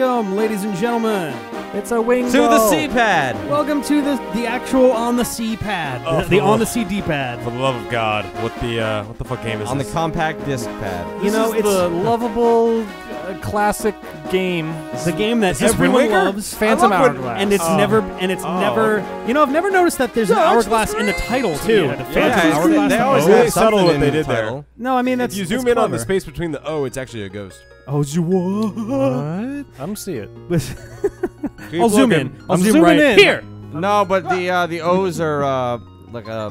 Welcome, ladies and gentlemen. It's a wing To the C pad. Welcome to the the actual on the C pad, Oh, the, the for on the- the C D pad. For the love of God, what the uh, what the fuck game is On the this? compact disc pad. You know, is it's the lovable uh, classic game. the game that this everyone Wind Waker? loves. Phantom I love Wind- Hourglass. and it's Oh. never and it's Oh, never you know I've never noticed that there's an Yeah, it's hourglass in the title too. Yeah, the Phantom Yeah, it's- Hourglass. they always O. Really subtle something what in they the did there. title. No, I mean that's if you that's zoom in on the clever. space between the O, it's actually a ghost. Oh, you what? What? I don't see it. Keep I'll zoom looking. in. I'll I'm zoom zooming right in. here. No, but the uh, the O's are uh, like a.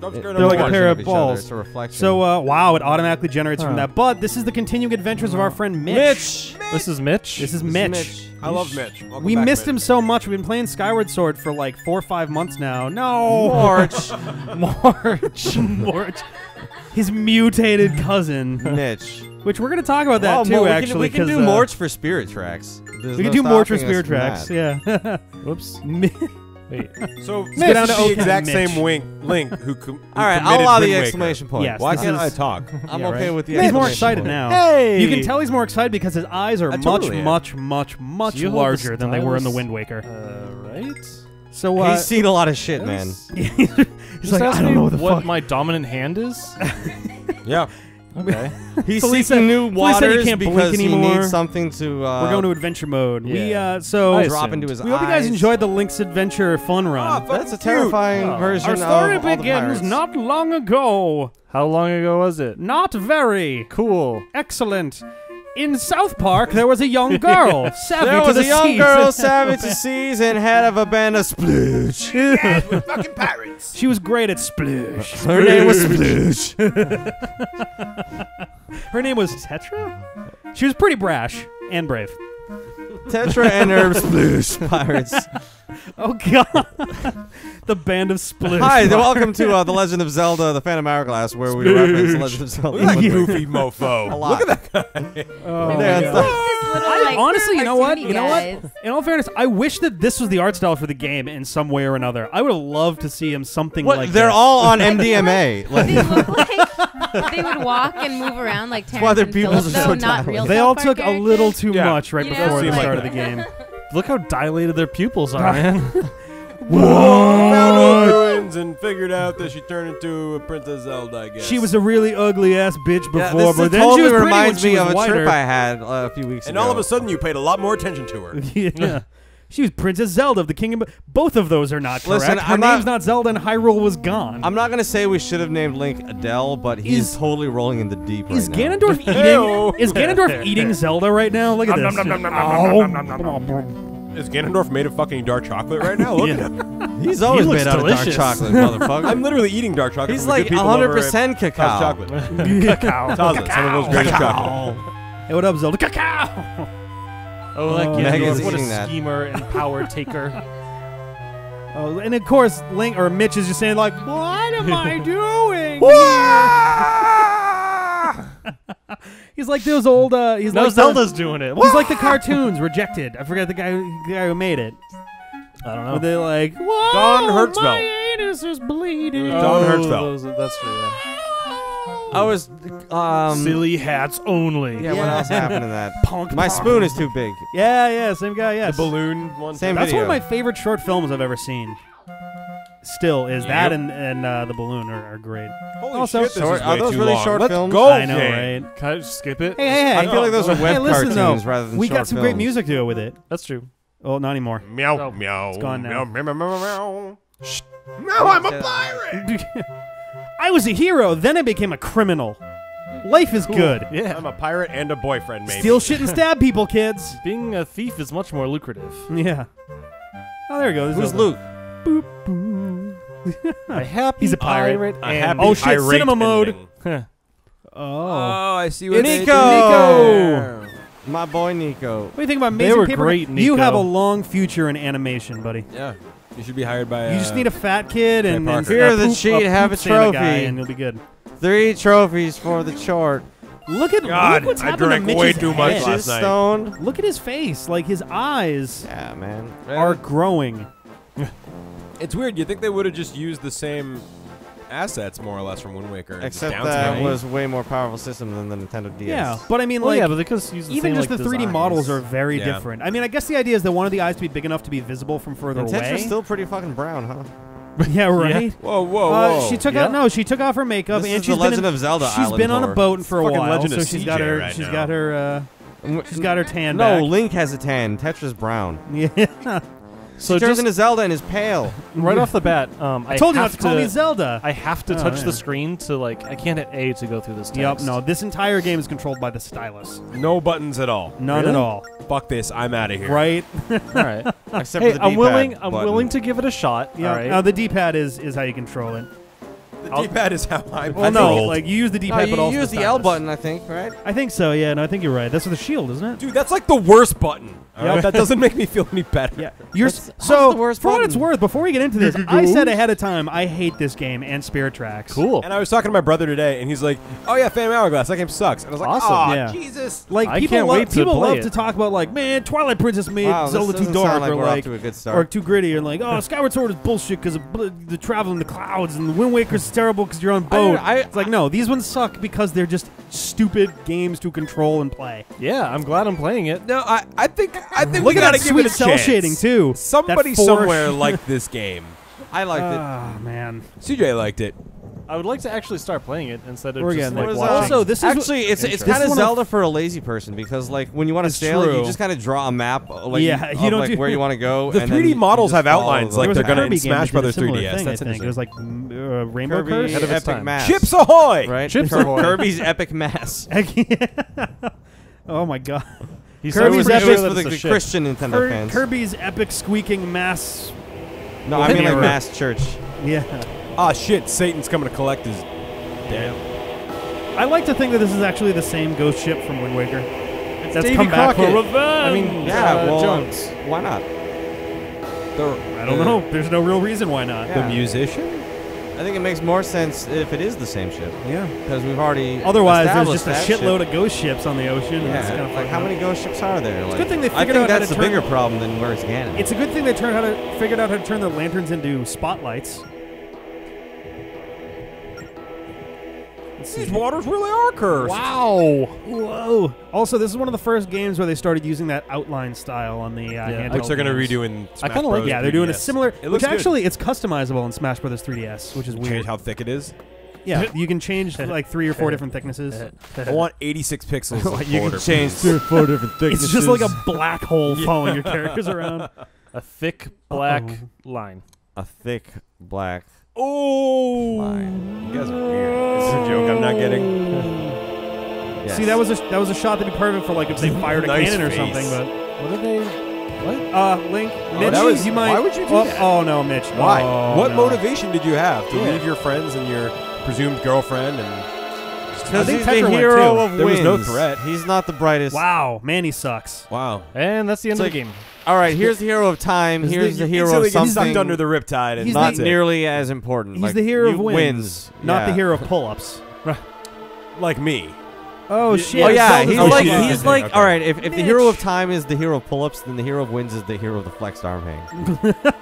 They're like a pair of balls. It's a reflection. So uh, wow, it automatically generates from Huh. that. But this is the continuing adventures of our friend Mitch. Mitch. This is Mitch. This is This is Mitch. Mitch. I love Mitch. Welcome We back, missed Mitch. him so much. We've been playing Skyward Sword for like four or five months now. No, March. March. March. His mutated cousin, Mitch. Which we're gonna talk about that Well, too. Mo- we actually, can, we can 'cause, do uh, Morch for Spirit Tracks. There's We no can do Morts for Spirit Tracks. Yeah. Whoops. Mi- Wait. So Mitch. this Down is to the OK exact Mitch. same wing, Link who, com- who All right, I'll allow the exclamation point. Yes, Why can't is- I talk? I'm Yeah, okay right. with the He's more excited point. now. Hey! You can tell he's more excited because his eyes are I much, totally am. much, much, much Do you hold the larger than they were in the? Wind Waker. Uh, right. So uh, He's seen a lot of shit, man. he's Just like, I don't know what the fuck. my dominant hand is. Yeah. Okay. He's Felice seeking new Felice said he waters can't blink because he anymore. needs something to. Uh, We're going to adventure mode. We uh, so I drop assumed. into his we hope you guys enjoyed the Link's Adventure fun run. Fucking That's a cute. terrifying Oh. version Our story of all the begins not long ago. How long ago was it? Not very. Cool. Excellent. In South Park, there was a young girl, savvy There to was the a young seas. girl savage to seas and head of a band of splooge. Fucking pirates. She was great at sploosh. Her name was Splooge. Her name was Tetra. She was pretty brash and brave. Tetra and her splooge pirates. Oh God, the band of sploosh. Hi, welcome to uh, The Legend of Zelda: The Phantom Hourglass, where we reference The Legend of Zelda. Look at that goofy mofo. A lot. Look at that guy. Oh, Yeah, it's the- I, like, honestly, you know what? cartoony You know what? In all fairness, I wish that this was the art style for the game in some way or another. I would have loved to see him something What? like They're this. all on MDMA. Like, They look like they would walk and move around like Terrence why their and pupils Phillip, are so though, not tiny. real They South all Park took a little too Yeah. much right You before know, the like- start of the game. Look how dilated their pupils are, man. Found old ruins and figured out that she turned into a Princess Zelda. I guess She was a really ugly ass bitch before, yeah, this but then totally she was pretty reminds when she me was of a whiter. trip I had uh, a few weeks and ago. all of a sudden you paid a lot more attention to her. yeah. She was Princess Zelda of the Kingdom. Both of those are not correct. Her I'm name's not- not Zelda, and Hyrule was gone. I'm not gonna say we should have named Link Adele, but he's Is- totally rolling in the deep right is now. Ganondorf eating? Heyo. is Ganondorf eating Zelda right now? Look at this. Oh, is Ganondorf made of fucking dark chocolate right now? Look at him. He's always looks made out delicious. of dark chocolate, motherfucker. I'm literally eating dark chocolate. He's like good people over 100% cacao. Chocolate. Cacao. Taza, some of those greatest chocolate. Hey, what up, Zelda? Cacao. Oh, like Oh, yeah, Megan's what a eating that. schemer and power taker. Oh, and of course, Link or Mitch is just saying like, "What am I doing?" he's like those old. Uh, he's no, like Zelda's doing it. He's like the cartoons rejected. I forget the guy, who- the guy who made it. I don't know. they're like, "Whoa, Don Hertzfeldt. my anus is bleeding." It was Don Oh, Hertzfeldt. those- that's true. Yeah. I was, um, Silly hats only. yeah, what else happened in that? Punk. My punk. spoon is too big. Yeah, yeah, same guy. Yes. The balloon one. Same That's video. one of my favorite short films I've ever seen. Still is that Yep. and and uh, the balloon are, are great. Holy Also- shit, this Short- is are way those too really long. short Let's films? go. I know, Jane. right? Can I just skip it? Hey, hey, hey! I feel like those are web hey, listen, cartoons though, rather than we short got some great films. music to go with it. That's true. Oh, not anymore. Meow, Oh, meow. it's gone now. Meow, meow, meow, meow, meow. Now I'm a pirate. I was a hero, then I became a criminal. Life is good. Yeah. I'm a pirate and a boyfriend, maybe. Steal shit and stab people, kids. Being a thief is much more lucrative. Yeah. Oh, there we go. This Who's is Luke? A happy He's a pirate. A and happy Oh, shit, cinema mode. ending. Huh. Oh. oh. I see what they Nico! did there. My boy Nico. What do you think about Amazing They were Paper? great, You have a long future in animation, buddy. Yeah, you should be hired by. You just need uh, a fat kid and, Trey and Here a the poop- cheat, a have a Santa guy, trophy. and you'll be good. Three trophies for the chart. Look at God, look what's I happening drank to way Mitch's too much head. last night. stoned. Look at his face. Like his eyes Yeah, man. are growing. It's weird. You think they would have just used the same assets more or less from Wind Waker. It's Except down that to was way more powerful system than the Nintendo DS. Yeah, but I mean, Well, like, yeah, but they could use the even same, just like, the 3D designs. models are very Yeah. different. I mean, I guess the idea is that one of the eyes to be big enough to be visible from further And away. Tetra's still pretty fucking brown, huh? yeah, right. Whoa, whoa, Uh, whoa! she took Yeah. out no, she took off her makeup This and is she's the Legend been in, of Zelda She's Island been on a boat for a while, Legend so of she's CJ got her right she's now. got her uh, she's got her tan No, back. Link has a tan. Tetra's brown. Yeah, So he turns into Zelda and is pale. right off the bat, um, I, I told you not have to call me Zelda. I have to Oh, touch yeah. the screen to like. I can't hit A to go through this text. Yep, no, this entire game is controlled by the stylus. no buttons at all. None at all. Fuck this. I'm out of here. Right? All right. Except hey, for the I'm D-pad willing. I'm button. willing to give it a shot. Yeah. All right. Now the D-pad is is how you control it. The I'll- D-pad is how I'm Well, no, controlled. like you use the D-pad, you but also use the, the L stylus. button, I think, right? I think so. Yeah, no, I think you're right. That's for the shield, isn't it? Dude, that's like the worst button. All Yep. That doesn't make me feel any better. Yeah, you're That's- s- how's so the worst for what it's button? worth. Before we get into this, I said ahead of time I hate this game and Spirit Tracks. cool. And I was talking to my brother today, and he's like, "Oh yeah, Phantom Hourglass. That game sucks." And I was like, Awesome. "Oh Yeah. Jesus!" Like I people, can't love, wait to people play love it. to talk about like, man, Twilight Princess made Wow, this Zelda too doesn't dark, like or we're like, to a good or too gritty, or like, oh, Skyward Sword is bullshit because of bl- the travel in the clouds, and the Wind Waker's terrible because you're on boat. I- it's like, no, these ones suck because they're just stupid games to control and play. yeah, I'm glad I'm playing it. No, I, I think I think Look we gotta that give sweet it a cell chance. shading too. Somebody That four somewhere sh- liked this game. I liked it. Ah man, CJ liked it. I would like to actually start playing it instead of We're just getting like there. watching. Also, this is Actually, it's it's kind of Zelda for a lazy person because like when you want to It's sail, you just kind of draw a map. uh, Like, Yeah, of, you don't like do- where you want to go. The and then 3D you models just have follow outlines the- like was they're a gonna in Kirby game Smash did a Brothers similar 3DS. Thing, That's I think. It was like mm, uh, Rainbow Kirby Curse. Ahead of its Epic time. Mass. Chips ahoy! right? Chips Kir- Ahoy. Kirby's Epic Mass. oh my god. He's Kirby's pretty it Epic- was sure for that the, it's a the ship. Christian Nintendo Kir- fans. Kirby's epic squeaking mass. no, I mean like Mirror. Mass Church. Yeah. Ah shit! Satan's coming to collect his. Damn. I like to think that this is actually the same ghost ship from Wind Waker. That's Davy come back for Crockett. revenge. I mean, Yeah, uh, well, Jones. Why not? I don't know. There's no real reason why not. Yeah. The musician. I think it makes more sense if it is the same ship Yeah. because we've already. Otherwise, there's established just a that shitload ship. of ghost ships on the ocean. and it's Yeah, kind of like how many ghost ships are there? Like, good thing they I figured think out how that's to the bigger problem than where's Ganon. It's a good thing they turned how to figured out how to turn the lanterns into spotlights. These waters really are cursed. Wow. Whoa! Also, this is one of the first games where they started using that outline style on the uh, Yeah, handheld Which they're gonna games. redo in Smash kinda like- Yeah, they're doing a similar. It which looks good. actually, it's customizable in Smash Brothers 3DS, which is weird. Change weird. how thick it is. Yeah, you can change like three or four different thicknesses. I want 86 pixels. of you can change change or four different thicknesses. It's just like a black hole following your characters around. A thick black Uh-oh. line. a thick black Oh, line. you guys are weird. Is this a joke I'm not getting? Yes. See, that was a that was a shot that'd be perfect for like if they fired a Nice cannon or something. But What are they? What? uh, Link, Mitch, that was- you might. why would you do oh, that? Oh no, Mitch. Why? Oh, what no. motivation did you have to Yeah. leave your friends and your presumed girlfriend and I Because think he's the Tetra went hero too. of There was no wins. threat. He's not the brightest. Wow, man, he sucks. wow? And that's the end It's of like- the game. All right, here's the hero of time. Here's the- the, hero of gets something sucked under the riptide, and He's not that's it. nearly as important. He's Like, the hero of wins, wins. not the hero of pull-ups. like me. Oh, oh shit! Oh yeah, he's Oh, like shit. he's like okay. all right. If, if the hero of time is the hero of pull-ups, then the hero of wins is the hero of the flexed arm hang.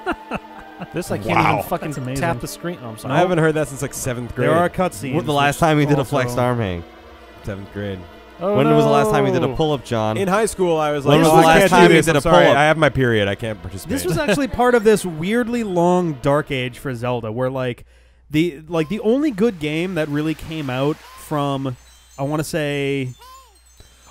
This I can't Wow. even fucking tap the screen. Oh, I'm sorry. I haven't heard that since like seventh grade. There are cutscenes. When the last time he did a also- flexed arm hang? seventh grade. Oh, when was the last time he did a pull-up, John? In high school, I was like, When was the last time do you did a pull-up? I have my period. I can't participate. This was actually part of this weirdly long dark age for Zelda, where like the like the only good game that really came out from I want to say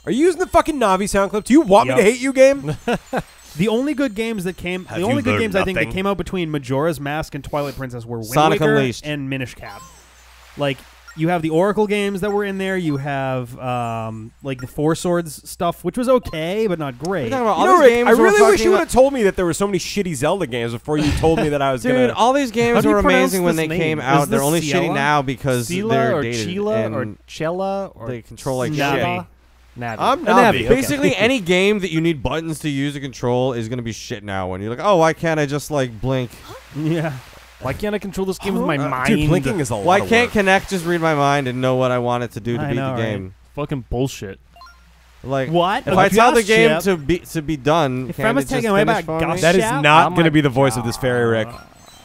Are you using the fucking Navi sound clip? Do you want Yep. me to hate you, game? the only good games that came Have the only good learned games I think that came out between Majora's Mask and Twilight Princess were Wind Sonic Waker Unleashed. and Minish Cap. Like you have the Oracle games that were in there. You have um, like the Four Swords stuff, which was okay but not great. talking about all know, these Rick, games I were really wish fucking you would have told me that there were so many shitty Zelda games before you told me that I was Dude, gonna. all these games do you were pronounce amazing when this they name? came Is out. They're this only Ciela? shitty now because Sela they're or dated Chila or and Chella or they control like Navi. shit. Navi. Navi. I'm A Navi, okay. Basically, any game that you need buttons to use to control is gonna be shit now. When you're like, oh, why can't I just like blink? yeah, Why can't I control this game with my Uh, mind? Dude, blinking is a lot. Why of can't work. Kinect just read my mind and know what I want it to do to I beat know, the right? game? fucking bullshit. Like, what? if I tell the game ship? to be to be done, If can I'm it just taking away finish back for me? That is not Oh going to be the voice of this fairy, Rick.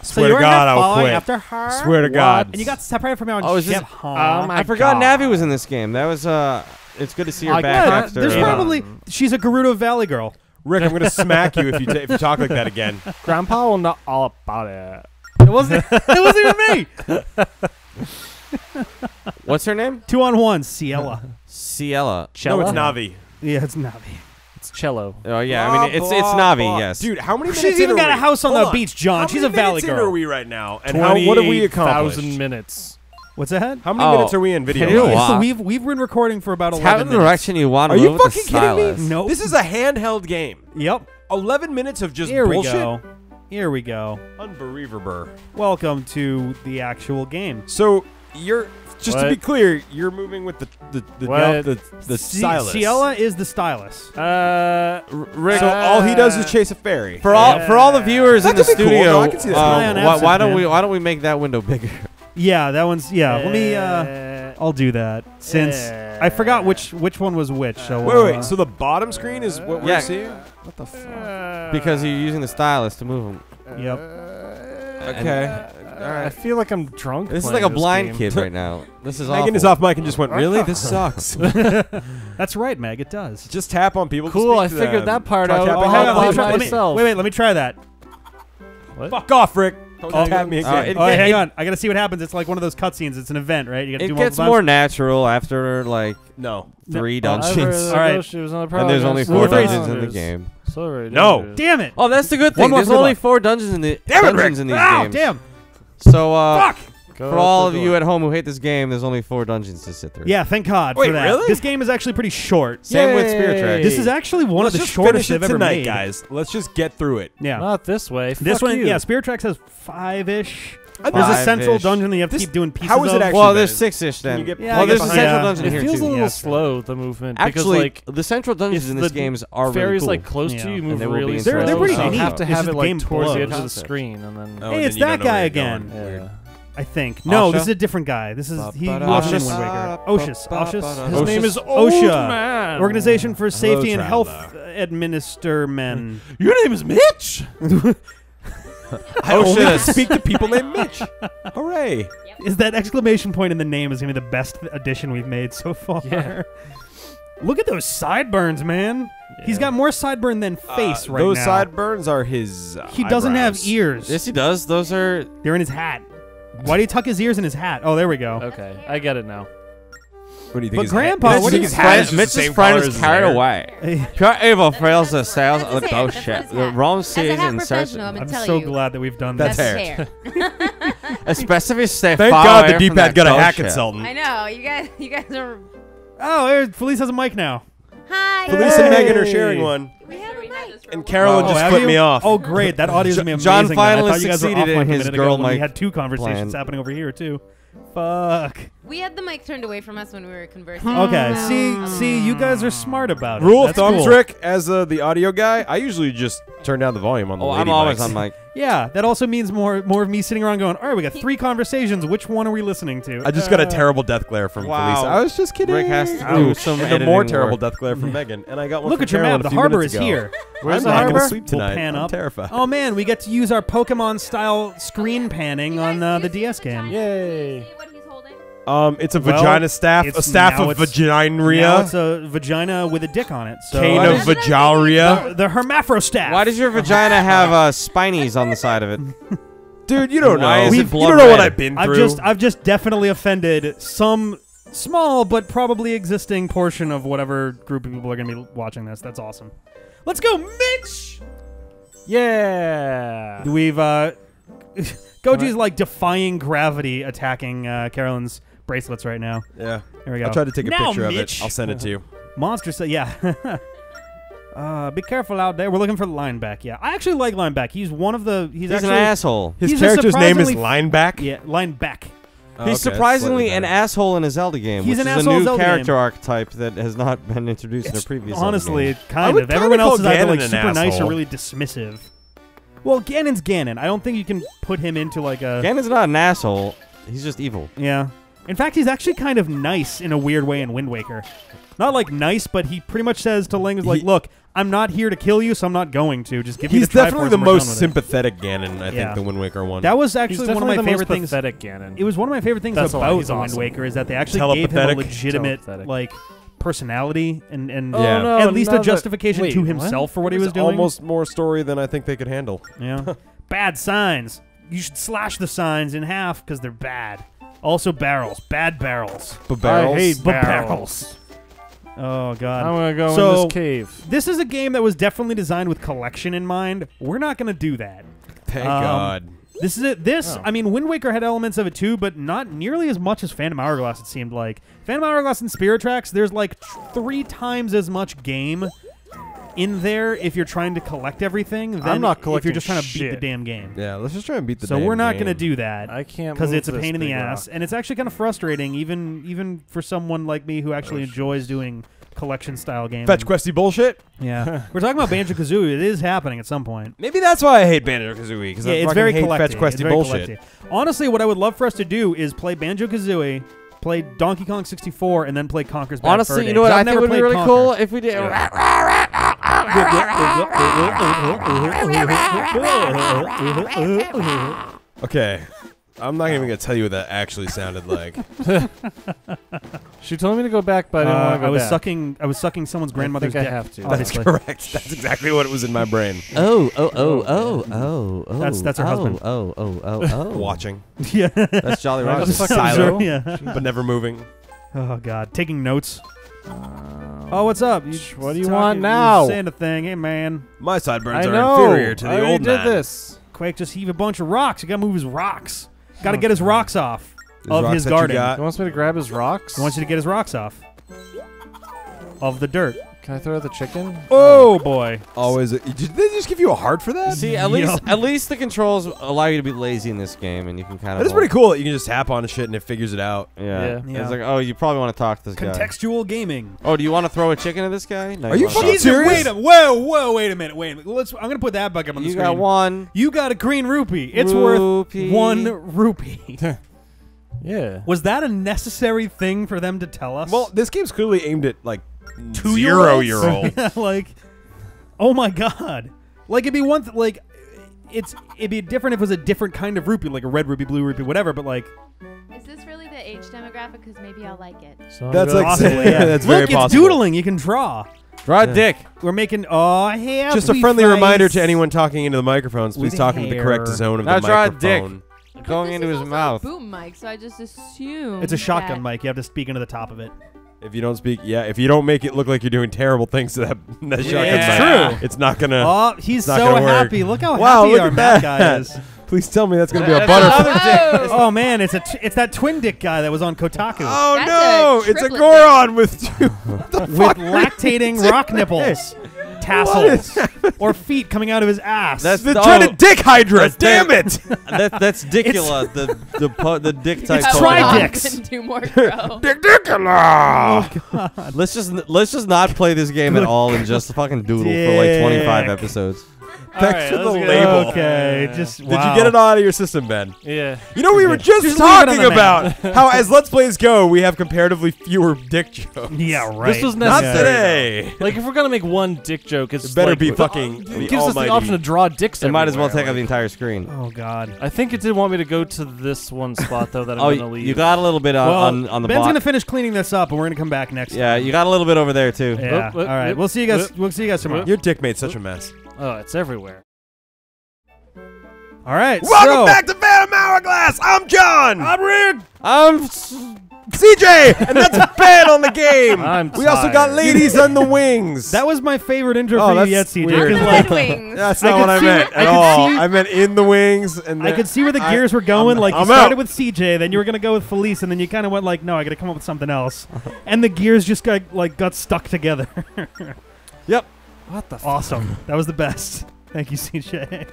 Swear you to God, I will quit. after her. Swear to God. And you got separated from your on Oh, is this- huh? Oh my I forgot God. Navi was in this game. That was uh, it's good to see her I back Yeah, after. there's uh, probably she's a Gerudo Valley girl. Rick, I'm gonna smack you if you ta if you talk like that again. Grandpa will know all about it. It wasn't. it wasn't even me. What's her name? Two on one, Ciela. Ciela. No, it's Navi. Yeah, it's Navi. It's cello. Oh yeah, I mean it's it's Navi. blah. Yes, Dude, how many minutes She's in even are got a we? house on Hold the beach, John. How She's many a valley minutes in girl. are we right now? And how, what have we accomplished? Thousand minutes. What's that? How many Oh, minutes are we in video? can you wise? walk? We've we've been recording for about Have eleven the minutes. direction you want to Are you move with the fucking kidding me? stylus. Nope. This is a handheld game. Yep. 11 minutes of just Here bullshit. we go. Here we go. Unbelievable. Welcome to the actual game. So you're just to be clear, you're moving with the the the What? the, the C- stylus. Ciela is the stylus. Uh, Rick, So all he does is Uh, chase a fairy. for all for all the viewers That in the could be cool. studio, No, I can see that. uh, High why, why absent, don't man. we why don't we make that window bigger? Yeah, that one's yeah. Let me. uh I'll do that since I forgot which which one was which. So Wait, uh, wait. So the bottom screen is what we're Yeah. seeing? What the fuck? Uh, Because you're using the stylus to move them. Yep. Okay. All right. I feel like I'm drunk. This is like a blind game. kid right now. This is Megan awful. is off mic and just went, really? This sucks. That's right, Meg. It does. just tap on people. to Cool, speak I to figured them. that part Try out. Oh, on hang Hang on, on, let me try, let me, wait, wait, let me try that. What? Fuck off, Rick. Don't Oh, tap me uh, again. it- Oh, It- hang it- on. I gotta see what happens. It's like one of those cutscenes. It's an event, right? You gotta It do gets multiple more natural after like no. three No. dungeons, All right. and there's only four Rule three. dungeons in the game. Sorry. No. Damn it! Oh, that's the good One thing. more There's only luck. four dungeons in the Damn it, dungeons Rick. in these Ow, games. damn! So uh, Fuck! For all of you at home who hate this game, there's only four dungeons to sit through. Yeah, thank God Wait, for that. really? This game is actually pretty short. Same with Spirit Tracks. This is actually one Let's of the just shortest finish it they've ever tonight, made. guys. Let's just get through it. Yeah. Not this way. this Fuck one, you. yeah, Spirit Tracks has five-ish. There's a central dungeon that you have to This- keep doing pieces how is it of. actually- Well, better. there's six-ish then. get- Yeah, well, there's a behind- central yeah. dungeon It here feels a little Yeah. slow the movement Actually, because like the central dungeons in this the games are fairy's really cool. like close Yeah. to you, move they will be really slow. They're- they're pretty so you neat. have to have it the like game towards the edge of the screen, and then Oh, Hey, it's that guy you're again. Going. yeah. I think. No, Asha? this is a different guy. This is he Ba-ba-da. wasn't in Oshus? Wind Waker. Oshus. Oshus. His Oshus. name is OSHA. Old Man. Organization for Safety and Health traveler. Administermen. Your name is Mitch. I only speak to people named Mitch. Hooray! is that exclamation point in the name is gonna be the best addition we've made so far. Yeah. Look at those sideburns, man. Yeah. He's got more sideburn than face Uh, right those now. sideburns are his. Uh, he doesn't have ears. Yes, he does. Those are. They're in his hat. Why do you tuck his ears in his hat? Oh, there we go. Okay, I get it now. What do you think? But his Grandpa, hat, what do do you you think his hat is just the Mitch's same friend color is as carried hair? away. Pure evil fails the sales That's of his hair. bullshit. That's his The hat. wrong As a season hat in search. professional, I'm I'm telling so you. glad that we've done That's this. hair. A specific step. Thank far God away the from D-pad that got a hat bullshit. consultant. I know you guys. You guys are. Oh, there, Felice has a mic now. Hi. Felice and Megan are sharing one, We have a mic. and Carolyn Oh, just have flipped me off. Oh, great. That audio is going to be amazing. John then. I finally thought you guys were off succeeded in his girl when we had two conversations plan. happening over here, too. Fuck. We had the mic turned away from us when we were conversing. Okay, So, see, um, see, you guys are smart about it. Rule of That's thumb cool. trick as uh, the audio guy, I usually just turn down the volume on the Oh, lady I'm always mics. on mic. Yeah, that also means more more of me sitting around going, all right, we got three conversations. Which one are we listening to? I just got a terrible death glare from Wow. Felice. I was just kidding. Rick has to do Ouch. some and a more editing terrible work. death glare from Megan, and I got one. Look from at your Carolyn map. a The few harbor minutes is ago. here. Where's I'm the not harbor? gonna sleep We'll tonight. pan I'm up. terrified. Oh man, we get to use our Pokemon style screen panning on uh, the DS game. Yay. What he's holding? Um, it's a Well, vagina staff, a staff of it's- vagina, Now it's a vagina with a dick on it. So cane of is it? vajaria. the, the hermaphrostaff. Why does your vagina have uh, spinies on the side of it? Dude, you don't Why know. is it you don't know what? I've been I've through. just I've just definitely offended some small but probably existing portion of whatever group of people are going to be watching this. That's awesome. Let's go, Mitch. Yeah. We've uh Goji's like defying gravity attacking uh, Carolyn's bracelets right now. yeah. There we go. I tried to take a Now, picture Mitch. of it. I'll send it to you. Monster say yeah. uh, be careful out there. We're looking for Linebeck. Yeah, I actually like Linebeck. He's one of the. He's, He's actually an asshole. His character's name is surprisingly- Linebeck. Yeah, Linebeck. Oh, He's okay, surprisingly an asshole in a Zelda game, He's which an is a new Zelda character game. archetype that has not been introduced in a previous. Honestly, game. kind of. Everyone else is either like an super nice or really dismissive. Well, Ganon's Ganon. I don't think you can put him into like a. Ganon's not an asshole. He's just evil. yeah. In fact, he's actually kind of nice in a weird way in Wind Waker. not like nice, but he pretty much says to Link, is like, He- "Look, I'm not here to kill you, so I'm not going to. Just give me He's the Triforce definitely the and we're done most with it." sympathetic Ganon, I Yeah. think, the Wind Waker one. That was actually one of my the favorite most things. pathetic Ganon. It was one of my favorite things That's about he's the Wind awesome. Waker is that they actually gave him a legitimate like personality and and Oh, Yeah. no, at least now a that- justification wait, to what? himself for what he was doing. almost more story than I think they could handle. Yeah. bad signs. You should slash the signs in half because they're bad. Also barrels. Bad barrels. But I hate But barrels. Oh god. I'm gonna go So- in this cave. this is a game that was definitely designed with collection in mind. We're not going to do that. Thank Um, God. This is it. This, Oh. I mean, Wind Waker had elements of it too, but not nearly as much as Phantom Hourglass. It seemed like Phantom Hourglass and Spirit Tracks. There's like three times as much game in there if you're trying to collect everything. Than I'm not if you're just trying to beat the damn game. Yeah, let's just try and beat the so damn we're not going to do that I can't because move it's a this pain in the big ass, rock. and it's actually kind of frustrating, even even for someone like me who oh, actually Oh, enjoys doing collection style games. Fetch questy bullshit. Yeah, we're talking about Banjo Kazooie. It is happening at some point. Maybe that's why I hate Banjo Kazooie because Yeah, I it's fucking very hate collecty. fetch questy It's very bullshit. collecty. Honestly, what I would love for us to do is play Banjo Kazooie, play Donkey Kong 64, and then play Conker's Bad Fur Honestly, Day, you know what 'cause I I've think never would be played really Conker. cool if we did. Okay, I'm not even gonna tell you what that actually sounded like. She told me to go back, but I didn't Uh, want to go I was back. sucking. I was sucking someone's grandmother's think I have to. That's obviously. correct. That's exactly what it was in my brain. Oh, oh, oh, oh, oh, oh. That's- that's her oh, husband. Oh, oh, oh, oh. Watching, yeah. That's Jolly Like a Roger. fucking silent. zoo. yeah. but never moving. Oh God, taking notes. Oh, what's up? You what do you talking- want you now? Saying a thing, hey man. My I sideburns are know. inferior to I the already old did man. this. Quake just heave a bunch of rocks. You gotta move his rocks. Gotta get his rocks off These of rocks his that you garden. got- He wants me to grab his rocks. He wants you to get his rocks off of the dirt. Can I throw the chicken? Oh boy. Always. Did they just give you a heart for that? See, at Yup. least at least the controls allow you to be lazy in this game, and you can kind of. That is pretty cool that you can just tap on shit and it figures it out. Yeah. Yeah. Yeah. It's like, oh, you probably want to talk to this guy. Contextual gaming. Oh, do you want to throw a chicken at this guy? No, Are you wanna fucking serious? Wait a whoa whoa wait a minute wait a minute. Let's. I'm gonna put that back up on the You screen. got one. You got a green rupee. It's Rupee. worth one rupee. Yeah. Was that a necessary thing for them to tell us? Well, this game's clearly aimed at like Mm. Two-year-olds? year old. Yeah, like, oh my god. Like it'd be one th- like, it's it'd be different if it was a different kind of rupee, like a red rupee, blue rupee, whatever. But like, Is this really the age demographic? Because maybe I'll like it. So I'm That's gonna- like possibly, yeah. that's look, very it's possible. doodling. You can draw. Draw a dick. We're making. Oh, hey, Just a friendly reminder to anyone talking into the microphones: please With talk into the correct hair. zone of Now the draw a dick. microphone. Going This into is his also mouth. A boom mic, so I just assume It's a shotgun that- mic. You have to speak into the top of it. If you don't speak, yeah, if you don't make it look like you're doing terrible things to that, that shotgun it's true. it's not gonna. Oh, he's so happy. Look how Wow, happy look our at Matt guy is. Please tell me that's gonna be a butterfly. another dick. Whoa! Oh man, it's a t- it's that twin dick guy that was on Kotaku Oh That's no! a It's a Goron with two. with lactating rock nipples, tassels, or feet coming out of his ass. That's the Oh, to Dick Hydra. that's Damn that- it! that, that's Dicula, the the pu- the dick type. It's How Try dicks. can do more grow? Dick Dickula. Oh, let's just let's just not play this game at all and just fucking doodle for like 25 episodes. Back to Alright, the go. label. okay. Just Did you get it all out of your system, Ben? Yeah. You know, we were just, Just leave it on talking about how, as Let's Plays go, we have comparatively fewer dick jokes. Yeah, right. This was necessary. Not necessary. today. Like, if we're gonna make one dick joke, it's It better like, be the- fucking It the gives us the option to draw dicks. It might as well everywhere, take up the entire screen. Oh God. I think it did want me to go to this one spot though that I'm Oh, gonna leave. you got a little bit on well, on, on the Ben's bot. gonna finish cleaning this up, and we're gonna come back next. yeah, time. you got a little bit over there too. Yeah. Whoop, whoop, All right. We'll see you guys. We'll see you guys tomorrow. Your dick made such a mess. Oh, it's everywhere. All right. Welcome so, back to Phantom Hourglass. I'm John. I'm Rick. I'm CJ, and that's Ben on the game. I'm we also got ladies on the wings. That was my favorite intro Oh, for you that's yet, CJ. weird. 'cause, The like, Wings. That's not could what I meant where- I at all. see- I meant in the wings, and I could see where the I- gears were going. I'm- like you I'm started out. with CJ, then you were gonna go with Felice, and then you kind of went like, no, I got to come up with something else, and the gears just got like got stuck together. What the? F- awesome. That was the best. Thank you, CJ.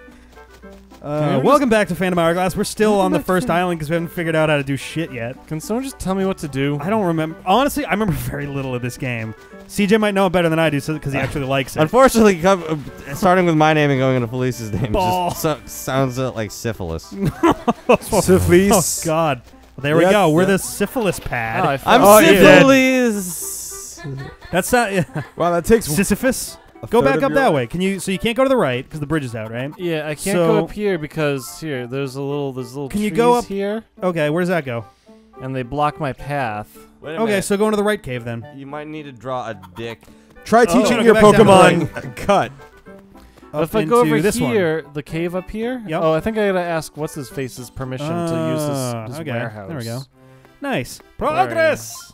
Uh, we welcome back to Phantom Hourglass. We're still on the first island because we haven't figured out how to do shit yet. Can someone just tell me what to do? I don't remember. Honestly, I remember very little of this game. CJ might know it better than I do because he actually likes it. Unfortunately, uh, starting with my name and going into Felice's name just so, sounds uh, like syphilis. Syphilis. Oh God. Well, there we Yeah, go. We're yeah. the syphilis pad. Oh, I I'm felt- Oh, yeah. syphilis. That's not yeah. Wow, that takes Sisyphus. A Go back up that way. Can you? So you can't go to the right because the bridge is out, right? Yeah, I can't So- go up here because here there's a little there's little Can you trees go up- here Okay, where does that go? and they block my path. Wait a Okay, minute. so go into the right cave then. you might need to draw a dick. Try Oh. teaching Go your back down the Pokemon cut. But Up if I go into over this one. here, the cave up here. Yep. Oh, I think I gotta ask what's his face's permission to use Ah, this, this okay, warehouse. there we go. Nice Where are you? progress.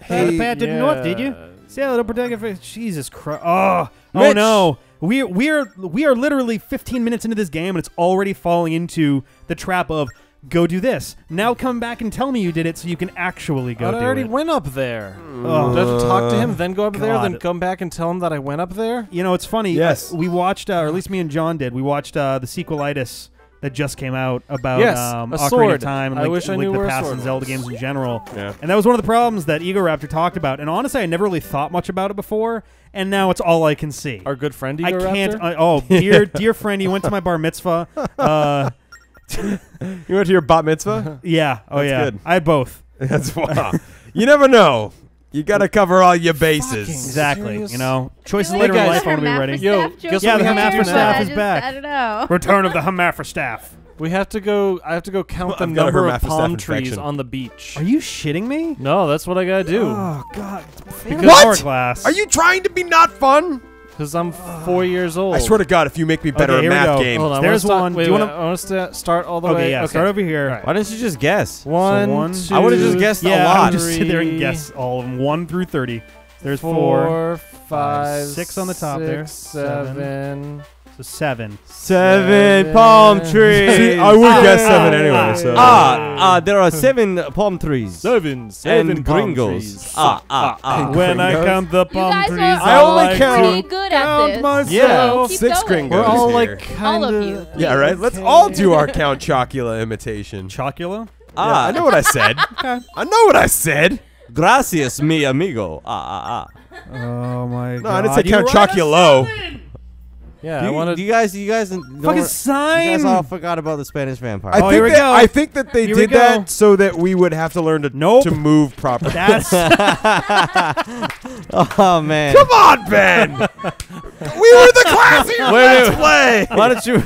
Hey, path to the north, did you? Yeah. See how little protective face. Jesus Christ! Oh, oh no! We we are we are literally 15 minutes into this game, and it's already falling into the trap of go do this. Now come back and tell me you did it, so you can actually go But I do already went up there. Oh. Do I have to talk to him, then go up there, then come back and tell him that I went up there? You know, it's funny. Yes. we watched, uh, or at least me and John did. We watched uh, the sequelitis that just came out about Yes, um, a Ocarina of. Time and I like, wish I like knew the past and Zelda games in general. Yeah. And that was one of the problems that Egoraptor talked about. And honestly, I never really thought much about it before, and now it's all I can see. Our good friend I can't. I, oh, dear, dear friend, you went to my bar mitzvah. Uh, You went to your bat mitzvah? yeah. Oh, That's yeah. good. I had both. That's wow. you never know. You got to cover all your bases. Exactly. Serious? You know, choices later in guys. life. I want to be ready. Yo, Hermaphrodite guess joke what we in have to there, do now? I is back. I don't know. Return of the Hamafra staff. We have to go. I have to go count the I've got a number of palm trees infection. on the beach. Are you shitting me? No, that's what I gotta do. Oh God! Because- What? Hourglass. Are you trying to be not fun? Because I'm four years old. I swear to God, if you make me better Okay, at math go. games. Hold on. I There's start, one. Wait, Do you wait, wanna- I want to start all the Okay, way. yeah. okay. Start over here. Alright. Why didn't you just guess? One, one, two, I would've just guessed a Yeah, I lot. would just sit there and guess all of them, one through thirty. There's four, four, five, six on the top there, seven. seven. So seven. Seven palm trees. See, I would Ah, guess seven ah, anyway. ah, So. Ah, ah, there are seven palm trees. Seven, seven and palm gringos. trees. Ah, ah, ah. When I count the palm trees, I all only count- pretty good at count this. myself. Yeah. Keep Six going. gringos. We're all here. like kind All of you. Yeah, right. Let's all do our Count Chocula imitation. Chocula. Yeah, Ah, I know what I said. Okay. I know what I said. gracias, mi amigo. Ah, ah, ah. Oh my god! No, I didn't say You Count wrote a Choculo. seven! Yeah, Do I you, want do you guys, you guys, don't- Fucking You sign. guys all forgot about the Spanish vampire. I Oh, think here we that, go. I think that they Here did that so that we would have to learn to Nope. to move properly. That's oh man. Come on, Ben. we were the classy Wait, Let's wait. play. Why don't you?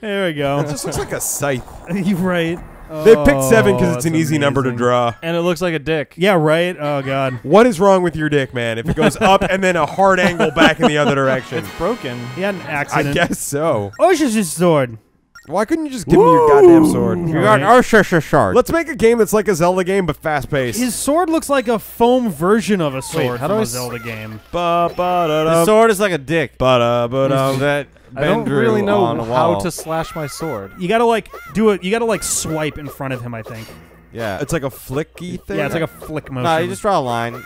there we go. It just looks like a scythe. You're right. They picked oh, seven because Oh, it's an that's easy number to draw. and it looks like a dick. Yeah, right. Oh god. What is wrong with your dick, man? If it goes up and then a hard angle back in the other direction. It's broken. He had an accident. I guess so. Oh, it's just his sword. Why couldn't you just give me your goddamn sword? You got an Ursha Shard. Let's make a game that's like a Zelda game but fast paced. His sword looks like a foam version of a sword how from do I a s- Zelda game. Ba ba da The da sword is like a dick. ba da ba da. that I don't Ben really know on a how wall. to slash my sword. You gotta like do it. You gotta like swipe in front of him. I think. Yeah. It's like a flicky thing. Yeah, it's like a flick motion. no, you just draw a line.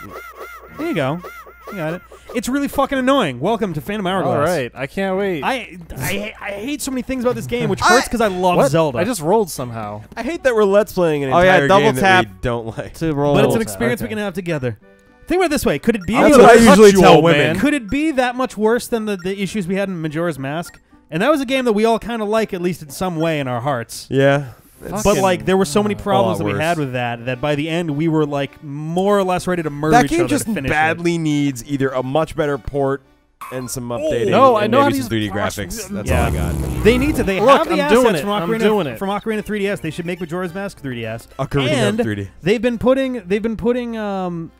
there you go. You got it. It's really fucking annoying. Welcome to Phantom Hourglass. All right, I can't wait. I, I I hate so many things about this game, which hurts because I love what? Zelda. I just rolled somehow. I hate that we're let's playing an Oh, yeah, entire double game tap. that we don't like. To roll. but it's an tap. experience we can have together. Think about it this way: Could it be? That's what I usually tell women. man. Could it be that much worse than the, the issues we had in Majora's Mask? And that was a game that we all kind of like, at least in some way, in our hearts. Yeah. But like, there were so many problems that we worse. had with that that by the end we were like more or less ready to murder That each game just to finish it. badly needs either a much better port and some updating. No, I and know how maybe to some 3D graphics. That's Yeah. all I got. They need to. They Look, have the I'm assets doing it. from I'm doing it. from Ocarina 3DS. They should make Majora's Mask 3DS. Ocarina and 3D. they've been putting they've been putting um,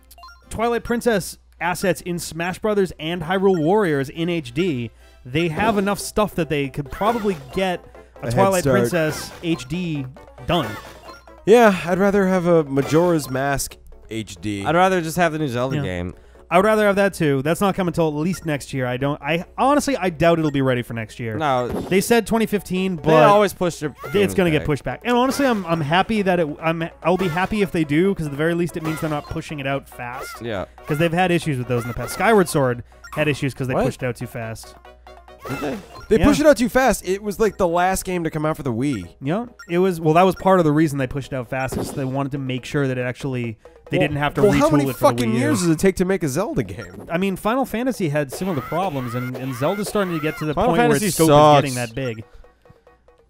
Twilight Princess assets in Smash Brothers and Hyrule Warriors in HD. They have enough stuff that they could probably get a, A Twilight start. Princess HD done. Yeah, I'd rather have a Majora's Mask HD. I'd rather just have the new Zelda Yeah. game. I would rather have that too. That's not coming until at least next year. I don't. I honestly, I doubt it'll be ready for next year. No, They said 2015, but they but always push their. it's going to get pushed back. And honestly, I'm I'm happy that it. I'm I'll be happy if they do because at the very least it means they're not pushing it out fast Yeah. because they've had issues with those in the past. Skyward Sword had issues because they What? pushed it out too fast. Did they? They Yeah. pushed it out too fast. It was like the last game to come out for the Wii. You know, it was well. That was part of the reason they pushed it out fast. Is they wanted to make sure that it actually they Well- didn't have to well, retool how many it for the fucking Wii U. years does it take to make a Zelda game? I mean, Final Fantasy had similar problems, and, and Zelda's starting to get to the Final point where its scope sucks. is getting that big.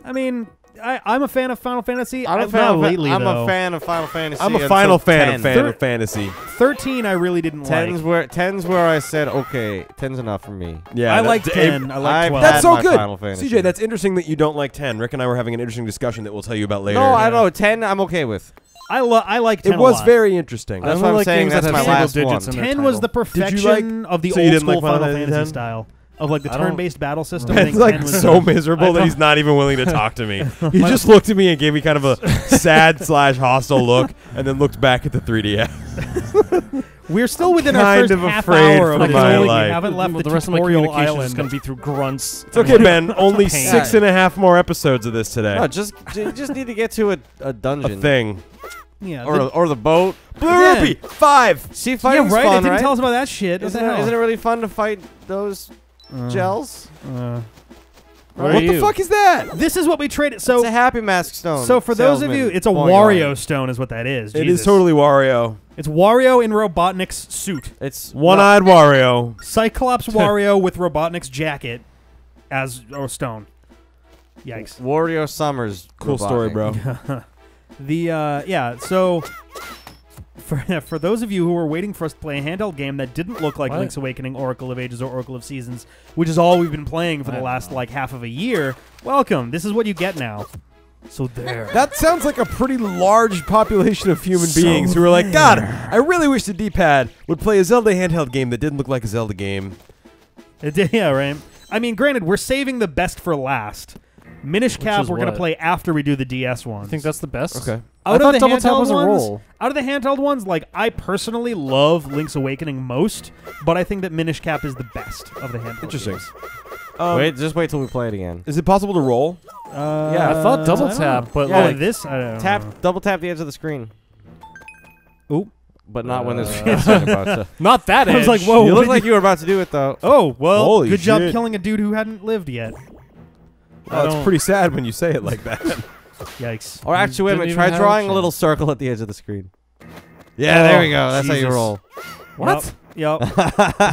I mean, I, I'm a fan of Final Fantasy. I'm I- a fan. not Of, lately I'm though. a fan of Final Fantasy. I'm a until final fan 10. of Final Fantasy. Thirteen, I really didn't Tens like. where tens where I said okay, ten's enough for me. Yeah, I that- like d- ten. I like I've twelve. had That's so my good. Final Fantasy. CJ, that's interesting that you don't like 10. Rick and I were having an interesting discussion that we'll tell you about later. No, I don't know. Ten, I'm okay with. I lo- I like ten. It a was lot. very interesting. I That's only what I'm like saying, games that's that my have single last digits one. in their Ten was the title. perfection of the so you old didn't school like Final Final Fantasy Fantasy 10? style of like the I don't- turn-based battle system. I Ben's think like was so the- miserable that he's not even willing to talk to me. He just looked at me and gave me kind of a sad slash hostile look, and then looked back at the 3DS. We're still within our first of half hour of the my game. life. We haven't left Well, the, the rest of my tutorial communication island. is going to be through grunts. It's okay, Ben. Only six and a half more episodes of this today. No, just just need to get to a, a a dungeon thing. yeah, or the- or the boat. Blue Yeah. Rupee five. See, yeah, fighting's right. it fun, didn't right? tell us about that shit. What Isn't isn't it really fun to fight those Uh, gels? uh, Where what the you? fuck is that? this is what we traded. it's So, a happy mask stone. so for those of you, it's a going Wario stone, is what that is. It Jesus. is totally Wario. It's Wario in Robotnik's suit. It's One-eyed Wario. Cyclops Wario with Robotnik's jacket as a stone. Yikes. Wario Summers. Cool story, bro. The uh, yeah, so for for those of you who were waiting for us to play a handheld game that didn't look like What? Link's Awakening, Oracle of Ages, or Oracle of Seasons, which is all we've been playing for I the last know. like half of a year, welcome. This is what you get now. So there. That sounds like a pretty large population of human So beings who are like. God, I really wish the D-pad would play a Zelda handheld game that didn't look like a Zelda game. It did- yeah, right. I mean, granted, we're saving the best for last. Minish Cap, we're gonna play after we do the DS ones. I think that's the best. Okay. Out I of thought the Double Tap handheld was a ones, roll. Out of the handheld ones, like I personally love Link's Awakening most, but I think that Minish Cap is the best of the handheld. Interesting. games. Um, wait, just wait till we play it again. is it possible to roll? Uh, Yeah, I thought double I tap, but Yeah, oh, like this I don't Tap, know. double tap the edge of the screen. Oop. But not when there's Uh, about to. not that edge. I was like, whoa. you what look like you were about to do it though. Oh well, Holy good job killing a dude who hadn't lived yet. I Oh, it's pretty sad when you say it like that. Yikes! Or actually, wait a Didn't minute. Try drawing a little circle at the edge of the screen. Yeah, Oh, there we go. That's how you roll. what? Yep.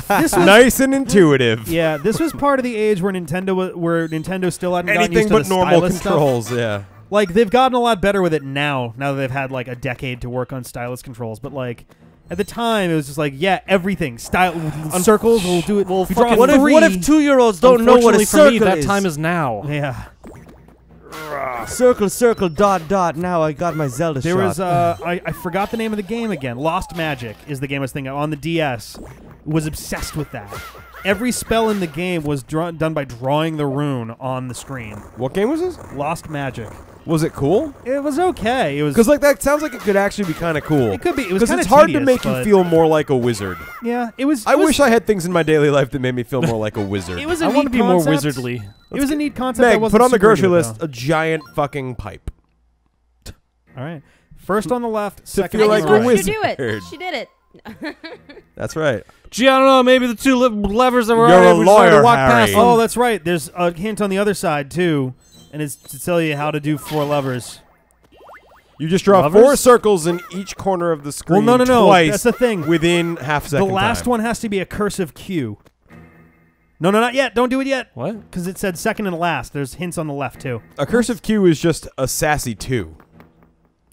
this was nice and intuitive. yeah. This was part of the age where Nintendo wa- where Nintendo still hadn't gotten Anything used to but the normal stylus stuff. controls, yeah. Like they've gotten a lot better with it now. Now that they've had like a decade to work on stylus controls, but like. At the time, it was just like, yeah, everything. Style circles. We'll do it. Well, if you draw What if, three, what if two year olds don't know what a Unfortunately circle for me, that is? time is now. Yeah, circle, circle, dot, dot. Now I got my Zelda there shot. was. Uh, I, I forgot the name of the game again. Lost Magic is the game I was thinking of. on the DS. Was obsessed with that. Every spell in the game was drawn, done by drawing the rune on the screen. What game was this? Lost Magic. Was it cool? It was okay. It was Because like that sounds like it could actually be kind of cool. it could be. It was Because kind it's of hard tedious, to make you feel more like a wizard. Yeah, it was. I it was, wish I had things in my daily life that made me feel more like a wizard. It was. A I neat want to be more concept. wizardly. It was a neat concept. that Meg, wasn't put on the super grocery good, list though. a giant fucking pipe. All right. First on the left, To second feel on I like the just a right. watched her do it. wizard. She did it. That's right. Gee, I don't know. Maybe the two le- levers that were You're already a we to lawyer, walk Harry. past. Oh, that's right. There's a hint on the other side too, and it's to tell you how to do four levers. You just draw Lovers? four circles in each corner of the screen. Well, screen. no, no, no. Twice That's the thing. within half a second. The last time. one has to be a cursive Q. No, no, not yet. Don't do it yet. What? Because it said second and last. There's hints on the left too. A cursive Q is just a sassy two.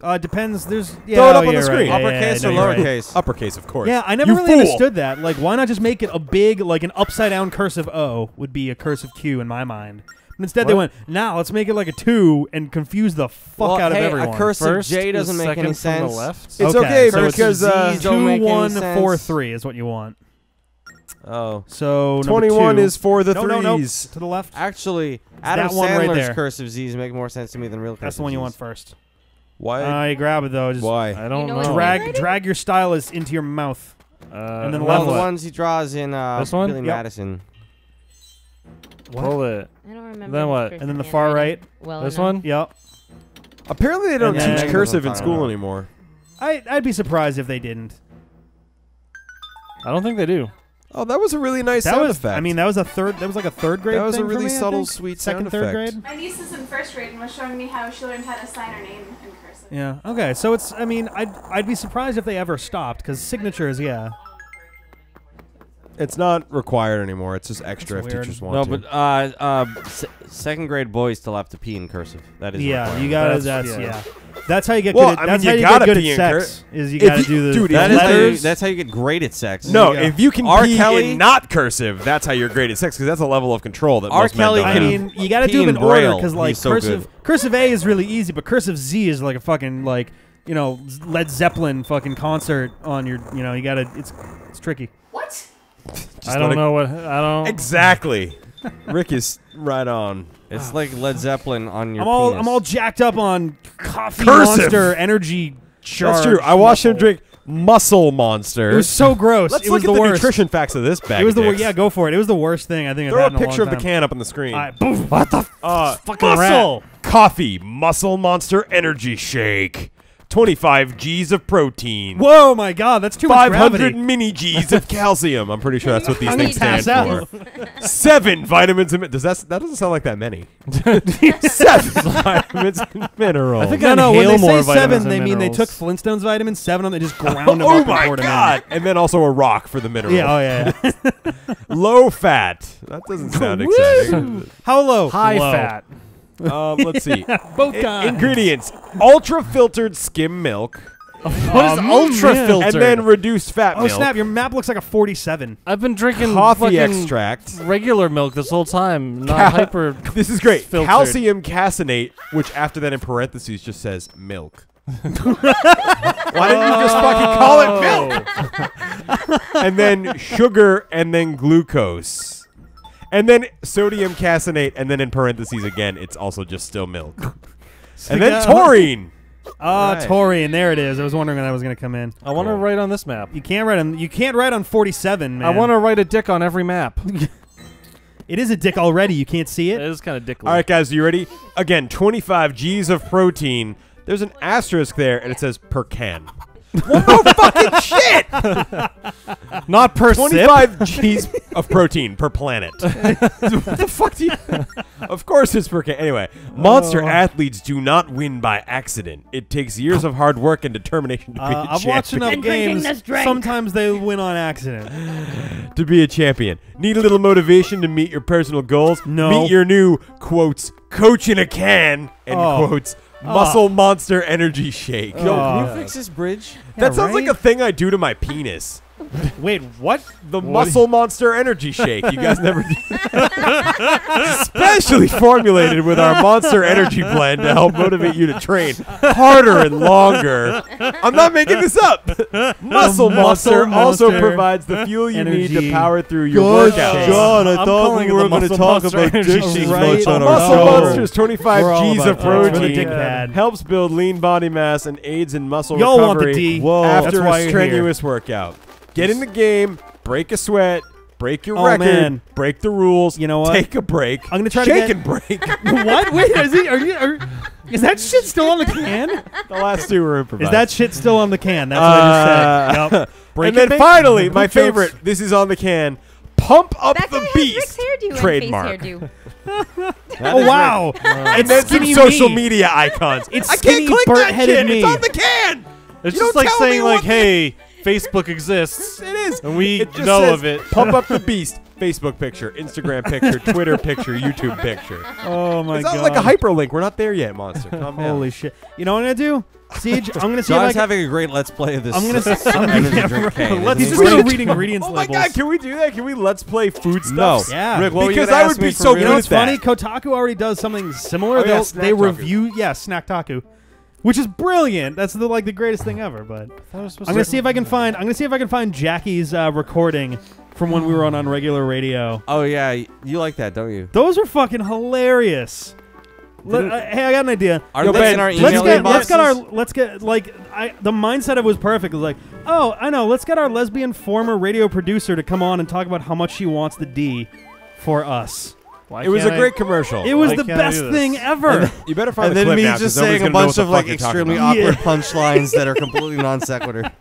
Uh, depends. There's yeah. Throw it up oh, on the you're right. screen. Yeah, yeah, Uppercase yeah, or no, you're right. lowercase? Uppercase, of course. Yeah, I never You really fool. understood that. Like, why not just make it a big, like an upside down cursive O would be a cursive Q in my mind. But instead, they What? went, nah, let's make it like a two and confuse the fuck Well, out of everyone. a cursive First J doesn't make second any from sense. the left. It's Okay, okay, so because uh, Z's don't make two, any one, sense. four, three is what you want. Oh, So 21 two- is for the no, no, no, threes. to the left. actually, Adam that one right Sandler's there. cursive Z's make more sense to me than real cursive That's the one you Z's. want first. Why? Uh, you grab it though. Just Why? I don't You know know. what drag, Handwriting? drag your stylus into your mouth. Uh, And then One left of the one. ones he draws in uh, This one? Billy Yep. Madison. Pull it. I don't remember. Then his what? And then the far right. Well This enough. one? Yep. Apparently, they don't And then- teach cursive in school anymore. I, I'd be surprised if they didn't. I don't think they do. Oh, that was a really nice That sound was. effect. I mean, that was a third. That was like a third grade. That was a thing for really me, I subtle, think. sweet Second, sound third effect. grade. My niece is in first grade and was showing me how she learned how to sign her name in cursive. Yeah. Okay. So it's. I mean, I'd I'd be surprised if they ever stopped because signatures. Yeah. It's not required anymore. It's just extra if weird. teachers want to. No, to. but uh, uh, se- second grade boys still have to pee in cursive. That is Yeah, required. you gotta. That's- That's, yeah. yeah. That's how you get Well, good. At, I that's mean, how you you gotta get good pee at in sex. Is you If gotta you- do the dude, if That is how you, letters. that's how you get great at sex. no, Yeah. if you can R. pee Kelly- in not cursive, that's how you're great at sex because that's a level of control that R. most Kelly men I don't can- have. mean, you got to Pee do them in in order Braille. because like He's so cursive good. cursive A is really easy, but cursive Z is like a fucking like you know Led Zeppelin fucking concert on your you know you got to it's it's tricky. What? I don't let it- know what I don't. Exactly. Rick is right on. It's like Led Zeppelin on your I'm all penis. I'm all jacked up on coffee Cursive. monster energy. That's true. I watched him drink Muscle Monster. It was so gross. Let's it look was at the, the, worst. nutrition facts of this bag. It was the of wor- yeah. Go for it. It was the worst thing I think Throw I've a had in a picture of long the time. can up on the screen. All right, boom. what the f- Uh, fucking muscle coffee muscle monster energy shake 25 g's of protein Whoa, my God, that's too much 500 mini g's of calcium i'm pretty sure that's what these things gonna stand pass for seven vitamins and mi- does that that doesn't sound like that many seven vitamins and minerals I think No, I no. When they more say seven, and they mean they took. Flintstones vitamins, seven of them, they just ground them oh up and my poured 'em in. god and then also a rock for the minerals. Yeah, oh yeah. yeah. low fat that doesn't sound exciting How low? high Low. fat. Um, let's see Both I- ingredients ultra filtered skim milk What is Um, ultra yeah. filtered? and then reduced fat Oh milk snap! Your map looks like a 47. I've been drinking coffee fucking extract regular milk this whole time, not Ca- hyper. This is great. Filtered. Calcium caseinate, which after that in parentheses just says milk. Why didn't you just fucking call it milk? and then sugar, and then glucose, and then sodium caseinate, and then in parentheses again, it's also just still milk. and then Yeah. taurine. Oh, Right. taurine. There it is. I was wondering when that was going to come in. I want to Cool. write on this map. You can't write on. You can't write on 47, man. I want to write a dick on every map. It is a dick already. You can't see it it. is kind of dickly. All right, guys, you ready? Again, 25 G's of protein. There's an asterisk there, and it says per can. Well, no fucking shit! Not per sip. 25 G's of protein per planet. what the fuck do you? of course it's per can. Anyway, monster Oh. athletes do not win by accident. It takes years of hard work and determination to be Uh, a I've watched champion. enough games. Sometimes they win on accident. to be a champion. Need a little motivation to meet your personal goals? No. Meet your new quotes coach in a can end Oh. quotes Ah. muscle monster energy shake. Yo, Can you ah. fix this bridge? that yeah, sounds like a thing I do to my penis. Wait, what? The muscle monster energy shake. You guys never do. Specially formulated with our monster energy blend to help motivate you to train harder and longer. I'm not making this up. Muscle Monster also Monster provides the fuel you need to energy. power through your workout. John, I thought calling we it were the gonna Muscle talk Monster about energy shake right much on our Muscle show. Monster's 25 We're all G's about of that. We're the protein pad. helps build lean body mass and aids in muscle Y'all want the recovery D. Whoa. That's after why a you're strenuous workout. Get in the game, break a sweat, break your Oh, record, man. break the rules. You know what? Take a break. I'm gonna try to shake get- and break. what? Wait, is it? Are you? Are, is that shit still on the can? the last two were improvised. Is that shit still on the can? That's what I just said. Uh, yep. Break and then bake. finally, my Poop jokes. favorite. This is on the can. Pump up That guy the has beast. Rick's hairdo Trademark. and face hairdo. Oh wow! Uh, and then some social me. media icons. It's I skinny, can't click that burnt-headed shit. me. It's on the can. It's You just don't like tell saying like, what- "Hey, Facebook exists." It is. And we It just know says, of it. Pump up the beast. Facebook picture, Instagram picture, Twitter picture, YouTube picture. Oh my it's god! not like a hyperlink. We're not there yet, monster. Calm down. Holy shit! You know what I'm gonna do? Siege. I'm gonna see I John's can. having a great let's play of this. I'm gonna. s- energy I'm drink can. Let's isn't just gonna read ingredients Oh my god, can we do that? Can we let's play food No. stuff? Yeah. Rick, what Because gonna I would me be for so real? You know what's good at funny? Kotaku already does something similar. Oh, yeah, They'll- Snack they Taku. review, yeah, Snacktaku, which is brilliant. That's the, like the greatest thing ever. But I'm gonna see if I can find. I'm gonna see if I can find Jackie's uh, recording from when we were on on regular radio. Oh yeah, you like that, don't you? Those are fucking hilarious. Let- uh, hey, I got an idea. Are Yo, links Ben, in our Let's email get, let's get our, let's get like I. The mindset of it was perfect. It was like, oh, I know. Let's get our lesbian former radio producer to come on and talk about how much she wants the D for us. Why It was a can't I- great commercial. It was Why the best thing ever. you better find And the then clip me now, 'cause just saying a bunch of like fuck you're talking extremely about. Yeah. awkward punchlines that are completely non sequitur.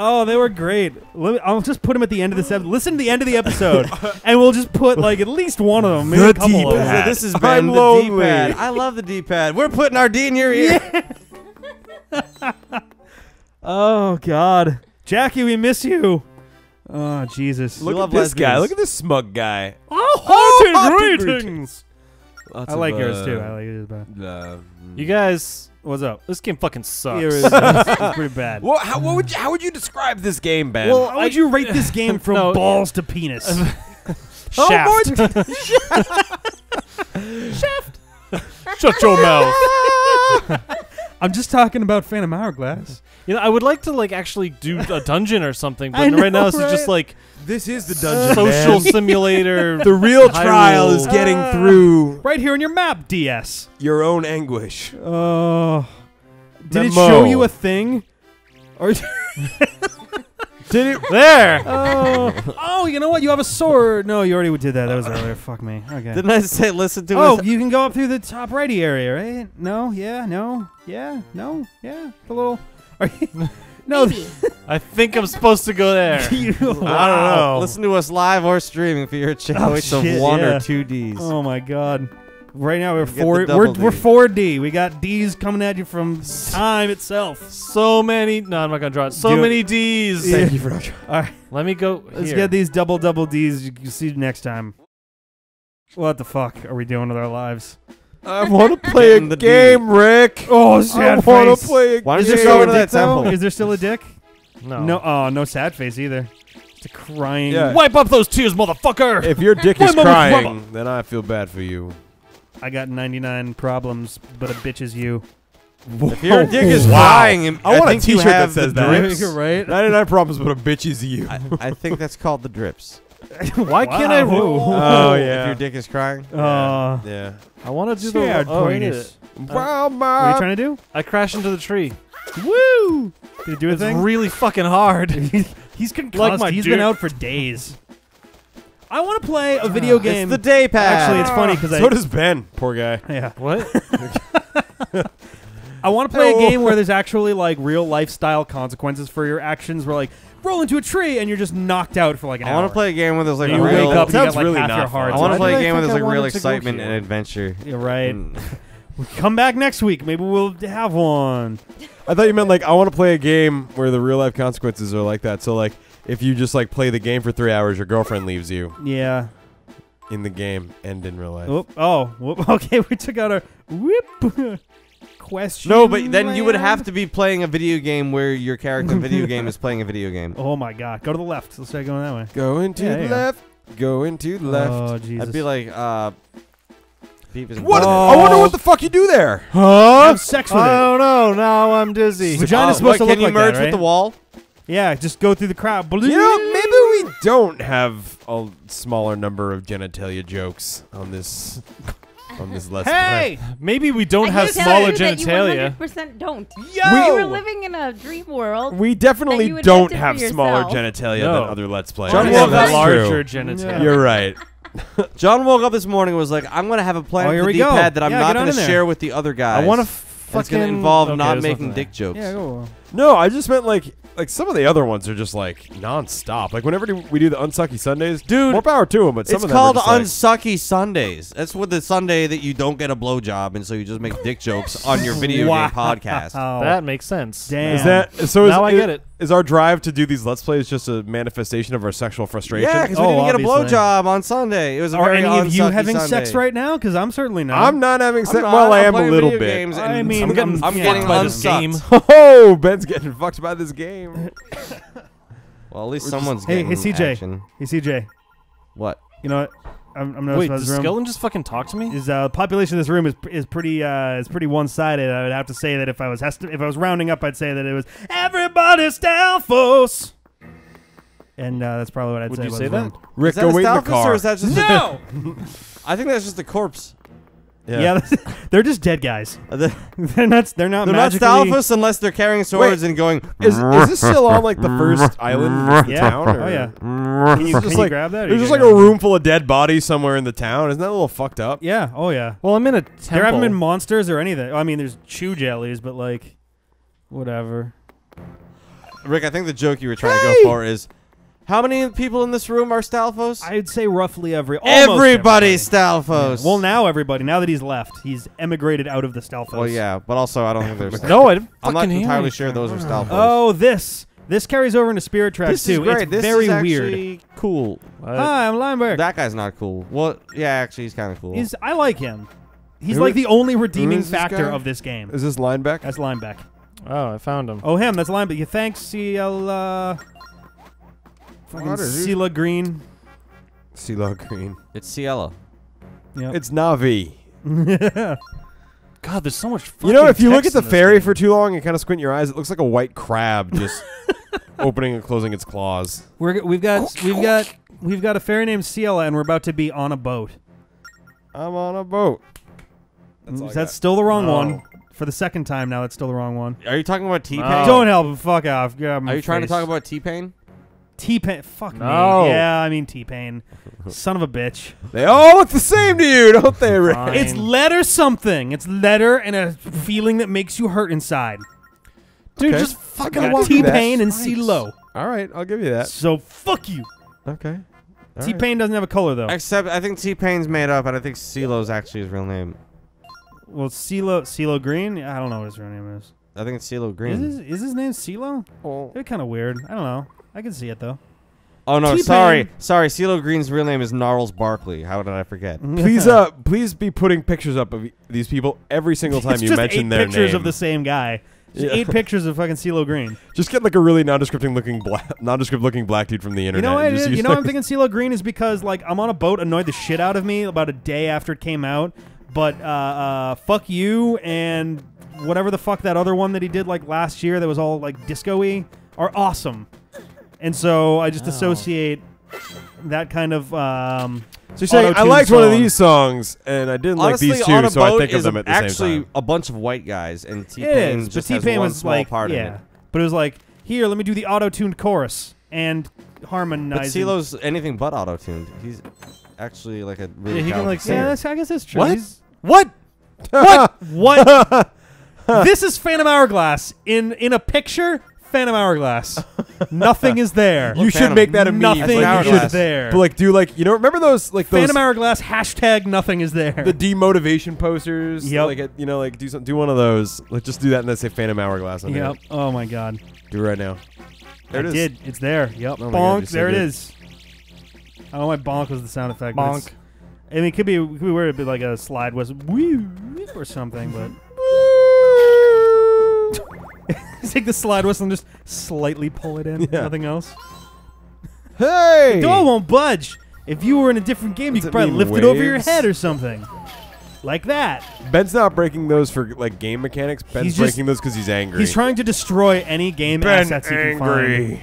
Oh, they were great. Let me, I'll just put them at the end of this episode. Listen to the end of the episode, and we'll just put like at least one of them, maybe The a couple. D-pad. So this is I'm Ben the lonely. D-pad. I love the D-pad. We're putting our D in your ear. Oh God, Jackie, we miss you. Oh Jesus! Look love at this guy. Look at this smug guy. Oh, haunted greetings. Lots I of, like yours uh, too. I like yours better. uh, You guys, What's up? this game fucking sucks. Here is- it's pretty bad. Well, how, what would you, how would you describe this game, Ben? Well, how would you rate this game from No. balls to penis? Oh, Shaft. Shut your mouth. I'm just talking about Phantom Hourglass. You know, I would like to like actually do a dungeon or something, but I right now know, this is just like this is the dungeon social simulator. the real trial is getting Ah. through Right here on your map, DS. your own anguish. Oh. did it show you a thing? Or Did it? there. oh, oh, you know what? You have a sword. No, you already did that. That was earlier. Fuck me. Okay. Didn't I say listen to Oh, us? you can go up through the top righty area, right? No, yeah, no, yeah, no, yeah. The little. Are you, no, Maybe. I think I'm supposed to go there. you, I don't know. Listen to us live or streaming for your oh, choice Oh, shit, of one yeah. or two Ds. Oh my god. Right now we're Get four. double We're, we're D. four D. We got D's coming at you from time itself. So many. No, I'm not gonna draw it. So Do it. many D's. Yeah. you for not All right, Let me go. let's here. get these double double D's. You can see next time. What the fuck are we doing with our lives? I want to play a Getting the D. game, Rick. Oh, I sad want face. to play a Why don't Is you there still go a into that dick temple? Is there still a dick? No. No. Oh, no sad face either. It's a crying. Yeah. Wipe up those tears, motherfucker. If your dick My is mama's crying, then I feel bad for you. I got 99 problems, but a bitch is you. If your dick is Wow. crying, I want a think you t-shirt that says the that. drips. right? 99 problems, but a bitch is you. I, I think that's called the drips. Why can't I? Wow. Roll? Oh, If yeah. your dick is crying. Uh, yeah. I want to do Sad the. Oh, wait a penis. Wow, what are you trying to do? I crashed into the tree. Woo! Did it do a It's thing? really fucking hard. He's concussed. Like my He's dick. been out for days. I want to play a video game. It's the day pass. Actually, it's funny because So I does Ben. Poor guy. yeah. what? I want to play a game where there's actually like real lifestyle consequences for your actions. Where like roll into a tree and you're just knocked out for like an I hour. want to play a game where there's like You a wake real. up, you Sounds got like really half not your heart. I want to play did a I game where there's like real wanted to go excitement and adventure. You're right. Mm. Come back next week. Maybe we'll have one. I thought you meant like I want to play a game where the real life consequences are like that. So like if you just like play the game for three hours, your girlfriend leaves you Yeah. in the game and in real life. Whoop. Oh. Whoop. Okay. We took out our whip. Question. No, but then you would have to be playing a video game where your character in video game is playing a video game. Oh my God! Go to the left. Let's try going that way. Going to Yeah, the yeah. left. Going to the left. Oh Jesus! I'd be like, uh, Beavis and what? Oh. I wonder what the fuck you do there. have sex with I it. don't know. Now I'm dizzy. Vagina's Oh, supposed what, to can look you like merge that, with right? the wall? Yeah, just go through the crowd. You know, maybe we don't have a smaller number of genitalia jokes on this on this let's Hey, Maybe we don't I have smaller tell you that genitalia. You 100% don't. yo! You were living in a dream world. We definitely don't have smaller genitalia No. than other let's plays. John John Wall have that's larger true. genitalia. You're right. John woke up this morning and was like, I'm going to have a plan Oh, with the. D-pad that I'm Yeah, not going in to there. share with the other guys. I want to fucking It's going to involve okay, not making dick jokes. yeah, go. No, I just meant like like some of the other ones are just like nonstop. Like whenever we do the unsucky Sundays, Dude, more power to them. But some It's of them are called just like, Unsucky Sundays. That's what the Sunday that you don't get a blowjob and so you just make dick jokes on your video Wow. game podcast. Oh. That makes sense. Damn. Is that so? Is, Now I get it. Is our drive to do these let's plays just a manifestation of our sexual frustration? Yeah, because Oh, we didn't get a obviously. blowjob on Sunday. It was a Are very any of you unsucky having Sunday. sex right now? Because I'm certainly not. I'm not having I'm sex. not. Well, I I'm am a playing little video bit. games I mean, I'm getting, I'm I'm fucked getting by this unsucked. game. Oh, Ben's getting fucked by this game. Well, at least We're someone's Hey, getting hey, CJ. action. Hey, CJ. What? You know what? I'm, I'm noticing Wait, about does this room. Skeleton just fucking talk to me? Is uh, the population of this room is is pretty uh, is pretty one sided. I would have to say that if I was hesti- if I was rounding up, I'd say that it was everybody Stalfos. And uh, that's probably what I'd Would say. you say that? room. Rick, Is that go a wait in the car. or is that just No. I think that's just a corpse. Yeah, they're just dead guys. They're not. They're not. They're not not magically. Stalfos unless they're carrying swords and going. Is, is this still on like the first island of Yeah. town? Oh yeah. Can you, can just you like grab that? there's just like a go- room full of dead bodies somewhere in the town. Isn't that a little fucked up? Yeah. Oh yeah. Well, I'm in a temple. There haven't been monsters or anything. I mean, there's chew jellies, but like, whatever. Rick, I think the joke you were trying to go for is how many people in this room are Stalfos? I'd say roughly every. almost Everybody's everybody. Stalfos. Well, now everybody. Now that he's left, he's emigrated out of the Stalfos. Well, yeah, but also I don't think there's. No, I didn't I'm not entirely sure those are Stalfos. Oh, this This carries over into Spirit Tracks This too. is great. It's this very is weird. actually cool. Hi, I'm Linebeck. That guy's not cool. Well, yeah, actually, he's kind of cool. He's I like him. He's Who like is- the only redeeming factor guy? of this game. Is this Linebeck? That's Linebeck. Oh, I found him. Oh, him. That's Linebeck. Yeah, thanks, CL. Uh, fucking What is he? Sela Green. CeeLo Green. it's Cielo. Yep. It's Navi. God, there's so much. You know, if you look at the in this ferry game. for too long and kind of squint your eyes, it looks like a white crab just opening and closing its claws. We're, g- we've got we've got we've got a fairy named Ciela, and we're about to be on a boat. I'm on a boat. That's, mm, all I That's still the wrong Oh. one. For the second time now, that's still the wrong one. Are you talking about T Pain? No. Don't help him. Fuck off. Get Are you trying to talk about T Pain? T Pain? Fuck No. me. Yeah, I mean T Pain. Son of a bitch. They all look the same to you, don't they, Ray? Fine. It's letter something. It's letter and a feeling that makes you hurt inside. dude, Okay. just fucking Okay. walk T that. Pain and Christ. CeeLo. All right, I'll give you that. So fuck you. Okay. All T right. Pain doesn't have a color though. Except I think T Pain's made up, and I think CeeLo's actually his real name. Well, CeeLo CeeLo Green. I don't know what his real name is. I think it's CeeLo Is Green. his, is his name CeeLo? Oh. It's kind of weird. I don't know. I can see it though. Oh no, T-Pain. sorry, sorry. CeeLo Green's real name is Gnarls Barkley. How did I forget? Please, uh, please be putting pictures up of these people every single time it's you mention eight their pictures name. of the same guy. Yeah. Eight pictures of fucking CeeLo Green. Just get like a really nondescript looking black, nondescript looking black dude from the internet. You internet. know what? and just You know what I'm thinking CeeLo Green is because like I'm on a boat annoyed the shit out of me about a day after it came out. But uh, uh, fuck you and whatever the fuck that other one that he did like last year that was all like disco-y are awesome. And so I just Oh. associate that kind of um, So you're saying I auto-tune liked one of these songs and I didn't Honestly, like these two, so I think of them at the actually same time. a bunch of white guys, and T Pain is, but just T has Pain one was small like, part yeah, of it. but it was like, here, let me do the auto-tuned chorus and But harmonizing. CeeLo's anything but auto tuned. He's actually like a really Yeah, he can, talented like, singer. yeah, that's, I guess that's true. What? He's- What? What? this is Phantom Hourglass in in a picture. Phantom Hourglass. Nothing is there. You should Phantom? make that a meme. Nothing Like, you Hourglass. is there. But like, do like you know? Remember those like those Phantom Hourglass hashtag nothing is there. the demotivation posters? Yep. Like you know, like do some, do one of those. Like just do that and then say Phantom Hourglass on yep. it. Oh my god. Do it right now. There I it is. did. It's there. Yep. Oh my God, bonk. you're so there it good. is. Oh, my bonk was the sound effect. but bonk. I mean, it could be, it could be weird. It'd be like a slide was woo or something, but take the slide whistle and just slightly pull it in. Yeah. Nothing else. Hey. The door won't budge. If you were in a different game, you could probably lift it over your head or something. Like that. Ben's not breaking those for like game mechanics. Ben's He's just- breaking those because he's angry. He's trying to destroy any game Ben assets he can find. angry.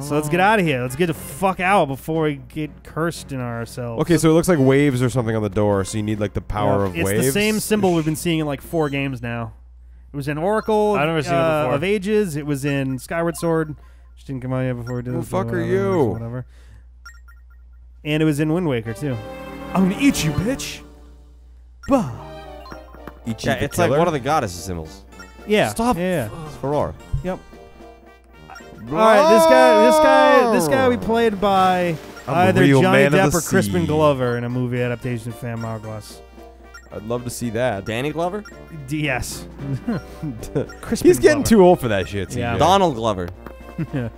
So let's get out of here. Let's get the fuck out before we get cursed in ourselves. Okay, so it looks like waves or something on the door. So you need like the power Yeah, of it's waves. It's the same symbol we've been seeing in like four games now. It was in Oracle I've never seen it uh, before. of Ages. It was in Skyward Sword, which didn't come out yet before we did Who this. the fuck are whatever, you? Whatever. And it was in Wind Waker too. I'm gonna eat you, bitch. Bah. Ichi yeah, the it's like one of the goddess symbols. Yeah. Stop. Yeah. It's Farore. Yep. All right, this guy, this guy, this guy we played by I'm either Johnny Depp the or Crispin. Glover in a movie adaptation of Phantom Hourglass. I'd love to see that. Danny Glover? D- yes. Crispin He's getting Glover. too old for that shit. TJ. Yeah. Donald Glover.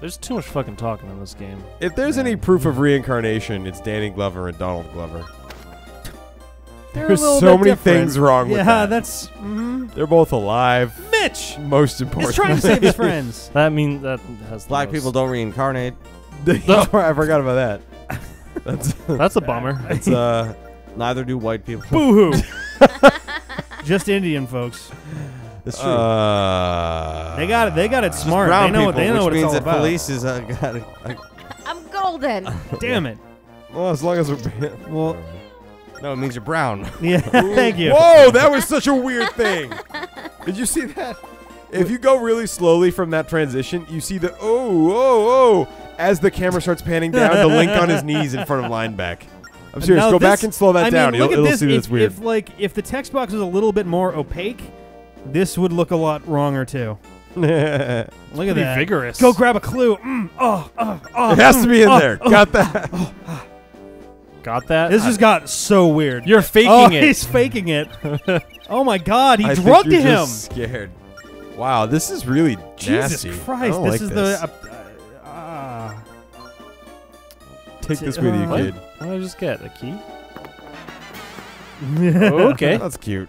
There's too much fucking talking in this game. If there's any proof of reincarnation, it's Danny Glover and Donald Glover. They're a There's little so bit many different. things wrong with that. Yeah, that. that's mhm. They're both alive. Mitch. Most important. He's trying to save his friends. That means that has the Black most- people don't reincarnate. I forgot about that. That's That's a bummer. that's uh. Neither do white people. Boo hoo. Just Indian folks. That's Uh, They got it. They got it smart. Brown They know. people, They know which what means it's all that about. police is uh, got a, a- I'm golden. Damn it. Well, as long as we're. Well, no, it means you're brown. yeah. thank you. Whoa, that was such a weird thing. Did you see that? If you go really slowly from that transition, you see the oh, oh, oh, as the camera starts panning down, the link on his knees in front of Linebeck. I'm serious. Now Go this- back and slow that I down. mean, look You'll, at it'll this. see if, it's weird. if like if the text box was a little bit more opaque, this would look a lot wronger too. Look at Pretty that. vigorous. Go grab a clue. Mm, oh, oh, oh, it has to be in oh, there. oh. Got that? Got that? This just got so weird. You're faking oh, it. he's faking it. oh my god, he I think drugged you're him. just scared. Wow, this is really Jesus nasty. I Christ! don't This like is this. the. Uh, uh, Take this with you, uh, kid. What did I just get? A key? uh, okay. That's cute.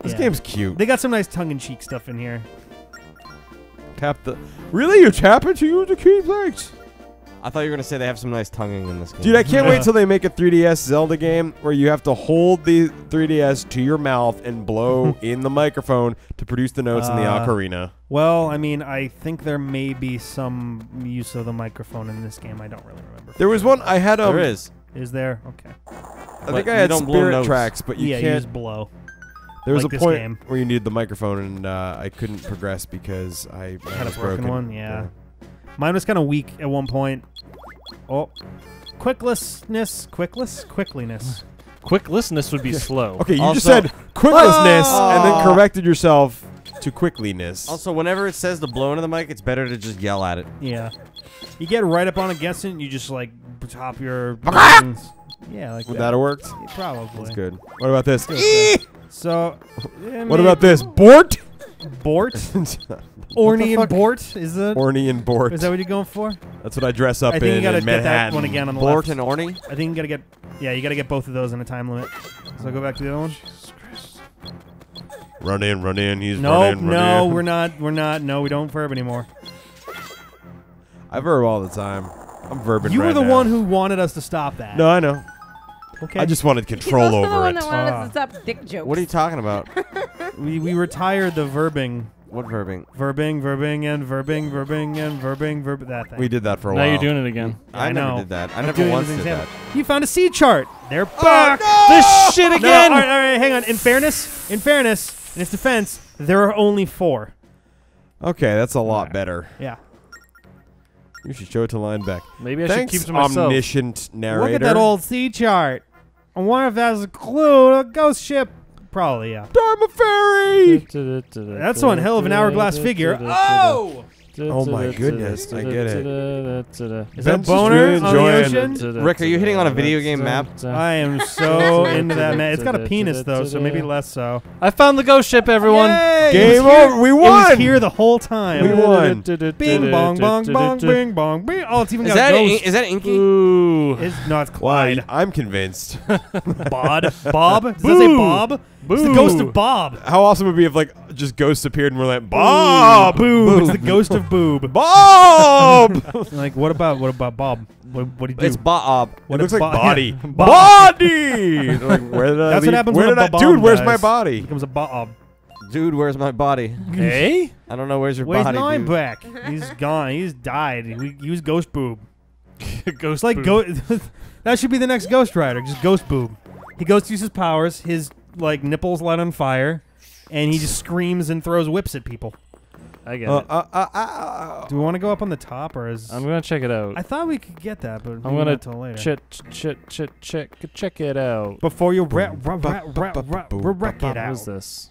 This Yeah. game's cute. They got some nice tongue-in-cheek stuff in here. Tap the. Really, you tap it to use the key? Thanks. I thought you were gonna say they have some nice tonguing in this game. Dude, I can't wait till they make a 3DS Zelda game where you have to hold the 3DS to your mouth and blow in the microphone to produce the notes in the Uh, ocarina. Well, I mean, I think there may be some use of the microphone in this game. I don't really remember. There was one I had. Um, there is. Is there? Okay. I But think I had don't blow Spirit notes. Tracks, but you yeah, you can't. just blow. there was like a this point game. where you needed the microphone, and uh, I couldn't progress because I Had was a broken broken. one. Yeah. Mine was kind of weak at one point. Oh, quicklessness, quickless, quickliness. Quicklessness would be slow. Okay, you just Also- said quicklessness and then Oh. corrected yourself to quickliness. Also, whenever it says to blow into the mic, it's better to just yell at it. Yeah. You get right up on against it, and you just like top your. buttons. yeah, like Would that. that have worked? Probably. That's good. What about this? Eee! So. yeah, What may- about this? Bort? Bort? Orny and Bort? Is that? Orny and Bort. Is that what you're going for? That's what I dress up I think in you gotta in get that Manhattan. one again on the Bort left. and Orny. I think you gotta get. Yeah, you gotta get both of those in a time limit. So go back to the other one. Run in, run in. He's No, running, run no, in. we're not. We're not. No, we don't verb anymore. I verb all the time. I'm verbing You right were the now. one who wanted us to stop that. No, I know. Okay. I just wanted He's control also the over one it. that wanted Ah. us to stop dick jokes. What are you talking about? we we retired the verbing, what verbing? verbing, verbing, and verbing, verbing, and verbing, verb that thing. We did that for a now while. Now you're doing it again. I, I never know. did that. I I'm never once did example. that. You found a C chart. They're back. This shit again. No, again. all right, all right, hang on. In fairness, in fairness, in its defense, there are only four. Okay, that's a lot Yeah. better. Yeah. You should show it to Linebeck. Maybe I Thanks, should keep to myself. omniscient narrator. Look at that old sea chart. I wonder if that's a clue to a ghost ship. Probably, yeah. Dharma Fairy! That's one hell of an hourglass figure. Oh! Oh my goodness, I get it. Is that boner really? Rick, are you hitting on a video game map? I am so into that, man. It's got a penis, though, so maybe less so. I found the ghost ship, everyone. Game It over. We won. It was here the whole time. We won. Bing, bong, bong, bong, bing, bong. Oh, it's even got that ghost. is that Inky? Ooh. It's, no, it's Why? Clyde. I'm convinced. Bod? Bob? Does that say Boo. It's the ghost of Bob. How awesome would it be if like just ghosts appeared and we're like Bob, Boob. It's the ghost of Boob. Bob. like, what about what about Bob? What what do you do? It's Bob. what it looks like Bo- body. Bob Body. Like, where did I That's what happens Where when did a I, bomb dude? Where's my dies. body? becomes a Bob. Dude, where's my body? Hey? I don't know where's your Where's body, dude. Linebeck? He's gone. He's died. He, he was Ghost Boob. ghost like go. that should be the next Ghost Rider. Just Ghost Boob. He goes to use his powers. His like nipples light on fire, and he just screams and throws whips at people. I get Uh, it. uh, uh, uh, uh. Do we want to go up on the top, or is I'm gonna check it out. I thought we could get that, but I'm gonna not till later. check, check, check, check, check it out. Before you ra- ra- ra- wreck it What out. is this?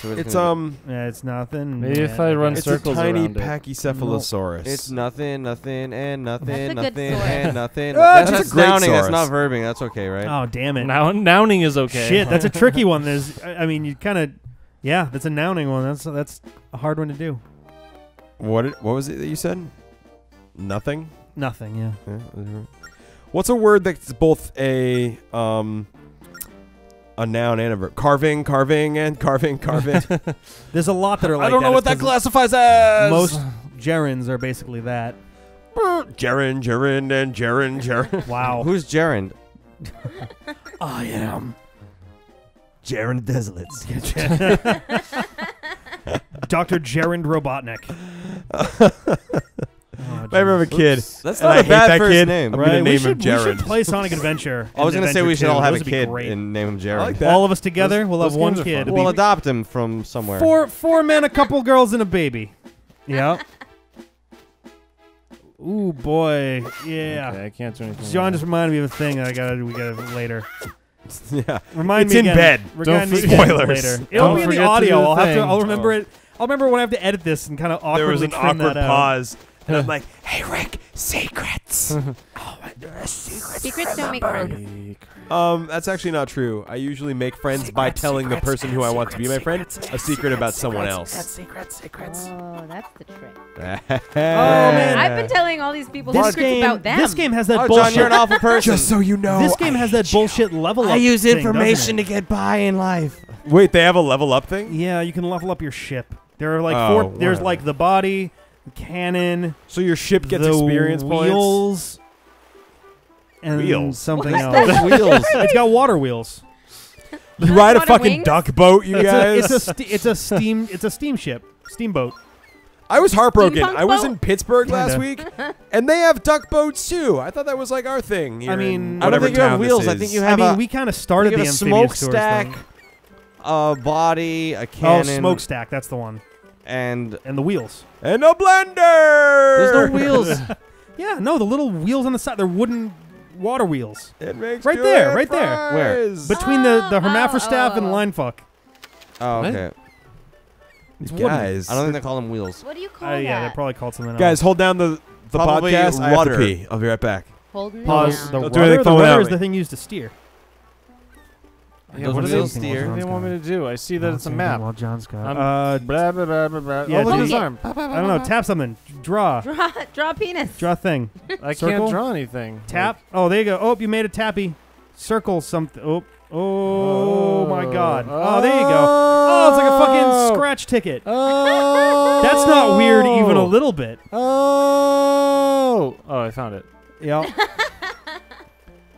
So It's gonna- um, Yeah, it's nothing. Maybe if I run guess. it's a circles tiny around it. pachycephalosaurus. It's nothing, nothing, and nothing, That's a nothing, source. and nothing. Ah, that's that's a that's great. That's not verbing. That's okay, right? Oh damn it! Now, nouning is okay. Shit, that's a tricky one. There's, I I mean, you kind of, yeah, that's a nouning one. That's that's a hard one to do. what? it- What was it that you said? Nothing. Nothing. Yeah. Yeah. What's a word that's both a um a noun and a verb? Carving, carving, and carving, carving. There's a lot that are like I don't know that. what that classifies as. Most gerunds are basically that. Jaren, Jaren, and Jaren, Jaren. Wow. Who's Jaren? I am Jaren Desolate. Dr. Gerund Robotnik. Oh, I remember a kid. That's And not I a hate bad that first kid. name. I'm right? gonna we should, him we should play Sonic Adventure. I was gonna say we Adventure should all have Those a kid great. and name him Jared. Like. All of us together, we'll have one kid. We'll adopt him from somewhere. four four men, a couple girls, and a baby. Yeah. Ooh boy, yeah. Okay, I can't do anything. John just reminded me of a thing that I gotta do. We gotta later. yeah. Remind It's me in again. bed. Remind Don't me forget- again Spoilers. later. Don't It'll be in the forget to do audio. I'll have to. I'll remember it. I'll remember when I have to edit this and kind of awkwardly There was an awkward that out. Pause. And I'm like, hey, Rick, secrets. Oh my secrets don't make friends. Um, that's actually not true. I usually make friends by telling the person who I want to be my friend a secret about someone else. Secrets, secrets. Oh, that's the trick. Oh, man. I've been telling all these people This secrets game, about them. this game has that Oh, bullshit. John, you're an awful person. Just so you know. this game has that bullshit level up. I use thing, information doesn't to get by in life. Wait, they have a level up thing? Yeah, you can level up your ship. There are like Oh, four. There's like the body, the cannon, So your ship gets the experience points. wheels, and Wheels? something What's else. wheels. It's got water wheels. You ride a fucking wings? duck boat, you It's a, guys. it's a st- it's a steam it's a steamship steamboat. I was heartbroken. Steampunk I was boat? in Pittsburgh last Kinda. week, and they have duck boats too. I thought that was like our thing. here I in mean- I don't whatever think you have wheels. I think you have. I mean, a, we kind of started you the a amphibious smokestack, a body, a oh, cannon, Oh, smokestack. That's the one. And And the wheels. and a blender. there's no wheels. Yeah, no, the little wheels on the side. They're wooden water wheels. It makes Right there, right there. Where? fries. Between the, the Oh, hermaphrostaff uh, oh, and oh. line fuck. oh, What? okay. It's wooden. guys, I don't think they call them wheels. What do you call Uh, yeah, they're probably called something guys, hold down the the Probably podcast. I have to pee. I'll be right back. Holding it Pause. down. The Don't do rudder, the rudder is the thing used to steer. Yeah, Those what do wheels they, steer. what do they want me to do? I see that it's a map. Well, John's got. I'm- uh, Blah, blah, blah, blah, blah. Yeah, oh, look at dude. his Okay. arm. I don't know. Tap something. Draw. Draw, draw a penis. Draw a thing. I Circle? can't draw anything. Tap. Oh, there you go. Oh, you made a tappy. Circle something. Oh. Oh, my God. Oh, there you go. Oh, it's like a fucking scratch ticket. Oh. That's not weird even a little bit. Oh. Oh, I found it. Yeah.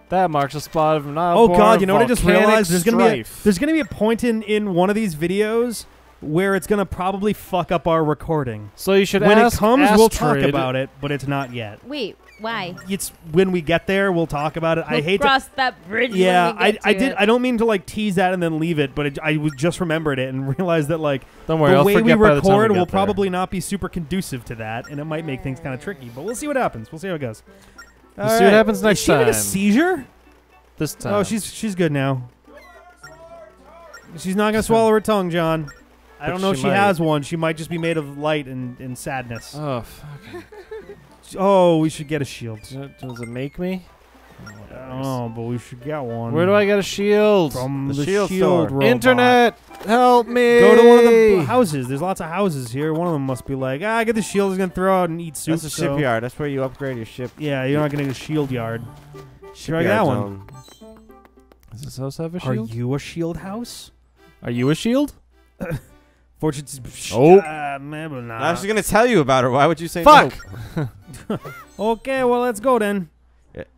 That marks a spot of not Oh God, you know what I just realized? There's gonna be a, there's gonna be a point in in one of these videos where it's gonna probably fuck up our recording. So you should when it ask comes, we'll talk about it, but it's not yet. Wait, why? It's when we get there, we'll talk about it. I We'll hate to. cross that bridge. when Yeah, we I, get I to did. it. I don't mean to like tease that and then leave it, but it, I w- just remembered it and realized that like Don't worry, the I'll way we forget by the time record we will there. probably not be super conducive to that, and it might make things kind of tricky. But we'll see what happens. We'll see how it goes. We'll see what happens next Is she having a seizure? this oh, time. Oh, she's she's good now. She's not gonna swallow her tongue, John. I don't know if she she might. has one. She might just be made of light and, and sadness. Oh, fuck. Oh, we should get a shield. Does it make me? I but we should get one. Where do I get a shield? From The the, shield shield, store. robot. Internet, help me! Go to one of the houses. There's lots of houses here. One of them must be like, ah, I get the shield. He's gonna throw out and eat soup. That's a so- shipyard. That's where you upgrade your ship. Yeah, you're not gonna get a shield yard. Should I Shipyard get that one? zone. Does this house have a shield? Are you a shield house? Are you a shield? Fortune. Oh. Uh, maybe not. I was just gonna tell you about her. Why would you say Fuck! no? Okay, well let's go then.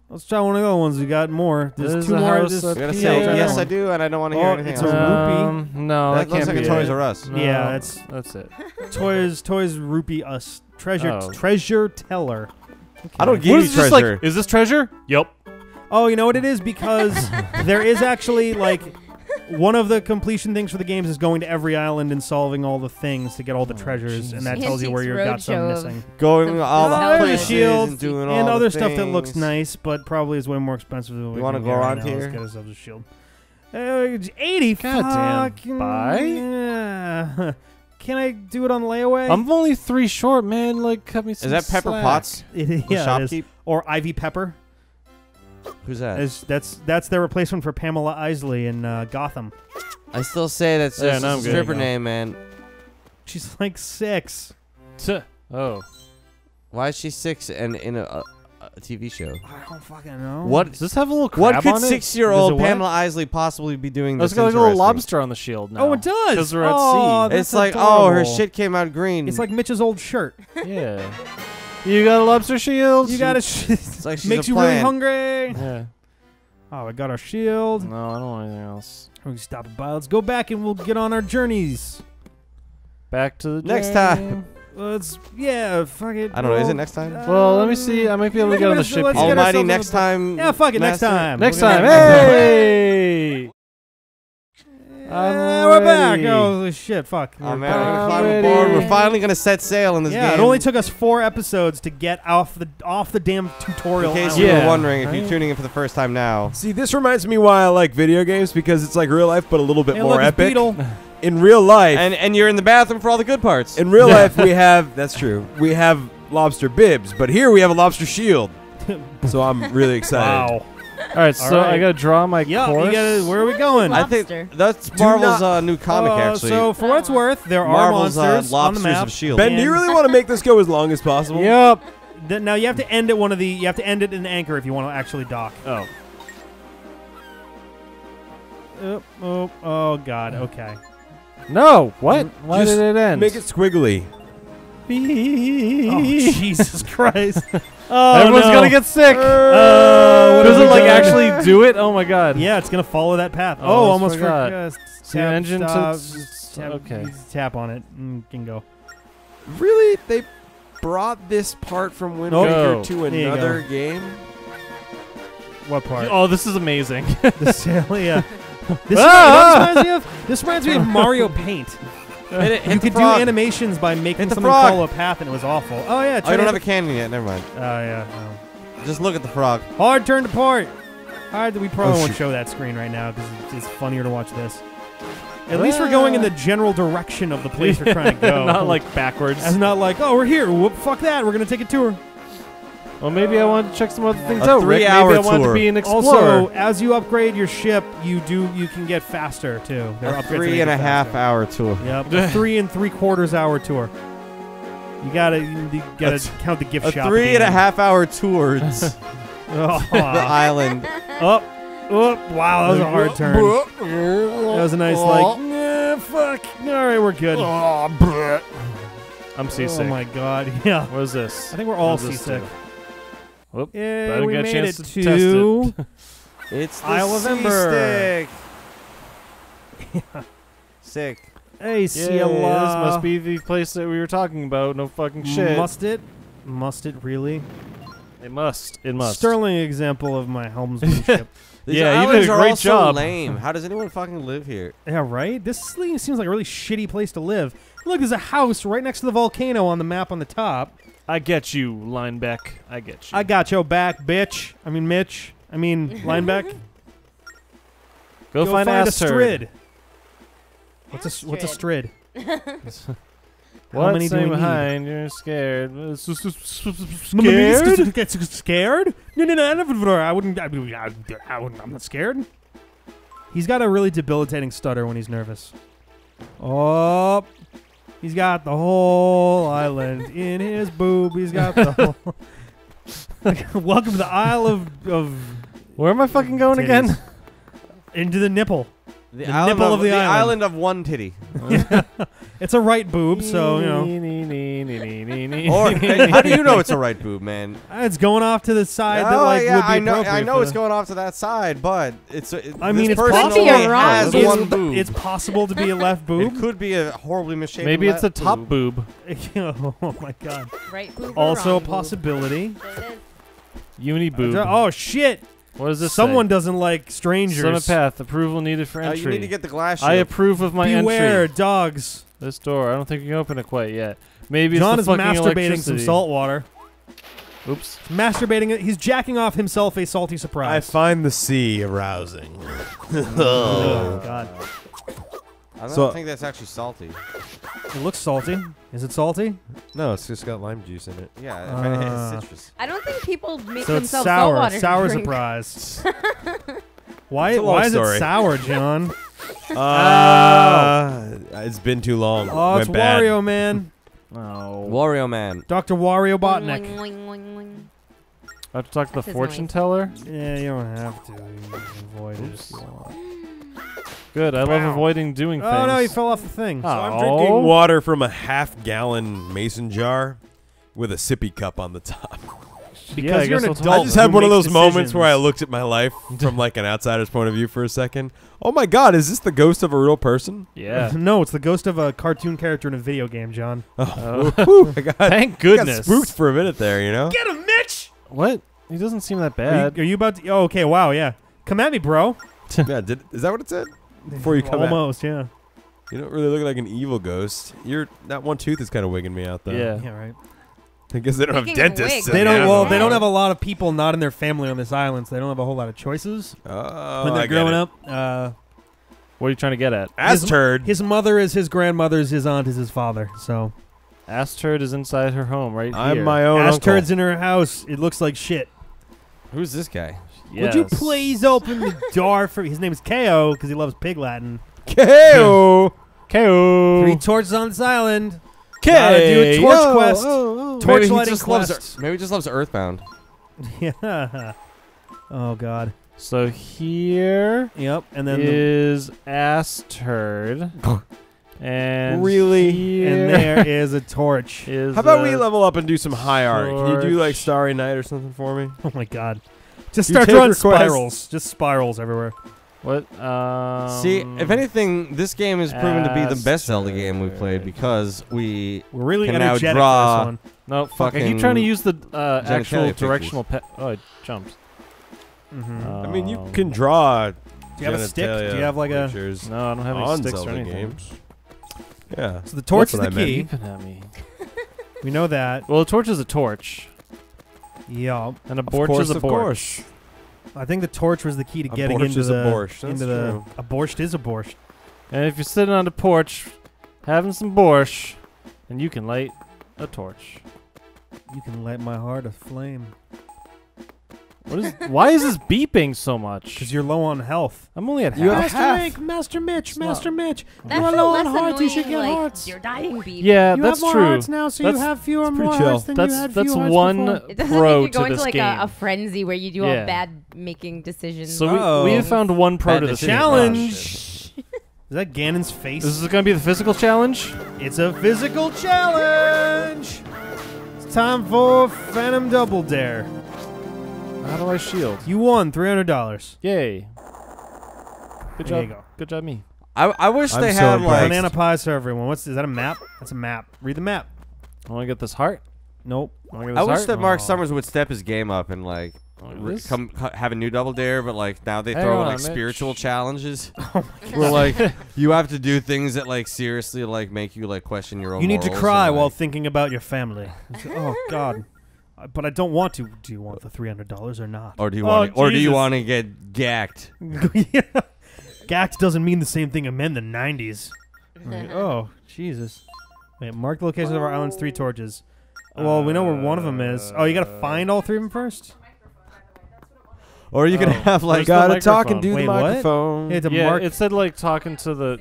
Yeah. Let's try one of the other ones. We got more. There's There's two a more. house There's- up gotta Yeah, say I'll yes, that I do, and I don't want to Oh, hear anything it's else. a rupee. Um, no, that that, looks can't like be a Toys it. R Us. No, Yeah, that's- that's it. Toys, Toys, rupee us. Treasure, Oh. treasure teller. I don't Okay. give What you is this treasure. like? Is this treasure? Yup. Oh, you know what it is because there is actually like one of the completion things for the games is going to every island and solving all the things to get all the treasures, and that tells you where you've got some missing. Going all Oh, the there's a places shield and doing all and the other stuff that looks nice, but probably is way more expensive than what we wanna go get right around now. Let's get ourselves a shield. Uh, Eighty. Goddamn, fucking- buy? Yeah. Can I do it on layaway? I'm only three short, man. Like, cut me Is some that Pepper slack. Potts? It- The yeah, it is. shopkeep? or Ivy Pepper. Who's that? Is that's that's their replacement for Pamela Isley in uh, Gotham. I still say that's Yeah, just no, a I'm good. stripper There you go. name, man. She's like six. Tuh. Oh, Why is she six and in a, a, a TV show? I don't fucking know. What? does this have a little crab What could on it? six-year-old it what? Pamela Isley possibly be doing? Let's That's got like a little interesting? lobster on the shield now. Oh, it does. 'Cause we're at oh, sea. that's It's like, oh, her adorable. shit came out green. It's like Mitch's old shirt. Yeah. You got a lobster shield? You got to sh- it's like she's makes a you really hungry. Yeah. Oh, I got our shield. No, I don't want anything else. We can stop it by. Let's go back and we'll get on our journeys. Back to the Next journey. time. Let's yeah, fuck it. I don't know. Is it next time? Uh, well, let me see. I might be able to get on the ship let's here. get Almighty next time. Yeah, fuck it. Next time. Next We'll time. Hey! Yeah, we're back. ready. Oh shit! Fuck. Oh We're man, we're gonna climb ready. aboard. We're finally gonna set sail in this yeah, game. it only took us four episodes to get off the off the damn tutorial. In case island. you Yeah. were wondering, if you're Right. tuning in for the first time now, See, this reminds me why I like video games because it's like real life, but a little bit Hey, more look, it's epic. Beetle. In real life, and and you're in the bathroom for all the good parts. in real life, we have that's true. We have lobster bibs, but here we have a lobster shield. so I'm really excited. wow. All right, so right. I gotta draw my Yeah, course. gotta. Where are we going? I Lobster. think that's Marvel's uh, new comic. Uh, actually, So for what it's worth, there are Marvel's uh, monsters on the Lobsters map. of Shield. Ben, do you really want to make this go as long as possible? Yep. Th- now you have to end at one of the. You have to end it in anchor if you want to actually dock. Oh. Oh, oh, oh God. Okay. No. What? Why Just did it end? Make it squiggly. Oh Jesus Christ. Oh Everyone's no. gonna get sick. Oh, what Does it like actually do it? Oh my god. Yeah, it's gonna follow that path. Oh, Oh, almost forgot. forgot. See, engine to- stop, tap, okay. Tap on it and can go. Really? They brought this part from Wind Nope. Waker to another game? What part? Oh, this is amazing. the sail, yeah. This, Ah! you know this reminds me of? This reminds me of Mario Paint. Hit it, hit You could do animations by making something frog. follow a path, and it was awful. Oh yeah, Oh, don't have a cannon yet. Never mind. Oh yeah. No. Just look at the frog. Hard turn to port. Hard. We probably Oh, won't show that screen right now because it's, it's funnier to watch this. At least we're going in the ah. general direction of the place we're trying to go. Not like backwards. And not like, oh, we're here. Whoop, fuck that. We're gonna take a tour. Well, maybe I want to check some other things A out. Rick. three-hour maybe I wanted tour. to be an explorer. Also, as you upgrade your ship, you do you can get faster too. There are A upgrades that three and you a half faster. hour tour. Yep, a three and three quarters hour tour. You gotta you gotta A t- count the gift A shop. at three the and a end. half hour tours the Oh, island. up, up. Wow, that was a hard turn. That was a nice like. Nah, fuck. All right, we're good. I'm seasick. Oh seasick. my god. Yeah. What is this? I think we're all What does this seasick. do? Whoop. I Yeah, didn't we a made chance it to test to. It's the Isle of Ember. stick. Sick. Hey, Yeah, Ciela. this must be the place that we were talking about. No fucking shit. Must it? Must it really? It must. It must. Sterling example of my helmsmanship. These Yeah, you did a great all job. lame. How does anyone fucking live here? yeah, right? This se- seems like a really shitty place to live. Look, there's a house right next to the volcano on the map on the top. I get you, Linebeck. I get you. I got your back, bitch. I mean, Mitch. I mean, Lineback. Go, find, find a strid. What's a s- what's a strid? What? How many do Stay we need? behind. You're scared. Scared? Scared? Scared? No, no, no, I never- I wouldn't. I, I, I wouldn't. I'm not scared. He's got a really debilitating stutter when he's nervous. Oh, he's got the whole island in his boob. He's got the whole. Welcome to the Isle of of Where am I fucking going titties. again? into the nipple. The, The island nipple of the island. island of one titty. It's a right boob, so you know Or how do you know it's a right boob, man? Uh, it's going off to the side that oh, like yeah, would be I know. I know it's the- going off to that side, but it's. It, I mean, it's possible. has It's- one boob. It's possible to be a left boob. it could be a horribly misshapen. Maybe it's a top boob. boob. oh my god. Right boob or Also a wrong boob? possibility. There. Uni boob. Oh shit! What does this Someone say? doesn't like strangers. Cinepath. Approval needed for Uh, entry. you need to get the glass. I approve of my Beware, entry. dogs. This door. I don't think we can open it quite yet. Maybe John it's is the fucking masturbating some salt water. Oops. Masturbating. He's jacking off himself a salty surprise. I find the sea arousing. oh god. I don't So- think that's actually salty. It looks salty. Is it salty? No, it's just got lime juice in it. Yeah, I mean, Uh, it's citrus. I don't think people make So it's themselves sour. salt water. Sour drink. surprise. why? It's a long Why is story. it sour, John? Uh, it's been too long. Oh, it's Went bad. Wario man. Oh. Wario Man. Dr. Wario Boing, Botnick. boing, boing, boing, boing. I have to talk to That's the his fortune noise. teller. Yeah, you don't have to. You can avoid it if you want. Good. I love avoiding doing things. Oh no, he fell off the thing. Oh. So I'm drinking water from a half-gallon mason jar with a sippy cup on the top. Because Yeah, I you're an adult. I just had one of makes those moments where I looked at my life from like an outsider's point of view for a second. Oh my god, is this the ghost of a real person? Yeah. no, it's the ghost of a cartoon character in a video game, John. Oh. oh. Whew, I got, Thank got goodness. spooked for a minute there, you know? Get him, Mitch! What? He doesn't seem that Are you, bad. are you about to? Oh, okay. Wow. Yeah. Come at me, bro. yeah, did, is that what it said? Before you come at- Almost. Yeah. You don't really look like an evil ghost. You're that one tooth is kind of wigging me out though. Yeah. Yeah. Right. I guess they don't have Speaking of dentists. They don't. Well, they don't have a lot of people not in their family on this island, so they don't have a whole lot of choices Oh, when they're get growing up. Uh, What are you trying to get at? Ass His- turd. his mother is his grandmother's. His aunt is his father. So Ass turd is inside her home right I'm here. my own ass uncle. in her house. It looks like shit. Who's this guy? Would you please open the door for me? His name is KO because he loves pig Latin. KO. KO. Three torches on this island. Gotta do a torch K.O. quest. Oh, oh. Torch maybe lighting just loves. quest. Maybe he just loves Earthbound. Yeah. Oh God. So here Yep. And then the, is ass turd. and Really? and there is a torch. is How about we level up and do some high art? Can you do like Starry Night or something for me? Oh my God. Just You start drawing requests. spirals. Just spirals everywhere. what? Um, See, if anything, this game has proven to be the best Zelda game we've played because we We're really Can now draw- for this no, fuck. I keep trying to use the uh, actual pictures. directional. Pe- oh, it jumped. Mhm. I mean, you Um, can draw. Do you have a stick? Do you have like a? No, I don't have any sticks Zelda or anything. games. Yeah. So the torch That's is the I key. Me. We know that. Well, a torch is a torch, Yeah. and a borch course, is a borch. I think the torch was the key to getting into the borscht, into the true. a borscht is a borscht. And if you're sitting on the porch, having some borscht, then you can light a torch. You can light my heart aflame What is? why is this beeping so much? because you're low on health. I'm only at You half. have half. Link, Master Mitch, It's not- Master Mitch. That's are low on hearts, You should get like, hearts. You're dying beep. Yeah, you that's have more true. hearts now, so That's- you have fewer more chill. hearts than That's you had that's few hearts one before. It doesn't pro like you're going this to like a, a frenzy where you do Yeah. all bad making decisions. so Uh-oh. we, we oh. have found one pro Bad to this Challenge. Is that Ganon's face? This is gonna be the physical challenge. It's a physical challenge. It's time for Phantom Double Dare. How do I shield? You won three hundred dollars. Yay! Good There job. you go. Good job, me. I, I wish I'm they so had impressed. like Banana pies for everyone. What's is that a map? That's a map. Read the map. I want to get this heart. Nope. I, wanna get I this wish heart. that Mark Aw. Summers would step his game up and like Like re- this? come co- have a new double dare, but like now they Hang throw in on, like Mitch. spiritual challenges. Oh Where like you have to do things that like seriously like make you like question your own. You need to morals cry and, while like- thinking about your family. Oh God. But I don't want to. Do you want the three hundred dollars or not? Or do you Oh, want? or do you want to get gacked? yeah. Gacked doesn't mean the same thing in the nineties. oh Jesus! Wait, mark the locations of our island's three oh. torches. Well, we know where one of them is. Oh, you gotta find all three of them first. Or you can Oh. have like Where's the Gotta talk and microphone? do Wait, the what? microphone. You have to yeah, mark. it said like talking to the,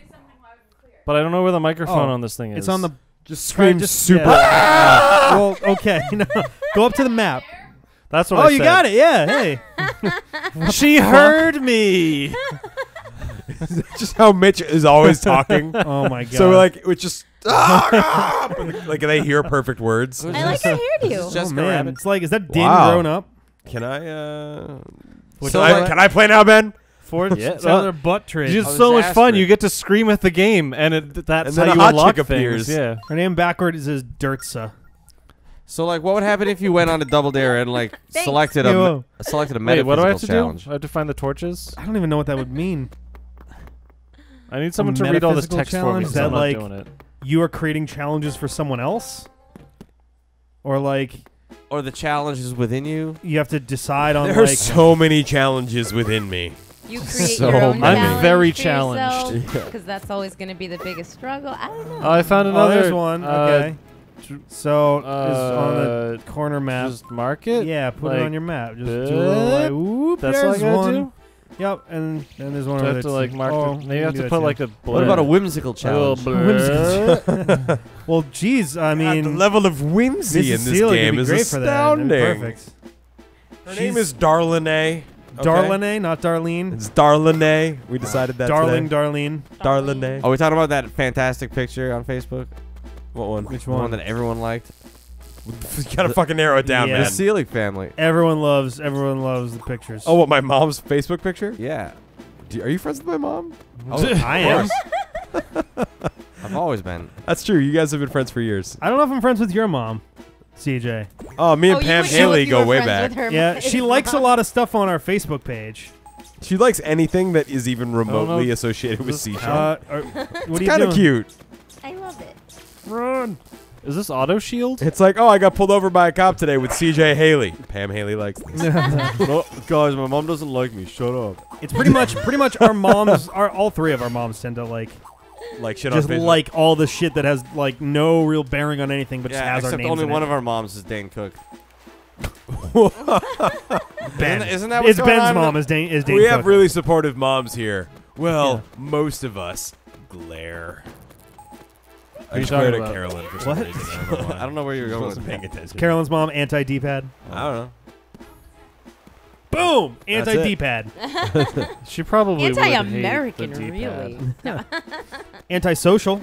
but I don't know where the microphone Oh, on this thing is. it's on the. just try scream just- super. yeah. well, okay. No, go up to the map. That's what I said. Oh, you got it. Yeah. Hey. She heard me. just how Mitch is always talking. Oh my God. so we're like it was just ah, like they hear perfect words. I like her hairdo. It's just oh man, it's like is that Din Wow. grown up? Can I? uh So, you I- like- Can I play now, Ben? For Yeah, it's another butt trick. It's just Oh, so much fun. You get to scream at the game, and it, that's And how you unlock chick things. appears. Yeah. Her name backwards is Dirtsa. So like, what would happen if you went on a double dare and like Thanks. selected a Yeah, me- whoa. selected a Wait, metaphysical what do I have to challenge? do? I have to find the torches. I don't even know what that would mean. I need someone to read all this metaphysical text for me. challenge? 'cause that I'm not like- doing it. You are creating challenges for someone else, or like Or the challenge is within you. you have to decide on There are like. so many challenges within me. You create So your own many. I'm very challenged. because that's always going to be the biggest struggle. I don't know. Oh, I found oh, another. there's one. uh, okay. So it's on the Uh, corner map. just mark it. yeah, put it on your map. Just do a little like, whoop, That's all I gotta one. do. Yep, and then there's one Do I over have to there like too. mark? Oh, the, maybe I have to put that like too. a. What about a blur. whimsical A little challenge? Well, geez, I God, the mean, level of whimsy Mrs. in this Seelig game is great for that. That'd be astounding. Perfect. Her She's- name is Darlene. Okay? Darlene, not Darlene. It's Darlene. We decided that Darling, today. Darlene. Darlene. Are we talking about that fantastic picture on Facebook? What one? Which The one one? that everyone liked. you gotta fucking narrow it down, Yeah. The man. Selig family. Everyone loves. Everyone loves the pictures. Oh, what? My mom's Facebook picture? Yeah. Do, are you friends with my mom? Oh, I am. I've always been. That's true. You guys have been friends for years. I don't know if I'm friends with your mom, CJ. Oh, me and Oh, Pam would Haley go way back. Yeah, she likes a lot of stuff on our Facebook page. She likes anything that is even remotely associated with This- Seashell. Uh, are- what are you kind of cute. I love it. Run. Is this auto shield? It's like, oh, I got pulled over by a cop today with CJ Haley. Pam Haley likes this. no, guys, my mom doesn't like me. Shut up. It's pretty much, pretty much our moms. Our all three of our moms tend to like like shit just on Facebook. like all the shit that has like no real bearing on anything, but just yeah, has our except names only in one it. of our moms is Dane Cook. Ben. Isn't, isn't that what's it's going Ben's on? mom. Is Dane? Is Dane we have really supportive moms here. Well, Yeah. most of us glare. I you just talking glared about? Carolyn for some What? reason. I don't know why. I don't know where you're She going with wasn't that. paying attention. Carolyn's mom anti D-pad. I don't know. Boom, That's Anti D pad. She probably would hate the Anti-American, D-pad. really. No. Anti-social.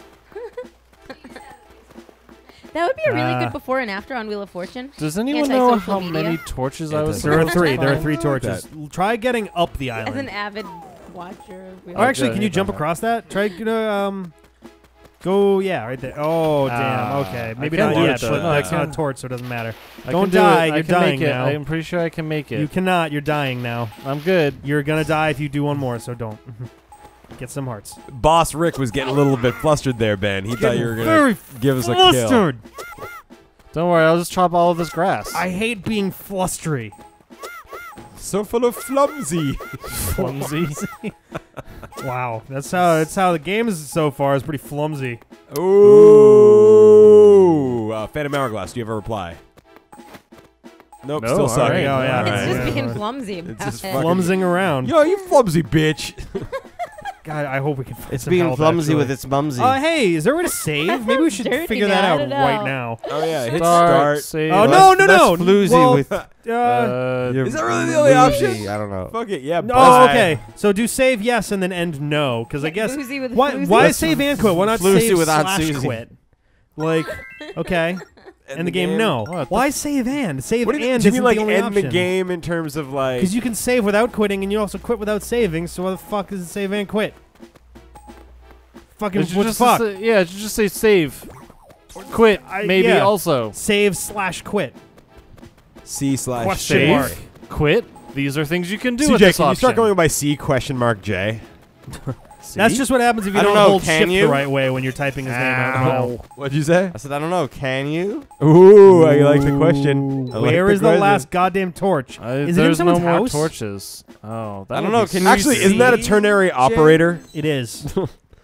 That would be a really Uh, good before and after on Wheel of Fortune. Does anyone know Anti-social how media. many torches I was? There are supposed to three. There are find? three like torches. Try getting up the As an island. avid watcher of Wheel Oh, of actually, can you jump across that? Try to um, go. Yeah, right there. Oh, damn. Ah, Okay, maybe can't not do yet, it, but though. that's I not a can- torch, so it doesn't matter. I Don't can do die, It. I you're can dying make it. now. I'm pretty sure I can make it. You cannot. You're dying now. I'm good. You're gonna die if you do one more, so don't. Get some hearts. Boss Rick was getting a little bit flustered there, Ben. He thought you were gonna give us a kill. flustered. Don't worry. I'll just chop all of this grass. I hate being flustery. So full of flumsy. Clumsy. Wow, that's how that's how the game is so far. Is pretty flumsy. Ooh. Uh, Phantom Hourglass, do you have a reply? Nope, No, still all sucking. right. Oh, yeah, It's right, just yeah, being right. clumsy about It's just it. Flumsing around. Yo, you flumsy bitch. God, I hope we can. Find It's some being help, clumsy actually. with its mumsy. Uh, hey, is there a way to save? Maybe we should Dirty figure that out right know. now. Oh yeah, hit Start. start. Save. Oh Less- no, no, no! floozy well, with- uh, Uh, You're Is that really the only option? I don't know. Fuck it, yeah. no, bye. okay. So do save yes and then end no, because I guess Floozy with why why save and quit? Why not Floozy save without slash Susie. quit? Like, okay, and, the, game, no. Oh, what the Why save and save What and? do you isn't mean like the only end the game in terms of like? Because you can save without quitting, and you also quit without saving. So why the fuck is it save and quit? Fucking it should what the fuck? say- yeah, it should just say save. Quit. I- maybe yeah. also. Save slash quit. C slash Question save. mark. Quit. These are things you can do with this can you start going by C question mark J? That's just what happens if you I don't don't, know, hold can shift you? the right way when you're typing his name out loud. What'd you say? I said, I don't know. Can you? Ooh, I like the question. I like Where the is the question. last goddamn torch? I, Is it in there's no someone's more house? torches. Oh, I don't know, can you Actually, isn't that a see, ternary operator? It is.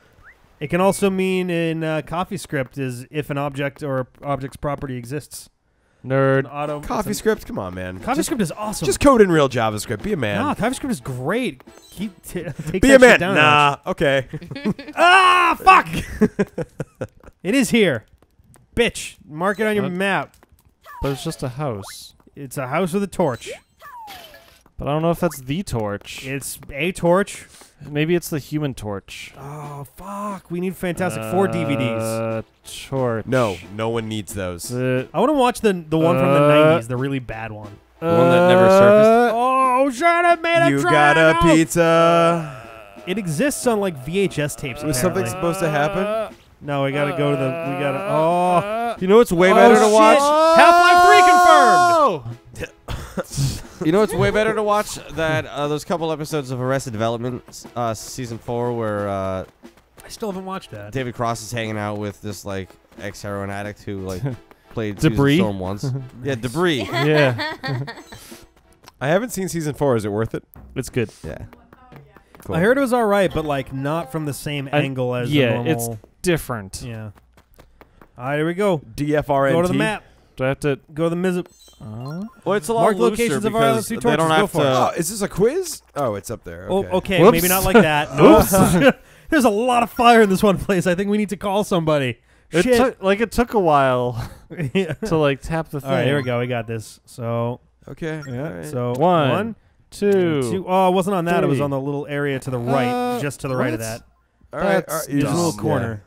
it can also mean in uh, CoffeeScript is if an object or object's property exists. An nerd. auto Coffee it's come on, man. an- CoffeeScript is awesome. Just code in real JavaScript. Be a man. no, CoffeeScript is great. Keep t- take Be that a man. shit down Nah. Okay. Ah, fuck! it is here, bitch. Mark it on your What? map. But it's just a house. It's a house with a torch. But I don't know if that's the torch. It's a torch. Maybe it's the human torch. Oh fuck! We need Fantastic Four DVDs. Uh, torch. No, no one needs those. The, I want to watch the the one from the Uh, '90s, the really bad one. The one that never surfaced? Oh, shut up, man! You got a pizza. It exists on like VHS tapes. Was something supposed to happen? No, we gotta go to the. We gotta. Oh, You know what's way Oh, better to shit. watch? Half-Life 3 confirmed. You know it's way better to watch? That uh, those couple episodes of Arrested Development, uh, season four, where uh, I still haven't watched that. David Cross is hanging out with this like ex heroin addict who like played DeBrie? Storm once. yeah, DeBrie. yeah, I haven't seen season four. Is it worth it? it's good. Yeah. Cool. I heard it was all right, but like not from the same I- angle as yeah, the it's. Different. yeah. All right, here we go. DFRNT. Go to the map. Do I have to? Go to the miz- Uh, Well, it's a lot Mark looser locations of because violence through they don't torches. Go have for it. to. Oh, is this a quiz? Oh, it's up there. Oh, Okay. okay, Whoops. maybe not like that. No. There's a lot of fire in this one place. I think we need to call somebody. it Shit. took like it took a while Yeah. to like tap the thing. All right, here we go. We got this. So, Okay. yeah. all right. So One, one, Two. two. Oh, it wasn't on that. It was three. on the little area to the right, Uh, just to the right of what? that. all right. that's all right, There's a just- little yeah. corner.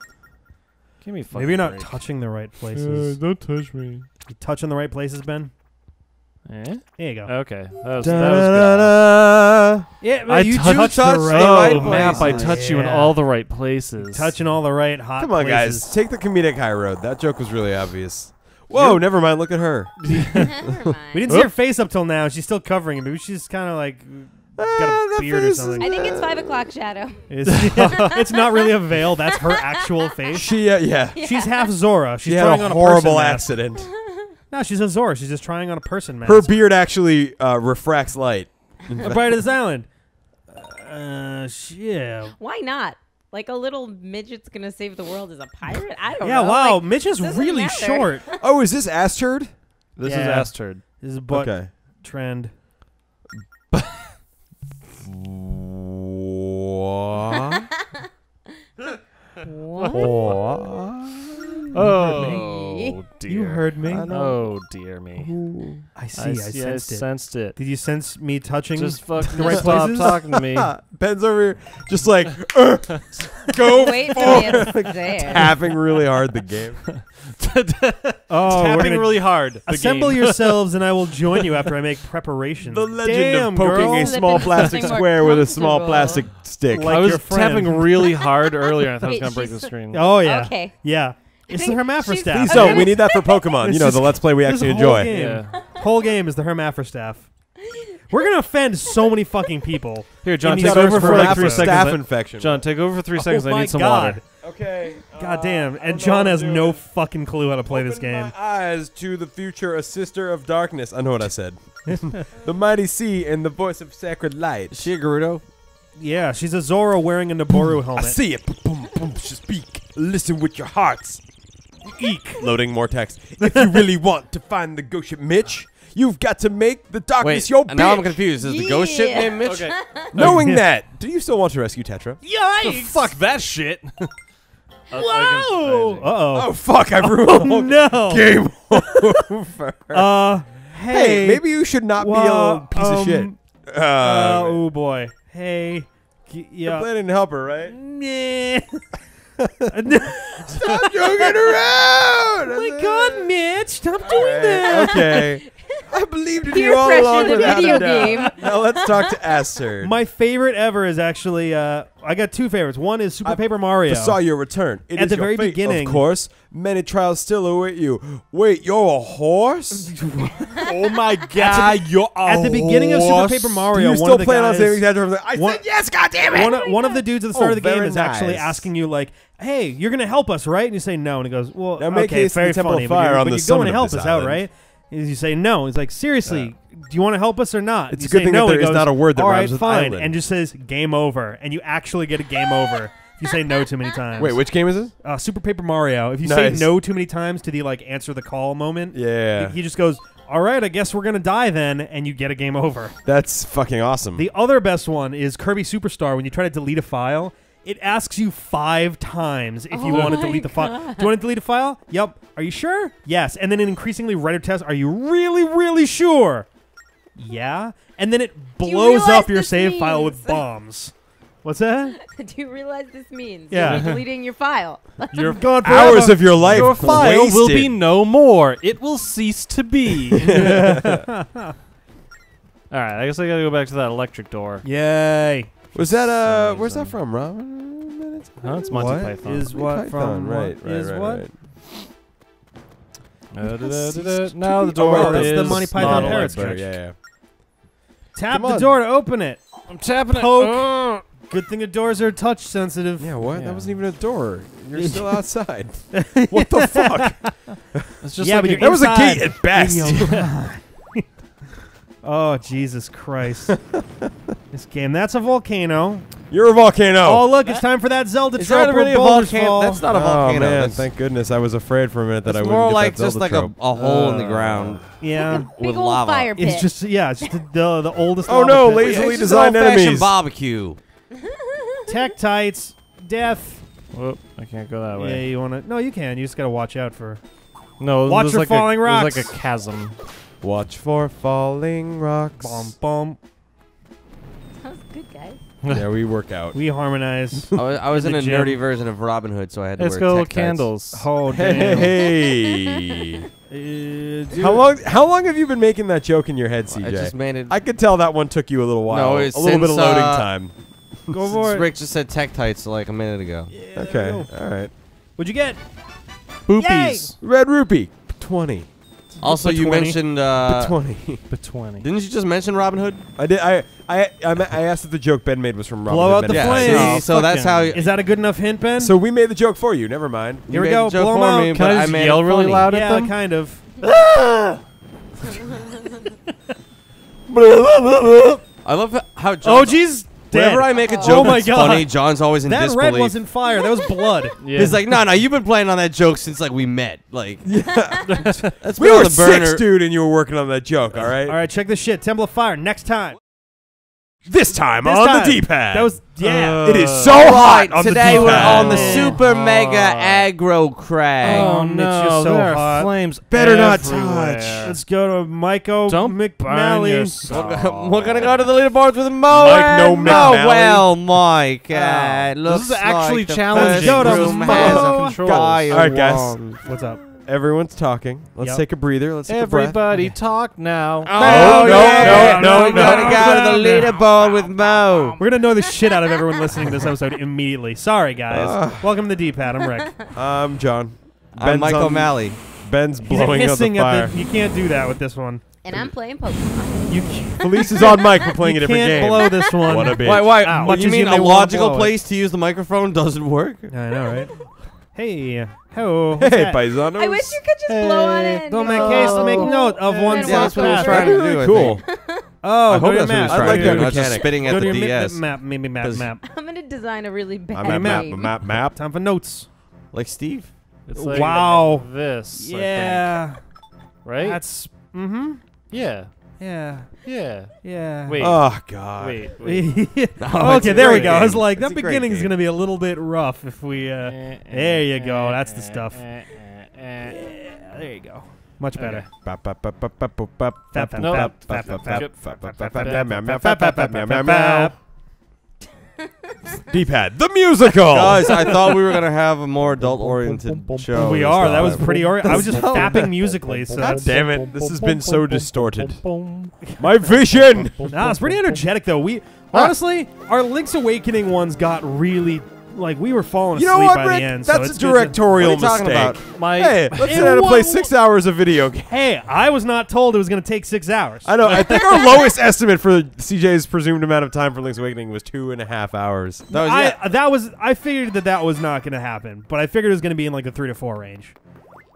Give me a fucking Maybe you're not break. touching the right places. don't touch me. You touching the right places, Ben? Eh? There you go. Okay, that was, that was Da-da-da. yeah, I you touched do touch the the right right Oh, map! I places. touch you in Yeah. all the right places. touching all the right hot Come on, places. guys. Take the comedic high road. That joke was really obvious. Whoa, Yep. never mind. Look at her. Never mind. We didn't see her face up till now. She's still covering it. Maybe she's kind of like got Ah, a that beard or face is- something. I think it's five o'clock shadow. It's, it's not really a veil. That's her actual face. She, uh, yeah. She's half Zora. She's She had trying a on a horrible person mask. accident. No, she's a Zora. She's just trying on a person mask. Her beard actually uh, refracts light. A Bright of this island. Uh, yeah. Why not? Like a little midget's gonna save the world as a pirate? I don't Yeah, know. Yeah, wow. Like, Mitch is really matter. short. Oh, is this Astrid? This Yeah. is Astrid. This is but okay. trend. Oh dear. You heard me. Oh dear me. I see. I, I, see, sensed I it. sensed it. Did you sense me touching? Just fucking the right stop places? talking to me. Ben's over here, just like "Uh, go Wait for me to tapping really hard the game. oh, we're Tapping really hard. the assemble game. yourselves, and I will join you after I make preparations. The legend Damn, of poking girl. a small plastic square with a small plastic stick. Like I was tapping really hard earlier. I thought I was gonna break the screen. Oh yeah, Okay. yeah. It's the think Hermaphrodistaff. she's- Please don't. We need that for Pokemon. You know, the Let's Play we actually enjoy. game. Yeah. Whole game is the Hermaphrodistaff. We're gonna offend so many fucking people. Here, John, take over first for like three episodes. seconds. staff I- infection. John, take over for three seconds. oh I need some God. water. Okay. God uh, damn. I And John has doing. no fucking clue how to play this game. My eyes to the future, a sister of darkness. I know what I said. the mighty sea and the voice of sacred light. Is she a Gerudo? Yeah, she's a Zora wearing a Nabooru I see it. Boom, boom, boom. Speak. Listen with your hearts. Eek. Loading more text. If you really want to find the ghost ship Mitch, you've got to make the darkness Wait, your now I'm confused. Is the ghost ship Yeah. named Mitch? Okay. Knowing that, do you still want to rescue Tetra? Yikes! Fuck that shit. Whoa! Uh Oh oh. fuck! I've ruined the whole no. game over. Uh, hey. hey, maybe you should not be a piece of shit. um, Uh, Uh, oh boy. Hey. G- You're yeah. planning to help her, right? Meh. Stop joking around! Oh my God, Mitch! Stop doing that. Okay. I believed in Peer you all pressure along the without video a doubt. game. Now let's talk to Aster. My favorite ever is actually uh, I got two favorites. One is Super I- Paper Mario. I saw your return. It At is the your very fate, beginning- of course. Many trials still await you. Wait, you're a horse? oh my god, you're At the beginning of Super Paper Mario, you one still of the plan on guys, saving Tetra? I one- said yes. God damn it! one, of, one of the dudes at the start Oh, of the game very is actually nice. asking you like, "Hey, you're gonna help us, right?" And you say no, and he goes, "Well, Now make okay, haste to very Temple of funny, but Fire you're, on but the you're going summit to of help this us out, island." right?" You say no. He's like, "Seriously, do you want to help us or not?" It's you a good say thing no. that he there is goes, not a word that All rhymes right, with fine, island. and just says game over, and you actually get a game over if you say no too many times. Wait, which game is this? uh, Super Paper Mario? If you Nice. say no too many times to the like answer the call moment, Yeah, he, he just goes, "All right, I guess we're gonna die then," and you get a game over. that's fucking awesome. The other best one is Kirby Superstar. When you try to delete a file, it asks you five times if you Oh want to my delete the file. Do you want to delete a file? Yep. Are you sure? Yes. And then an increasingly redder test. Are you really, really sure? Yeah. And then it blows realize up your this save file with bombs. What's that? Do you realize this means? Yeah. You're deleting your file. Your Gone Hours of your life your file wasted. will be no more. It will cease to be. All right, I guess I gotta go back to that electric door. Yay. Was that uh? Sorry, Where's that from, Robin? Huh? It's Monty What Python. is what Python, from right? what Right, is right, what? right. Uh, da, da, da, Now the door Oh, that's the is Monty Python not a parrot library. Yeah, yeah. Tap Come the on. door to open it. I'm tapping Poke. it. Uh, Good thing the doors are touch sensitive. Yeah, what? Yeah. That wasn't even a door. You're still outside. what the fuck? it's just Yeah, like but you're That was a inside. gate at best. Oh Jesus Christ! this game. That's a volcano. You're a volcano. Oh look, it's time for that Zelda Is trope that where really a boulders volcano? fall. That's not a Oh, volcano. man, that's thank goodness. I was afraid for a minute that I wouldn't like get that just Zelda like trope. a, a hole in the Uh, ground. yeah, Big With old lava. fire pit. it's just yeah, it's just the the, the oldest. Oh, lava no, pit. lazy- Easily It's just an designed old-fashioned enemies. barbecue. Tech tights, death. Whoop, I can't go that Yeah, way. you wanna? No, you can. You just gotta watch out for. No, Watch there's for like falling a, rocks. There's like a chasm. Watch for falling rocks. Bum bum. Sounds good, guys. yeah, we work out. We harmonize. I was, I was in the a gym. nerdy version of Robin Hood, so I had to Let's wear go tech tights. candles. Oh Hey, damn. hey. Uh, how long? How long have you been making that joke in your head, CJ? I just made it. I could tell that one took you a little while. No, it's a it's little bit of loading uh, time. Go for it. Rick just said tech tights like a minute ago. Yeah, Okay, all right. What'd you get? Boopies. Red rupee, twenty. Also, you 20. mentioned. Uh, twenty. But 20. didn't you just mention Robin Hood? I did. I I I, ma- I asked if the joke Ben made was from Robin Blow Hood out the Men in flames. Black. Hey, so, so fuck that's him. how. Is that a good enough hint, Ben? So we made the joke for you. Never mind. you Here we made go, the joke blow 'em for out. me, Can but I I just made yell it really funny. loud at yeah, them? kind of. I love how John. Oh jeez. Oh, Oh jeez. dead. Whenever I make a oh joke oh my that's God. funny, John's always in that disbelief. red wasn't fire. That was blood. Yeah. He's like, no, no, you've been playing on that joke since like we met. Like, that's We been on were the burner. six, dude, and you were working on that joke. All right. All right, check this shit. Temple of Fire next time. This time This on time. the D-pad. That was yeah. it is Uh, so hot right, on today the we're D-pad. on the Oh. super mega aggro crag. Oh, Oh, no, Mitch, you're so there are hot. flames Better not everywhere. touch. Let's go to Michael Don't burn McNally. yourself. We're gonna go to the leaderboards with Mo. Mike, no and McNally. Mo. Well, Mike, uh, This looks is actually like the challenging. first Go to room Mo. has a Controls. guy All right, guys. won. What's up? Everyone's talking. Let's Yep. take a breather. Let's take a breath. Everybody talk now. Oh, no, yeah. no, no, We're gonna no. go to the leaderboard with Mo. We're gonna know the shit out of everyone listening to this episode immediately. Sorry, guys. Ugh. Welcome to the D-pad. I'm Rick. I'm John. I'm Ben's Mike on- O'Malley. Ben's He's blowing out the hissing fire. at the. You can't do that with this one. And I'm playing Pokemon. You, can't- Felice is on mic. We're playing you a different can't game. blow this one. What a bitch. Why? Why? Ow. What Much you as mean? may A wanna logical blow it. place to use the microphone doesn't work. I know, right? Hey, hello. Hey, paisanos. I wish you could just blow on it. Don't make No. case. Make note of one then Yeah, that's what I was pass. trying to do. I cool. Oh, I go hope to your that's what he map. was I trying like to that do. Not just mechanic. spitting Go at to the your mi- DS. map, maybe map, 'Cause- map. I'm gonna design a really bad I'm map, map, map. Time for notes. Like Steve. It's like Wow. This. I think. Yeah, right? that's. Mm-hmm. yeah. Yeah. Yeah. Yeah. Wait. Oh God. Wait. wait. No, okay, there we go. I was like, that beginning is gonna be a little bit rough if we. Uh, eh, eh, there you go. Eh, That's the stuff. Yeah, there you go. Much better. Okay. D-pad, the musical. Guys, I thought we were gonna have a more adult-oriented show. We are. That was pretty. Ori- I was just No. fapping musically. So God damn it! This has been so distorted. My vision. nah, it's pretty energetic though. We honestly, our Link's Awakening ones got really like we were falling You asleep know what, by Rick? the end. That's it's a good to- What are you talking mistake. about? My Hey, let's It sit down and play six hours of video game. Hey, I was not told it was going to take six hours. I know. I think our lowest estimate for CJ's presumed amount of time for Link's Awakening was two and a half hours. That was, I yeah. that was I figured that that was not going to happen, but I figured it was going to be in like the three to four range.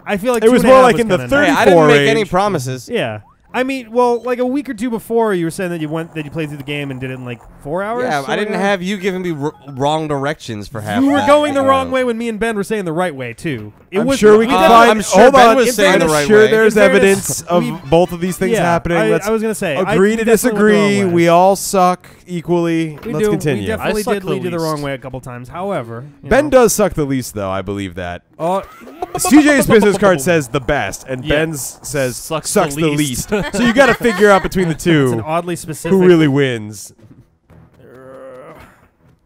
I feel like It two was and more half like in the kinda 30 Hey. I didn't 34 make any promises. Yeah, I mean, well, like a week or two before, you were saying that you went that you played through the game and did it in like four hours. Yeah, I didn't have you giving me r- wrong directions for half. that? You were that. going the Uh, wrong way when me and Ben were saying the right way too. It I'm was, sure we can Uh, find. I'm sure hold Ben on. was in saying the right sure, way. there's fairness, evidence of we- both of these things yeah, happening. I, Let's I was going to say agree we to definitely went the wrong disagree. We all suck equally. We Let's do. continue. We definitely I suck did the lead you the wrong way a couple times. However, ben know. does suck the least, though. I believe that. Oh, CJ's business card says the best, and Yeah. Ben's says Sucks sucks, the the least. least. so you got to figure out between the it's an two oddly specific. who really wins.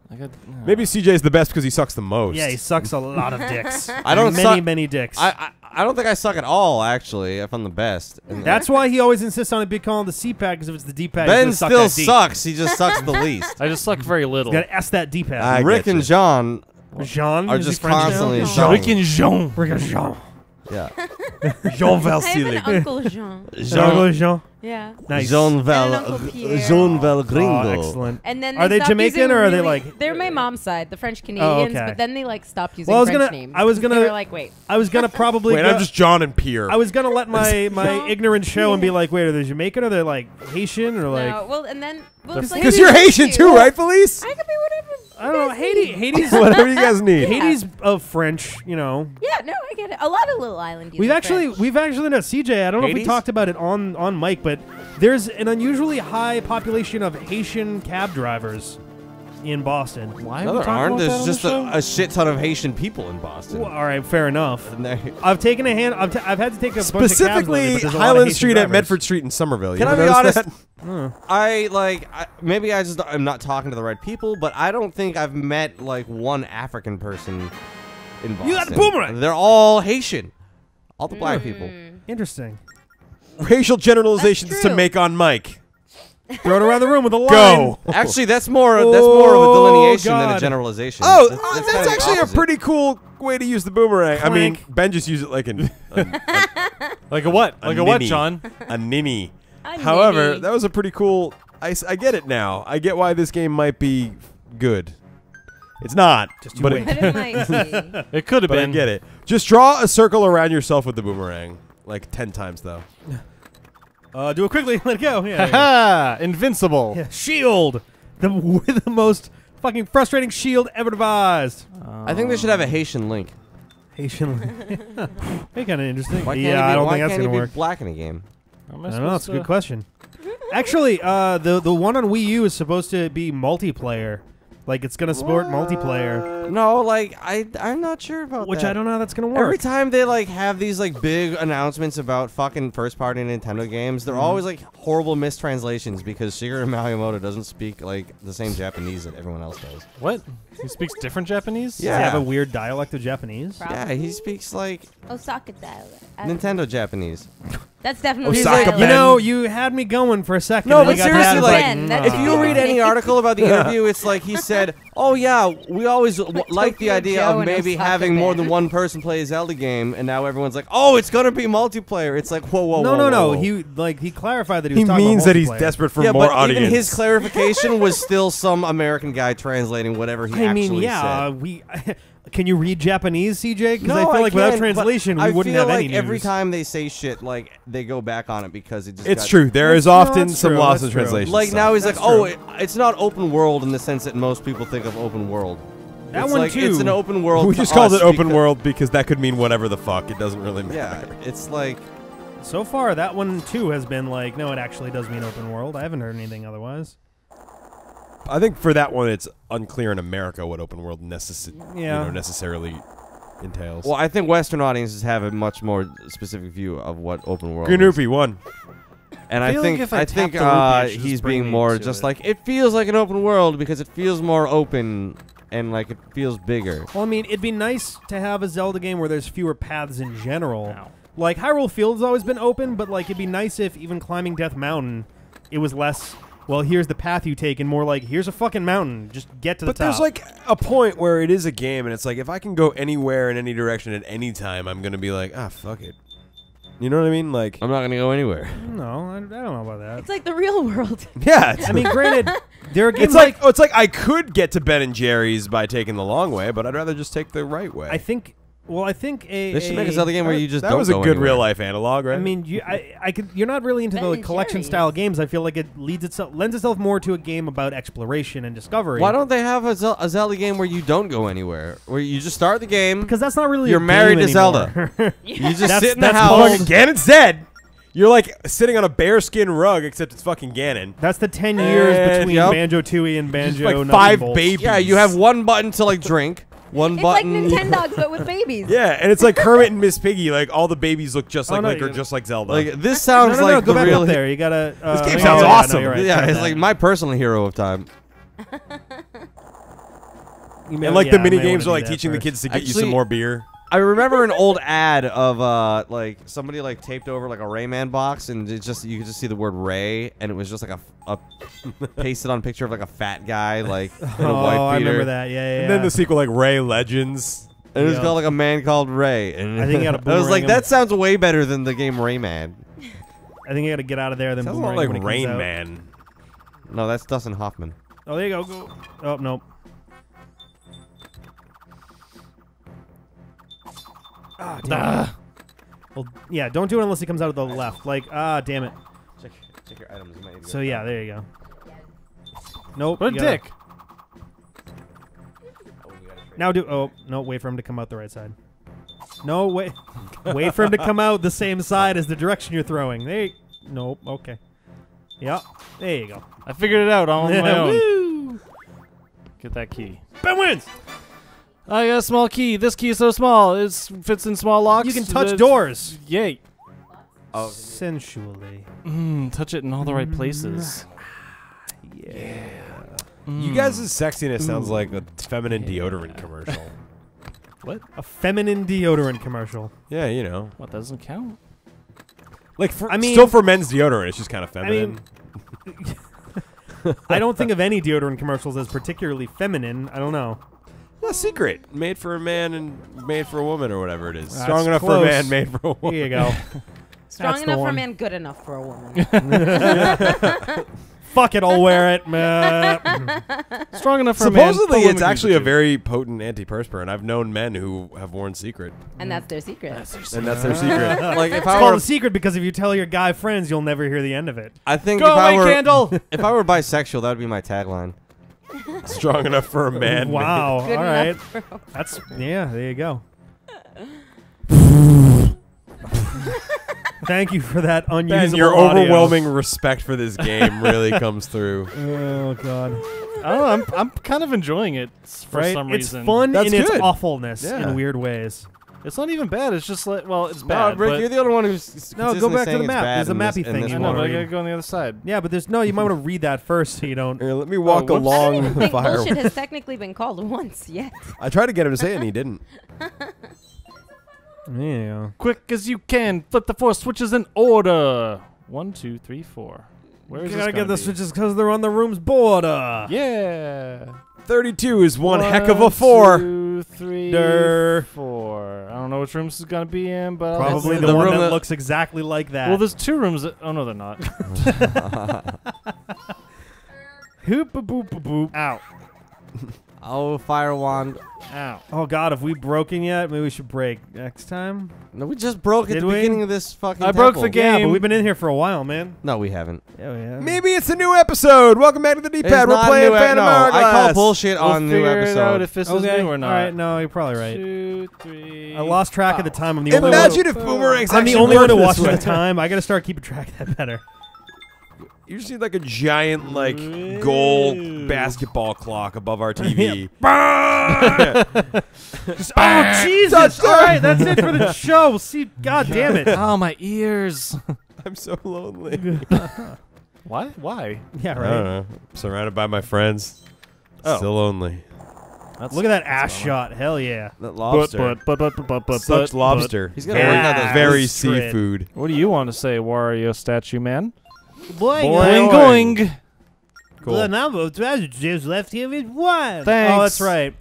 I got, uh, Maybe CJ's the best because he sucks the most. Yeah, he sucks a lot of dicks. I don't many, suck- many many dicks. I, I I don't think I suck at all. Actually, if I'm the best. And That's why he always insists on it being called the C pad because if it's the D pad, Ben suck still that D. sucks. He just sucks the least. I just suck very little. Gotta S that D pad. I Rick get and you. John Jean are is he just French now? constantly Jean. sucking. Rick and Jean. Rick and Jean. Yeah. Jean I have Valsile. an Uncle Jean. Jean. Jean. Yeah. Nice. Jean And Val. Jean Val Oh, excellent. And then Are they Jamaican or are they, like- They're my mom's side, the French oh, Canadians. okay. But then they like stopped using Well, I was French gonna- names. I was gonna- They were like, wait, I was gonna probably. Wait, go- I'm just John and Pierre. I was gonna let my my ignorance show and be like, wait, are they Jamaican or they're like Haitian or like? no. Well, and then well, like Because you're Haitian too, right, Felice? I could be whatever. I don't know. Haiti, need. Haiti's Whatever you guys need. Haiti's of French. You know, Yeah, no, I get it. A lot of little island. We've actually we've actually no CJ. I don't know if we Hades? talked about it on on mic, but there's an unusually high population of Haitian cab drivers in Boston. Why No, are we there aren't. about There's that just the a, a shit ton of Haitian people in Boston. Well, all right, fair enough. I've taken a hand. I've, t- I've had to take a bunch of cabs lately, Specifically, but there's a lot of Highland Haitian Street at. Medford Street in Somerville. You Can I be honest? that? I like I, maybe I just I'm not talking to the right people, but I don't think I've met like one African person in Boston. You got the boomerang. They're all Haitian. All the black people. Interesting. Racial generalizations to make on Mike. Throw it around the room with a line. Go. Actually, that's more that's more of a Oh, delineation than a generalization. Oh, That's- uh, that's that's, actually a pretty cool way to use the boomerang. I mean, Ben just used it like an, an, Like a what? a Like a what. John? a ninny. A However, ninny. that was a pretty cool. I, I get it now. I get why this game might be good. It's not, Just you but wait. it, it. It could have but I been. get it. Just draw a circle around yourself with the boomerang, like ten times though. Uh, do it quickly. Let it go. Yeah. there. Ha! Invincible. Yeah. Shield. the the most fucking frustrating shield ever devised. I think they should have a Haitian link. Haitian. hey, kind of interesting. Why can't yeah, he be, I don't why think that's can't he gonna be work. black in a game? I I don't know. It's a good question. Actually, uh, the the one on Wii U is supposed to be multiplayer. Like it's gonna support multiplayer, No, like I I'm not sure about which that. I don't know how that's gonna work. Every time they like have these like big announcements about fucking first party Nintendo games, they're mm-hmm. always like horrible mistranslations because Shigeru Miyamoto doesn't speak like the same Japanese that everyone else does. What? He speaks different Japanese? Does Yeah. he have a weird dialect of Japanese? Yeah, he speaks like Osaka dialect. I- Nintendo Japanese. That's definitely Osaka style. You know, you had me going for a second. No, but you got to seriously, like, Ben, If you read any article about the interview, it's like he said, "Oh yeah, we always w- like the idea Joe of maybe having more than one person play a Zelda game," and now everyone's like, "Oh, it's gonna be multiplayer." It's like, whoa, whoa, no, whoa, no, whoa, no. whoa. He like he clarified that he He was talking means about that he's desperate for yeah, more but audience. even his clarification was still some American guy translating whatever he I actually mean, yeah, said. uh, we. Can you read Japanese, CJ? Because No, I feel like without can, but translation, we I wouldn't feel have like any every time they say shit, like they go back on it because it just. it's got- true. There is That's- is no, often some true, loss that's in translation. Like so- now he's like, That's oh, it, it's not open world in the sense that most people think of open world. That it's one like, too. It's an open world. we to just called us it open because- world because that could mean whatever the fuck. It doesn't really matter. Yeah, matter. it's like So far, that one too has been like, no, it actually does mean open world. I haven't heard anything otherwise. I think for that one, it's unclear in America what open world necess- you know, necessarily entails. Well, I think Western audiences have a much more specific view of what open world. Green is. Rupee one. And I feel like think if I I think uh, it he's being more just it. like it feels like an open world because it feels more open and like it feels bigger. Well, I mean, it'd be nice to have a Zelda game where there's fewer paths in general. Ow. Like Hyrule Field's always been open, but like it'd be nice if even climbing Death Mountain, it was less. Well, here's the path you take, and more like here's a fucking mountain. Just get to the But top. there's like a point where it is a game, and it's like if I can go anywhere in any direction at any time, I'm gonna be like, ah, fuck it. You know what I mean? Like, I'm not gonna go anywhere. no, I, I don't know about that. It's like the real world. yeah. It's, I mean, granted, there are games it's like, oh, it's like I could get to Ben and Jerry's by taking the long way, but I'd rather just take the right way. I think. Well, I think a. They should make a a- Zelda game where you just that don't was a go good anywhere. real life analog, right? I mean, you, I, I could. You're not really into Ben the and collection Jerry's. style games. I feel like it leads itself lends itself more to a game about exploration and discovery. Why don't they have a, Zel- a Zelda game where you don't go anywhere, where you just start the game? Because that's not really. You're a married game to Zelda. anymore. You just That's- sit in the that's house. called- fucking Ganon said. You're like sitting on a bearskin rug, except it's fucking Ganon. That's the ten years And- between Yep. Banjo Tooie and Banjo. like Nuts and five Bolts. babies. Yeah, you have one button to like drink, one It's like button. Nintendogs, but with babies. Yeah, and it's like Kermit and Miss Piggy. Like all the babies look just Oh, like no, Link or just like Zelda. like this sounds no, no, like go the back real. up there. You gotta. Uh, game oh, sounds yeah, awesome. you're right. Yeah, it's like my personal hero of time. You may- and like yeah, the mini games are like that teaching the kids to get you some more beer. I remember an old ad of uh like somebody like taped over like a Rayman box and it just you could just see the word Ray and it was just like a, a pasted on picture of like a fat guy like in a Oh, white I remember that. Yeah, yeah. And yeah. then the sequel, like Ray Legends. And it was Yeah. called like a man called Ray. And I think you gotta I was like, boomerang that sounds way better than the game Rayman. I think you gotta get out of there. Then Sounds a lot boomerang like when it Rain out. Man. No, that's Dustin Hoffman. Oh, there you go. Go. Oh no. Ah, damn it. Well, yeah. Don't do it unless he comes out of the left. Like, ah, damn it. Check, check your items. You might So go. yeah, there you go. Nope. What a you gotta- dick. Now do. Oh no! Wait for him to come out the right side. No wait. wait for him to come out the same side as the direction you're throwing. There. You, nope. Okay. Yep. There you go. I figured it out all on my own. Woo! Get that key. Ben wins. I got a small key. This key is so small. It fits in small locks. You can touch It's- doors Yay. Oh, sensually. Mm, touch it in all the right places. Yeah. You guys' sexiness sounds like a feminine deodorant commercial. What? A feminine deodorant commercial. yeah, you know, What doesn't count? like for, I mean- still for men's deodorant, it's just kind of I feminine. mean, I don't think of any deodorant commercials as particularly feminine. I don't know. A secret made for a man and made for a woman or whatever it is. That's Strong enough close. for a man, made for a woman. Here you go. Strong That's enough for a man, good enough for a woman. Fuck it, I'll wear it. Meh. Strong enough for a man. Supposedly, it's actually a very potent antiperspirant. I've known men who have worn secret, and that's their secret. and that's their secret. like if It's I called were, a secret because if you tell your guy friends, you'll never hear the end of it. I think Go if I were, candle. if I were bisexual, that would be my tagline. Strong enough for a man. wow. Good All right. enough. That's yeah. There you go. Thank you for that unusable Ben, your audio. overwhelming respect for this game really comes through. Oh god. I don't know. I'm I'm kind of enjoying it for right? some it's reason. It's fun That's in its awfulness Yeah. in weird ways. It's not even bad. It's just like well, it's No, bad. Rick, but you're the only one who's No, go back to the map. bad There's a in this- mappy thing this I you know, but I gotta go on the other side. Yeah, but there's no. You might want to read that first so you don't. Here, let me walk whoops. I don't along even the think fire. bullshit has technically been called once yet. I tried to get him to say it and he didn't. Yeah. Quick as you can, flip the four switches in order. One, two, three, four. Where is gotta this get the be? switches because they're on the room's border. Yeah. 32 is one heck of a four. Two, three, Der. four. I don't know which room this is gonna be in, but I'll Probably the, the one room that, that- looks exactly like that. Well, there's two rooms. That, oh no, they're not. Hoop boop boop boop boop. Ow. Oh, fire wand. Ow. Oh God, have we broken yet? Maybe we should break next time. No, we just broke at the we? beginning of this fucking. I broke the temple. game. Yeah, but we've been in here for a while, man. No, we haven't. Yeah, we have. Maybe it's a new episode. Welcome back to the D-pad. We're playing new, Phantom no, I call bullshit We'll on new figure it out episode. if this Okay. is new or not. All right, no, you're probably right. Two, three. I lost track of the time. I'm the only Imagine one. if boomerangs I'm the actually only one who worked watches the time. I gotta start keeping track of that better. You just need like a giant, like gold basketball clock above our TV. oh Jesus! All right, that's it for the show. See, God damn it. Oh, my ears. I'm so lonely. Why? Why? Yeah, I don't right. know. Surrounded by my friends. Oh. Still lonely. That's, Look at that ass shot. Hell yeah. That lobster. but, but, but, but, but, but, Such but- lobster. He's gonna Yeah. work out those. Very Straight. seafood. What do you want to say, Wario statue man? Boing, Boing, boing. going. Cool. The number of treasures left here is one. Thanks. Oh, that's right.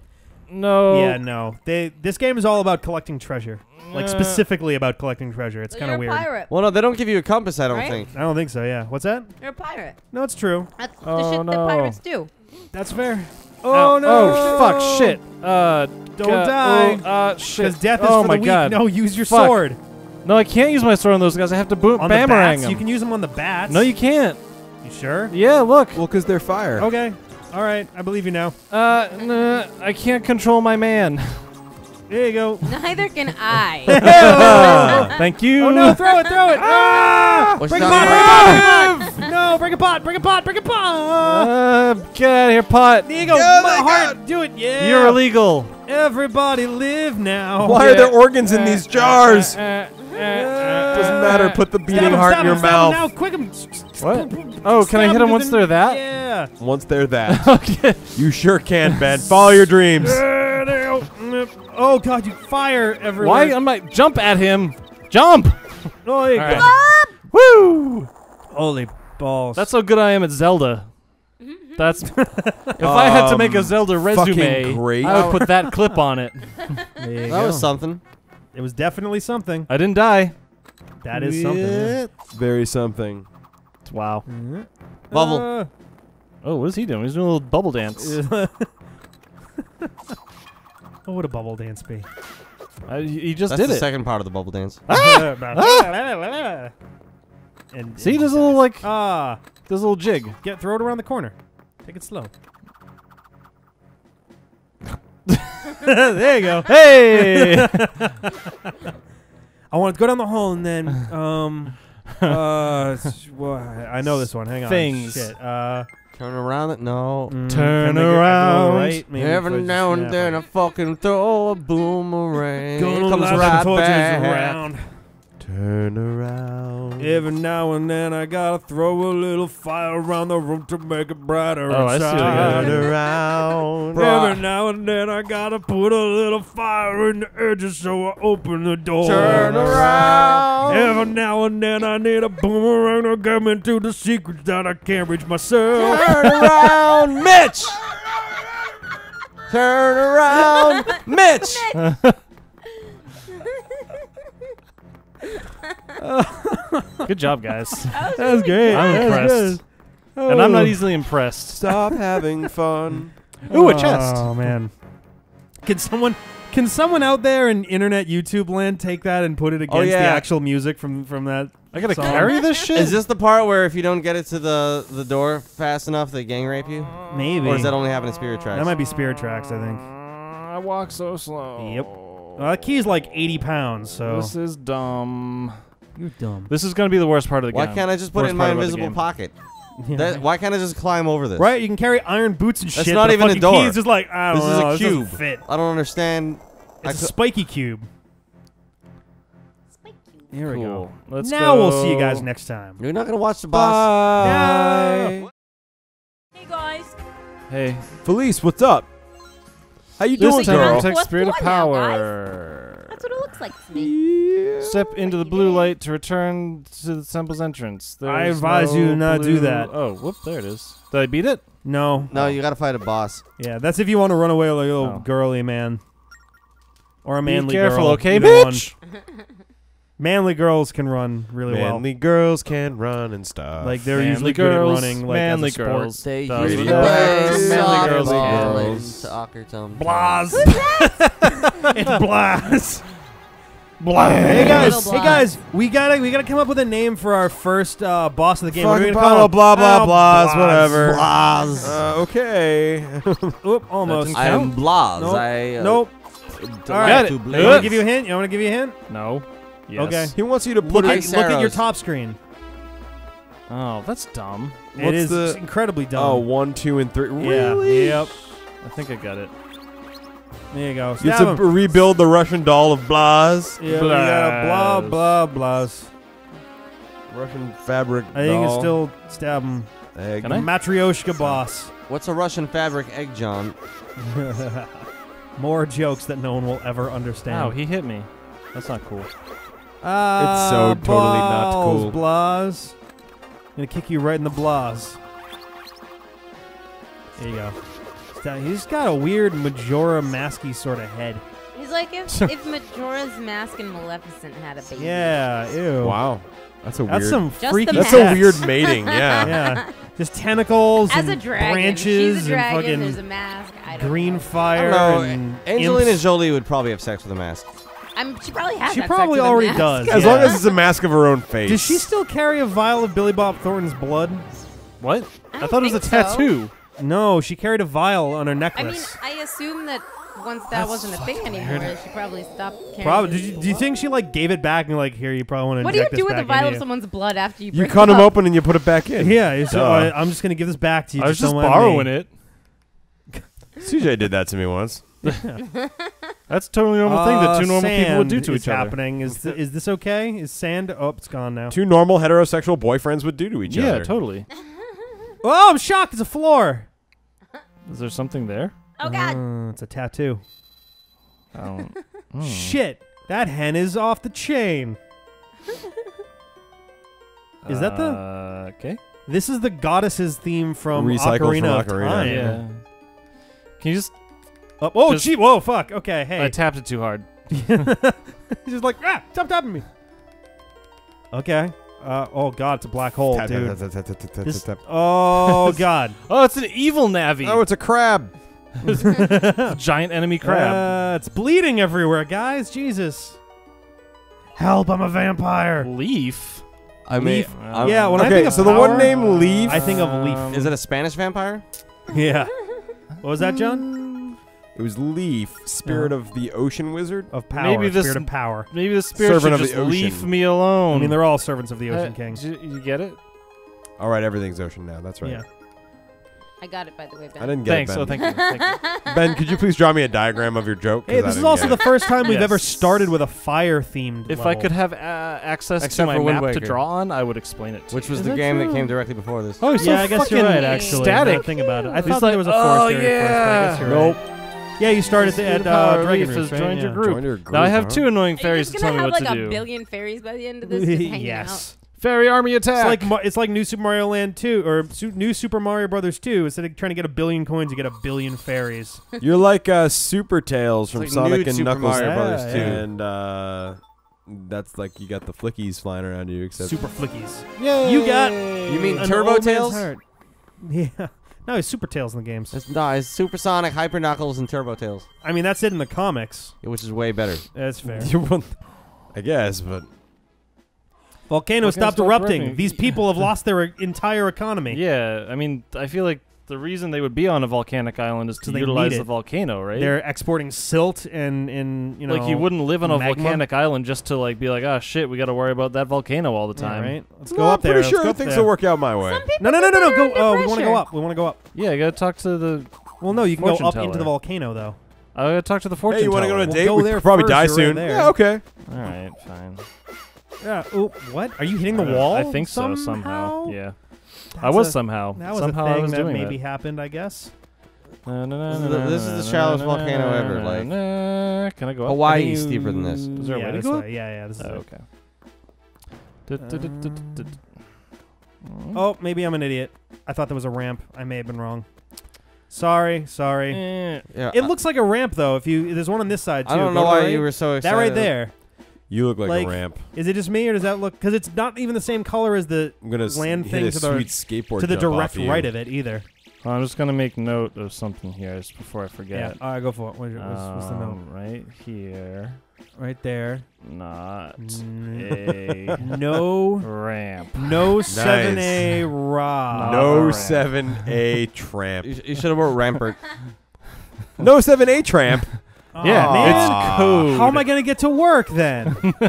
No. Yeah, no. They this game is all about collecting treasure. Like Uh, specifically about collecting treasure. It's kind of weird. pirate. Well, no, they don't give you a compass. I don't Right? think. I don't think so. Yeah. What's that? You're a pirate. No, it's true. That's the Oh, shit no. that pirates do. That's fair. Ow. Oh no! Oh fuck! Shit. Uh. Don't die. oh, uh. Shit. Because death is oh for my the weak. god. No, use your Fuck. sword. No, I can't use my sword on those guys. I have to boot On the boomerang bats, them. you can use them on the bats. no, you can't. You sure? Yeah, look. Well, because they're fire. Okay. All right. I believe you now. Uh, nah, I can't control my man. There you go. Neither can I. Thank you. oh no! Throw it! Throw it! Ah! What's Bring a that? pot! Bring a pot! Bring a pot! No! Bring a pot! Bring a pot! Bring a pot! Uh, get out of here, pot. There you go. Oh My my heart. Do it. Yeah. You're illegal. Everybody live now. Why are there organs in these jars? Uh, uh, uh, Doesn't matter. Put the beating him, heart in your him, mouth. Him now, quick him. What? Oh, can I hit hit 'em with once the- they're that? Yeah. Once they're that, okay. you sure can, Ben. Follow your dreams. Oh god, you fire everywhere. Why? I'm like, jump at him. Jump. Oh, there you All right. Woo! Holy balls. That's how good I am at Zelda. That's if I had to make a Um, Zelda resume, great. I would put that clip on it. there you That go. was something. it was definitely something. I didn't die. That is something. yeah. Very something. Wow. Bubble. Oh, what is he doing? He's doing a little bubble dance. What would a bubble dance be? Uh, he he just That's did the it. second part of the bubble dance. and See, there's a little like, ah, there's a little jig. get throw it around the corner. Take it slow. there you go. Hey! I want to go down the hole and then um uh s- well, I know this one. Hang on. Things. Shit. Uh Turn around it. No. mm, Turn can I get- I go around. Right, Every push- now and yeah, then I fine. fucking throw a boomerang. Gonna it comes right back. around. Turn around. Every now and then I gotta throw a little fire around the room to make it brighter Oh, I see what you're inside. doing. Turn around. Every now and then I gotta put a little fire in the edges so I open the door. Turn around. Every now and then I need a boomerang to get me to the secrets that I can't reach myself. Turn around, Mitch. Turn around, Mitch. Good job, guys. That That was great. I'm That impressed. good. And I'm not Oh. easily impressed. Stop having fun. Ooh, a chest. Oh man. Can someone can someone out there in internet YouTube land take that and put it oh, against the yeah. actual music from from that I gotta So- carry this shit. Is this the part where if you don't get it to the the door fast enough, they gang rape you? Maybe. Or does that only happen in Spirit Tracks? That might be Spirit Tracks, I think. I walk so slow. Yep. Well, that key's like 80 pounds, so. This is dumb. You're dumb. This is gonna be the worst part of the Why game. Why can't I just put Worst it in my part about the invisible pocket? Yeah. That, why can't I just climb over this? Right, you can carry iron boots and That's shit. not even a fucking door. Key is just like I don't This is a know, cube. fit. I don't understand. It's a spiky cube. Here we go. Let's now we'll see you guys next time. You're not gonna watch the boss. Bye. Hey guys. Hey, Felice, what's up? How you this doing, time girl? protect Fourth spirit of floor now, power. That's what it looks like to me. Step into the blue light to return to the temple's entrance. I advise no you to not do that. Oh, whoop! There it is. Did I beat it? No. No, you gotta fight a boss. Yeah, that's if you want to run away like a little Oh. girly man. Or a manly Be careful, girl. okay, either bitch. one. Manly girls can run really well. Manly girls can run and stuff. Like they're Manly usually girls, good at running like manly as a sport. girls. They Does usually whatever play manly girls softball do. and soccer Blaaz. sometimes. it's Blaaz. Blaaz. Hey guys, hey Blaaz. guys, we gotta we gotta come up with a name for our first uh, boss of the game. What are we Fucking gonna call blah, him? blah, blah, Oh, blahs, whatever. Blaaz. Uh, okay. Oop, almost. I am Blaaz. Nope. I uh, Nope. delight All right. Got it. to You blaze. want to give you a hint? You want to give you a hint? No. Yes. Okay. he wants you to Look put at, it. Hey, look at your Saros. top screen. Oh, that's dumb. it What's is the- incredibly dumb. Oh, one, two, and three. yeah. Really? Yep. I think I got it. There you go. You have to him. rebuild the Russian doll of Blaaz. Yeah, we gotta blah Blahs. blah blahs. Russian Fabergé I think it's doll. still stab him. Egg. Can I? Matryoshka boss. What's a Russian Fabergé egg, John? More jokes that no one will ever understand. Ow, he hit me. That's not cool. Ah, so totally not cool. Blahs. I'm gonna kick you right in the blahs. There you go. He's got a weird Majora masky sort of head. He's like if, if Majora's Mask and Maleficent had a baby. Yeah, ew. Wow. That's a That's weird. some freaky. that's mask. a weird mating. Yeah. yeah, just tentacles As a and dragon. branches She's a dragon. and fucking There's a mask. I don't green know. fire. I don't know. and Angelina imps. Jolie would probably have sex with a mask. I'm, she probably has. She had sex probably with a already mask. does. As yeah. long as it's a mask of her own face. Does she still carry a vial of Billy Bob Thornton's blood? What? I I thought it was a think so. tattoo. No, she carried a vial on her necklace. I mean, necklace. I assume that once that wasn't a thing anymore, she probably stopped carrying. Probably. it Did you, do you think she like gave it back and like here you probably want to while. What do you do with a vial of someone's blood after you? You break cut them up? open and you put it back in. Yeah, so Duh. I, I'm just gonna give this back to you. I was just don't borrowing it. CJ did that to me once. That's a totally normal thing that Uh, two normal people would do to is each other. happening. Is th- is this okay? Is sand? Oh, it's gone now. Two normal heterosexual boyfriends would do to each other. Yeah, totally. Oh, I'm shocked. It's a floor. Is there something there? Oh God! Uh, it's a tattoo. I don't. Hmm. Shit, that hen is off the chain. Is that the? Uh, okay? This is the goddess's theme from Recycled from Ocarina of Ocarina, Time. Yeah. Can you just? Oh, oh Just- gee, whoa, fuck. Okay, hey. I tapped it too hard. He's just like, ah, stop tapping me. Okay. Uh, oh god, it's a black hole, Tap, tap, dude. tap, tap, tap, tap, tap, This- tap. oh god. Oh, it's an evil Navi. Oh, it's a crab. a giant enemy crab. Uh, it's bleeding everywhere, guys. Jesus. Help! I'm a vampire. Leaf. I mean, Leaf. I'm- yeah, when I Okay, think of so the one power, named Leaf. I think of Leaf. Um, is it a Spanish vampire? Yeah. What was that, John? It was Leaf, spirit of the ocean wizard. Of power. Maybe this- spirit of power. Maybe the spirit Servant should of just the ocean. leave me alone. I mean, they're all servants of the Ocean Uh, King. did You, you get it? All right, everything's ocean now. That's right. Yeah. I got it by the way, Ben. I didn't get Thanks. it, Oh, Ben. thank you. Thank you. ben, could you please draw me a diagram of your joke? Hey, I this is didn't also get the it. first time we've ever started with a fire themed. If I could have uh, access Except to my for Wind map to Waker. draw on, I would explain it. To Which you. was Is the that game that true? came directly before this. Oh, he's yeah, so I guess you're right. Actually, static. now that I think about it. I He's thought like, there was a "Oh, forest area first, but I guess yeah." you're right. Yeah, you started at, at The uh, power Dragon Leaf Roost, has right? joined your group. Join your Now I have two annoying Are you fairies just to tell gonna me have what like to a do. billion fairies by the end of this? Just hanging yes. Fairy army attack. It's like it's like New Super Mario Land 2 or Su- New Super Mario Brothers 2. Instead of trying to get a billion coins, you get a billion fairies. You're like uh, Super Tails from like Sonic and Super Knuckles, Mario Brothers yeah, too. and uh, that's like you got the flickies flying around you. Except Super flickies. Yeah. You got- You mean Turbo Tails? heart. Yeah. No, he's Super Tails in the games. It's, no, it's Supersonic, Hyper Knuckles, and Turbo Tails, I mean, that's it in the comics. which is way better. That's fair. You want- I guess, but Volcano Volcano stopped stopped erupting. erupting. These people have lost their entire economy. Yeah, I mean, I feel like the reason they would be on a volcanic island is to 'Cause they utilize the volcano, right? They're exporting silt and, and you know like you wouldn't live on a magma. volcanic island just to like be like, oh shit, we got to worry about that volcano all the Yeah, time. right? Let's No, go up I'm there. pretty sure things there. will work out my way. No, no, no, no, no. Go. under Oh, we want to go up. We want to go up. Yeah, I gotta talk to the. Well, no, you can go Fortune up into the volcano though. I gotta talk to the fortune Hey, you want to go teller. on a We'll go we there probably first, die you're right soon. yeah, okay. All right, fine. Yeah. Oh, what? Are you hitting the wall? I think so somehow. Yeah, I was a- somehow. That was somehow a thing I was that doing maybe that. happened. I guess. This is the- this is the shallowest volcano ever, like- Can I go up? Hawaii is you- steeper than this. Is there a way to go way. Yeah, yeah. This is Oh, it. okay. Mm. Oh, maybe I'm an idiot. I thought there was a ramp. I may have been wrong. Sorry, sorry. Eh, Yeah, It I- looks like a ramp though. If you there's one on this side too. I don't know why right. you were so excited. that right there. You look like, Like- a ramp. Is it just me or does that look? Because it's not even the same color as the I'm gonna s- land hit a to the- sweet skateboard to the jump direct off you. right of it either. I'm just gonna make note of something here just before I Yeah. forget. All right, go for it. What's, what's, what's the note? Um, Right here, Right there. not a No. ramp. No seven A raw. No. No seven A tramp. You, sh- you should have wrote Rampart. no seven A tramp. Aw, Yeah, man. it's code. How am I gonna get to work then?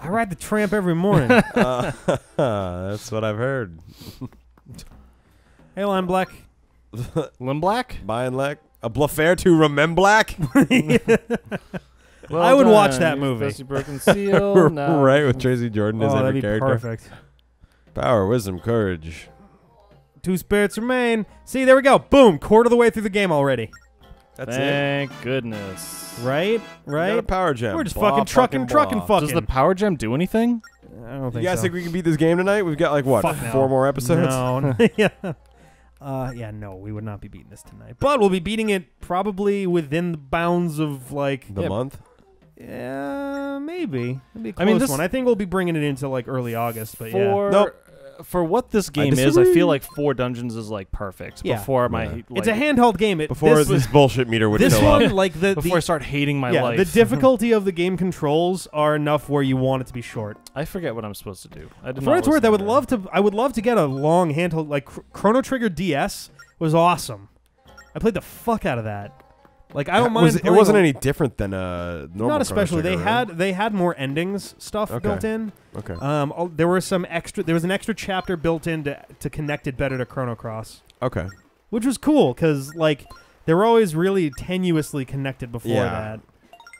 I ride the tramp every morning. Uh, that's what I've heard. hey, Lime Black. Limblak? By and Leck. A Bluffair to Rememblack? Well I would watch done. that You've movie. Bessie Broken Seal. now- right, with Tracy Jordan as oh, every that'd be character. perfect. Power, wisdom, courage. Two spirits remain. See, there we go. Boom. Quarter of the way through the game already. That's it. Thank goodness. Right? You got a Right? power gem. We're just Blah, fucking trucking, blah. trucking, fucking. Does the power gem do anything? I don't think. So. You guys so. think we can beat this game tonight? We've got like what, Fuck no. four more episodes? No. yeah. Uh, yeah, no, we would not be beating this tonight. But we'll be beating it probably within the bounds of like The Yeah. month. Yeah, maybe. It'd be a I mean, this- one. I think we'll be bringing it into like early August, but yeah. Nope. For what this game is, I feel like four dungeons is like perfect. Yeah. Before my Yeah. like, It's a handheld game. It, Before this, this, bullshit meter would this one, up. like the, before the I start hating my yeah, life. the difficulty of the game controls are enough where you want it to be short. I forget what I'm supposed to do. I did For not what it's worth, I would to love to. I would love to get a long handheld like Chrono Trigger DS was awesome. I played the fuck out of that. Like I don't mind. Was it, wasn't a- any different than a normal. Not especially. They Trigger, had they had more endings stuff Okay. built in. right? Okay. Um, oh, there were some extra. There was an extra chapter built in to to connect it better to Chrono Cross, Okay. which was cool because like they were always really tenuously connected before Yeah. that.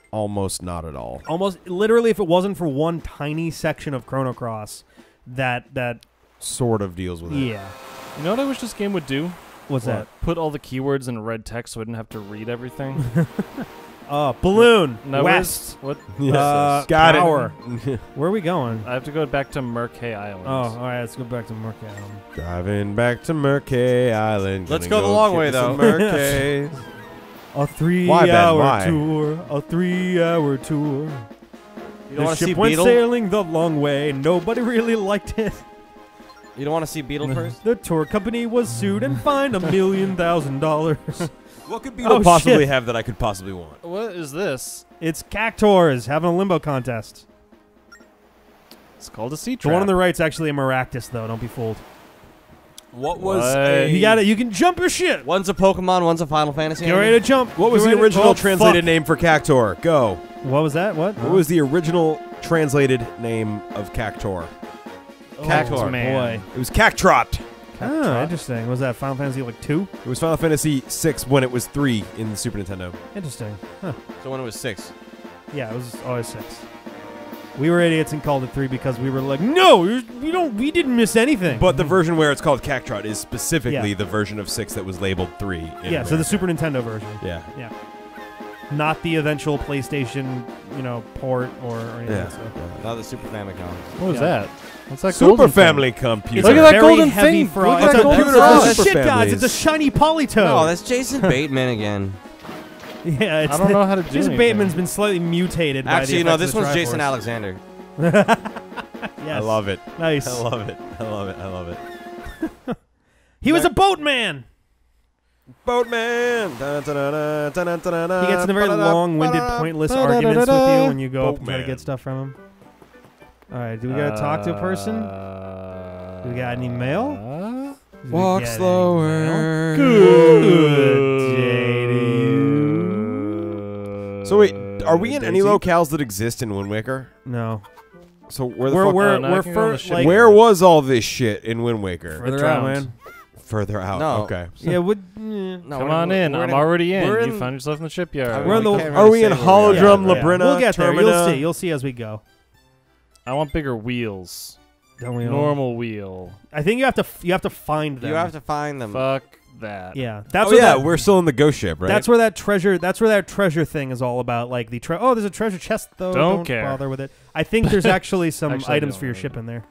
Almost not at all. Almost literally, if it wasn't for one tiny section of Chrono Cross, that that Sort of deals with it. yeah. You know what I wish this game would do? What's that? Put all the keywords in red text so I didn't have to read everything. Uh, balloon Now west. What? Yes. Uh, Got power. it. Where are we going? I have to go back to Mercay Island. Oh, all right. Let's go back to Murky Island. Driving back to Mercay Island. Let's Gonna go the long way, though. Mercays. A three-hour tour. A three hour tour. You the don't want to ship see went Beedle? sailing the long way. Nobody really liked it. You don't want to see Beedle first? The tour company was sued and fined a million thousand dollars. What could Beedle oh, possibly have that I could possibly want? What is this? It's Cactuars having a limbo contest. It's called a sea The one on the right's actually a Maractus, though. Don't be fooled. What was was a- You got it. You can jump your shit. One's a Pokemon, one's a Final Fantasy. Get ready to jump. What was Get the original oh, translated fuck. name for Cactuar? Go. What was that? What? What was the original translated name of Cactuar? Cactus oh, Man. Boy. It was Cactrot. Oh, interesting. Was that Final Fantasy like two? It was Final Fantasy six when it was three in the Super Nintendo. Interesting. Huh. So when it was six. Yeah, it was always six. We were idiots and called it three because we were like, no, we don't, we didn't miss anything. But the version where it's called Cactrot is specifically Yeah. the version of six that was labeled three. in yeah, so the Super Nintendo version, Yeah. Yeah. not the eventual PlayStation, you know, port or, or anything. Yeah. So. Not the Super Famicom. What was Yeah. that? What's that Super golden thing? Family Computer. Look at that golden thing. frog. Look at that golden computer Oh, for frog. super shit, guys! It's a families. shiny Politoed. No, that's Jason Bateman again. yeah, it's I don't know how to do Jason anything. Bateman's been slightly mutated. by the Actually, no, effects this of one's Jason Alexander. Yes. I love it. Nice. I love it. I love it. I love it. He was a boatman. Boatman. He gets in a very long-winded, pointless arguments with you when you go up and try to get stuff from him. All right, do we gotta talk to a person? Uh, Do we got any mail? Do we Walk get any slower. mail? Good day to you. So wait, are we in any Daisy? locales that exist in Wind Waker? No, So where the we're fuck? we're no, I we're can go on the for ship. like where was all this shit in Wind Waker? further out, man. Further out. No. Okay. Yeah, would eh. No, Come we're on in. we're I'm already in. we're You in- found yourself in the shipyard. We're in the- we can't Are really we in say where are. Holodrum, Yeah, Labrynna, We'll get there. You'll see. You'll see as we go. I want bigger wheels. Don't we all? Normal wheel. I think you have to f- you have to find them. You have to find them. Fuck that. Yeah, that's oh what yeah, that, we're still in the ghost ship, right? That's where that treasure. That's where that treasure thing is all about. Like the tre- oh, there's a treasure chest though. Don't care. bother with it. I think there's actually some Actually, items for your really. ship in there.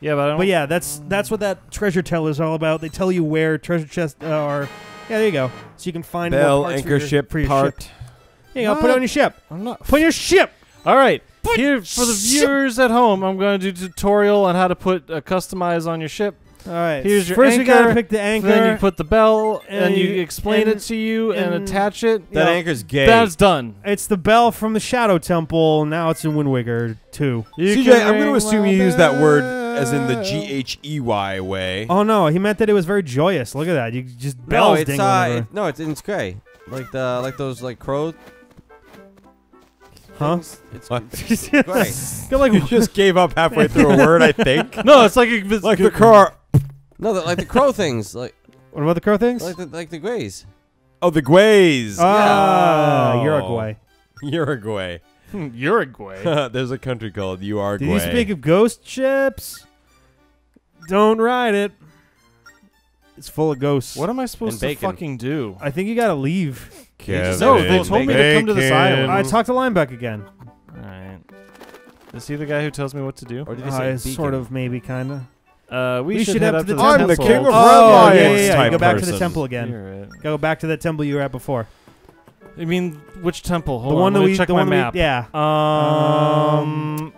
Yeah, but I don't. But yeah, that's that's what that treasure tell is all about. They tell you where treasure chests uh, are. Yeah, there you go. So you can find more Bell parts for anchor your, ship for your part. ship. There you go. Put it on your ship. I'm not. Put on your ship. All right. Here for the viewers at home, I'm going to do a tutorial on how to put uh, customize on your ship. All right. Here's your First, we gotta pick the anchor. Then you put the bell, and, and you you- explain and- it to you and, and- attach it. that Yeah. anchor's gay. That's done. it's the bell from the Shadow Temple. Now it's in Wind Waker two. You CJ, I'm going to assume you use that word as in the. G H E Y way. Oh no, he meant that it was very joyous. Look at that. You just no, bells it's ding uh, whenever- it, no, it's it's gray. Like the like those like crow. Huh? things. It's What? gray. Go like you just gave up halfway through a word, I think. No, it's like a, like the car. No, the, like the crow things. Like what about the crow things? like the like the grays. Oh, the Guays. Ah, Oh. Uruguay. Uruguay. Uruguay. There's a country called Uruguay. Did you speak of ghost ships? Don't ride it. It's full of ghosts. what am I supposed And to bacon. fucking do? I think you gotta leave. Kevin No, they told me to come to this Bacon. island. I talked to Linebeck again. All right. Is he the guy who tells me what to do? Or did you Uh, say it's beacon? sort of, maybe, kind of. Uh, we, We should, should head head up to to the the I'm temple. the king of Oh, yeah, yeah, yeah, yeah. Go back to the temple again. You're right. Go back to that temple you were at before. I mean, which temple? Hold the on, one that we, check the my one map. we, yeah. Um.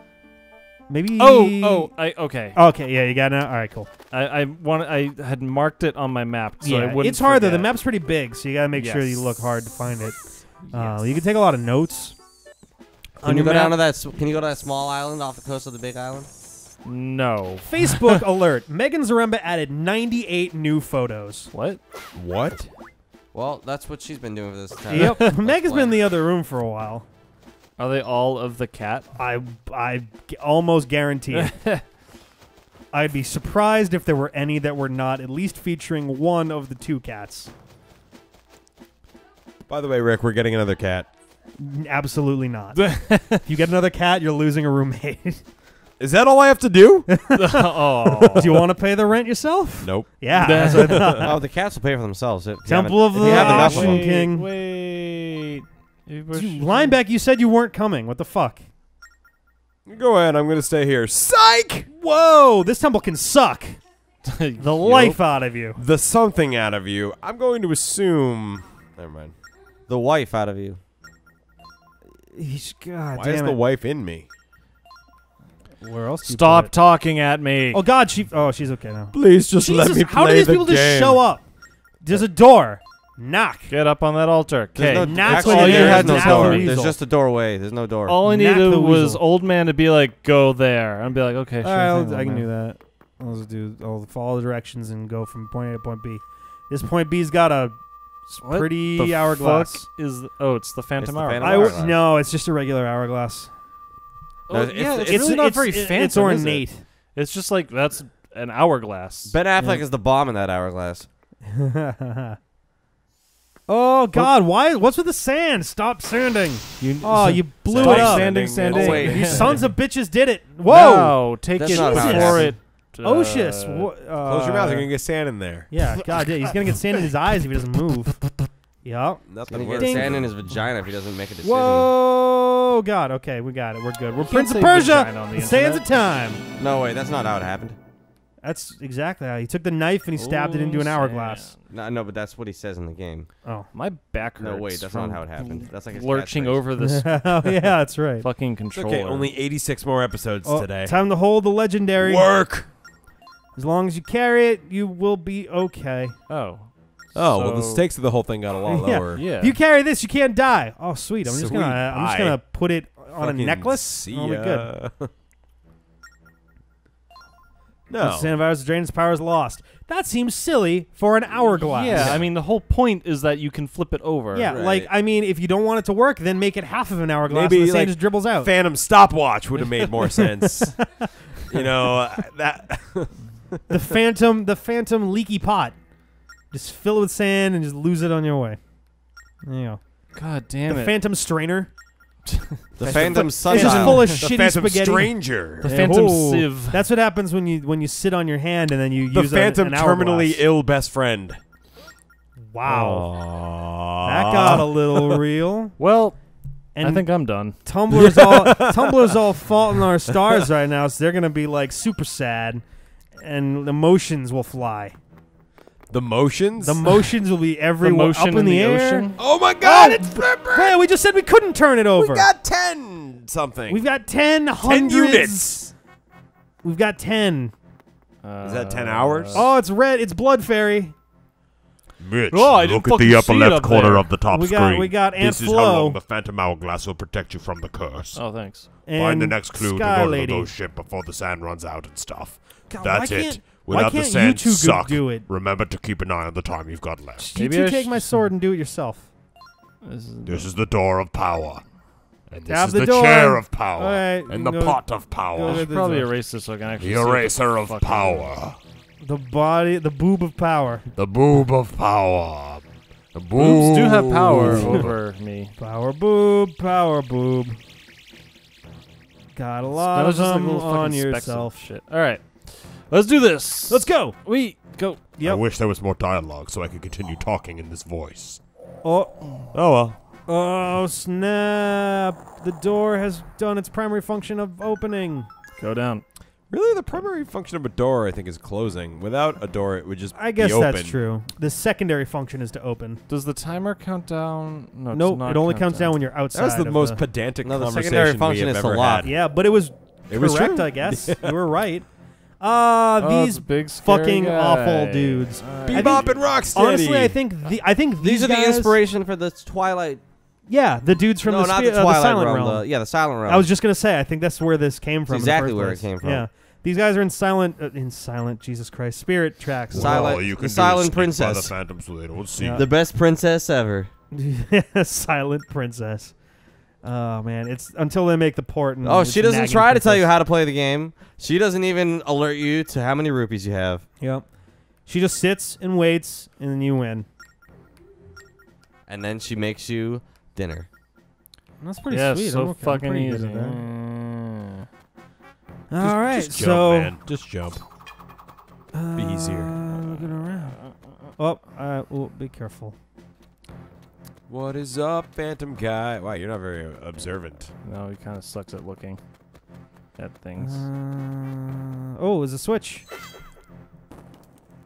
Maybe. Oh, oh, I okay. Okay, yeah, you got it. now? All right, cool. I I want I had marked it on my map, so I yeah, wouldn't. it's hard though. The map's pretty big, so you gotta make sure you look hard to find it. Uh, Yes. you can take a lot of notes. Can you your go down to that? Can you go to that small island off the coast of the big island? No. Facebook alert: Megan Zaremba added 98 new photos. What? What? Well, that's what she's been doing for this time. Yep, Megan's been in the other room for a while. Are they all of the cat? I I almost guarantee it. I'd be surprised if there were any that were not at least featuring one of the two cats. By the way, Rick, we're getting another cat. Absolutely not. if you get another cat, you're losing a roommate. Is that all I have to do? oh. Do you want to pay the rent yourself? nope. Yeah. that's what I thought. oh, the cats will pay for themselves. If Temple of the you have enough of Ocean. King. Wait. You were- You- Linebeck, you said you weren't coming. What the fuck? Go ahead. I'm going to stay here. Psych! Whoa, this temple can suck the Yup. life out of you. The something out of you. I'm going to assume. Never mind. The wife out of you. He's, God Why damn is it. the wife in me? Where else? do you Stop it? talking at me. Oh God, she. Oh, she's okay now. Please just Jesus, how do these people just show up? There's a door. Knock. Get up on that altar. Okay. no, Knock actually, with there your is no door. the There's just a doorway. There's no door. all I Knack needed the was old man to be like, "Go there," and be like, "Okay, sure All right, thing, I'll, I can man." do that. I'll just do. I'll follow the directions and go from point A to point B. This point B's got a s- What pretty the hourglass. fuck is the, oh, it's the Phantom the Hourglass. Phantom I w- hourglass. no, it's just a regular hourglass. Oh, No, it's- yeah, it's- it's, it's- really not it's, very it- fancy. It's ornate. It's just like that's an hourglass. Ben Affleck Yeah. is the bomb in that hourglass. oh God, why? What's with the sand? Stop sanding. You, Oh, you blew Stop it up. sanding, Sanding, sanding. Oh, wait. You sons of bitches did it. Whoa, No, take That's it not how it before it. Uh, wha- uh, Close your mouth. You're going to get sand in there. Yeah, God, yeah, he's gonna get sand in his eyes if he doesn't move. Yeah. He's Nothing gonna worse. get sand in his vagina if he doesn't make a decision. Whoa, God. Okay, we got it. We're good. We're Prince of Persia. vagina on the The sands of time. No, way. that's not how it happened. That's exactly how he took the knife and he stabbed it into an hourglass. No, no, but that's what he says in the game. Oh. My back hurts. No, wait, that's not how it happened. That's like his lurching catchphrase. over this oh yeah, that's right. fucking It's controller. okay. Only 86 more episodes Oh, today. Time to hold the legendary. Work. As long as you carry it, you will be okay. Oh. Oh, well, the So- stakes of the whole thing got a lot Yeah. lower. Yeah. If you carry this, you can't die. Oh, sweet. I'm just Sweet. gonna I'm just Bye. gonna put it on a Fucking necklace. See Oh, we good. ya. No. Once the antivirus is drained, its power is lost. That seems silly for an hourglass. Yeah, I mean the whole point is that you can flip it over. Yeah, Right. like I mean, if you don't want it to work, then make it half of an hourglass. Maybe and the sand like just dribbles out. Phantom stopwatch would have made more sense. you know uh, that. the phantom, the phantom leaky pot. Just fill it with sand and just lose it on your way. There you go. God damn the it. phantom strainer. The Phantom It's Sundial. just full of the shitty Phantom spaghetti. Stranger. the Phantom Oh, Sieve. That's what happens when you when you sit on your hand and then you The use a- Phantom an terminally ill best friend. Wow, that got a little real. Well, And I think I'm done. Tumblr's all Tumblr's all faulting our stars right now, so they're gonna be like super sad, and emotions will fly. The motions. The motions will be The everywhere motion up in, the, air. ocean. oh my God! Oh, it's Flipper. Hey, we just said we couldn't turn it over. We got ten something. We've got 10 units. We've got 10. Is that 10 hours? Uh, oh, it's red. It's Blood Fairy. Mitch, Oh, I look at the upper left up corner there. of the top We got- screen. we got Aunt This is how long the Phantom Hourglass will protect you from the curse. Oh, thanks. And Find the next clue Sky to go Lady. to the ghost ship before the sand runs out and stuff. God, That's why it. Can't- why Without can't the you sand two suck. do it? Remember to keep an eye on the time you've got left. You two take my sword and do it yourself. This is This is the door of power. And this Tap is the the, chair of power. All right, and the go- pot of power. to should probably erase this so I can actually the eraser of fuck it is. power. The body, the boob of power. The boob of power. The boob. Boobs do have power over me. Power boob, power boob. Got a lot that of was just like them on fucking specks of yourself. Shit. All right, let's do this. Let's go. We go. I wish there was more dialogue so I could continue talking in this voice. Oh, Oh well. oh, snap! The door has done its primary function of opening. Go down. Really, the primary function of a door, I think, is closing. Without a door, it would just I guess be open. that's true. The secondary function is to open. Does the timer count down? No, it does nope, not it only counts down when you're outside. That's the of most pedantic No, the conversation secondary we function have is ever to lock. had. Yeah, but it was It was correct, true. I guess. you were right. Uh, Oh, these the big fucking guy. awful dudes. All I right. think- Bebop and Rocksteady. Honestly, I think the I think These are the inspiration for the Twilight. Yeah, the dudes from no, the, not spe- the uh, the Silent realm. Realm. The, yeah, the Silent Realm. I was just gonna say, I think that's where this came from. in exactly first where it came from. Yeah, these guys are in silent, uh, in silent. Jesus Christ, Spirit tracks. Silent- All you can do is silent sneak by the princess. phantom so they don't see Yeah. the best princess ever. silent princess. Oh man, it's until they make the port. And Oh, she doesn't nagging try to tell you how to play the game. She doesn't even alert you to how many rupees you have. Yep. She just sits and waits, and then you win. And then she makes you dinner. That's pretty yeah, sweet. so okay. Fucking pretty good easy. at that. Mm. All right, Just jump, so man. Just jump. Be easier. Uh, looking around. Oh, uh, oh, be careful. What is up, Phantom Guy? Wow, you're not very uh, observant. No, he kind of sucks at looking at things. Uh, oh, it's a switch.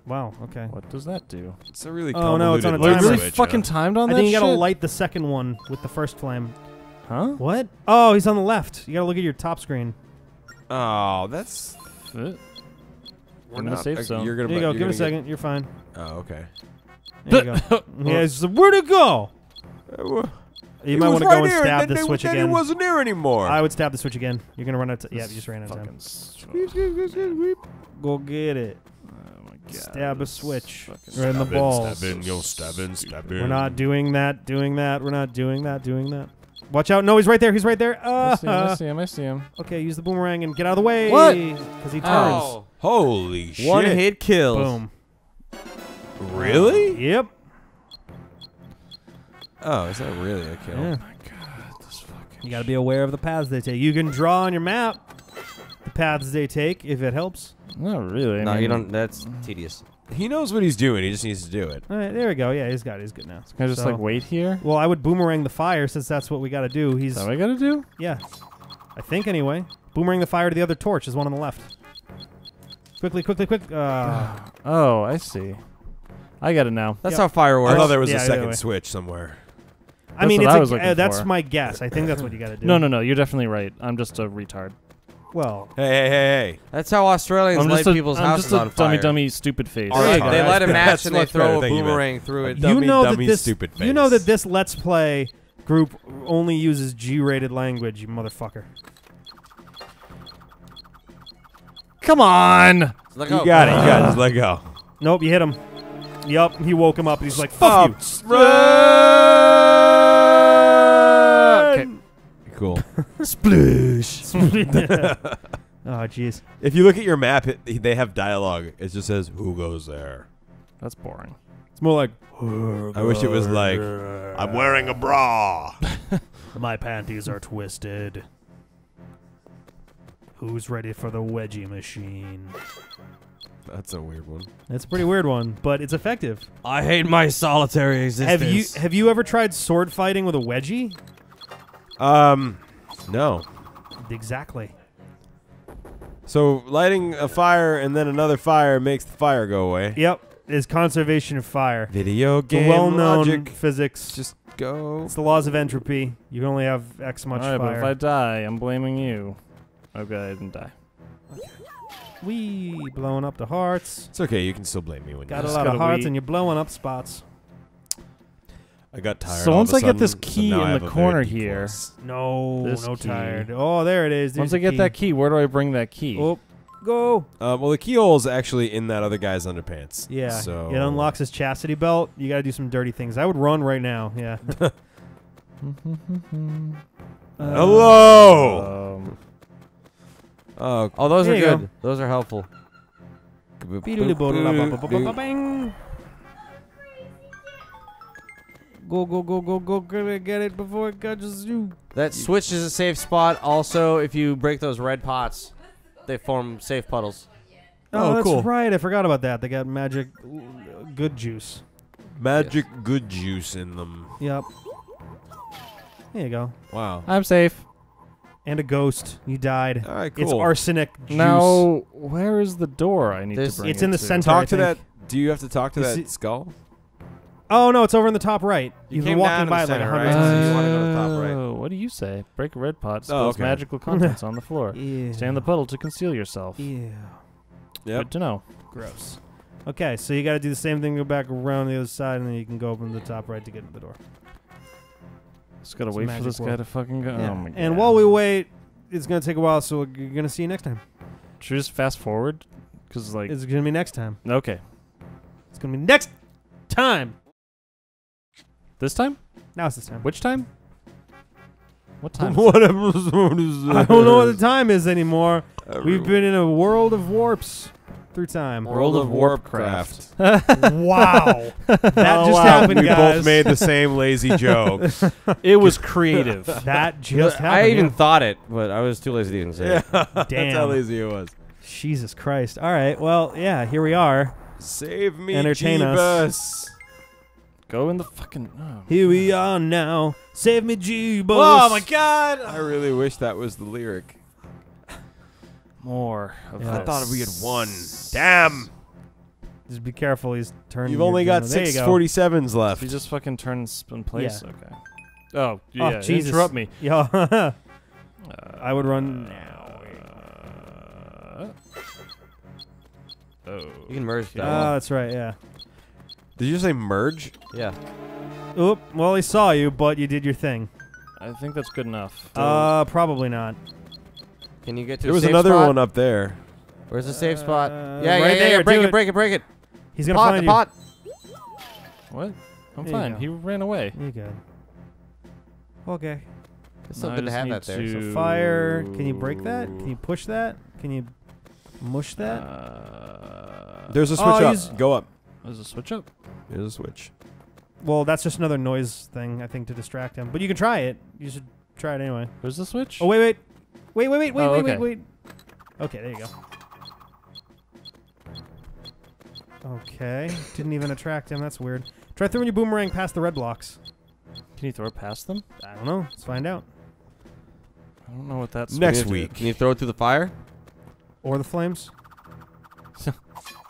Wow. Okay. what does that do? It's a really cool one. Oh, no, it's on a Wait, timer. really switch, fucking huh? timed on I that think you gotta shit? light the second one with the first flame. Huh? What? Oh, he's on the left. You gotta look at your top screen. Oh, that's. Fit? We're In the not. safe uh, zone. You're gonna. There you go. Give it a gonna get- second. You're fine. Oh, okay. There you go. yeah, it's just, where'd it go? You He might want to right go and here, stab then the they- switch then again. He wasn't there anymore. I would stab the switch again. You're gonna run out. Of yeah, you just ran out of time. Go get it. Oh my god. Stab a switch. fucking Right in the Stab balls. Stab in, yo, stab in, stab in. We're not doing that. Doing that. We're not doing that. Doing that. Watch out! No, he's right there. He's right there. I see him, I Uh, see him, I see him. okay, use the boomerang and get out of the way. What? Because he turns. Oh. Holy shit! One hit kills. Boom. Really? Yep. Oh, is that really a kill? Yeah. my god, this fucking You got to be aware of the paths they take. You can draw on your map the paths they take if it helps. Not really. I No, mean, you don't. That's tedious. He knows what he's doing. He just needs to do it. All right, there we go. Yeah, he's got it. He's good now. Can I just So- like wait here? Well, I would boomerang the fire since that's what we got to do. He's Is that what I gotta do? yeah, I think anyway. Boomerang the fire to the other torch is one on the left. Quickly, quickly, quick. Uh, Oh, I see. I got it now. That's Yep. how fire works. I thought there was Yeah, a either second switch somewhere. I mean, what it's I a- was looking uh, that's for. my guess. I think that's what you got to do. No, no, no. You're definitely right. I'm just a retard. Well, Hey, hey, hey, hey! That's how Australians I'm light just a, people's I'm houses just a on dummy, fire. dummy, stupid face. All right, go. they light a match That's and they much better. throw a Thank you, man. boomerang through it. you dummy, know that this stupid you know face. that this Let's Play group only uses G-rated language. You motherfucker. Come on. Let go. You go. got it. You got it. Just let go. Nope, you hit him. Yup, he woke him up. He's like, "Fuck you." Okay. Cool. Sploosh. oh, jeez. If you look at your map, it, they have dialogue. It just says, "Who goes there?" That's boring. It's more like, I wish it was like, I'm wearing a bra. my panties are twisted. Who's ready for the wedgie machine? "That's a weird one." That's a pretty weird one, but it's effective. I hate my solitary existence. Have you have you ever tried sword fighting with a wedgie? Um, no. Exactly. So lighting a fire and then another fire makes the fire go away. Yep. Is conservation of fire. Video It's a game well-known logic. physics. Just go. it's the laws of entropy. You can only have X much All right, but if I die, I'm blaming you. Okay, I didn't die. Wee blowing up the hearts. It's okay. You can still blame me when Got you. a lot of hearts wait. and you're blowing up spots. I got tired. So once I a I get this sudden, so key in I the have a very corner here- voice. No, This no key. tired. Oh, there it is. Once I get the that key, where do I bring that key? Oh, go. Uh, well, the keyhole is actually in that other guy's underpants. Yeah. So It unlocks his chastity belt. You got to do some dirty things. I would run right now. Yeah. Uh, Hello. Um, Oh, Oh, those There are you go. good. Those are helpful. Go, go, go, go, go. Get it, get it before it catches you. That switch is a safe spot. Also, if you break those red pots, they form safe puddles. Oh, Oh, that's cool. right. I forgot about that. They got magic good juice. magic good juice in them. Yep. There you go. Wow. I'm safe. And a ghost. You died. All right, cool. It's arsenic juice. Now, where is the door I need This- to bring It's it in the to? center. Talk to that. Do you have to talk to You that see- skull? Oh no, it's over in the top right. You You've came been down walking in by the it like a center, hundred right? times. So you wanna go to the top right. Oh, What do you say? Break a red pot, Oh, spills okay. magical contents on the floor. Yeah. Stay in the puddle to conceal yourself. Yeah. Yep. Good to know. Gross. Okay, so you got to do the same thing. Go back around the other side, and then you can go open the top right to get into the door. Just gotta It's a wait for magic this guy world. to fucking go. Yeah. Oh my god. and while we wait, it's gonna take a while, so you're gonna see you next time. should we just fast forward? Cause like, It's gonna be next time. okay, It's gonna be next time. This time? Now it's this time. Which time? What time? what episode is I don't know what the time is anymore. Everyone- We've been in a world of warps through time. World of Warcraft. wow, that Oh, just wow. happened, we guys. both made the same lazy joke. it was creative. that just happened. I even yeah. thought it, but I was too lazy to even say yeah, it. that's how Damn. lazy it was. Jesus Christ. All right. Well, yeah. Here we are. Save me, Entertain us. Jeebus. Go in the fucking. Oh. Here we are now. Save me, Jeebus. Oh my god! I really wish that was the lyric. More. Of Yeah. I thought we had won. Damn! Just be careful. He's turning. You've only got camera. There you six go. forty sevens left. If you just fucking turn and sp- in place. Yeah. Okay. Oh, yeah. Oh. Jesus. Interrupt me. Yeah. Uh, I would run now. Uh, oh. You can merge that. Oh, that's right. Yeah. Did you say merge? yeah. Oop. Well, he saw you, but you did your thing. I think that's good enough. Uh, probably not. Can you get to There a was another spot? one up there. Where's the safe spot? Uh, Yeah, yeah, right yeah, there, yeah. Break it, it. break it, break it. He's gonna pot, find the you. pot. what? I'm There fine. He ran away. You good? Okay. It's No, so good to have that there. to- So fire. Can you break that? Can you push that? Can you mush that? Uh, There's a switch Oh, up. Go up. There's a switch up. There's a switch. well, that's just another noise thing, I think, to distract him. But you can try it. You should try it anyway. There's the switch. Oh wait, wait, wait, wait, wait, wait, Oh, wait, okay. wait, wait. Okay, there you go. Okay, didn't even attract him. That's weird. Try throwing your boomerang past the red blocks. Can you throw it past them? I don't know. Let's find out. I don't know what that's. Next Can week. Can you throw it through the fire? Or the flames.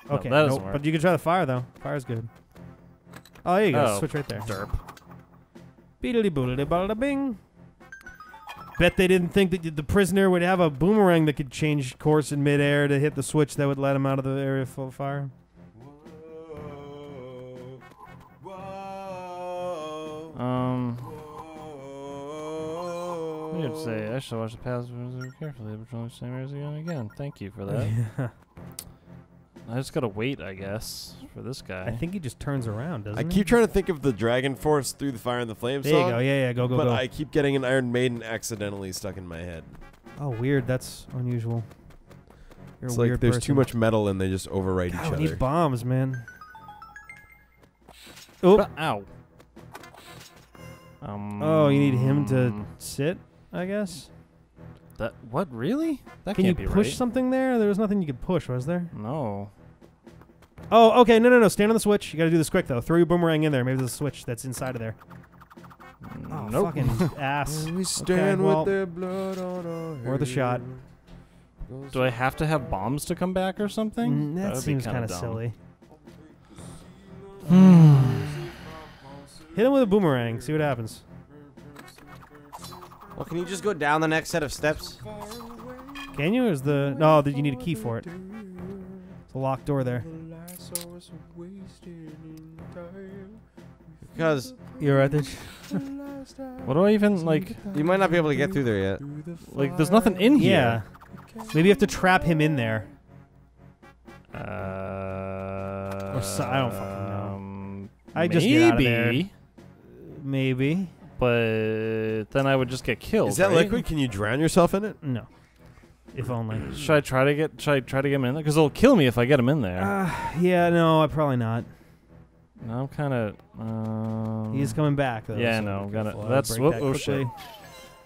No, okay, that doesn't nope, work. but you can try the fire though. Fire's good. Oh, there you go. Oh, Switch right there. Derp. Beedly boodly bada bing. Bet they didn't think that the prisoner would have a boomerang that could change course in midair to hit the switch that would let him out of the area full of fire. Um. I would say I should watch the past carefully, but only same areas again and again. Thank you for that. Yeah. I just gotta wait, I guess, for this guy. I think he just turns around, doesn't he? I he? keep trying to think of the Dragon Force through the fire and the flame There song. you go. Yeah, yeah. Go, go, but go. I keep getting an Iron Maiden accidentally stuck in my head. oh, weird. That's unusual. You're it's a like weird there's person. too much metal and they just overwrite God, each we other. need bombs, man. Oh, Ow. Um, oh, you need him to sit, I guess. That what really? That Can you can't be push right. something there? There was nothing you could push, was there? No. Oh, okay. No, no, no. Stand on the switch. You got to do this quick though. Throw your boomerang in there. Maybe there's a switch that's inside of there. Oh, nope. fucking ass. we stand with well, their blood on our worth a shot. Do I have to have bombs to come back or something? Mm, that would seems kinda kind of dumb. silly. Hit him with a boomerang. See what happens. Well, can you just go down the next set of steps? Can you? Is the no? That you need a key for it. It's a locked door there. Because You're right there. What do I even like? you might not be able to get through there yet. Like, there's nothing in here. Yeah. here. Maybe you have to trap him in there. Uh, so- I don't fucking know. um, I maybe, just get out of there. Maybe. But then I would just get killed. Is that right? liquid? Can you drown yourself in it? No. If only. Should I try to get? Should I try to get him in there? Because it'll kill me if I get him in there. Uh, yeah, no, I probably not. no, I'm kind of. Um, He's coming back though. yeah, so no, be gotta- that's- whoop, that oh, shit.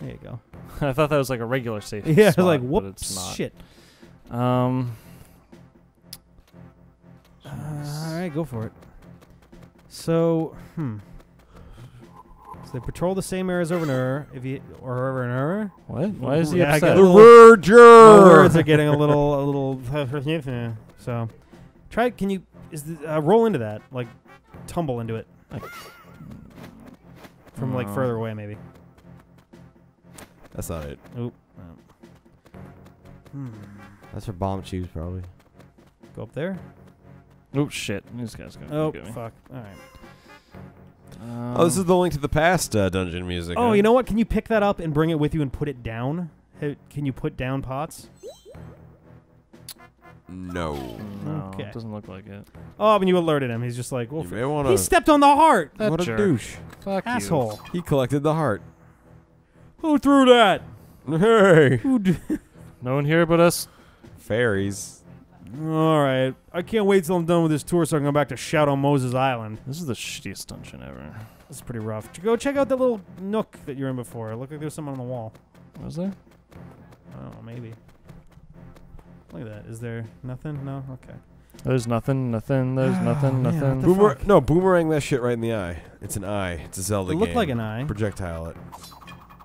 There you go. I thought that was like a regular safe. Yeah, I spot, like, but whoops, it's not. shit. Um. Uh, all right, go for it. So, hmm. So they patrol the same areas over and over. If you or over and over. What? Why is he Yeah, I upset? The a little- Verger! Words are getting a little, a little. So, try. Can you? Is the, uh, roll into that? Like, tumble into it. Like- from like further away, maybe. That's not it. Oop. Hmm. That's for bomb cheese, probably. Go up there. Oh shit! This guy's gonna Oh get me. fuck! All right. Um, oh, this is the Link to the Past uh, dungeon music. Oh, huh? you know what? Can you pick that up and bring it with you and put it down? Can you put down pots? No. No, Okay. it doesn't look like it. Oh, when you alerted him, he's just like, "Well, You f- may want he stepped on the heart, That What a douche. Fuck you. asshole! He collected the heart. Who threw that? Hey. Who? No one here but us. Fairies. All right, I can't wait till I'm done with this tour so I can go back to Shout on Moses Island. This is the shittiest dungeon ever. This is pretty rough. Go check out that little nook that you're in before. It looked like there was someone on the wall. Was there? I don't know, maybe. Look at that. Is there nothing? No. Okay. There's nothing. Nothing. There's Oh, nothing. man, nothing. what the Boomer- fuck? no, boomerang that shit right in the eye. It's an eye. It's a Zelda It looked game. like an eye. Projectile it.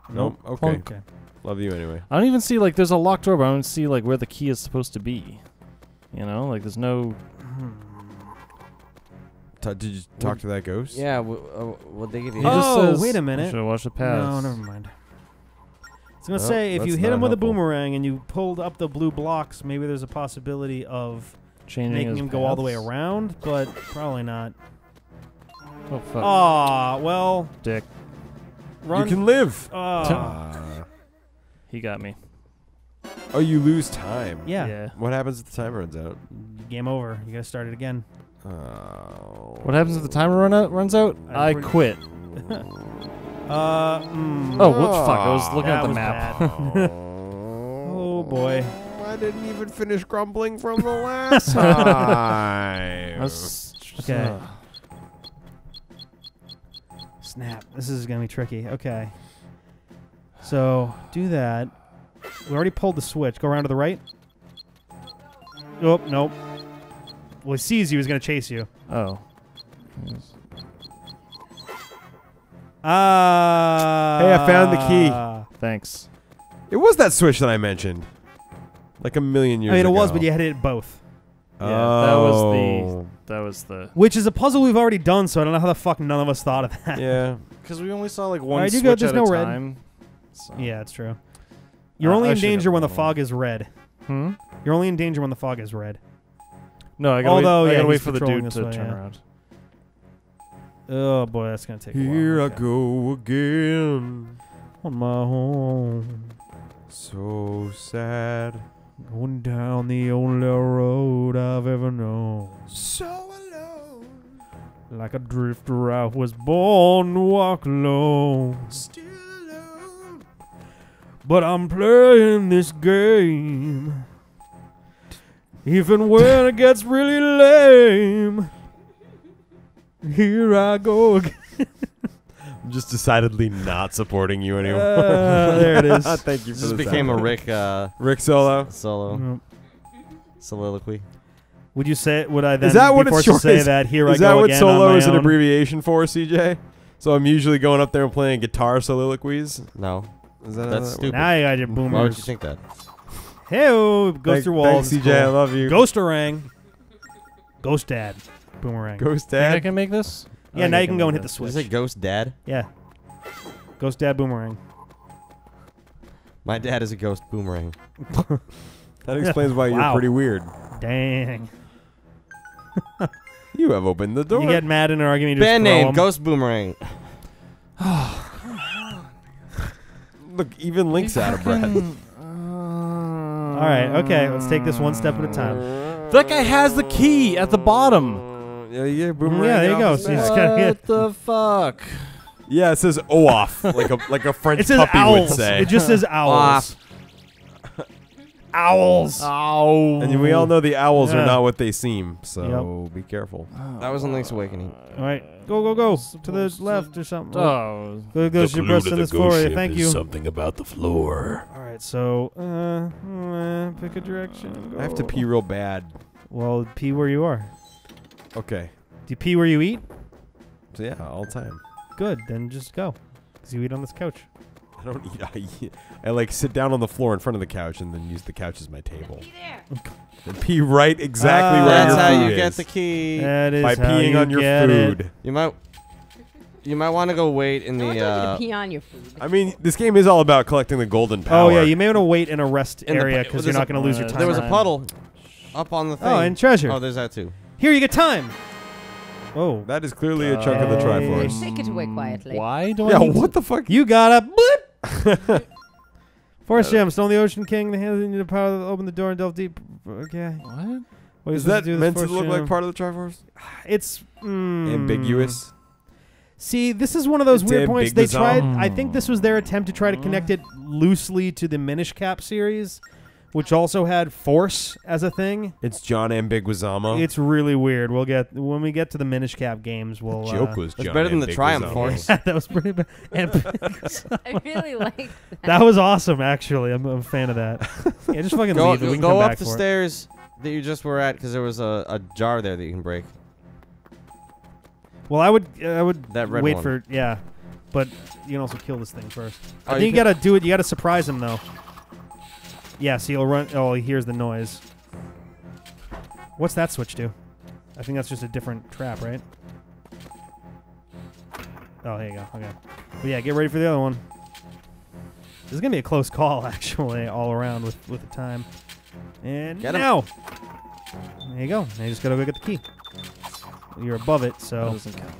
Nope. Nope. Okay. Okay. Love you anyway. I don't even see like there's a locked door, but I don't see like where the key is supposed to be. You know, like there's no. Ta- did you talk to that ghost? Yeah, w- uh, what they give you? He just Oh, says, wait a minute. should I watch the No, never mind. I was gonna Oh, say if you that's hit not him with a helpful. boomerang and you pulled up the blue blocks, maybe there's a possibility of Changing making his him go all the way paths. around, but probably not. Oh fuck, Ah, well, dick. run. You can live. Ah. Ah. He got me. Oh, you lose time. yeah. Yeah. What happens if the time runs out? Game over. You gotta start it again. Oh. What happens if the timer run out, runs out? I'm I quit. Uh. mm. Oh, what fuck? I was looking That at the map. oh boy. I didn't even finish grumbling from the last time. Okay. uh, Snap. This is gonna be tricky. Okay. So do that. We already pulled the switch. Go around to the right. Oh nope. Well, he sees you. He's gonna chase you. oh. Ah. Hey, I found the key. Thanks. It was that switch that I mentioned. Like a million years I mean, it ago. was, but you had to hit both. Yeah, that was the- Oh. That was the. Which is a puzzle we've already done, so I don't know how the fuck none of us thought of that. Yeah. Because we only saw like one Alright, you switch go, there's at no a red. time. So. Yeah, it's true. You're only in danger when the fog is red. Hmm. You're only in danger when the fog is red. No, I gotta Although, wait, I yeah, gotta wait he's for the patrolling dude this to way, turn yeah. around. Oh boy, that's gonna take a while. Here I go again. On my home. So sad. Going down the only road I've ever known. So alone, Like a drifter, I was born to walk alone. still alone. But I'm playing this game. Even when it gets really lame. Here I go again. I'm just decidedly not supporting you anymore. Uh, there it is. Thank you for This the became a. Rick uh, Rick solo. solo Mm. soliloquy. Would you say? Would I then Is that be what it's to short- say is- that? Here I Is go that what solo my is an abbreviation for, CJ? So I'm usually going up there and playing guitar soliloquies. No, Is that That's stupid. Now you got your why would you think that? Hey, oh, goes Thank- through walls. Thanks, it's CJ. I love you. Ghosterang. Ghost Dad. Boomerang. Ghost Think I Dad. can make this? I yeah, think now I you can go and make hit the Did Is switch. say Ghost Dad? Yeah. Ghost Dad Boomerang. My dad is a ghost boomerang. That explains why you're pretty weird. Dang. You have opened the door. You get mad in an argument. You just Band throw name 'em. Ghost Boomerang. Look, even Link's out of breath. All right. Okay. Let's take this one step at a time. That guy has the key at the bottom. Yeah, yeah, boomerang. Yeah, there you go. So you just gotta What get. the fuck? Yeah, it says "o off" like a like a French It says puppy owls. would say. It just says owls. owls. Ow. and we all know the owls Yeah. are not what they seem, so be careful. That was in Link's Awakening. All right. Go go go to the left or something. Oh. There goes your breast on this floor. Thank you. Something about the floor. All right. So uh, uh, pick a direction. I have to pee real bad. Well, pee where you are. Okay, Do you pee where you eat? so yeah, all the time. Good. Then just go. Cause you eat on this couch. I don't eat. I, eat- I like sit down on the floor in front of the couch and then use the couch as my table. And pee right exactly Ah, where That's your how food you get the key. That is by how peeing you on your get it. food. You might. You might want to go wait in No one the. told you Uh, to pee on your food. I mean, this game is all about collecting the golden power. Oh yeah, you may want to wait in a rest In area because there's you're not going to lose your uh, time. there was a puddle up on the thing. Oh, and treasure. Oh, there's that too. Here you get time. Oh, That is clearly a chunk of the Uh, Triforce. Take it away quietly. Why do Yeah, I need what the fuck? you got a blip. Force gem, stone the ocean king. The hands in the power to open the door and delve deep. Okay. to... What? What are you Is supposed that to do with meant to Forest look like part of the Triforce? It's mm, Ambiguous. See, this is one of those It's weird points. They ambiguous. tried. I think this was their attempt to try to connect it loosely to the Minish Cap series, which also had Force as a thing. It's John Ambiguizamo. It's really weird. We'll get when we get to the Minish Cap games. We'll joke uh, was John better than the Triumph Force. that was pretty bad. I really like that. that was awesome. Actually, I'm, I'm a fan of that. Yeah, just fucking Go, leave. it. We can go come up back the for it. stairs that you just were at because there was a, a jar there that you can break. Well, I would I would That red wait one. for yeah, but you can also kill this thing first. Oh, I think you, can- gotta do it. You gotta surprise him though. Yeah, so he'll run. Oh, he hears the noise. What's that switch do? I think that's just a different trap, right? Oh, here you go. Okay. But yeah, get ready for the other one. This is gonna be a close call, actually, all around with with the time. And Get now, there you go. Now you just gotta go get the key. You're above it, That so doesn't count.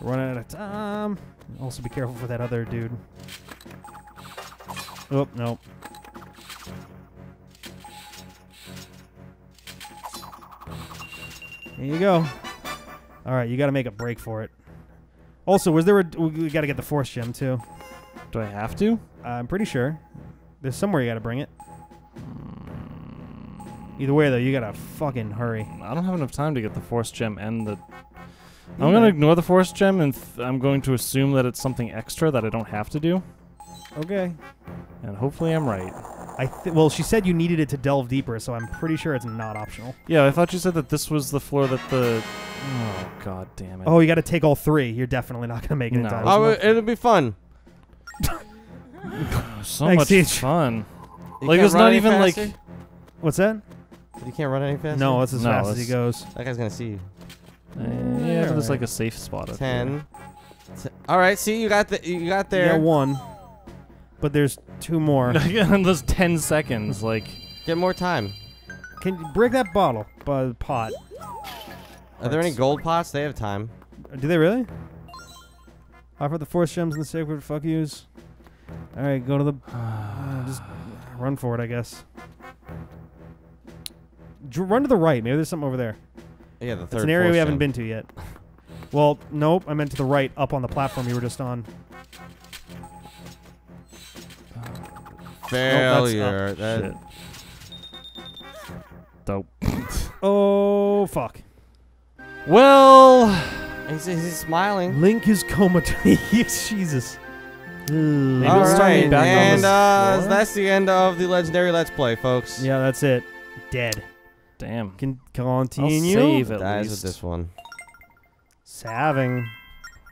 running out of time. Also, be careful for that other dude. Oh no. There you go. All right, you got to make a break for it. Also, was there a? We got to get the force gem too. Do I have to? I'm pretty sure. There's somewhere you got to bring it. Either way, though, you gotta fucking hurry. I don't have enough time to get the force gem and the. I'm gonna ignore the force gem and th- I'm going to assume that it's something extra that I don't have to do, Okay. and hopefully I'm right. I th- well, she said you needed it to delve deeper, so I'm pretty sure it's not optional. Yeah, I thought you said that this was the floor that the. Oh god damn it! Oh, you got to take all three. You're definitely not gonna make it in time. Oh, it- it'll be fun. so Thanks, much Siege. fun. You Like, it's not any even, like- What's that? You can't run any faster. No, it's as No, fast as he goes. that guy's gonna see you. Uh, yeah, but there's Alright. like a safe spot up Ten. T- All right, see you got the you got there. Yeah, one, but there's two more. here. those ten seconds, like. Get more time. Can you break that bottle, uh, pot? Are there any gold pots? They have time. Do they really? Offer the force gems and the sacred fuck yous. All right, go to the. uh, just run for it, I guess. dr- run to the right. Maybe there's something over there. Yeah, the third. It's an area we force haven't gem. been to yet. Well, nope. I meant to the right, up on the platform you were just on. Failure. up. That- Shit. Dope. Oh fuck! Well, He's, he's smiling. Link is comatose. Jesus. maybe All it'll start me right, back and the uh, that's the end of the legendary Let's Play, folks. Yeah, that's it. Dead. Damn. Can continue. I'll continue. save at Dies least. with this one. Saving.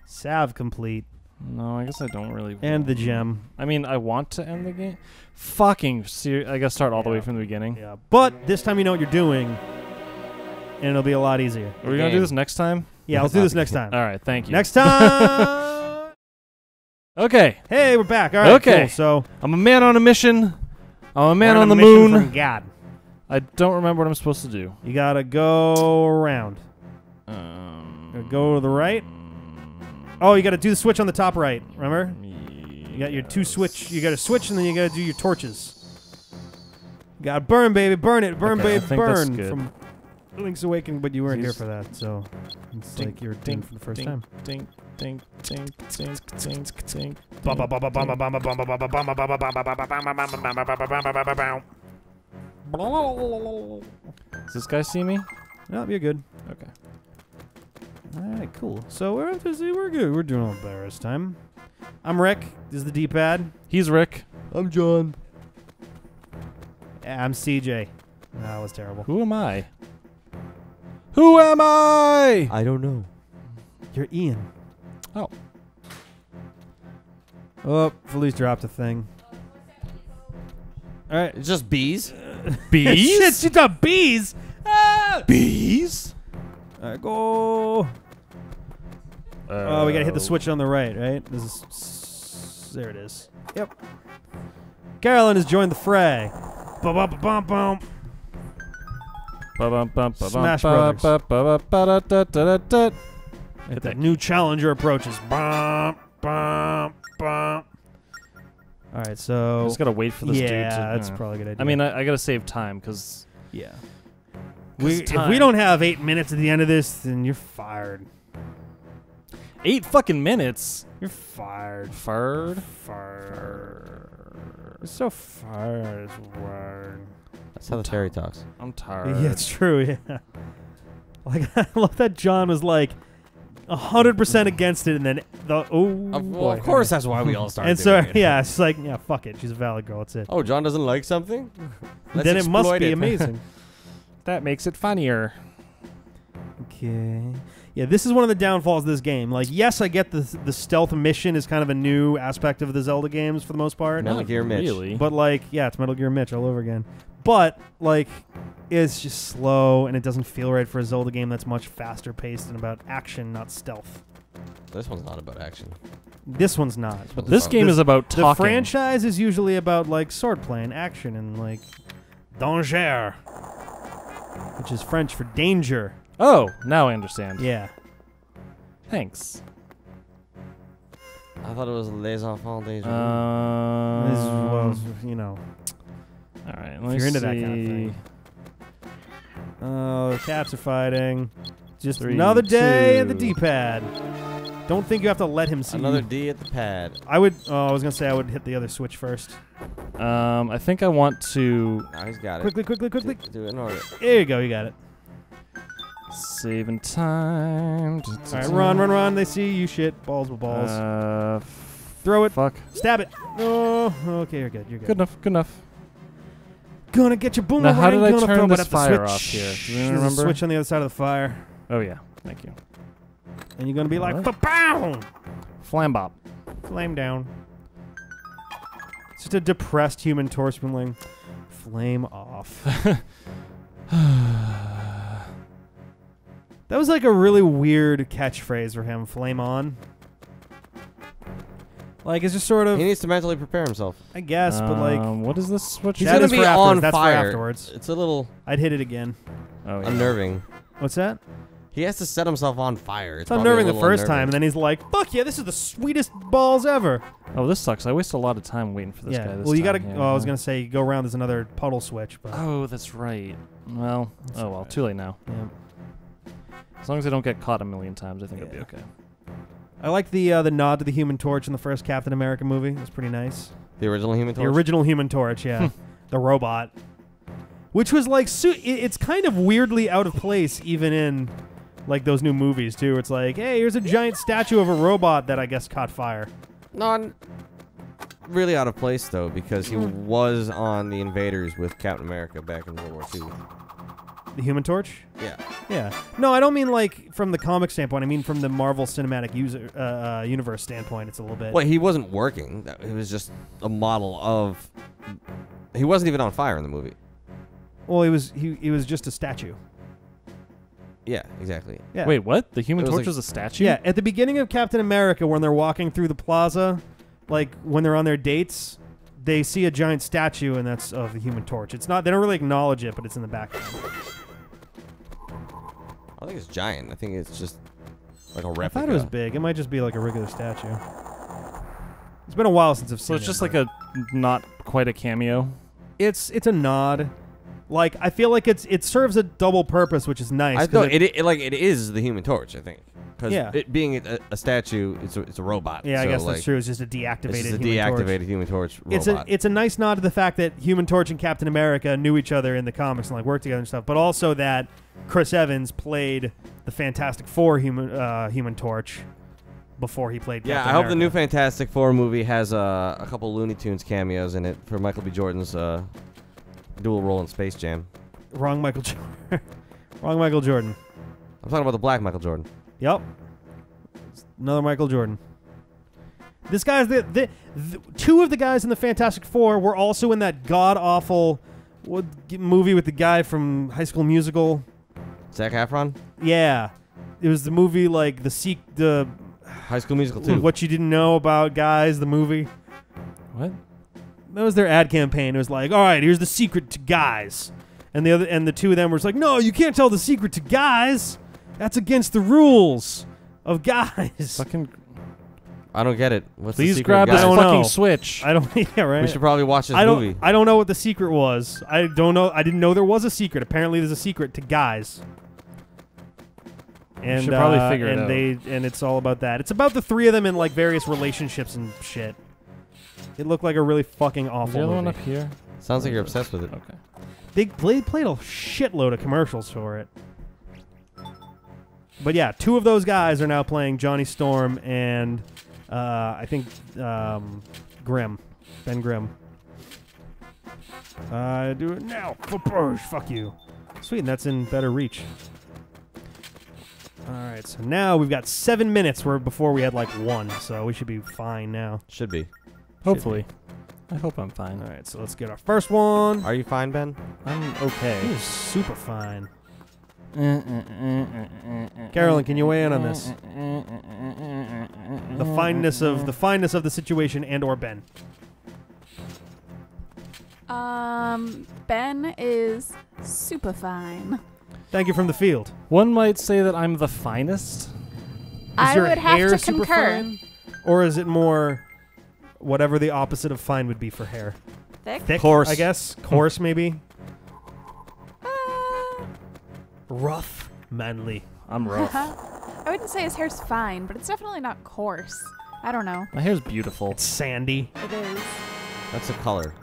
Sav complete. No, I guess I don't really. And the gem. I mean, I want to end the game. Fucking ser- I gotta start all the way from the beginning. Yeah. But this time you know what you're doing. And it'll be a lot easier. Are we gonna do this next time? Yeah, let's do this next time. All right, thank you. Next time. Okay, hey, we're back. All right. Okay. cool. So I'm a man on a mission. I'm a man we're on a the moon. From God. I don't remember what I'm supposed to do. You gotta go around. Um, Go to the right. Oh, you gotta do the switch on the top right. Remember? You got your two switch. You gotta switch, and then you gotta do your torches. Gotta burn, baby, burn it, burn, Okay, baby, burn. From Link's Awakening, but you weren't here for that, so it's Ding, like you're ding, ding for the first ding, time. Ding, ding, ding, ding, ding, ding. Does this guy see me? Nope, you're good. Okay. All right, cool. So we're we're good. We're doing a little better this time. I'm Rick. This is the D-pad. He's Rick. I'm John. I'm CJ. That was terrible. Who am I? Who am I? I don't know. You're Ian. Oh. Oh, Felice dropped a thing. All right. It's just bees. Bees? Shit, she dropped bees. Ah! Bees? All right, go. Oh, we gotta hit the switch on the right, right? This is there. It is. Yep. Carolyn has joined the fray. Bum bum bum bum. Smash Brothers. Brothers. Hit that new challenger approaches. Bum bum bum. All right, so just gotta wait for this yeah, dude to. that's uh, probably a good idea. I mean, I, I gotta save time because yeah. 'Cause We, if we don't have eight minutes at the end of this, then you're fired. Eight fucking minutes. You're fired. Fired. Fired. You're so fired. It's word. That's how the fairy talks. I'm tired. Yeah, it's true. Yeah. Like I love that John was like hundred percent against it, and then the oh Of, well, of course, that's why we all started. And so doing it. yeah, it's like yeah, fuck it. She's a valid girl. That's it. Oh, John doesn't like something. Let's then it must be it. amazing. That makes it funnier. okay. Yeah, this is one of the downfalls of this game. Like, yes, I get the the stealth mission is kind of a new aspect of the Zelda games for the most part. Metal Not Gear Mitch. Really? But like, yeah, it's Metal Gear Mitch all over again. But like, it's just slow and it doesn't feel right for a Zelda game that's much faster paced and about action, not stealth. This one's not about action. This one's not. what this the- game the- is about to- The talking. franchise is usually about like sword play and action and like danger, which is French for danger. Oh, now I understand. Yeah. Thanks. I thought it was Les Enfants Déjà Vu. Um, This is, well, you know. all right. if Let me you're into see. that kind of thing. Oh, the cats are fighting. Just Three, another day at the. D-pad. Don't think you have to let him see. Another. D at the pad. I would. Oh, I was gonna say I would hit the other switch first. Um, I think I want to Now he's got it. Quickly, quickly, quickly. Do, do it in order. There you go. You got it. Save in time. All right, run, run, run. They see you. Shit. Balls with balls. Uh, Throw it. fuck. Stab it. Oh, okay. You're good. You're good. Good enough. Good enough. Gonna get your boomerang. Now, how did I gonna turn this fire off here? Do you There's a switch on the other side of the fire, Oh yeah. Thank you. and you're gonna be like, Alright. "Ba-bow!" Flambop. Flame down. It's just a depressed human like, flame off. that was like a really weird catchphrase for him. Flame on. Like it's just sort of, He needs to mentally prepare himself. I guess, but like Um, what is this switch? He's That gonna is be for afterwards. on That's for fire. afterwards. It's a little I'd hit it again. Oh yeah. unnerving. What's that? He has to set himself on fire. It's It's probably a unnerving the little first time, unnerving. and then he's like, "Fuck yeah, this is the sweetest balls ever." Oh, this sucks. I wasted a lot of time waiting for this yeah. guy. This well, you gotta. Yeah, oh, I was yeah. gonna say go around. There's another puddle switch, but Oh, that's right. Well, That's oh well, alright. too late now. yeah. As long as I don't get caught a million times, I think it'll be okay. I like the uh, the nod to the Human Torch in the first Captain America movie. It's pretty nice. the original Human Torch. The original Human Torch, yeah, the robot, which was like su- it's kind of weirdly out of place even in like those new movies too. It's like, hey, here's a giant statue of a robot that I guess caught fire. Not really out of place though, because he Hmm. was on the Invaders with Captain America back in World War II. The Human Torch. Yeah. Yeah. No, I don't mean like from the comic standpoint. I mean from the Marvel Cinematic user, uh, uh, Universe standpoint. It's a little bit. Well, he wasn't working. That- It was just a model of. He wasn't even on fire in the movie. Well, he was he, he was just a statue. Yeah, exactly. Yeah. Wait, what? The Human It was Torch like- was a statue? Yeah, at the beginning of Captain America, when they're walking through the plaza, like when they're on their dates, they see a giant statue, and that's of the Human Torch. It's not. They don't really acknowledge it, but it's in the background. I don't think it's giant. I think it's just like a replica. I thought it was big. It might just be like a regular statue. It's been a while since I've seen it. So it's it, just but- like a not quite a cameo. It's it's a nod. Like I feel like it's it serves a double purpose, which is nice. I 'cause know it- it, it, like it is the Human Torch. I think because Yeah. it being a, a statue, it's a, it's a robot. yeah, I so, guess like, that's true. It's just a deactivated. It's just a Human Torch. deactivated Human Torch robot. It's a it's a nice nod to the fact that Human Torch and Captain America knew each other in the comics and like worked together and stuff, but also that Chris Evans played the Fantastic Four Human uh, Human Torch before he played. yeah, Captain I hope the new Fantastic Four movie has uh, a couple Looney Tunes cameos in it for Michael B. Jordan's uh, dual role in Space Jam. wrong Michael Jordan. wrong Michael Jordan. I'm talking about the black Michael Jordan. Yep, another Michael Jordan. This guy's the, the, the two of the guys in the Fantastic Four were also in that god awful movie with the guy from High School Musical. Zach Efron, Yeah, it was the movie like the seek the High School Musical too. what you didn't know about guys the movie. What? That was their ad campaign. It was like, all right, here's the secret to guys, and the other and the two of them were like, no, you can't tell the secret to guys. That's against the rules of guys. Fucking I don't get it. What's the please secret, grab guys? this I don't fucking know. switch. I don't. Yeah, right. We should probably watch this I don't. movie. I don't know what the secret was. I don't know. I didn't know there was a secret. Apparently, there's a secret to guys. And should probably uh, figure it and out. they and it's all about that. It's about the three of them in like various relationships and shit. It looked like a really fucking awful the other movie. one up here? Sounds like you're obsessed with it. Okay. They play, played a shitload of commercials for it. But yeah, two of those guys are now playing Johnny Storm and uh, I think um, Grimm, Ben Grimm. Uh, do it now, Footbrush. Fuck you. Sweet, and that's in better reach. All right, so now we've got seven minutes where before we had like one, so we should be fine now. Should be. Hopefully. I hope I'm fine. All right, so let's get our first one. Are you fine, Ben? I'm okay. He is super fine. Carolyn, Carolyn, can you weigh in on this? The fineness of the fineness of the situation and or Ben. Um, Ben is super fine. Thank you from the field. One might say that I'm the finest. Is I your would have hair to super concur. fine? Or is it more whatever the opposite of fine would be for hair? Thick. Thick, Coarse. I guess. Coarse, maybe. Uh, Rough, manly. I'm rough. I wouldn't say his hair's fine, but it's definitely not coarse. I don't know. My hair's beautiful. It's sandy. It is. That's a color.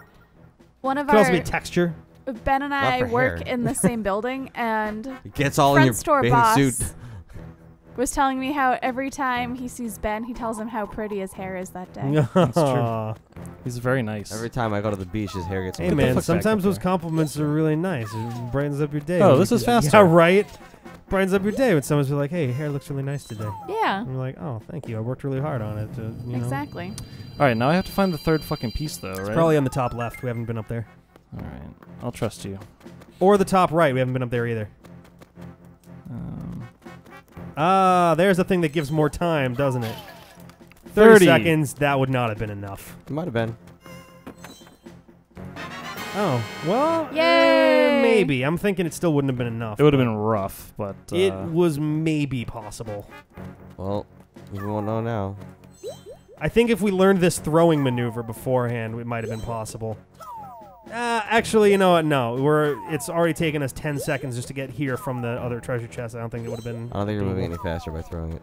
One of Could also our be texture. Ben and I work hair. in the same building, and It gets all in front your store boss suit. was telling me how every time he sees Ben, he tells him how pretty his hair is that day. Aw. He's very nice. Every time I go to the beach, his hair gets. Hey man, sometimes those compliments are really nice. It brightens up your day. Oh, this you- is faster. Yeah, right. Brightens up your day when someone's like, "Hey, your hair looks really nice today." Yeah, And you're like, "Oh, thank you. I worked really hard on it." To, you know. exactly. All right, now I have to find the third fucking piece, though, right? Probably on the top left. We haven't been up there. All right, I'll trust you. Or the top right. We haven't been up there either. Um, Ah, there's the thing that gives more time, doesn't it? 30, 30. seconds. That would not have been enough. It might have been. Oh well, eh, Yay! maybe. I'm thinking it still wouldn't have been enough. It would have been rough, but uh, It was maybe possible. Well, we won't know now. I think if we learned this throwing maneuver beforehand, it might have been possible. Uh, actually, you know what? No, we're. It's already taken us ten seconds just to get here from the other treasure chest. I don't think it would have been. I don't think you're moving any faster by throwing it.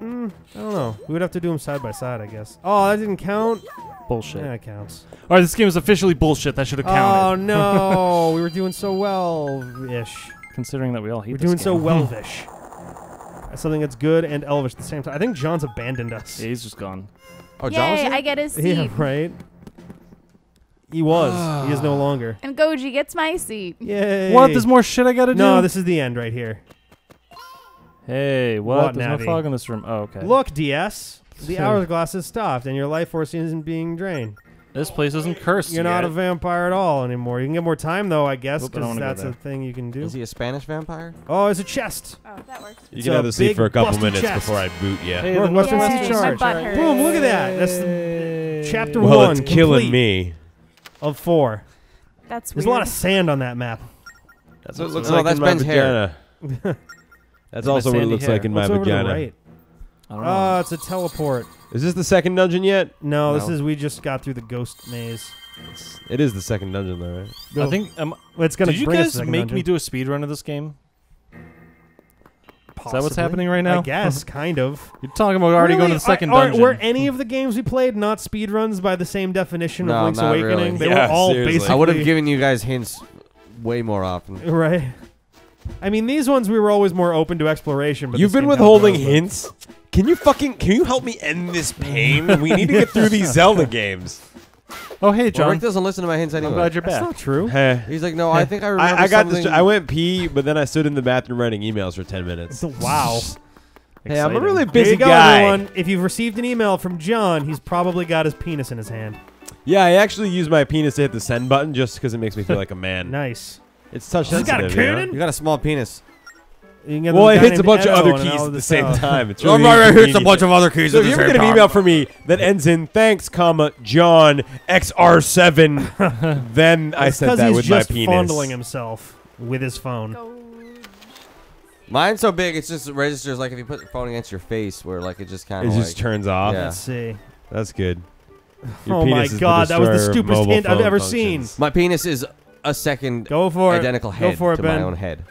Mm, I don't know. We would have to do them side by side, I guess. Oh, that didn't count. bullshit. Yeah, it counts. All right, this game is officially bullshit. That should have counted. Oh no, we were doing so well ish. Considering that we all hate We're this doing so game. well-ish. That's something that's good and elvish at the same time. I think John's abandoned us. Yeah, he's just gone. Oh, John was Yay, here? I get his seat. Yeah, right. He was. he is no ah. longer. And Goji gets my seat. Yay! What? There's more shit I gotta do. No, this is the end right here. Hey, what? What, There's Navi? no fog in this room. Oh, okay. Look, DS. The hourglass has stopped, and your life force isn't being drained. this place isn't cursed. You're not a yet. vampire at all anymore. You can get more time, though, I guess, Oop, I don't because wanna go that's a there. thing you can do. Is he a Spanish vampire? Oh, it's a chest. Oh, that works. You It's can a have the seat big for a couple busty minutes chest. before I boot you. Hey, We're the Western Northwestern Yay, Charge. butt hurts. Boom, look at that. That's the Yay. chapter well, one it's killing complete me. Of four. That's There's weird. a lot of sand on that map. That's what it looks No, like that's in my Ben's hair. vagina. That's also what it sandy looks hair. like in my What's over to the vagina. right? I don't know. Oh, it's a teleport. Is this the second dungeon yet? No, this No. is we just got through the ghost maze. It is the second dungeon, though, right? I think. Um, Well, it's gonna did you bring us guys to the make second me dungeon. do a speed run of this game? Is that what's happening right now? I guess, kind of. You're talking about already Really? going to the second Are- are- dungeon. Were any of the games we played not speedruns by the same definition No, of Link's not Awakening? really. They Yeah, were all seriously. basically. I would have given you guys hints way more often. Right. I mean, these ones we were always more open to exploration. But You've been withholding held hints. Can you fucking can you help me end this pain? we need to get through these Zelda games. Oh, hey, Well, John. Rick doesn't listen to my hints I'm glad you're That's not true. Heh. He's like, no, I think I remember I, I got something. this. I went pee, but then I stood in the bathroom writing emails for ten minutes. Wow. Hey, I'm a Exciting. really There busy you go, guy. everyone. If you've received an email from John, he's probably got his penis in his hand. Yeah, I actually use my penis to hit the send button just because it makes me feel like a man. Nice. It's touch He's got a sensitive. you know? cannon? You got a small penis. You can get Well, it hits a bunch of other keys at the same time. It's Oh, really right, right, it's a bunch of other keys. So at if you the ever same get an email from me that ends in thanks, comma John XR7, then I said that he's with my just penis. fondling himself with his phone. Mine's so big, it's just registers like if you put the phone against your face, where like it just kind of It of just like. turns off. Yeah. Let's see. That's good. Your oh my penis is the god, that was the destroyer of stupidest mobile hint I've phone ever functions. My penis is a second. Go for it. identical Go head for it, to Ben. my own head.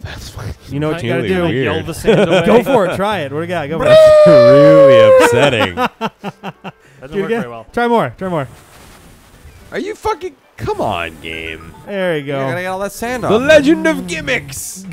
That's you know what you gotta do. weird. Yell the sand away. Go for it. Try it. What do you got? Go for it. That's really upsetting. That Do didn't it work very well. Try more. Try more. Are you fucking? Come on, game. There you go. You gotta get all that sand off. The. Legend of Gimmicks. oh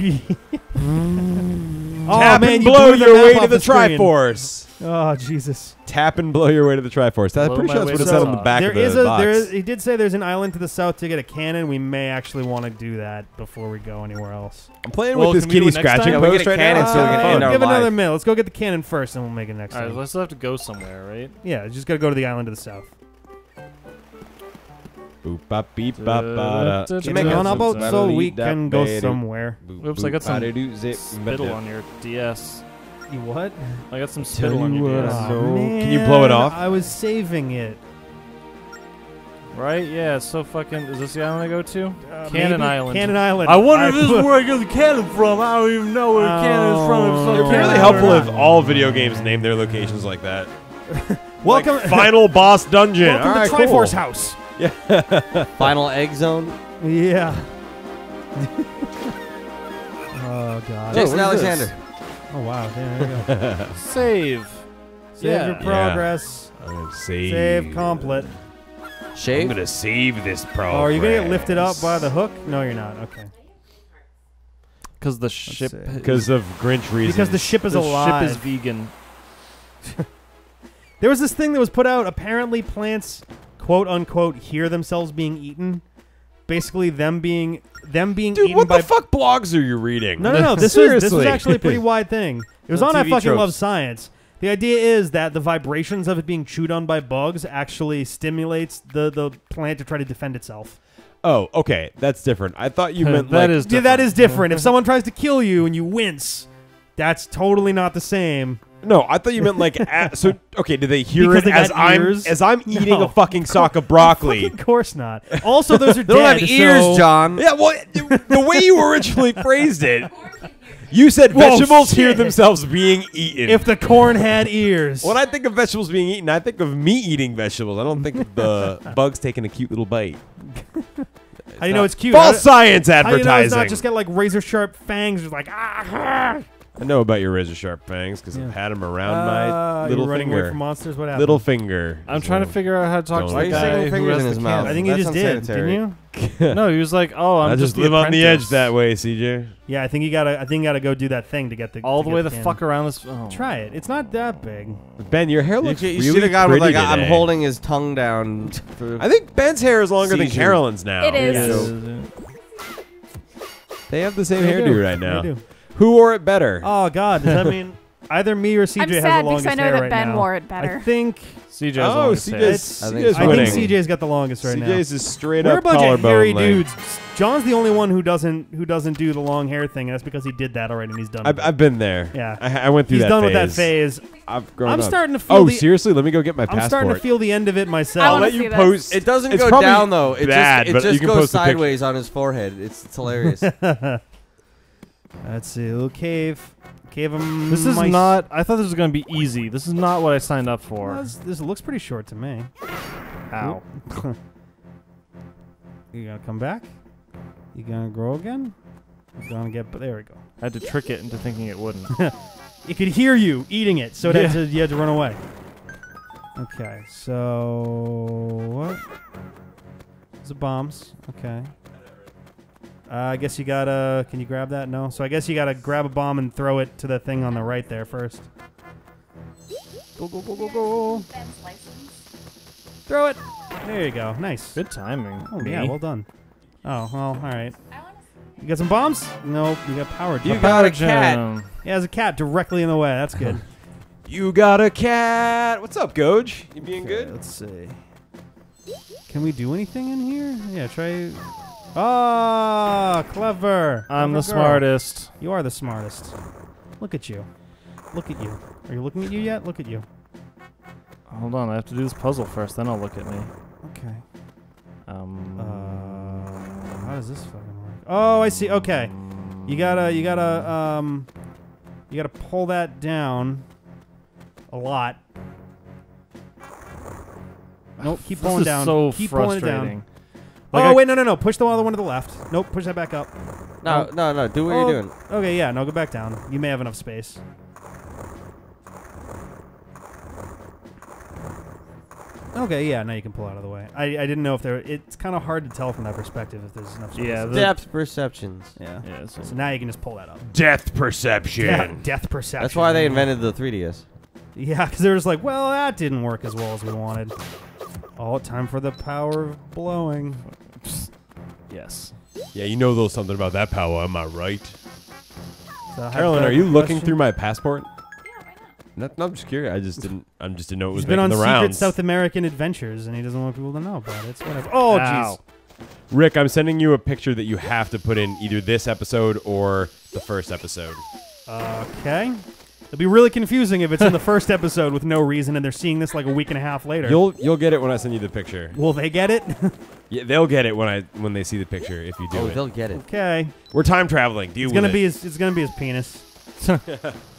Tap man, and you blow blew your way to the, screen. Triforce. Oh Jesus. Tap and blow your way to the Triforce. That's Blow pretty my sure that's what it the said on the back There of the is a box. there is he did say there's an island to the south to get a cannon. We may actually want to do that before we go anywhere else. I'm playing Well, with this can we do kitty it next scratching time? Yeah, we post get a right cannon now. so we can Uh, end our give another life. minute. Let's go get the cannon first, and we'll make it next All right, time. let's have to go somewhere, right? Yeah, just gotta go to the island to the south. Boop, bop, beep, bop, ba, da. Get make on a boat so so we can go somewhere. Oops, I got some ba, Spittle on your DS. You what? I got some spittle on your what DS. I know. Can you blow it off? I was saving it. Right? Yeah, so fucking. Is this the island I go to? Uh, Cannon maybe? Island. Cannon Island. I wonder if this is where I get the cannon from. I don't even know where the cannon is from. It's so It'd be Cannon really Island. helpful if all video games named their locations like that. Welcome, Like final boss dungeon. welcome All right, to cool. Triforce House. Final egg zone. Yeah. oh god. Jason what is this? Alexander. Oh wow. There you go. Save. Save Yeah. your progress. I'm gonna save. Save complete. I'm gonna save this progress. Oh, are you gonna get lifted up by the hook? No, you're not. Okay. Because the ship. Because of Grinch reasons. Because the ship is the alive. ship is vegan. There was this thing that was put out. Apparently, plants, quote unquote, hear themselves being eaten. Basically, them being them being Dude, eaten what by. the fuck blogs are you reading? no, no, no. This was this was Seriously. actually a pretty wide thing. It was On on I TV fucking tropes. love science. The idea is that the vibrations of it being chewed on by bugs actually stimulates the the plant to try to defend itself. Oh, okay, that's different. I thought you meant that like is Yeah, that different. is different. if someone tries to kill you and you wince, that's totally not the same. No, I thought you meant like. a, so okay, did they hear Because it they as got I'm ears? as I'm eating No. a fucking sock of broccoli? Of course not. Also, those are They don't dead. have ears, so- John. Yeah, well, the way you originally phrased it, you said Whoa, vegetables hear shit. themselves being eaten. If the corn had ears. when I think of vegetables being eaten, I think of me eating vegetables. I don't think of the bugs taking a cute little bite. How do you know it's cute? False How science do- How do you know advertising. it's not just got like razor sharp fangs? Just like ah. I know about your razor sharp fangs because Yeah. I've had them around Uh, my little you're running away finger. from monsters. What happened? Little finger. I'm trying to figure out how to talk Don't to Why are the you guy sticking fingers has in the his mouth? can. I think you That's just did, unsanitary. didn't you? no, he was like, "Oh, I'm I just, just the live on the edge apprentice. that way, CJ. Yeah, I think you gotta. I think you gotta go do that thing to get the all to the way get the can. fuck around this." Oh. Try it. It's not that big. Ben, your hair You, looks should- you really should have gone with pretty like I'm today. holding his tongue down. For, I think Ben's hair is longer than Seizure. Carolyn's now. It is. It Yeah. is. They have the same They hairdo do. right now. They do. Who wore it better? Oh God, does that mean either me or CJ I'm has sad the longest because I know hair that right Ben now? wore it I better. think CJ's the oh, longest hair. CJ's, I think CJ's so. I winning. think CJ's got the longest right now. CJ's is straight We're a up bunch of collarbone hairy length. dudes. John's the only one who doesn't who doesn't do the long hair thing, and that's because he did that already and he's done. I've, with it. I've been there. Yeah. I, I went through that. he's that done phase. with that phase. I've grown I'm up. starting to feel Oh, the. seriously? Let me go get my I'm passport. starting to feel the end of it myself. I'll let see you this. post. it doesn't It's go probably down though. It bad, just but it you just can goes post the picture. sideways on his forehead. It's, it's hilarious. Let's see, little cave, cave of This is mice. not. I thought this was gonna be easy. This is not what I signed up for. this, this looks pretty short to me. Ow. You gonna come back? You gonna grow again? You gonna get? But there we go. I had to trick it into thinking it wouldn't. It could hear you eating it, so it had to, you had to run away. Okay, so what? Those are bombs. Okay. Uh, I guess you gotta. Can you grab that? No. So I guess you gotta grab a bomb and throw it to the thing on the right there first. Go go go go go! Throw it. There you go. Nice. Good timing. Oh Me. yeah, well done. Oh well, all right. You got some bombs? Nope. You got power. You got a cat. gem. Yeah, there's a cat directly in the way. That's good. You got a cat. What's up, Goj? You being Okay, good? Let's see. Can we do anything in here? Yeah, try. Ah, clever. I'm the girl. smartest. You are the smartest. Look at you. Look at you. Are you looking at you yet? Look at you. Hold on, I have to do this puzzle first, then I'll look at me. Okay. Um. Uh, how does this fucking work? Oh, I see. Okay. You gotta, you gotta, um, you gotta pull that down a lot. Nope, keep this pulling down. so keep pulling it down. Frustrating. Like oh I- wait, no, no, no. Push the other one to the left. Nope, push that back up. No, no, no. Do what Oh, you're doing. Okay, yeah, no, go back down. You may have enough space. Okay, yeah, now you can pull out of the way. I, I didn't know if there. It's kind of hard to tell from that perspective if there's enough space. Yeah, the- Depth perceptions. yeah. Yeah, so So now you can just pull that up. Death perception. Yeah, death perception. That's why they invented the 3DS. Yeah, because they were just like, well, that didn't work as well as we wanted. Oh, time for the power of blowing. Yes. Yeah, you know a little something about that power, am I right? So Carolyn, are you looking through my passport? No, no, I'm just curious. I just didn't. I'm just didn't know it was He's been on making the secret rounds. South American adventures, and he doesn't want people to know about it. It's whatever. Oh, jeez. Rick, I'm sending you a picture that you have to put in either this episode or the first episode. Okay. It'll be really confusing if it's in the first episode with no reason, and they're seeing this like a week and a half later. You'll you'll get it when I send you the picture. Will they get it? Yeah, they'll get it when I when they see the picture if you do Oh, it. they'll get it. okay. We're time traveling. Deal It's with gonna it. be his. It's gonna be his penis.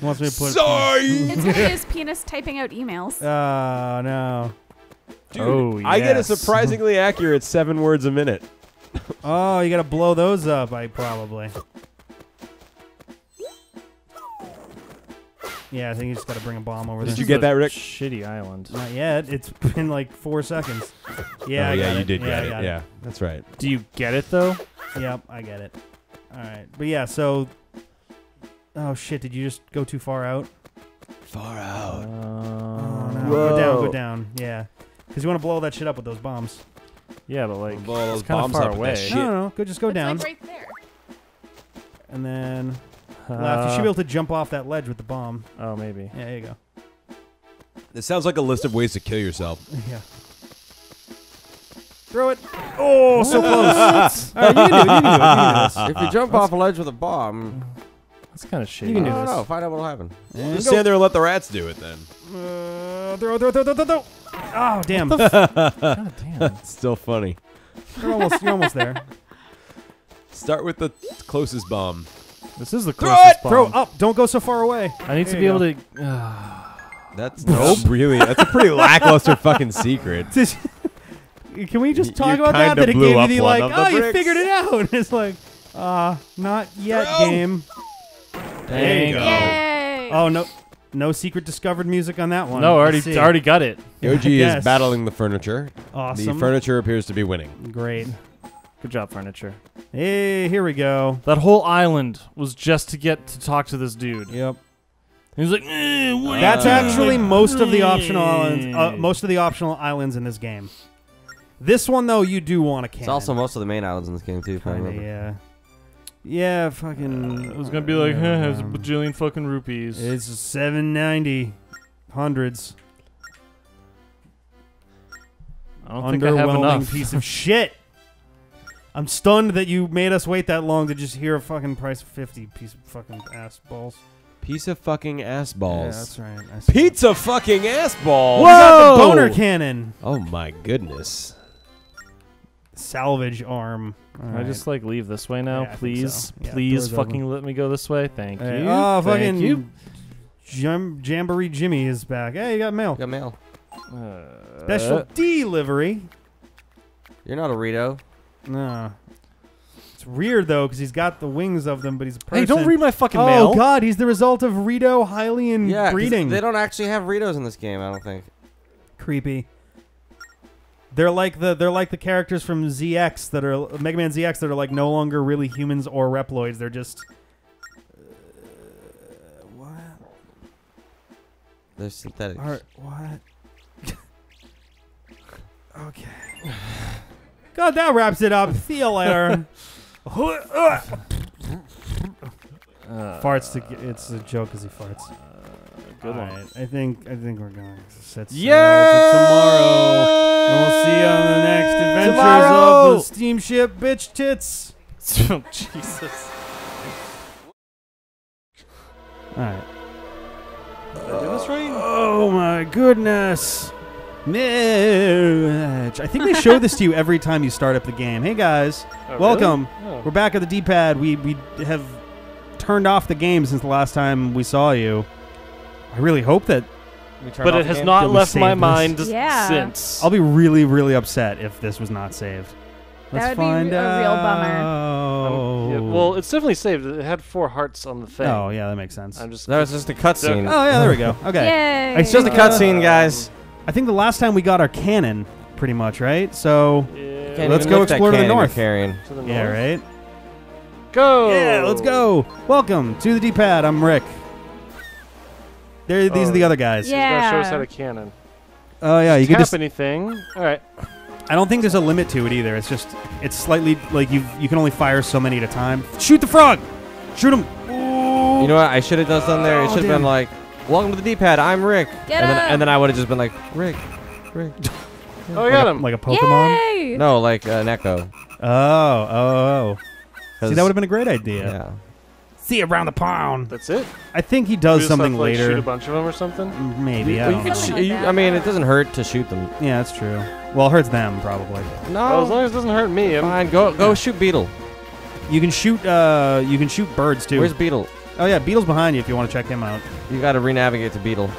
Wants me to put. Sorry. It's gonna be his penis typing out emails. Oh no. Dude, Oh, I get a yes. surprisingly accurate seven words a minute. Oh, you gotta blow those up. I probably. Yeah, I think you just gotta bring a bomb over there. Did there. you get that, Rick? Shitty island. Not yet. It's been like four seconds. Yeah, oh, I yeah, got you it. did yeah, get I it. Yeah, that's right. Do you get it though? Yep, I get it. All right, but yeah. So, oh shit! Did you just go too far out? Far Uh, out. Oh no! Go down, go down. Yeah, because you want to blow that shit up with those bombs. yeah, but like Blow those it's kind of far up away. shit. No, no, no. Go just go it's down, like right there. and then left. You should be able to jump off that ledge with the bomb. Oh, maybe. Yeah, there you go. This sounds like a list of ways to kill yourself. Yeah. Throw it. Oh, so close. All right, you can do it. You can do it. You can do this. If you jump off a ledge with a bomb, That's kind of shady. can do I don't this. know. Find out what'll happen. And Just stand there and let the rats do it then. Uh, throw, throw, throw, throw, throw, throw. Oh, damn. God damn. It's still funny. you're, almost, you're almost there. Start with the closest bomb. This is the Throw closest it! Throw bomb. up. Don't go so far away. I need to be able go. to. Uh, That's Nope. really? That's a pretty lackluster fucking secret. Can we just talk you about that? That it gave you the like, of the oh, you figured it out. And it's like, uh, not yet, Throw. game. There you go. Yay! Oh no, no secret discovered music on that one. no, already already got it. Yoji is battling the furniture. awesome. The furniture appears to be winning. Great. Good job, furniture. Hey, here we go. That whole island was just to get to talk to this dude. Yep. He's like, eh, what That's are actually doing?" most of the optional islands. Uh, most of the optional islands in this game. This one though, you do want to cannon. It's also most of the main islands in this game too. Kinda, yeah. Yeah, fucking. It was gonna be like, huh, has a um, bajillion fucking rupees. It's seven ninety, hundreds. I don't think I have Underwhelming enough. piece of shit. I'm stunned that you made us wait that long to just hear a fucking price of fifty piece of fucking ass balls. Piece of fucking ass balls. Yeah, that's right. I see. Pizza fucking ass balls. You got the Whoa! boner cannon. Oh my goodness. Salvage arm. Can I just like leave this way now, Yeah, I think please? so. Yeah, please, door's fucking let me go this way. Thank Hey, you. oh, Thank fucking you. Jam- Jamboree Jimmy is back. Hey, you got mail. Got mail. Uh, Special delivery. You're not a Rito. No. It's weird though because he's got the wings of them, but he's a person. Hey, don't read my fucking Oh mail. God, he's the result of Rito Hylian Yeah, 'cause breeding. they don't actually have Ritos in this game. I don't think. Creepy. They're like the they're like the characters from ZX that are Mega Man ZX that are like no longer really humans or Reploids. They're just. Uh, what? They're synthetic. Are, what? okay. God, that wraps it up. See you later. Uh, farts to get, it's a joke as he farts. good one. Alright, I think I think we're going to set sail Yeah! for tomorrow. And we'll see you on the next adventures Tomorrow! of the steamship bitch tits. Oh, Jesus. Alright. Did I do this right? Oh my goodness. Mitch. I think they show this to you every time you start up the game. Hey guys, Oh, really? welcome. Oh. We're back at the D-pad. We we have turned off the game since the last time we saw you. I really hope that But it has That not we left my this. mind Yeah. since. I'll be really really upset if this was not saved. Let's That would be find a real bummer. out. Um, yeah, well, it's definitely saved. It had four hearts on the thing. oh yeah, that makes sense. I'm just. That was just a cutscene. Oh yeah, there we go. Okay. Yay! It's just a cutscene, guys. I think the last time we got our cannon, pretty much, right? So Yeah, Let's go explore to the north. Carrying. to the yeah, right. Go. Yeah, let's go. Welcome to the D-pad. I'm Rick. There, these Oh. are the oh, other guys. He's gonna show us how to cannon. Oh yeah, you Tap can just. anything. All right. I don't think there's a limit to it either. It's just, it's slightly like you you can only fire so many at a time. Shoot the frog. Shoot him. You know what? I should have done something there. It Oh, should have damn. been like, "Welcome to the D-pad. I'm Rick." Get and then, up. and then I would have just been like, "Rick, Rick." Oh, I like got a, him. Like a Pokemon. Yay! no, like uh, an echo. Oh, oh, oh. See, 'Cause- that would have been a great idea. Yeah. See you around the pound. That's it. I think he does just something to, like, Shoot a bunch of them or something. Maybe. I don't you could know. sh- you, I mean, it doesn't hurt to shoot them. Yeah, that's true. Well, it hurts them probably. Well, as long as it doesn't hurt me. I'm, Fine. Go go shoot Beedle. You can shoot. Uh, you can shoot birds too. Where's Beedle? Oh yeah, Beedle's behind you if you want to check him out. You got to re-navigate to Beedle.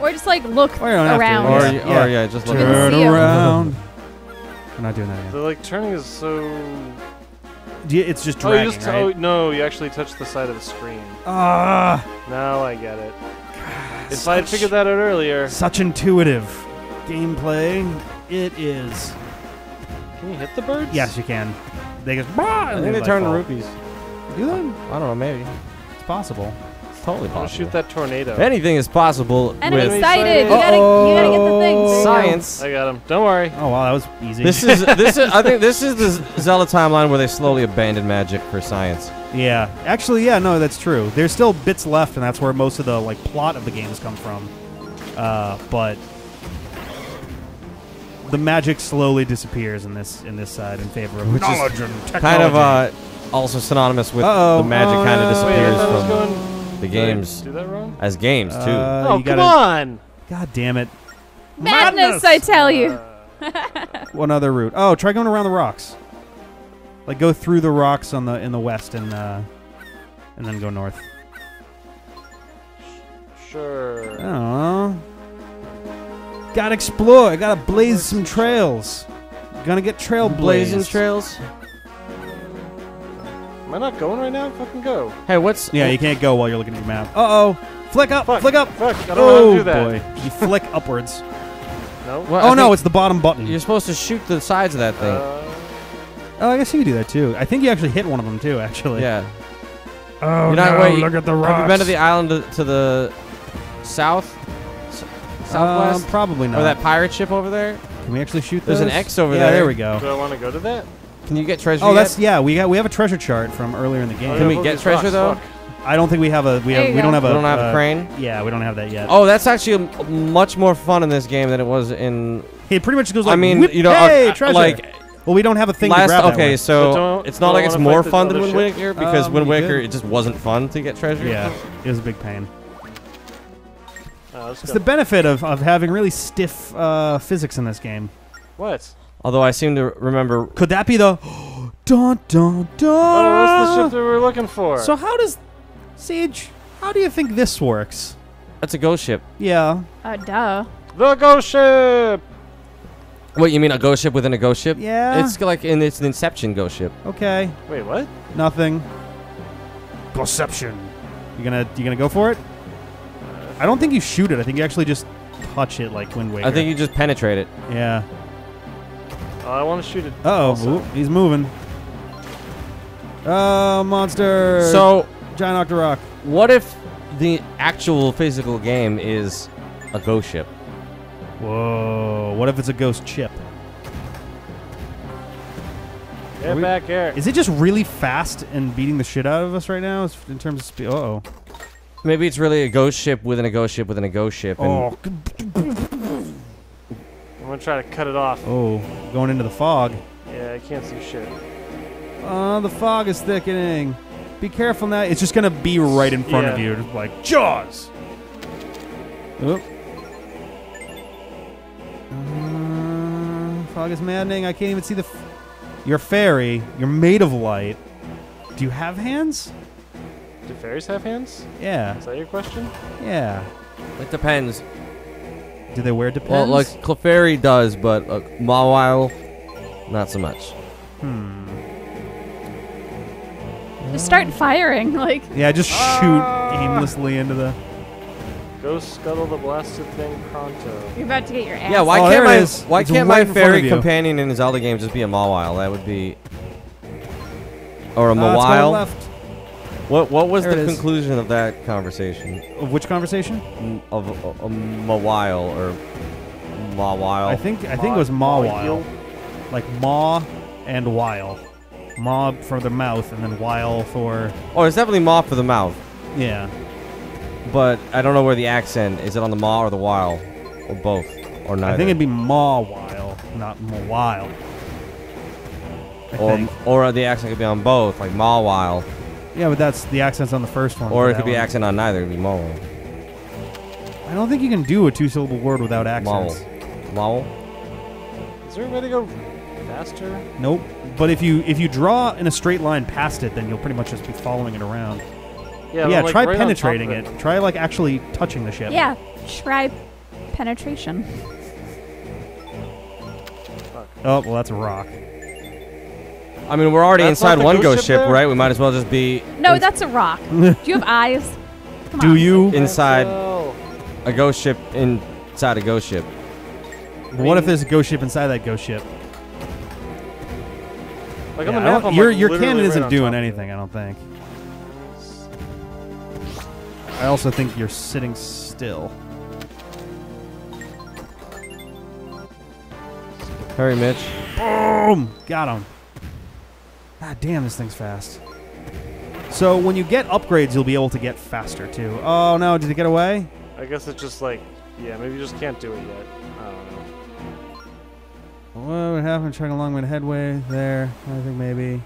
Or just like look Or you don't have to. around. Or, Yeah. Yeah. or yeah, just look. can at Turn see 'em. around. I'm not doing that the again. like turning is so. Do you- It's just Oh, you dragging, just. right? Oh no, you actually touch the side of the screen. Ah, Now I get it. If I had figured that out earlier, such intuitive gameplay. It is. can you hit the birds? Yes, you can. They just. I think they turn to rupees. Do they? I don't know. Maybe It's possible. it's totally I'll possible. shoot that tornado. Anything is possible And I'm with excited. You gotta, you gotta get the thing. There you go. science. I got him. Don't worry. Oh wow, that was easy. This is this is I think this is the Zelda timeline where they slowly abandoned magic for science. yeah. Actually, yeah. No, that's true. There's still bits left, and that's where most of the like plot of the games come from. Uh, but the magic slowly disappears in this in this side in favor of knowledge and technology. Kind of uh also synonymous with Uh-oh. the magic kind Uh, of disappears thought I was from going. the did I games Do that wrong? as games too. Uh, oh, come gotta, on! God damn it. Madness, I tell you. One other route. Oh, try going around the rocks. Like go through the rocks on the in the west and uh, and then go north. Sure. I. Gotta explore. Gotta blaze some trails. Gonna get trail Blazing trails. Am I not going right now? Fucking go. Hey, what's Yeah, you can't go while you're looking at your map. Uh oh. Flick up. Fuck. Flick up. Fuck. I don't oh know to do that. boy. You flick upwards. No. What, oh I no, it's the bottom button. You're supposed to shoot the sides of that thing. Uh, oh, I guess you could do that too. I think you actually hit one of them too. Actually. yeah. Oh You're not- no! wait, look at the rocks. Have you been to the island to, to the south, southwest, Um, probably not. or that pirate ship over there? Can we actually shoot There's an? X over yeah, there. there we go. do I want to go to that? Can you get treasure? Oh, yet? that's yeah. We got we have a treasure chart from earlier in the game. Oh, Can yeah, we get treasure, rocks, though? fuck. I don't think we have a we have we don't have a We don't have uh, a crane. Yeah, we don't have that yet. Oh, that's actually m- much more fun in this game than it was in. It pretty much goes like I mean, whip, you know, hey, uh, treasure. like well, we don't have a thing to grab Okay, way. so But don't- it's not don't like it's more fun than other Wind? Waker because Um, Wind Waker it just wasn't fun to get treasure. yeah, it was a big pain. Let's It's go. the benefit of, of having really stiff uh, physics in this game. what? Although I seem to remember. Could that be the dun dun dun? Oh, that's the ship that we were looking for. So how does Siege? How do you think this works? That's a ghost ship. Yeah. Uh, duh. the ghost ship. What you mean a ghost ship within a ghost ship? Yeah. It's like in it's an Inception ghost ship. okay. Wait, what? Nothing. Perception. You gonna you gonna go for it? I don't think you shoot it. I think you actually just touch it like Wind Waker. I think you just penetrate it. Yeah. Oh, I want to shoot it. Uh also. oh. He's moving. Oh, monster. So giant Octorok. what if the actual physical game is a ghost ship? Whoa. What if it's a ghost chip? Get we- back here. Is it just really fast and beating the shit out of us right now in terms of speed? Uh oh. Maybe it's really a ghost ship within a ghost ship within a ghost ship. And Oh. I'm gonna try to cut it off. Oh. Going into the fog. Yeah, I can't see shit. Oh, the fog is thickening. Be careful now. It's just gonna be right in front of you, just like Jaws. Oop. Uh, fog is maddening. I can't even see the. F- you're fairy. You're made of light. Do you have hands? Do fairies have hands? Yeah. Is that your question? Yeah. it depends. Do they wear depends? Well, like Clefairy does, but uh, Mawile, not so much. Hmm. Just start firing. Like, Yeah, just shoot aimlessly into the. Go scuttle the blasted thing pronto. you're about to get your ass. Yeah, why Oh, can't my is. why It's can't right my in front of fairy companion in his Zelda games just be a Mawile? That would be. Or a Uh, Mawile. Left. what what was There the it is. conclusion of that conversation? Of which conversation? M- Of a, a Mawile or Mawile? I think I think it was Ma- Mawile. Like Maw and While. Maw for the mouth and then While for Oh, it's definitely Maw for the mouth, yeah. but I don't know where the accent is. It on the Maw or the While, or both, or neither. I think it'd be Maw While, not Mawile. I or think. or the accent could be on both, like Mawile, Yeah, but that's the accent's on the first one. or it could be one. accent on neither. It'd be Mawile. I don't think you can do a two syllable word without Mawile. accents. Mawile. Is there a way to go faster? Nope. But if you if you draw in a straight line past it, then you'll pretty much just be following it around. Yeah, Yeah, I'm, like, try right on penetrating of it. Try like actually touching the ship. Yeah, try penetration. Oh well, that's a rock. I mean, we're already That's inside one ghost ghost ship ship, there? right? We might as well just be No, in- that's a rock. Do you have eyes? Come Do on. you? inside a ghost ship inside a ghost ship. what if there's a ghost ship inside that ghost ship? Like Yeah, I map, don't- I'm your like your literally cannon right isn't doing anything. I don't think. I also think you're sitting still. Hurry, Mitch. Boom! Got him. God damn, this thing's fast. So when you get upgrades, you'll be able to get faster too. Oh no! Did it get away? I guess it's just like, yeah, maybe you just can't do it yet. I don't know. What would happen? Chugging along with headway there. I think maybe.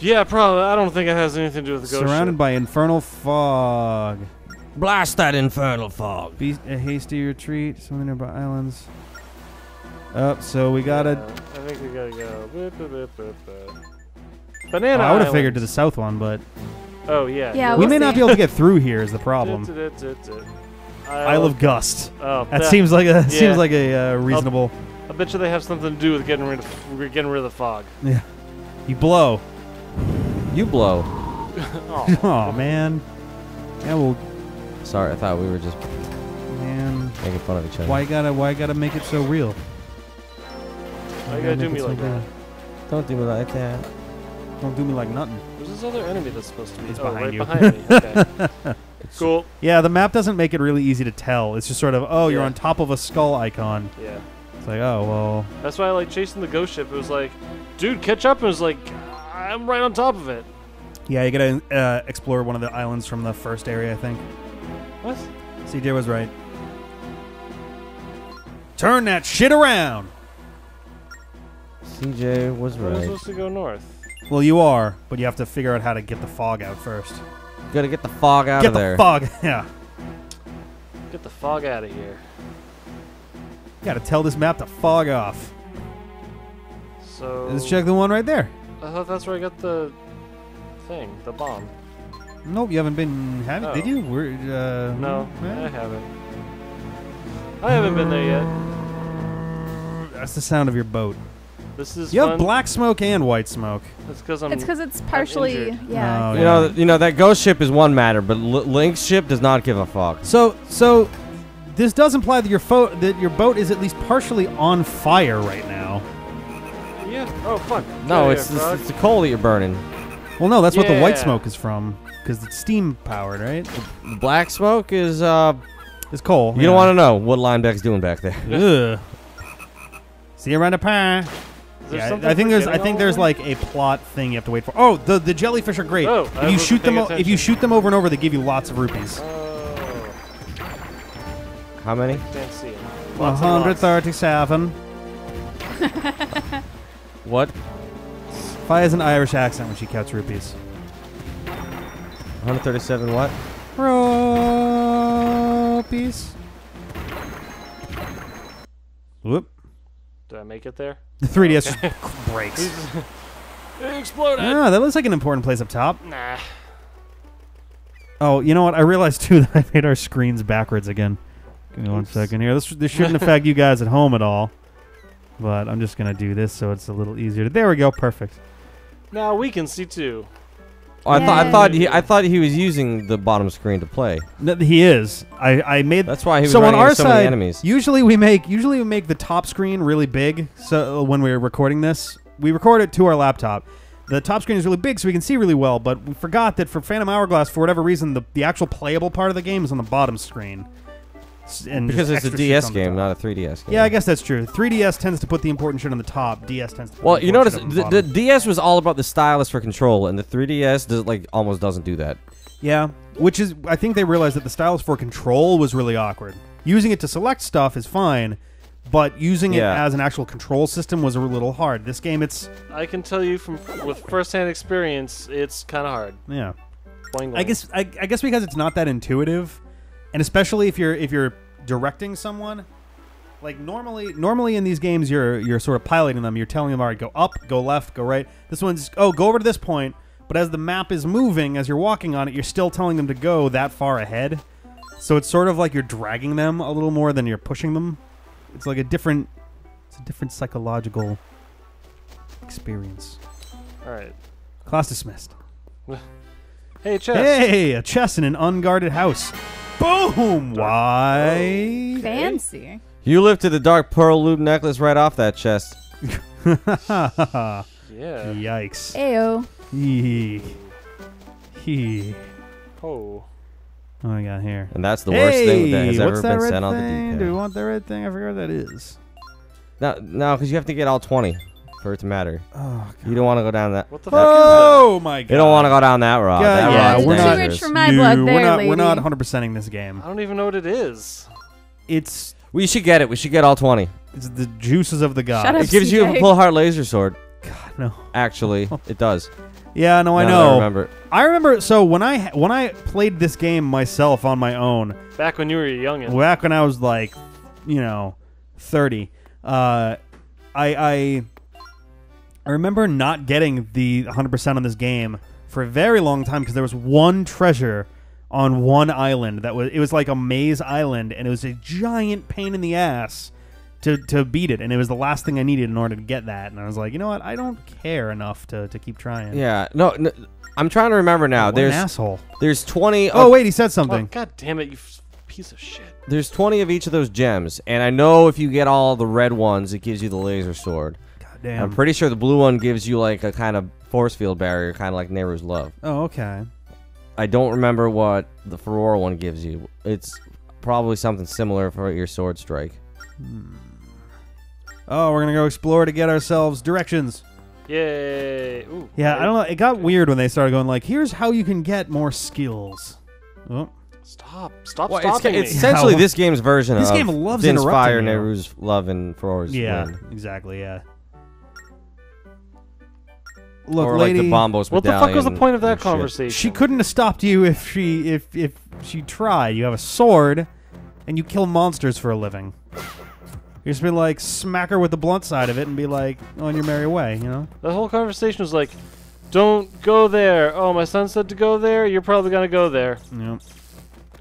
Yeah, probably. I don't think it has anything to do with the ghost Surrounded ship. by infernal fog. Blast that infernal fog. Be a hasty retreat. Something of nearby islands. Up, so we gotta. Yeah, I think we gotta go. Boop, boop, boop, boop, boop. Banana. I would have figured to the south one, but Oh yeah. Yeah, we we'll may not be able to get through here. Is the problem? Isle of Gust. Oh, That that seems like a yeah. seems like a uh, reasonable. I bet you they have something to do with getting rid of getting rid of the fog. Yeah. You blow. You blow. oh, Oh man. Yeah, well, Sorry, I thought we were just man. making fun of each other. Why you gotta why you gotta make it so real? Why you gotta do me like that? Don't do me like that. Don't do me like nothing. Where's this other enemy that's supposed to be? It's oh, behind right you. behind me. Okay. cool. Yeah, the map doesn't make it really easy to tell. It's just sort of, oh, you're on top of a skull icon. Yeah. It's like, oh well. That's why I like chasing the ghost ship. It was like, dude, catch up. And it was like, I'm right on top of it. Yeah, you gotta uh, explore one of the islands from the first area, I think. What? CJ was right. Turn that shit around. CJ was I was right. supposed to go north. Well, you are, but you have to figure out how to get the fog out first. Gotta get the fog out get of the there. fog. Yeah. Get the fog out of here. You gotta tell this map to fog off. So. Let's check the one right there. I thought that's where I got the thing, the bomb. Nope, you haven't been. Have Oh. Did you? We're, uh, No, I haven't. I haven't been there yet. That's the sound of your boat. This is You fun. have black smoke and white smoke. It's because I'm. It's because it's partially, yeah. Oh, You know, you know that ghost ship is one matter, but L- Link's ship does not give a fuck. So, so this does imply that your fo- that your boat is at least partially on fire right now. yeah. Oh fuck. No, Get it's here, it's, it's the coal that you're burning. Well, no, that's what the white smoke is from, because it's steam powered, right? The black smoke is uh, It's coal. you don't want to know what Linebeck's doing back there. to. See you around the pie. Is there Yeah, something I think there's I think there's over? like a plot thing you have to wait for. Oh, the the jellyfish are great. Oh, I if you wasn't shoot them, paying o- if you attention. shoot them over and over, they give you lots of rupees. Oh, How many? can't see it. One Lots and hundred lots. thirty-seven. What? Fi has an Irish accent when she counts rupees. 137 what? Rupees. Whoop. Did I make it there? The 3DS just breaks. it exploded. Ah, that looks like an important place up top. Nah. Oh, you know what? I realized too that I made our screens backwards again. Give me one second here. This this shouldn't affect you guys at home at all, but I'm just gonna do this so it's a little easier. There we go. Perfect. Now we can see too. Oh, I thought I thought he I thought he was using the bottom screen to play. No, he is. I I made That's why he was so on running our into so many side. enemies. Usually we make usually we make the top screen really big. So uh, when we're recording this, we record it to our laptop. The top screen is really big, so we can see really well. But we forgot that for Phantom Hourglass, for whatever reason, the, the actual playable part of the game is on the bottom screen. S- And because it's a DS game, not a 3DS game. Yeah, I guess that's true. 3DS tends to put the important shit on the top. DS tends to. Put Well, the you notice important the, shit the. DS was all about the stylus for control, and the 3DS does like almost doesn't do that. yeah, which is I think they realized that the stylus for control was really awkward. Using it to select stuff is fine, but using it as an actual control system was a little hard. This game, it's I can tell you from with first-hand experience, it's kind of hard. yeah. Boing, I boing. guess I, I guess because it's not that intuitive, and especially if you're if you're directing someone, like normally normally in these games you're you're sort of piloting them. You're telling them, all right, go up, go left, go right. This one's oh, go over to this point. But as the map is moving, as you're walking on it, you're still telling them to go that far ahead. So it's sort of like you're dragging them a little more than you're pushing them. It's like a different, it's a different psychological experience. All right. Class dismissed. Hey, chess. Hey, a chest in an unguarded house. Boom! Why? Fancy. You lifted the dark pearl loop necklace right off that chest. Yeah. Yikes. Ayo. Hee. Hee. Oh. What do we got here? And that's the worst thing that has Hey, ever that been red sent on the thing? Do we want that red thing? I forget what that is. No, no, because you have to get all 20 for it to matter. Oh, You don't want to go down that. What the fuck Oh my god. You don't want to go down that road. Yeah, that yeah, road's we're not- Too dangerous. rich for my No, blood there, we're not. lady. We're not 100 percenting this game. I don't even know what it is. It's We should get it. We should get all 20. it's the juices of the gods. Shut up. It gives you a CJ. full heart laser sword. God, no. Actually, it does. Yeah, no, I Now that know. I remember. I remember. So when I when I played this game myself on my own, Back when you were a youngin. back when I was like, you know, thirty, uh, I I I remember not getting the 100% on this game for a very long time because there was one treasure on one island that was it was like a maze island and it was a giant pain in the ass to to beat it and it was the last thing I needed in order to get that and I was like, you know what? I don't care enough to, to keep trying. Yeah. No, no. I'm trying to remember now. What There's an asshole. there's 20. Oh of, wait, he said Oh, something. God damn it, you piece of shit. There's 20 of each of those gems, and I know if you get all the red ones, it gives you the laser sword. God damn. I'm pretty sure the blue one gives you like a kind of force field barrier, kind of like Nayru's love. oh, okay. I don't remember what the Farore one gives you. It's probably something similar for your sword strike. Hmm. Oh, we're gonna go explore to get ourselves directions. Yay. Ooh, Yeah, right. I don't know. It got weird when they started going like, "Here's how you can get more skills." Oh, Stop. Stop Well, it's, stopping it's me. essentially Yeah. this game's version of This of game loves to inspire interrupting you. Nayru's love and Farore's yeah, win. exactly. Yeah. Look, or lady, like the Bombos what the fuck was the point of that conversation? she couldn't have stopped you if she if if she tried. You have a sword, and you kill monsters for a living. You just be like, smack her with the blunt side of it, and be like, on your merry way. You know. The whole conversation was like, "Don't go there." Oh, my son said to go there. You're probably gonna go there. Yep.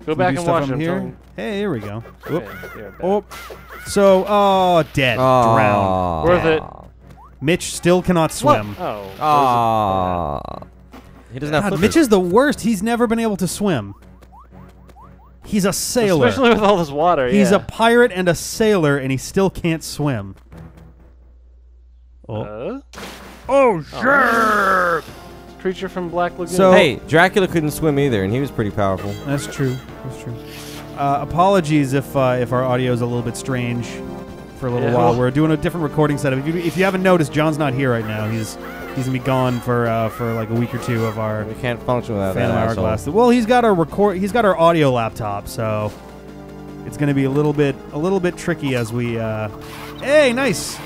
Go back and stuff watch him. here. Hey, here we go. Oop. Okay, yeah. Oh, so oh, dead, drowned. Worth it. Mitch still cannot swim. Oh. Aw. He doesn't have God, flippers. Mitch is the worst. He's never been able to swim. He's a sailor. Especially with all this water. He's yeah. a pirate and a sailor, and he still can't swim. Oh, Uh? oh sure. Creature from Black Lagoon. So- Hey, Dracula couldn't swim either, and he was pretty powerful. that's true. That's true. Uh, apologies if uh, if our audio is a little bit strange for a little Yeah. while. We're doing a different recording setup. If you, if you haven't noticed, John's not here right now. He's he's gonna be gone for uh, for like a week or two of our We can't function without Phantom that asshole. Hourglass. Well, he's got our record. He's got our audio laptop, so it's going to be a little bit a little bit tricky as we. Uh, hey, nice.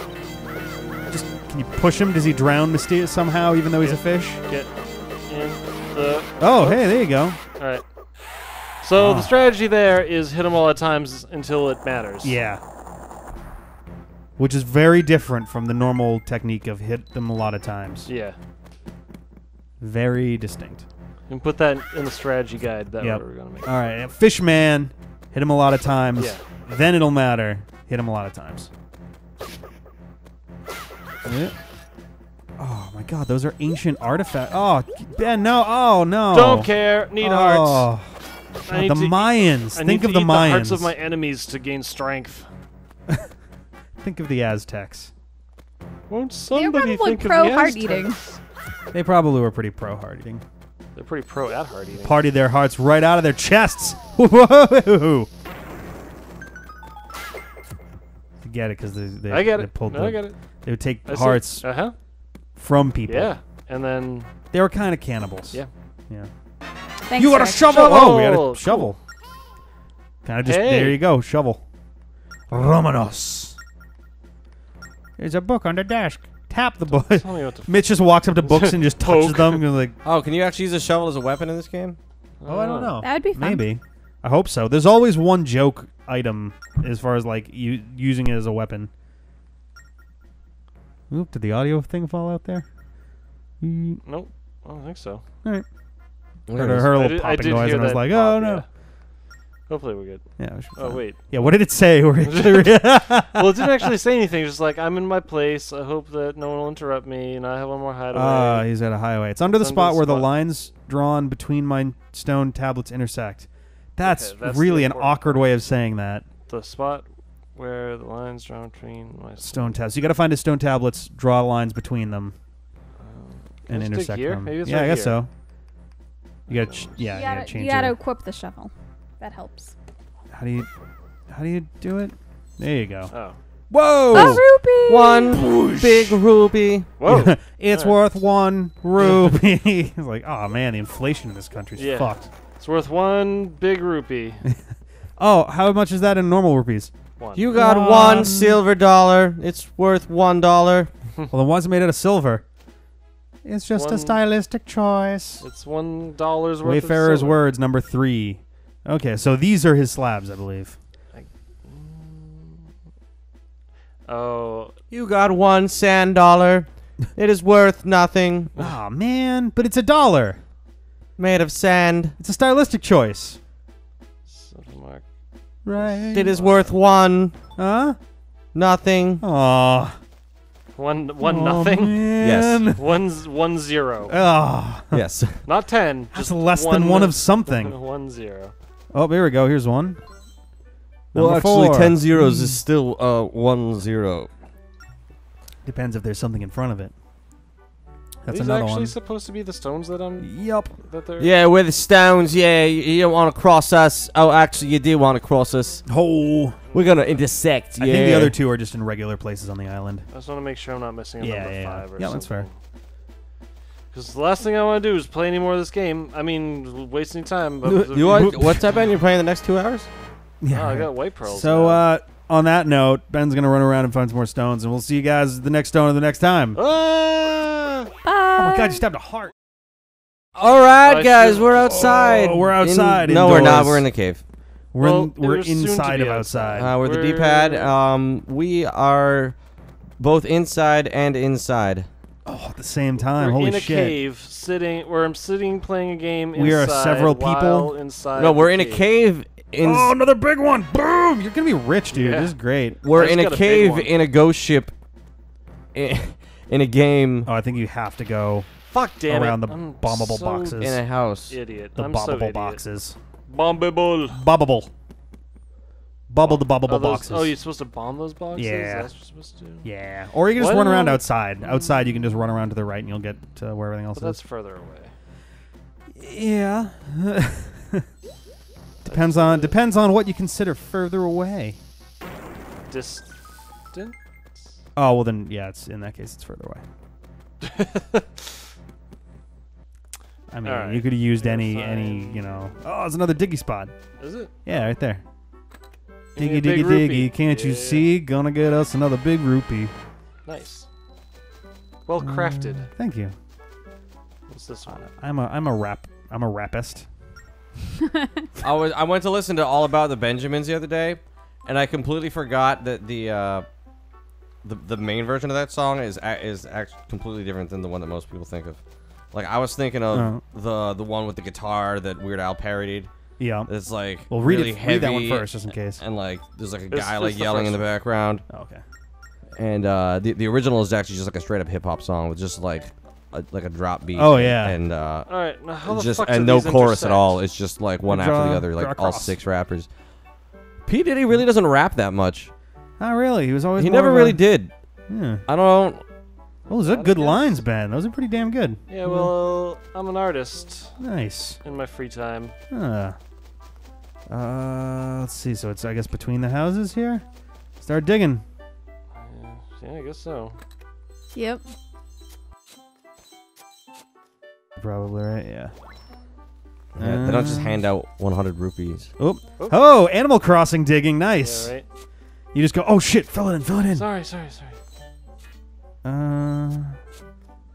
Just can you push him? Does he drown myster- somehow, even though he's a fish? Get in the. Oh, hey, there you go. All right. So Ah. the strategy there is hit him all at times until it matters. Yeah. Which is very different from the normal technique of hit them a lot of times. Yeah. Very distinct. And put that in the strategy guide that Yep. we're gonna make. All right, Fishman, hit him a lot of times. Yeah. Then it'll matter. Hit him a lot of times. Yeah. Oh my God, those are ancient artifacts. Oh, Ben, no. Oh no. Don't care. Need oh. hearts. Oh, I God, need the to- Mayans. I Think of the Mayans. the hearts of my enemies to gain strength. Think of the Aztecs. Won't They're somebody think pro of the heart Aztecs? eating. They probably were pretty pro hard eating. They're pretty pro at heart eating. Party their hearts right out of their chests. Whoa! I get it because they, they, I get they it. pulled No, the, I get it. They would take I hearts Uh-huh. from people. Yeah. And then They were kind of cannibals. Yeah. Yeah. Thanks, you got a Rick. shovel. Oh, we got Shovel. a shovel. Kind of just Hey. there. You go, shovel. Romanos. There's a book on the desk. Tap the book. tell me what the f- Mitch just walks up to books and just touches Poke. them. And like, Oh, can you actually use a shovel as a weapon in this game? oh, I don't know. That would be fun. Maybe. I hope so. There's always one joke item as far as like you using it as a weapon. Oop! Did the audio thing fall out there? Mm, Nope. I don't think so. All right. There Heard a, heard a I little did, I popping did noise, hear and I was that like, pop, "Oh no!" Yeah. Hopefully we're good. Yeah. we Oh wait. Yeah. What did it say? well, it didn't actually say anything. Just like I'm in my place. I hope that no one will interrupt me, and I have one more hideaway. Ah, he's at a highway. It's under the It's under spot the where the lines drawn between my stone tablets intersect. That's, Okay, that's really an awkward way of saying that. the spot where the lines drawn between my Stone tablets. You got to find the stone tablets, draw lines between them, Um, and can I just dig intersect them. Maybe it's yeah, right I guess here. so. You got to, ch- yeah, you you gotta, got to you gotta equip the shovel. That helps. How do you, how do you do it? There you go. Oh. Whoa! A rupee. One big rupee. Whoa. it's Alright. worth one rupee. it's like, oh man, the inflation in this country is Yeah. fucked. it's worth one big rupee. Oh, how much is that in normal rupees? One. You got One. one silver dollar. It's worth one dollar. well, the one's made out of silver? It's just a stylistic choice. It's one dollar's worth. Wayfarer's of silver. words number three. Okay, so these are his slabs, I believe. Oh, You got one sand dollar. It is worth nothing. Oh man, but it's a dollar. Made of sand. It's a stylistic choice. Right. It is worth one Huh? nothing. Aw. One one nothing. man. One's one zero. Ah, yes. Not ten. that's just less than one of something. One zero. Oh, here we go. Here's one. Well, Number actually, four. ten zeros is still uh one zero. Depends if there's something in front of it. That's These another actually one. supposed to be the stones that I'm Yup. that they're. Yeah, we're the stones. Yeah, you, you don't want to cross us. Oh, actually, you do want to cross us. Oh. We're gonna intersect. Yeah. I think the other two are just in regular places on the island. I just want to make sure I'm not missing a Yeah, number yeah, yeah. five or Yeah, something. that's fair. Because the last thing I want to do is play any more of this game. I mean, wasting time. But You want, what's that, Ben? You're playing the next two hours? Oh, I got white pearls. So, now. uh, on that note, Ben's gonna run around and find some more stones, and we'll see you guys the next stone of the next time. Ah! Oh my god, you stabbed a heart. All right, I guys, should- we're outside. Oh, we're In- outside no, we're not. indoors. We're in the cave. We're Well, in, it we're soon to inside be of outside. outside. Uh, we're the We're- D-pad. Um, we are both inside and inside. Oh, at the same time. we're Holy in a shit. cave, sitting where I'm sitting playing a game. We are inside several while people? inside. no, the we're in a cave. In oh, another big one! Boom! You're gonna be rich, dude. Yeah. This is great. we're I just in a got a big cave one. in a ghost ship. In, in a game Oh, I think you have to go Fuck damn around it. the I'm bombable so boxes. in a house. Idiot. the I'm so bobbable idiot. boxes. Bombable. Bobbable. Bubble the bobbable Oh, those- boxes. Oh, you're supposed to bomb those boxes? Yeah. That's what you're supposed to do? Yeah. Or you can just run around outside. Outside, you can just run around to the right and you'll get to where everything else But that's further away. Yeah. depends on depends on what you consider further away. Distance? Oh well, then yeah, it's in that case it's further away. I mean, Alright. you could have used You're any any you know. Oh, it's another diggy spot. Is it? Yeah, right there. Give me Diggy diggy big diggy. rupee. Can't you see? Gonna get us another big rupee. Nice. Well crafted. Uh, thank you. What's this one? I'm a I'm a rap I'm a rapist. I was I went to listen to All About the Benjamins the other day, and I completely forgot that the uh, the the main version of that song is is actually completely different than the one that most people think of. Like I was thinking of Oh. the the one with the guitar that Weird Al parodied. Yeah. It's like Well, read really it. heavy Read that one first, just in case. and like there's like a guy it's like the yelling in the background. Oh, okay. And uh, the the original is actually just like a straight up hip hop song with just like a, like a drop beat. Oh, yeah. and uh, All right. Now how the just fuck and no these chorus at all. It's just like one after the other, like all six rappers. P Diddy really doesn't rap that much. Not really. He was always He more never of a- really did. Yeah. I don't. Oh, those are good guess. lines, Ben. Those are pretty damn good. Yeah, well, I'm an artist Nice. in my free time. Huh. Uh, let's see. So it's I guess between the houses here. Start digging. Yeah, yeah, I guess so. Yep. Probably right. Yeah. Yeah, they don't just hand out 100 rupees. Oh, oh, Animal Crossing digging. Nice. Yeah, right. You just go. Oh shit! Fill it in. Fill it in. Sorry, sorry, sorry. Uh.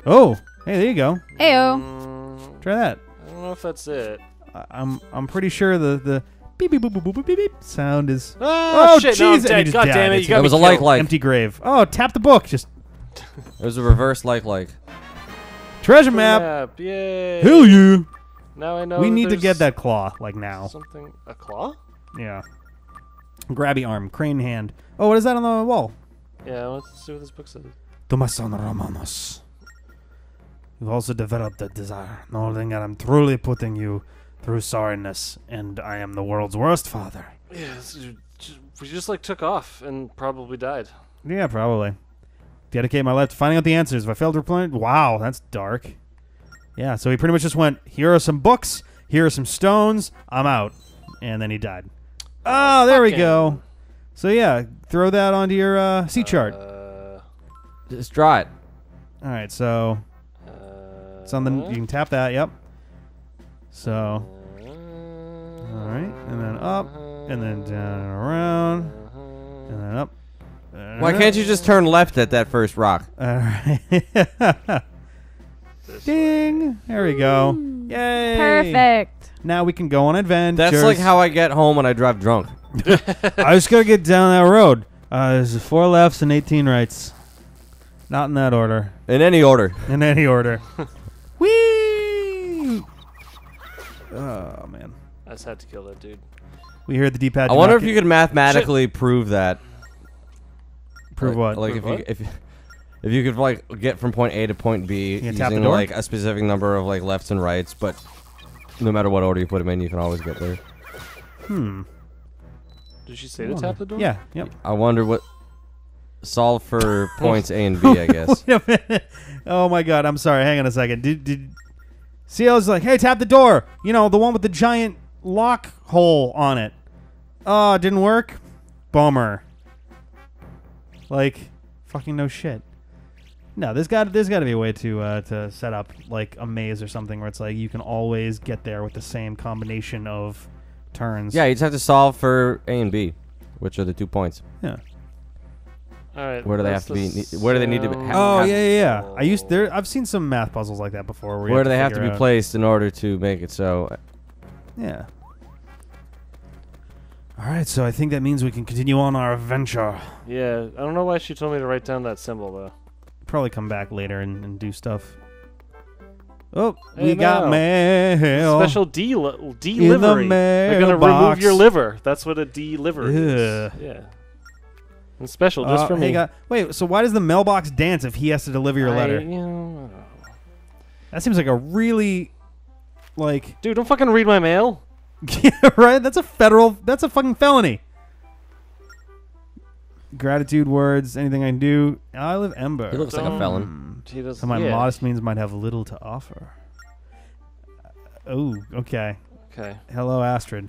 Oh. Hey, there you go. Ayo. Mm, Try that. I don't know if that's it. I- I'm I'm pretty sure the the beep beep boop boop boop boop beep, beep sound is Oh, Oh, shit! No, I'm jeez, and he dead. God died. damn it! You got It was a like like. empty grave. Oh, tap the book. Just It was a reverse like like. treasure map. Map. Yay! Hell yeah. Now I know. we need to get that claw like now. Something. A claw? Yeah. Grabby arm, crane hand. Oh, what is that on the wall? Yeah. Let's see what this book says. Tomason Romanos. You've also developed a desire, knowing that I'm truly putting you through sorriness, and I am the world's worst father. Yeah. this is- ju- We just like took off and probably died. Yeah, probably. Dedicate my life to finding out the answers. If I failed to reply, wow, that's dark. Yeah, so he pretty much just went, here are some books, here are some stones, I'm out. And then he died. Oh, there we fucking- go. So yeah, throw that onto your uh, sea chart. Uh, Just draw it. All right, so uh, it's on the. You can tap that. Yep. So, All all right, and then up, and then down and around, and then up. Why can't you just turn left at that first rock? All right. This way. Ding! There we go. Yay! Perfect. Now we can go on adventures. That's like how I get home when I drive drunk. I just gotta get down that road. Uh, there's four lefts and 18 rights. Not in that order. In any order. In any order. Whee! Oh man. I just had to kill that dude. We hear the D-pad. I wonder if you could mathematically prove that. prove like, what. Like Prove if what? you if if you could like get from point A to point B can tap the using door? like a specific number of like lefts and rights, but no matter what order you put them in, you can always get there. hmm. Did she say to tap the door? Yeah. Yep. I wonder what solve for points A and B. I guess. Wait a minute. Oh my god. I'm sorry. Hang on a second. Did did Ciela's like, hey, tap the door. You know, the one with the giant lock hole on it. Oh, it didn't work. Bummer. Like, fucking no shit. No, there's got there's got to be a way to uh, to set up like a maze or something where it's like you can always get there with the same combination of turns. yeah, you just have to solve for A and B, which are the two points. Yeah. All right. Where do they that's have to be- the where do they need to be- sound- have- Oh have- yeah, yeah, yeah. I used there. I've seen some math puzzles like that before. Where, you Where do they have to figure be out- placed in order to make it so? Yeah. All right, so I think that means we can continue on our adventure. Yeah, I don't know why she told me to write down that symbol though. Probably come back later and, and do stuff. Oh, Hey, we got mail. Special D li- in the delivery. They're gonna remove your liver. That's what a delivery is. Yeah. And special just Uh, for me. guy- wait, so why does the mailbox dance if he has to deliver your I- letter? you know, I don't know. That seems like a really, like, Dude, don't fucking read my mail. yeah, right? That's a federal. That's a fucking felony. Gratitude words. Anything I can do. I live Ember. He looks like a felon. He does. So my yeah. modest means might have little to offer. Oh, okay. Okay. Hello, Astrid.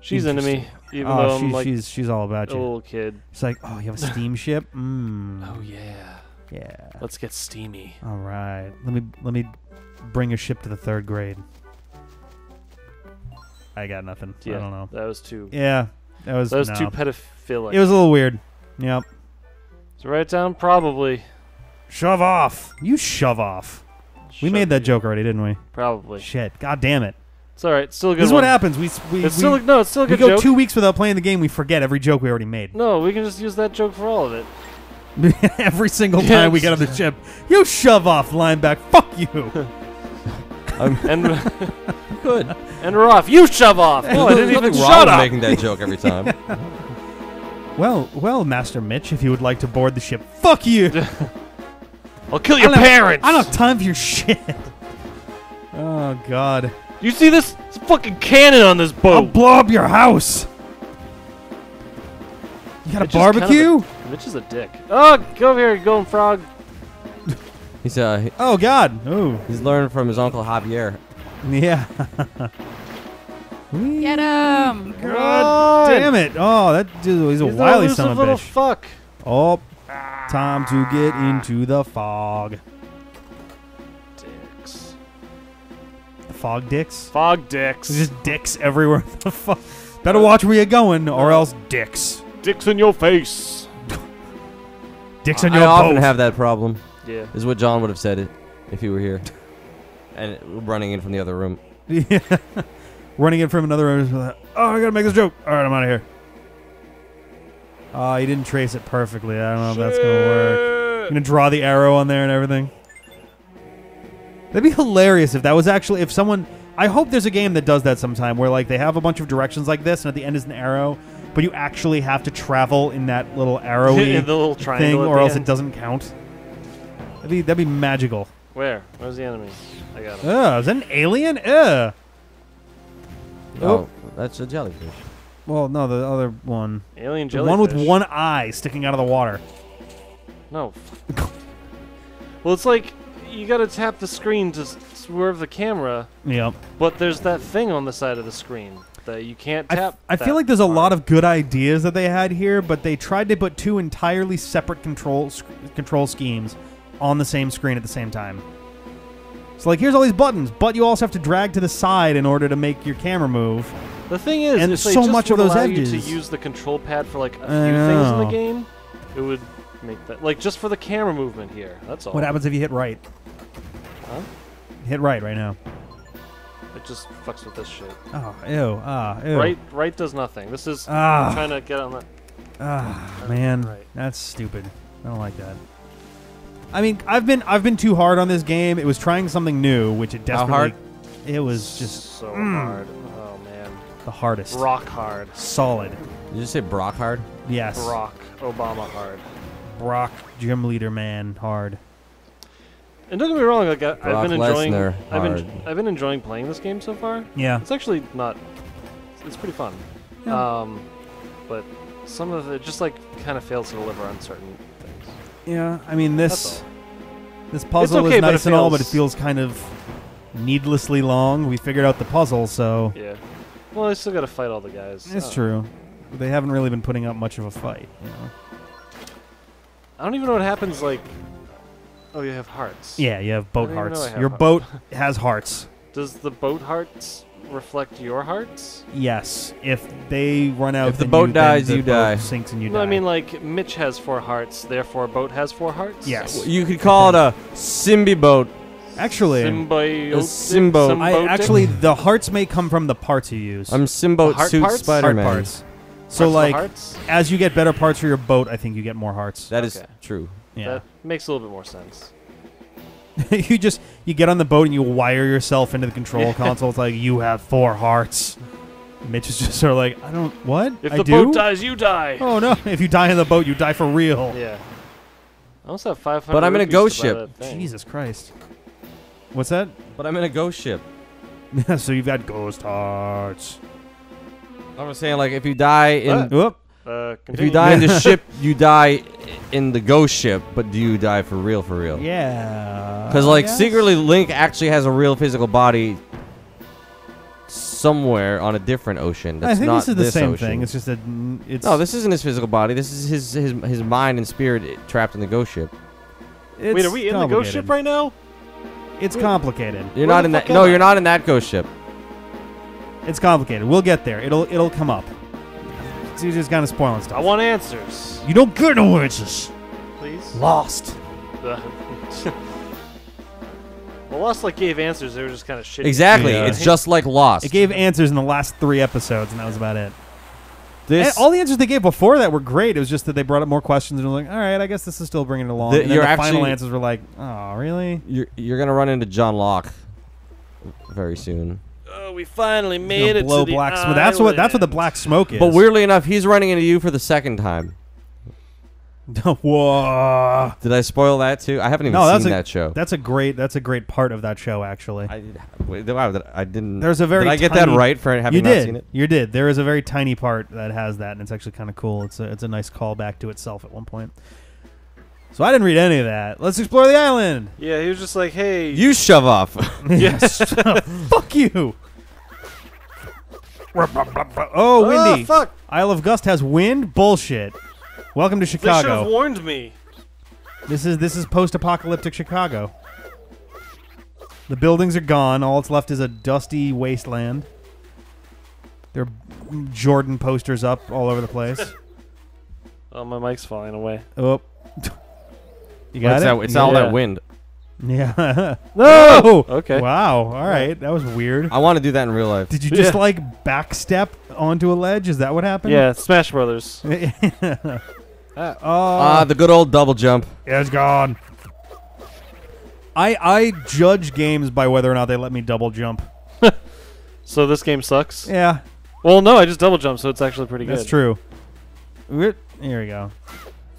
She's into me, even oh, though I'm she's, like she's she's all about a you. little kid. She's like, oh, you have a steam ship? Mmm. Oh yeah. yeah. Let's get steamy. All right. Let me let me bring your ship to the third grade. I got nothing. Yeah. I don't know. That was too. Yeah, that was That was no. too pedophilic. It was a little weird. Yep. So write down probably. Shove off. You shove off. We made that joke already, didn't we? Probably. Shit. God damn it. It's all right. Still a good This is one. what happens. We we, It's we, still no. It's still a we go joke. two weeks without playing the game. We forget every joke we already made. no, we can just use that joke for all of it. every single time we get on the ship, you shove off, linebacker. Fuck you. Um, and Good. and we're off. You shove off. No, I didn't even nothing shut up. making that joke every time. well, well, Master Mitch, if you would like to board the ship, fuck you. I'll kill your I don't have- parents. I don't have time for your shit. Oh God. You see this? It's a fucking cannon on this boat. I'll boat. blow up your house. You got a Mitch is kind of a- barbecue? Mitch is a dick. Oh, get over here, you golden frog. He's uh he- Oh God. Oh he's learned from his uncle Javier. yeah. Get him. God damn it! Oh, that dude, he's a He's wily son of a little bitch. fuck. oh, time to get into the fog. Dicks. The fog dicks. Fog dicks. There's just dicks everywhere. the fuck? Better watch where you're going, or else dicks. dicks in your face. Dicks on I your often boat. have that problem. Yeah. Is what John would have said it if he were here. And running in from the other room. Yeah. Running in from another room. like, Oh, I gotta make this joke. All right, I'm out of here. Ah, oh, you didn't trace it perfectly. I don't know if that's gonna work. gonna draw the arrow on there and everything. That'd be hilarious if that was actually if someone. I hope there's a game that does that sometime where like they have a bunch of directions like this and at the end is an arrow, but you actually have to travel in that little arrowy the little thing, triangle. at or else end. it doesn't count. That'd be that'd be magical. Where? Where's the enemy? I got him. Ugh, is that an alien? Ugh. Oh, oh. that's a jellyfish. Well, no, the other one. Alien The jellyfish. one with one eye sticking out of the water. No. well, it's like you gotta tap the screen to swerve the camera, Yep. but there's that thing on the side of the screen that you can't tap. I feel like there's a lot of good ideas that they had here, but they tried to put two entirely separate control sc- control schemes on the same screen at the same time. So like, here's all these buttons, but you also have to drag to the side in order to make your camera move. The thing is, and so much of those allow edges. you to use the control pad for like a few I things in the know. game, it would make that like just for the camera movement here. That's all. What happens if you hit right? Huh? Hit right right now. It just fucks with this shit. Oh, ew. Ah, ew. Right, right does nothing. This is I'm Ah, trying to get on that. ah, man. Right. That's stupid. I don't like that. I mean, I've been I've been too hard on this game. It was trying something new, which it How desperately. hard? It was just so mm, hard. Oh man, the hardest. rock hard. Solid. Did you say Brock hard? Yes. Barack Obama hard. Brock, gym leader man, hard. And don't get me wrong, like I, I've Brock been enjoying. Lesnar, I've been hard. I've been enjoying playing this game so far. Yeah. It's actually not. It's pretty fun. Yeah. Um, but some of it just like kind of fails to deliver on certain things. Yeah. I mean this this puzzle okay, is nice and all, but it feels- kind of needlessly long. We figured out the puzzle, so Yeah. Well, I still got to fight all the guys. it's Uh, true. They haven't really been putting up much of a fight. You know? I don't even know what happens. Like, oh, you have hearts. Yeah, you have boat didn't even know hearts. Have Your heart- boat has hearts. Does the boat hearts reflect your hearts? Yes. If they run out, If the boat you, dies, the you boat die. Sinks and you no, die. I mean like Mitch has four hearts, therefore boat has four hearts. Yes. You could call it a Simbi boat. actually, Symbiotic. A Simbo- I actually the hearts may come from the parts you use. I'm Simboat heart Suit parts? Spider Man. parts. Parts So of the like, as you get better parts for your boat, I think you get more hearts. That is Okay. true. yeah. That makes a little bit more sense. you just you get on the boat and you wire yourself into the control Yeah. console. It's like you have four hearts. Mitch is just sort of like, I don't what? If I the do? boat dies, you die. Oh no! If you die in the boat, you die for real. Yeah. I also have 500. But I'm in a ghost ship. Jesus Christ! What's that? But I'm in a ghost ship. so you've got ghost hearts. I was saying, like, if you die in, What? Whoop. Uh, if you die in the ship, you die in the ghost ship. But do you die for real? For real? Yeah. Because like Yes. secretly, Link actually has a real physical body somewhere on a different ocean. That's I think not this is the same ocean. thing. It's just a. It's no, this isn't his physical body. This is his his his mind and spirit i- trapped in the ghost ship. It's Wait, are we in the ghost ship right now? It's complicated. You're Where not the in that. fuck No, I? you're not in that ghost ship. It's complicated. We'll get there. It'll it'll come up. So You're just kind of spoiling stuff. I want answers, you don't get no answers. please. Lost. well, Lost like gave answers. They were just kind of shitty. Exactly. Yeah. It's just like Lost. It gave answers in the last three episodes, and that was about it. this. And all the answers they gave before that were great. It was just that they brought up more questions, and were like, all right, I guess this is still bringing it along. The- and then you're the final answers were like, oh, really? you're you're gonna run into John Locke very soon. Oh, we finally You made it blow to the black smoke. That's what that's what the black smoke is. But weirdly enough, he's running into you for the second time. Whoa. Did I spoil that too? I haven't even No, that's seen a- that show. That's a great. That's a great part of that show, actually. I, wait, wow, that- I didn't. There's a very Did I get tiny- that right for having you not did. seen it? You did. There is a very tiny part that has that, and it's actually kind of cool. It's a it's a nice callback to itself at one point. So I didn't read any of that. Let's explore the island. Yeah, he was just like, hey. You shove off. Yes. Fuck you. Oh, ah, windy. Oh, fuck. Isle of Gust has wind. Bullshit. Welcome to They should have Chicago. warned me. This is this is post-apocalyptic Chicago. The buildings are gone. All that's left is a dusty wasteland. There are Jordan posters up all over the place. Oh, my mic's falling away. oh. You got it's it? that, it's You all got that wind. Yeah. No! Okay. Wow. All right. That was weird. I want to do that in real life. Did you just Yeah. like backstep onto a ledge? Is that what happened? Yeah, Smash Brothers. oh, Ah, the good old double jump. it's gone. I I judge games by whether or not they let me double jump. So this game sucks? Yeah, Well, no, I just double jumped, so it's actually pretty good. that's true. Whoop, Here we go.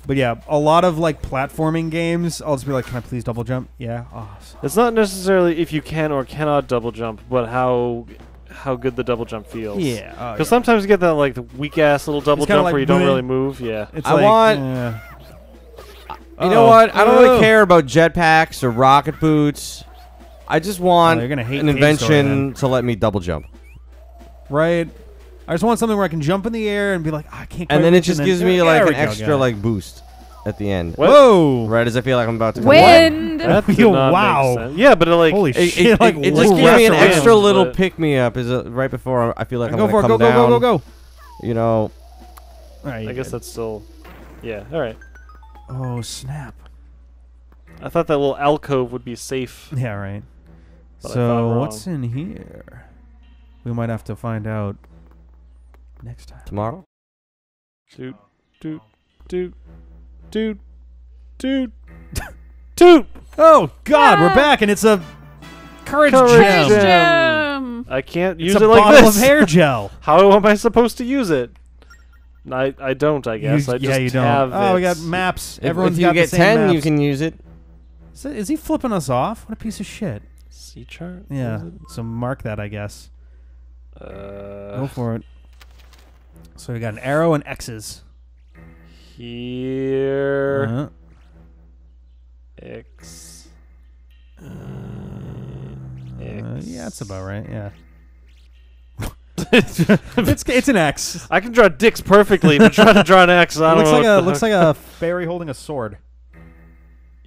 But yeah, a lot of like platforming games, I'll just be like, "Can I please double jump?" Yeah. Oh, s- It's not necessarily if you can or cannot double jump, but how how good the double jump feels. yeah. oh, Because yeah. sometimes you get that like the weak ass little double jump like where you don't really move. Yeah. it's I like, want-. You know what? I don't Oh. really care about jetpacks or rocket boots. I just want Oh, you're gonna hate an Cave Story invention to let me double jump. right? I just want something where I can jump in the air and be like, "Ah, I can't. And then it reach," just gives me There like an go, extra like boost at the end. What? Whoa! Right as I feel like I'm about to come Wind. That did Yo, not make wow. Yeah, but it, like Holy It, it, shit! it, like it just gives me an around. extra little pick me up. Is it right before I feel like I'm go gonna for it. come Go go down? go go go. You know, All right, I guess that's still. Yeah. All right. Oh snap! I thought that little alcove would be safe. Yeah, right. But I thought so what's in here? We might have to find out next time. Tomorrow? Toot, toot, toot, toot, toot, toot. Oh God, we're back, and it's a courage, Courage gem. gem. Jim. I can't It's use a it like bottle this. of hair gel. How am I supposed to use it? I I don't. I guess You- I yeah, just you don't. have oh, we it. got maps. If, Everyone's if you got get the same 10, you can use it. Is, it- is he flipping us off? What a piece of shit. sea chart. Yeah. So mark that, I guess. Uh, Go for it. So we got an arrow and X's. here. Uh-huh. X. Uh, yeah, that's about right. Yeah. it's it's an X. I can draw dicks perfectly, but trying to draw an X. I It don't looks know. like a looks like a fairy holding a sword.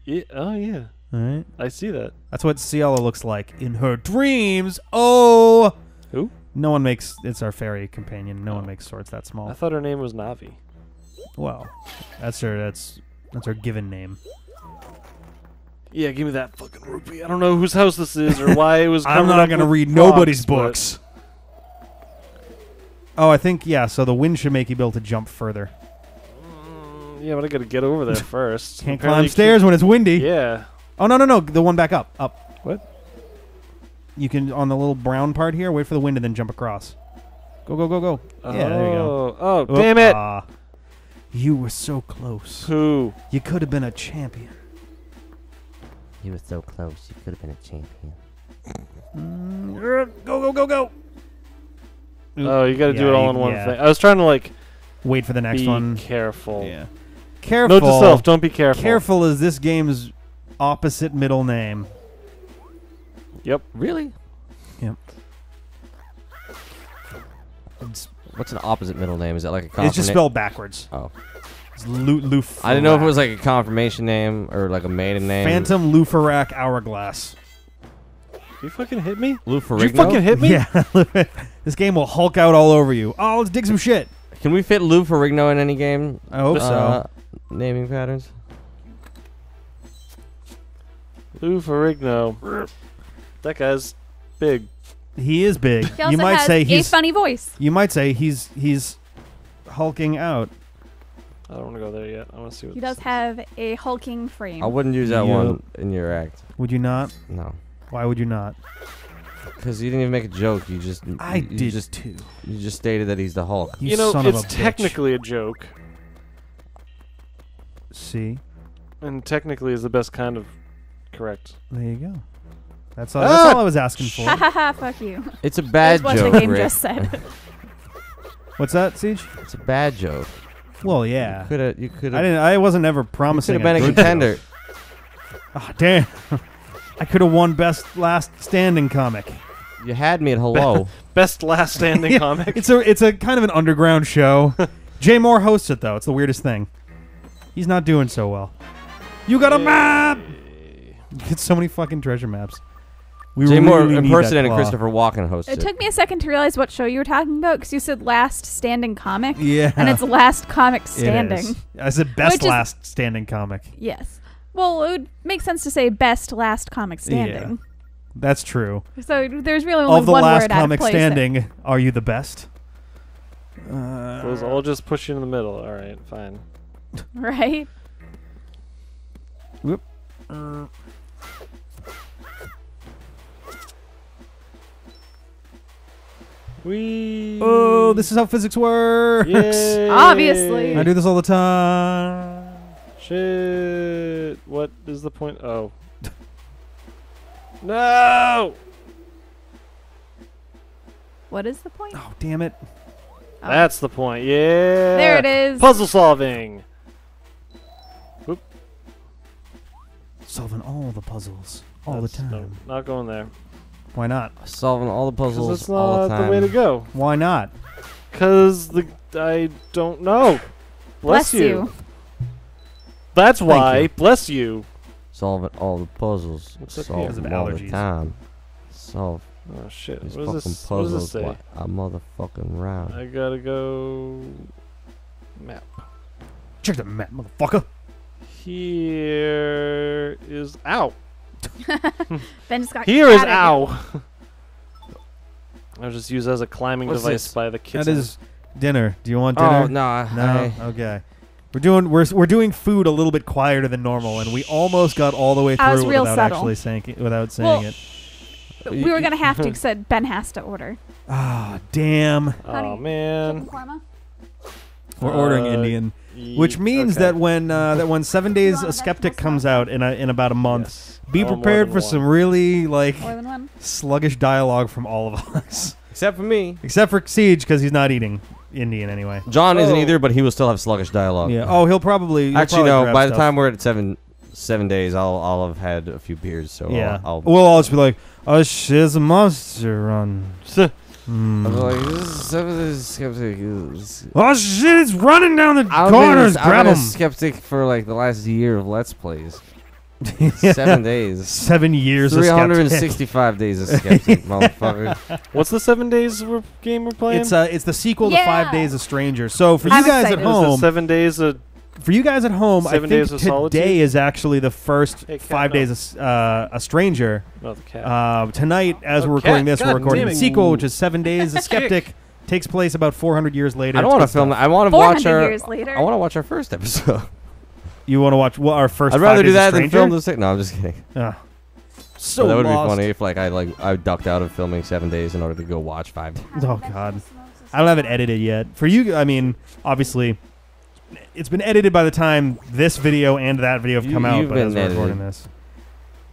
Yeah, oh yeah, All right. I see that. That's what Ciela looks like in her dreams. Oh. Who? No one makes. It's our fairy companion. No one makes swords that small. I thought her name was Navi. Well, that's her. That's that's her given name. Yeah, give me that fucking rupee. I don't know whose house this is or why it was. I'm covered not up gonna with read nobody's rocks, books. Oh, I think yeah. So the wind should make you be able to jump further. Mm, Yeah, but I gotta get over there first. Can't Apparently climb you stairs when it's windy. Yeah. Oh no no no! The one back up up. What? You can on the little brown part here. Wait for the wind and then jump across. Go go go go. Yeah, there you go. Oh, oh, Oop, damn it! ah. you were so close. Who? You could have been a champion. You were so close. You could have been a champion. Mm, Go go go go. Oop. Oh, you gotta do it all in one yeah. thing. I was trying to like Wait for the next be one. careful. Yeah. Careful. Note to self: don't be careful. Careful is this game's opposite middle name. Yep. Really? Yep. What's an opposite middle name? Is that like a It's just spelled backwards. Oh. It's Lu- Luf- I didn't know if it was like a confirmation name or like a maiden name. Phantom Lufarak Hourglass. You fucking hit me. Lou Did you fucking hit me? Yeah. this game will hulk out all over you. Oh, let's dig some shit. Can we fit Lou Ferrigno in any game? I hope Uh, so. naming patterns. Lou Ferrigno. That guy's big. He is big. He also you might has say a he's. funny voice. You might say he's he's hulking out. I don't want to go there yet. I want to see what He this does have a hulking frame. I wouldn't use that Yep. one in your act. Would you not? No. Why would you not? Because you didn't even make a joke. You just I you, you did just too. you just stated that he's the Hulk. You, You, know, son it's of a bitch. technically a joke, See, and technically is the best kind of correct. there you go. That's all. That's Ah! all I was asking for. Ha ha ha! Fuck you. It's a bad That's what joke, the game Rick. just said. What's that, Siege? It's a bad joke. Well, yeah. Could have you could I have didn't. I wasn't ever promising. could have been a good contender. joke. Ah, damn. I could have won best last standing comic. You had me at hello. Best last standing Yeah, comic. It's a it's a kind of an underground show. Jay Mohr hosts it though. It's the weirdest thing. He's not doing so well. You got a map. You get so many fucking treasure maps. We Jay really Mohr need that impersonated. Christopher Walken hosted. It took me a second to realize what show you were talking about because you said last standing comic, Yeah, and it's last comic It is. standing. I said best Which is- last standing comic. Yes. Well, it would make sense to say best last comic standing. That's true. So there's really only of the one last word out comic of place there. standing, are you the best? Uh, Those all just push you in the middle. All right, fine. right? uh, We. oh, this is how physics works. Yay. Obviously. I do this all the time. Shit. What is the point? Oh. no. What is the point? Oh, damn it. Oh. That's the point. Yeah. there it is. Puzzle solving. Solving all the puzzles all That's- the no, time. not going there. Why not? solving all the Because puzzles it's all not the the, time. way to go. Why not? Because the I don't know. Bless, Bless you. That's Thank why. you. Bless you. Solving all the puzzles. What's up Solve here? Because of them all the allergies. time. Solve Oh shit. these What fucking does this? What does this puzzles. say? What a motherfucking round. I gotta go. Map. Check the map, motherfucker. Here is is ow. Ben just got Here is ow. I was just used as a climbing What's device this? by the kids. is dinner. Do you want dinner? Oh no, I- No. Okay. We're doing we're we're doing food a little bit quieter than normal, and we almost got all the way through without subtle. actually saying it, without saying Well- it. We were gonna have to, Said Ben has to order. Ah, damn. oh Honey, man. We're ordering Uh, Indian, Ye- which means okay. that when uh, that when Seven Days a a Skeptic comes out in a, in about a month, Yes. be I prepared for one. some really like More than one. sluggish dialogue from all of us, except for me. except for Siege because he's not eating Indian anyway. John isn't Oh. either, but he will still have sluggish dialogue. Yeah. Oh, he'll probably he'll Actually, probably no. grab By the time we're at seven seven days, I'll I'll have had a few beers. So yeah, I'll. I'll we'll all just be like, "Oh shit, a monster run." I'll like, "This is seven days skeptic. is- Oh shit, it's running down the I've corners. been, I've Grab been a him. skeptic for like the last year of Let's Plays. Seven days. Seven years of Three hundred and skeptic. sixty-five days of skeptic, motherfucker. What's the seven days we're, game we're playing? It's uh, it's the sequel to Five Days of Stranger. So for I'm you guys excited. at Is the home, seven days of for you guys at home, Seven I think Days of today Solitude? is actually the first Hey, cat, Five no. Days of uh, a Stranger. oh, the cat. Uh, tonight, as Oh, we're recording cat. this, God we're recording the sequel, which is Seven Days a Skeptic. Takes place about 400 years later. I don't want to film stuff. that. I want to watch our. years later. I want to watch our first episode. You want to watch well, our first? I'd rather Days do of that than film the sec- No, I'm just kidding. Ah. so But that would lost. be funny if like I like I ducked out of filming seven days in order to go watch five. Oh god, I don't have it edited yet. For you, I mean, obviously, it's been edited by the time this video and that video have You- come out. you've But as been we're edited. recording this,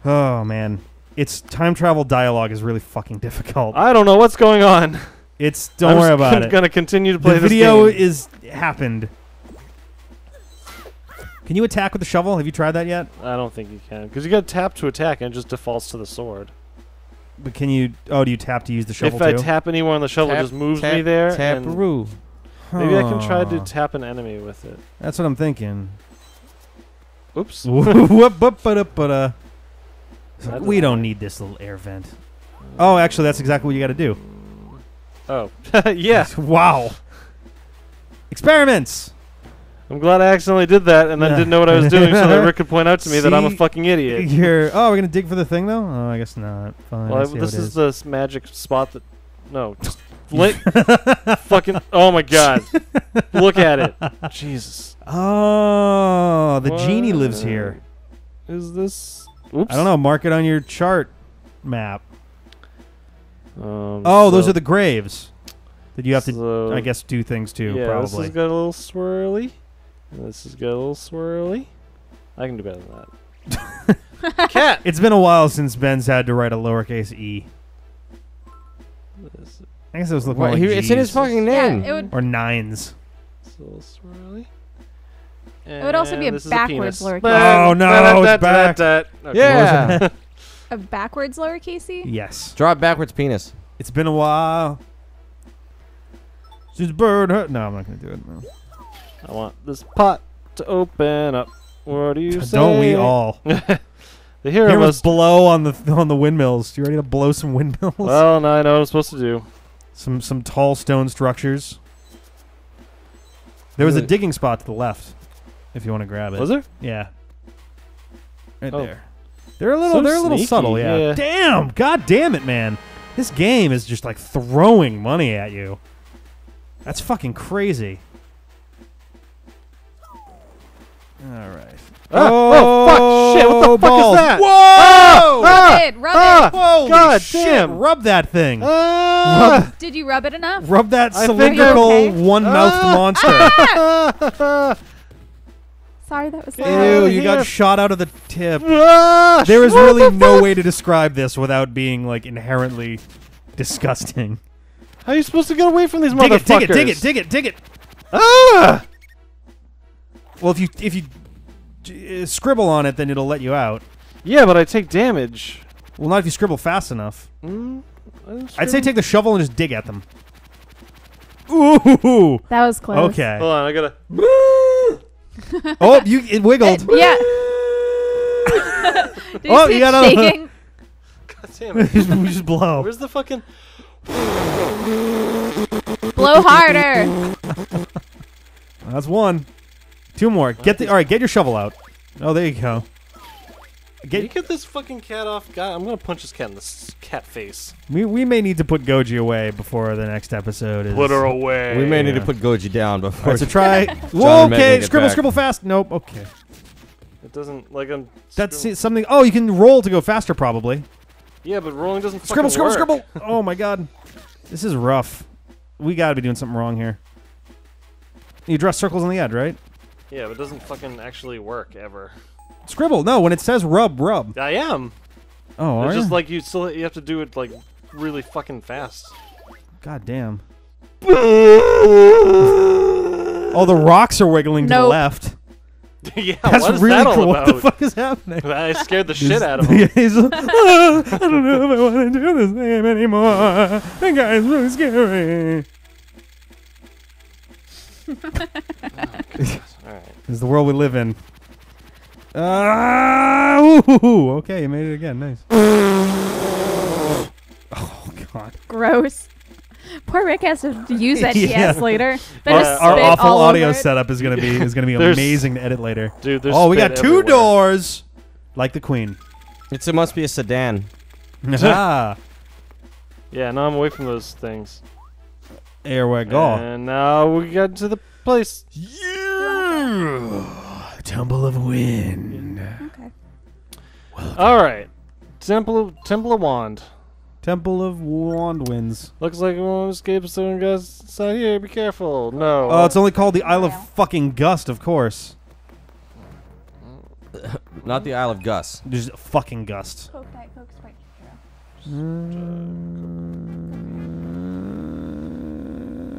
oh man, it's time travel dialogue is really fucking difficult. I don't know what's going on. It's don't I'm worry just about con- it. Gonna continue to play The this video game. is happened. Can you attack with the shovel? Have you tried that yet? I don't think you can because you got to tap to attack and it just defaults to the sword. But can you? Oh, do you tap to use the shovel if I too? tap anywhere on the shovel, it Tap- just moves tap- me there. and Taparoo. Maybe I can try to tap an enemy with it. That's what I'm thinking. Oops. Whoop, whoop, ba-da, ba-da. That We don't need this little air vent. Oh, actually, that's exactly what you got to do. Oh, yeah. wow. Experiments. I'm glad I accidentally did that and then didn't know what I was doing, so that Rick could point out to me that I'm a fucking idiot. You're. Oh, we're gonna dig for the thing though. Oh, I guess not. Fine. Well, I I- see how this it is the magic spot that. No, fucking. Oh my god! Look at it. Jesus. Oh, the genie lives here. Is this? Oops. I don't know. Mark it on your chart map. Um, Oh, those are the graves that you have to, I guess, do things to. Yeah, this probably. has got a little swirly. This has got a little swirly. I can do better than that. Cat. It's been a while since Ben's had to write a lowercase e. This I guess it was looking What, like he- it's in his Gs fucking Yeah, name. it would. or nines. is a little swirly. It would also be a And this is backwards penis. lowercase. Oh, no, it's back. Okay. yeah. A backwards lowercase e. Yes. Draw it backwards penis. It's been a while. Since bird hurt. No, I'm not gonna do it. No. I want this pot to open up. What do you say? Don't we all? the hero Here was must. blow on the on the windmills. You ready to blow some windmills? Well, now I know what I'm supposed to do. Some some tall stone structures. There was a Really? digging spot to the left, if you want to grab it. Was there? Yeah. Right Oh. there. They're a little. So they're a little sneaky, subtle. Yeah. yeah. Damn. God damn it, man. This game is just like throwing money at you. That's fucking crazy. All right. Ah, oh, fuck! Shit! What the fuck is that? Whoa! Ah! Rub it. Rub Ah! Holy God shit, damn. Rub that thing. Ah! it. Did you rub it enough? Rub that I think cylindrical I'm- Okay. one-mouthed Ah! monster. Sorry, that was Ew, loud. Ew, you got shot out of the tip. Ah, There is what really the no fuck? way to describe this without being like inherently disgusting. How are you supposed to get away from these Dig it, motherfuckers? dig it, dig it, dig it, dig it. Ah! Well, if you if you scribble on it, then it'll let you out. Yeah, but I take damage. Well, not if you scribble fast enough. Mm, I'd say take the shovel and just dig at them. Ooh. That was close. Okay. Hold on, I gotta. Oh, you it wiggled. Yeah. Did you Oh, see you it gotta- shaking? God damn it. just, just blow. Where's the fucking? Blow harder. That's one. Two more. Get the all right. Get your shovel out. Oh, there you go. Can you Get, get this fucking cat off? God, I'm gonna punch this cat in the cat face. we, we may need to put Goji away before the next episode is. Put her away. We may need to put Goji down All before. right, so try. John Whoa, Madden okay, get scribble, back. scribble fast. Nope. Okay, It doesn't like I'm. that's scrib- it, something. Oh, you can roll to go faster, probably. Yeah, but rolling doesn't Scribble, fucking scribble, work. scribble. Oh my god, this is rough. We got to be doing something wrong here. You draw circles on the edge, right? Yeah, but it doesn't fucking actually work ever. Scribble. No, when it says rub, rub. I am. Oh, are it's just ya? like you still you have to do it like really fucking fast. God damn. oh, the rocks are wiggling to the left. yeah, That's what is really that all cool. What the fuck is happening? I scared the shit out of him. He's like, "Ah, I don't know if I want to do this game anymore. That guy's really scary. Alright. This is the world we live in. Ah, ooh, okay, you made it again. Nice. oh God. Gross. Poor Rick has to use that Yeah. DS later. Our- Our awful audio it. setup is gonna be is gonna be amazing to edit later. Dude, there's Oh, we got two everywhere. doors, like the Queen. It's, it must be a sedan. ah, Yeah, now I'm away from those things. here we go. And now we got to the place. Yeah. Temple of Wind. Okay. Alright. Temple Temple of Wand. Temple of Wand Winds. Looks like we won't escape soon, guys. Inside here, be careful. No. Oh, it's only called the Isle of fucking Gust, of course. Not the Isle of Gus. Just fucking Gust. Coke, Diet Coke, Sprite,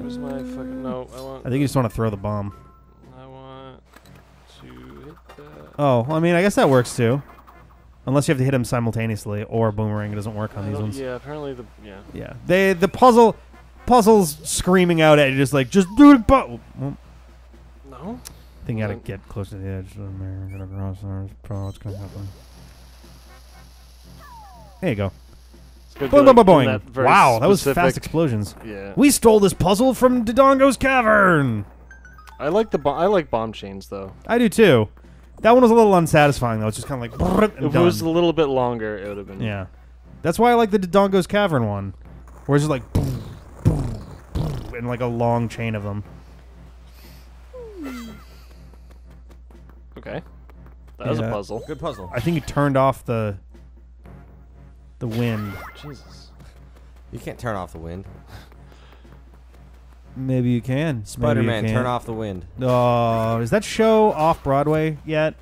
Where's my fucking no? I want. I think you just want to throw the bomb. I want to hit Oh, I mean, I guess that works too. Unless you have to hit him simultaneously, or boomerang. It doesn't work on I these don't- ones. Yeah, apparently the yeah. Yeah. They the puzzle, puzzles screaming out at you, just like just do it. But well, No. I think you gotta get close to the edge. of the mirror, Get across there. It's probably what's gonna happen. There you go. It's good Boing, doing- boing, doing boing. very Wow, that was fast specific- explosions. Yeah. We stole this puzzle from Dodongo's cavern. I like the bo- I like bomb chains though. I do too. That one was a little unsatisfying though. It's just kind of like If it was a little bit longer, it would have been. yeah. That's why I like the Dodongo's cavern one, where it's just like boom, boom, boom, and like a long chain of them. Okay. That was a puzzle. Good puzzle. I think you turned off the the wind. Jesus. You can't turn off the wind. Maybe you can. Spider Man, turn off the wind. Oh, is that show off Broadway yet?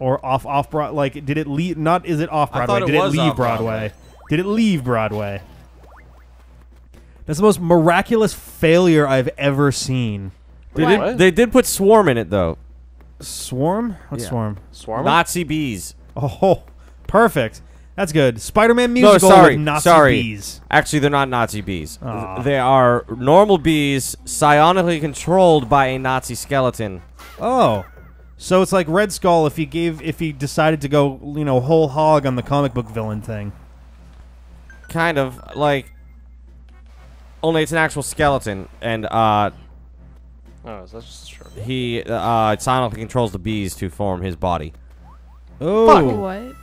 Or off off Broad? Like, did it leave? Not is it off Broadway? thought it did was it leave Broadway? Broadway. Did it leave Broadway? That's the most miraculous failure I've ever seen. They What? did, they did put Swarm in it though. Swarm? What's Yeah. Swarm? Swarm. Nazi bees. Oh, perfect. That's good. Spider-Man musical sorry, with Nazi sorry. bees. Actually, they're not Nazi bees. Aw. They are normal bees psionically controlled by a Nazi skeleton. Oh, so it's like Red Skull if he gave if he decided to go you know whole hog on the comic book villain thing. Kind of like. Only it's an actual skeleton, and uh, Oh, so that's just true. he uh, psionically controls the bees to form his body. Oh, What?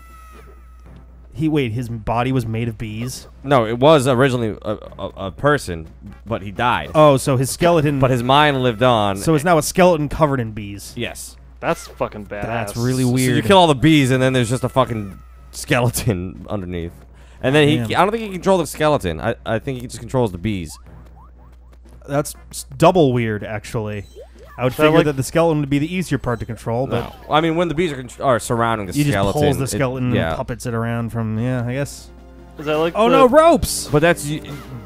He wait. His body was made of bees. No, it was originally a, a, a person, but he died. Oh, so his skeleton. But his mind lived on. so it's now a skeleton covered in bees. yes. That's fucking badass. That's really So weird. you kill all the bees, and then there's just a fucking skeleton underneath. And then he, Damn. I don't think he controls the skeleton. I, I think he just controls the bees. That's double weird, actually. I would So, figure like- that the skeleton would be the easier part to control, but No. I mean, when the bees are, con- are surrounding the skeleton. he just skeleton, pulls the it- skeleton yeah. and puppets it around from. Yeah, I guess. Is that like? Oh the- no, ropes! But that's y-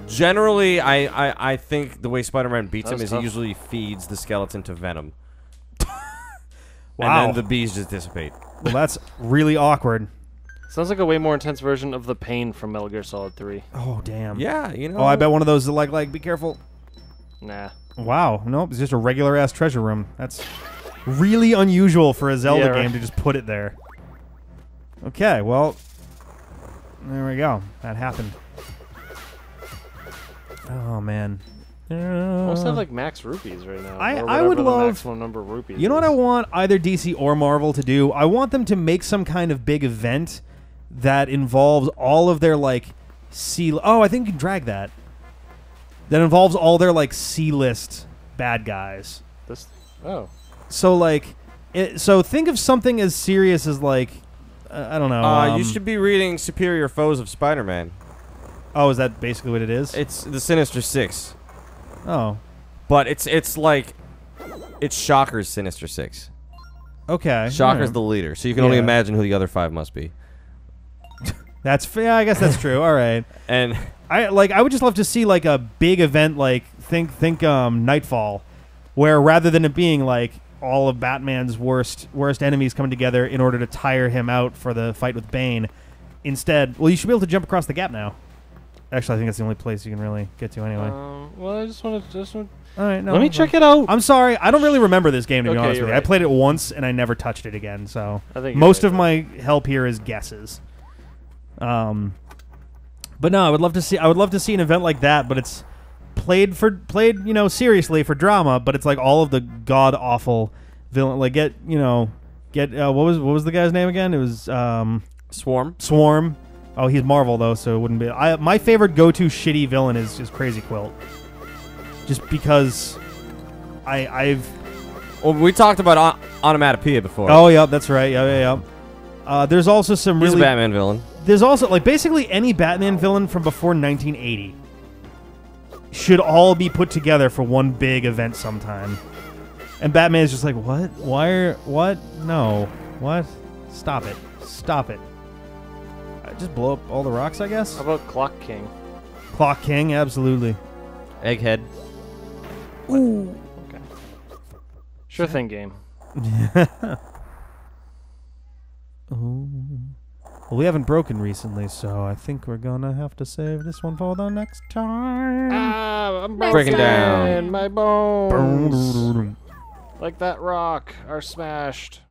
generally, I, I, I think the way Spider-Man beats him was is tough. he usually feeds the skeleton to venom, Wow. and then the bees just dissipate. well, that's really awkward. Sounds like a way more intense version of the pain from Metal Gear Solid 3. Oh damn. Yeah, you know. Oh, I bet one of those is like like be careful. Nah. Wow. Nope. It's just a regular ass treasure room. That's really unusual for a Zelda Yeah, right. game to just put it there. Okay. Well, there we go. That happened. Oh man. Almost have uh, like max rupees right now. I- or I would the love- maximum number of rupees. You know what I want either DC or Marvel to do? I want them to make some kind of big event that involves all of their like C. Oh, I think you can drag that. That involves all their like C list bad guys. This. Oh. So like, it, so think of something as serious as like, uh, I don't know. Uh, um, you should be reading Superior Foes of Spider-Man. Oh, is that basically what it is? It's the Sinister Six, oh, but it's it's like it's Shocker's Sinister Six. okay. Shocker's alright. the leader, so you can only imagine who the other five must be. That's yeah, I guess that's true. All right. And I like I would just love to see like a big event like think think um Knightfall where rather than it being like all of Batman's worst worst enemies coming together in order to tire him out for the fight with Bane instead well you should be able to jump across the gap now. Actually I think that's the only place you can really get to anyway. Um, well, I just want to just want. all right, no. Let me check it out. I'm sorry. I don't really remember this game to be Okay, honest with you. I played it once and I never touched it again, so I think most right, of my help here is guesses. Um, but no, I would love to see. I would love to see an event like that, but it's played for played you know seriously for drama. But it's like all of the god awful villain. Like get you know get uh, what was what was the guy's name again? It was um, Swarm. Swarm. Oh, he's Marvel though, so it wouldn't be. I my favorite go to shitty villain is just Crazy Quilt, just because I I've Well, we talked about on- Onomatopoeia before. oh yeah that's right yeah yeah yeah. Uh, there's also some he's really a Batman villain. There's also like basically any Batman villain from before 1980 should all be put together for one big event sometime. And Batman is just like, what? Why are what? No, what? Stop it! Stop it! Uh, just blow up all the rocks, I guess. How about Clock King? Clock King, absolutely. Egghead. Ooh. Okay. Sure thing, game. Oh. Well, we haven't broken recently, so I think we're gonna have to save this one for the next time. Ah, I'm Breaking down. broken. My bones, like that rock, are smashed.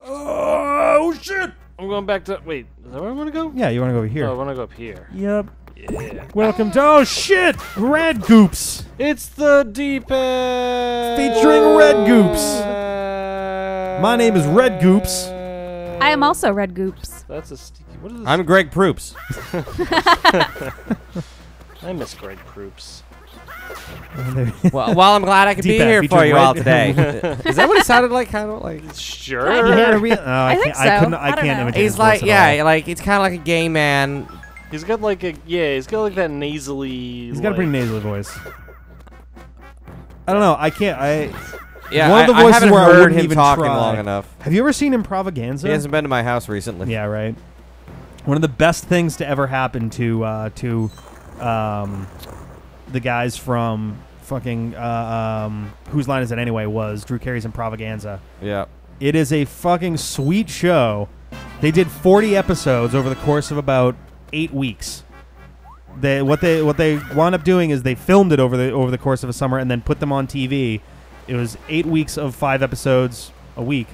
Oh shit! I'm going back to. Wait, is that where I want to go? Yeah, you want to go over here? Oh, I want to go up here. Yep. Yeah. Welcome to oh shit, Red Goops. It's the deep end. Featuring Red Goops. My name is Red Goops. I am also Red Goops. That's a sticky. What is this? I'm Greg Proops. I miss Greg Proops. well, well, I'm glad I could be Deep End here for featuring you all today. Is that what it sounded like? Kind of like. Sure. You heard a real- oh, I, I can't, think I so. couldn't. I, I don't can't know. imitate He's like, voice at yeah, all. like it's kind of like a gay man. He's got like a yeah. He's got like that nasally. He's got a like, pretty nasally voice. I don't know. I can't. I Yeah, One of the I, I voices haven't where I heard wouldn't him even talking try. long enough. have you ever seen Improvaganza? He hasn't been to my house recently. Yeah, right. One of the best things to ever happen to uh, to um, the guys from fucking uh, um, whose line is it anyway was Drew Carey's Improvaganza. Yeah. It is a fucking sweet show. They did 40 episodes over the course of about eight weeks. They what they what they wound up doing is they filmed it over the over the course of a summer and then put them on TV. It was eight weeks of five episodes a week,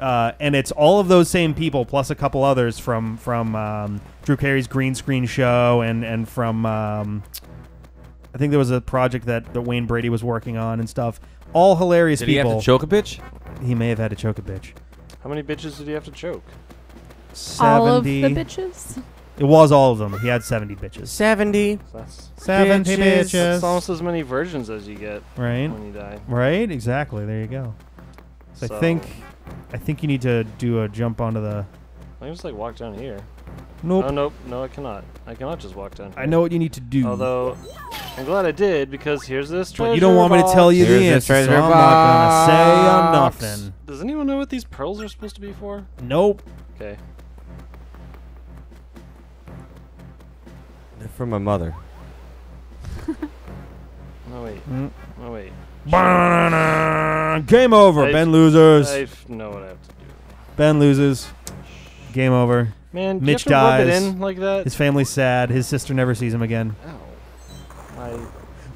uh, and it's all of those same people plus a couple others from from um, Drew Carey's green screen show and and from um, I think there was a project that, that Wayne Brady was working on and stuff. All hilarious Did he people. have to choke a bitch? He may have had to choke a bitch. How many bitches did he have to choke? All of 70. the bitches. It was all of them. He had 70 bitches. Seventy. That's 70 Bitches. that's almost as many versions as you get Right? when you die. Right? Exactly. There you go. So, I think I think you need to do a jump onto the I can just like walk down here. Nope. Oh nope, no I cannot. I cannot just walk down. Here. I know what you need to do. Although I'm glad I did because here's this treasure. but you don't want me to tell you Here's the the answer, so I'm not gonna say nothing. Does anyone know what these pearls are supposed to be for? Nope. Okay. They're from my mother. No wait. Mm. No wait. Game over. I- ben loses. I f- know what I have to do. ben loses. Game over. Man, do Mitch you have to rub dies. it in like that? His family's sad. His sister never sees him again. Ow. I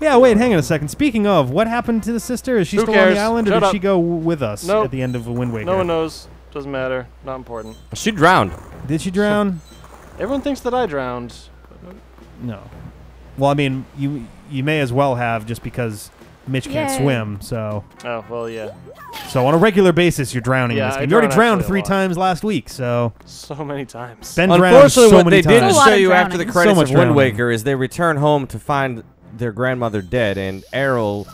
Yeah, wait, hang on a second. Speaking of, what happened to the sister? Is she Who still on the island, or Shut did up. she go w- with us Nope. at the end of a Wind Waker? no one knows. Doesn't matter. Not important. She drowned. Did she drown? Everyone thinks that I drowned. No. Well, I mean, you you may as well have just because Mitch can't Yay. swim. So Oh well, yeah. so on a regular basis, you're drowning Yeah, in this I game. You already drown drowned actually a three lot. times last week. So So many times. Ben drowned Unfortunately, so what many they didn't A lot show of you after the drowning. credits So much of Wind drowning. Waker is they return home to find their grandmother dead, and Aryll,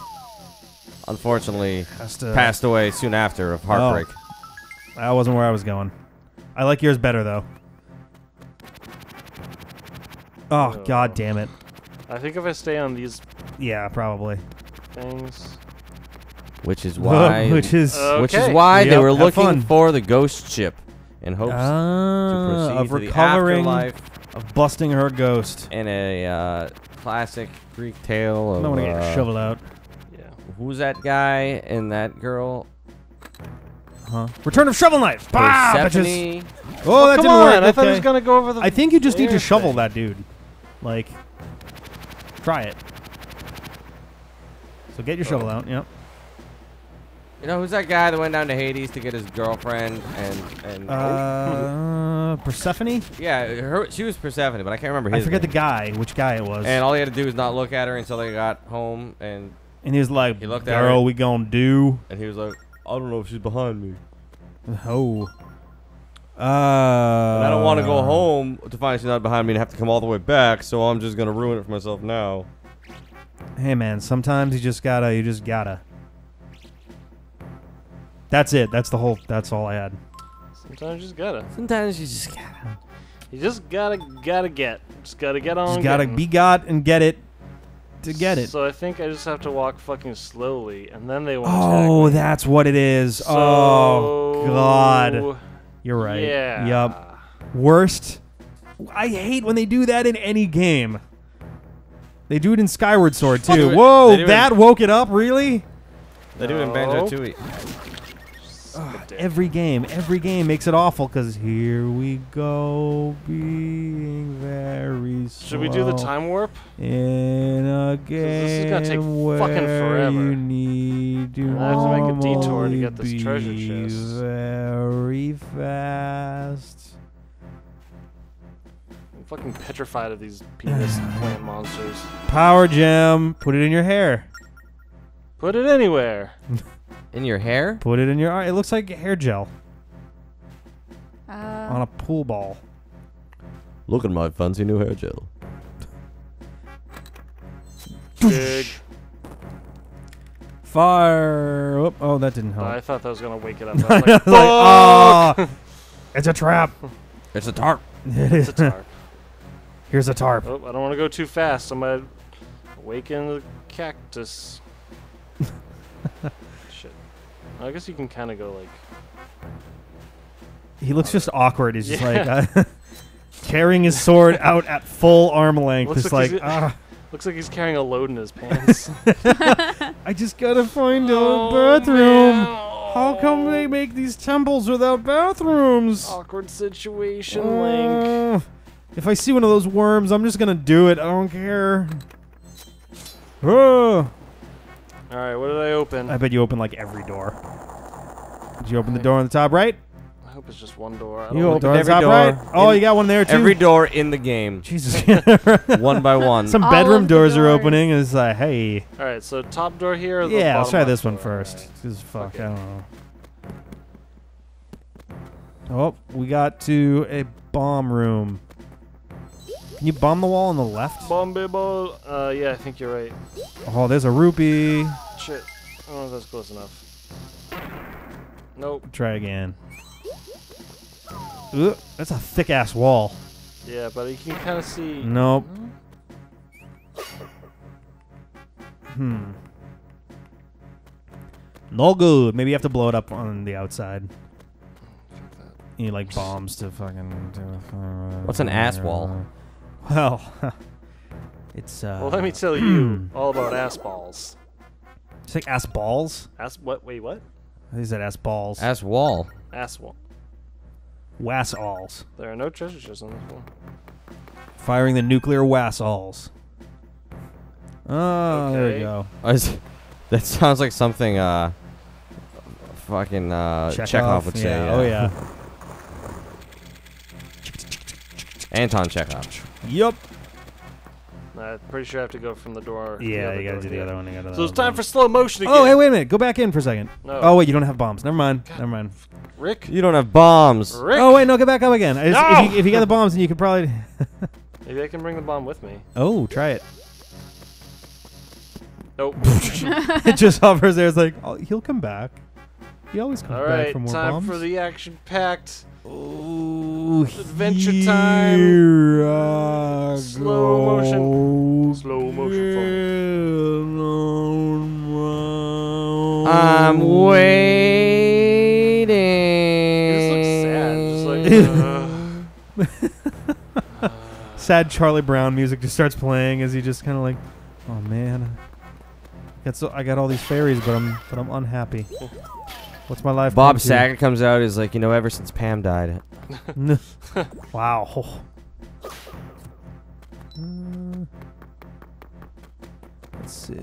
unfortunately, Has to- passed away soon after of oh. heartbreak. That wasn't where I was going. I like yours better though. Oh Oh. god damn it. I think if I stay on these Yeah, probably. things, Which is why, Which is Uh, which is Okay. why they were have looking fun. for the ghost ship in hopes to proceed of to the recovering, afterlife of busting her ghost. in a uh, classic Greek tale I'm of gonna get uh, a shovel out. yeah. who's that guy and that girl? Huh? Return of Shovel Knight. Bah, bitches. Persephone. Oh, that didn't on! work. I thought he was gonna go over the. I think you just need to shovel thing. that dude. Like, try it. So get your shovel out. Yep. You know who's that guy that went down to Hades to get his girlfriend and and Uh, Persephone. yeah, her, she was Persephone, but I can't remember I his. forget the guy. Which guy it was. And all he had to do was not look at her until they got home, and And he was like, He looked at "Girl, her. we gonna do." and he was like, I don't know if she's behind me. Oh. Uh. And I don't want to go home to find she's not behind me and have to come all the way back, so I'm just gonna ruin it for myself now. Hey man, sometimes you just gotta. You just gotta. That's it. That's the whole. That's all I had. Sometimes you just gotta. Sometimes you just gotta. You just gotta gotta get. Just gotta get on. Just gotta getting. be got and get it to get it. So I think I just have to walk fucking slowly, and then they won't Oh, attack me. that's what it is. So, oh God, you're right. Yeah. Yup. Worst. I hate when they do that in any game. They do it in Skyward Sword too. Whoa, they do that woke it up, really? They do it in Banjo Tooie. Every game, every game makes it awful because here we go, being very slow. Should we do the time warp? in a game this is gonna take fucking forever. you need to I have to make a detour to get this treasure chest. Very fast. I'm fucking petrified of these penis plant monsters. Power gem. Put it in your hair. Put it anywhere. In your hair? Put it in your eye. It looks like hair gel Uh, on a pool ball. Look at my fancy new hair gel. Big. Fire. Oh, oh, that didn't help. I thought that was gonna wake it up. I I was was like, like, "Ah, it's a trap. It's a tarp. It's a tarp. Here's a tarp. Oh, I don't want to go too fast. I'm gonna awaken the cactus. Shit. I guess you can kind of go like. He looks just awkward. He's just like uh, carrying his sword out at full arm length. Looks Just like like, he's- ah, Looks like he's carrying a load in his pants. I just gotta find a Oh, bathroom. man. How come they make these temples without bathrooms? Awkward situation, Link. Uh, if I see one of those worms, I'm just gonna do it. I don't care. Oh, All right, what did I open? I bet you open like every door. Did you open the door on the top right? I hope it's just one door. I don't You opened door on the every top door right. Oh, in you got one there too. Every door in the game, Jesus. one by one. Some All bedroom of the doors are doors. opening. It's like, hey. All right, so top door here. Or the Yeah, let's bottom try left this one door? first. All right. 'Cause fuck, Okay. I don't know. Oh, we got to a bomb room. Can you bomb the wall on the left? Bombay ball. Uh, yeah, I think you're right. Oh, there's a rupee. Shit. I don't know if that's close enough. Nope. Try again. Ugh, that's a thick ass wall. Yeah, but you can kind of see. Nope. Hmm. No good. Maybe you have to blow it up on the outside. You need, like bombs to fucking. To, What's an ass wall? Well, it's uh. Well, let me tell you all about ass balls. It's like ass balls. Ass what? Wait, what? I think ass balls. Ass wall. Ass wall. Was alls. There are no treasure chests on this one. Firing the nuclear was alls. Oh, there we go. I was- that sounds like something uh, fucking uh, Chekhov, would say. yeah. yeah. Oh yeah. Anton Chekhov. Yup. I'm pretty sure I have to go from the door. Yeah, other you gotta do the other one. You gotta So it's time for slow motion again. Oh, hey, wait a minute. Go back in for a second. No. Oh, wait, you don't have bombs. Never mind. Never mind. Rick. You don't have bombs. Rick. Oh, wait, no, get back up again. I just- No! if, you, if you got the bombs, then you could probably. Maybe I can bring the bomb with me. oh, try it. Nope. it just hovers there. It's like, oh, he'll come back. He always comes All back right, for more time bombs. for the action-packed. Ooh, Adventure time. I Slow motion. Slow motion for. I'm waiting. This looks sad. Just like. uh, Sad Charlie Brown music just starts playing as he just kind of like, oh man, got so I got all these fairies, but I'm but I'm unhappy. What's my life? Bob? Saget comes out. Is like, you know, ever since Pam died. wow. Uh, let's see.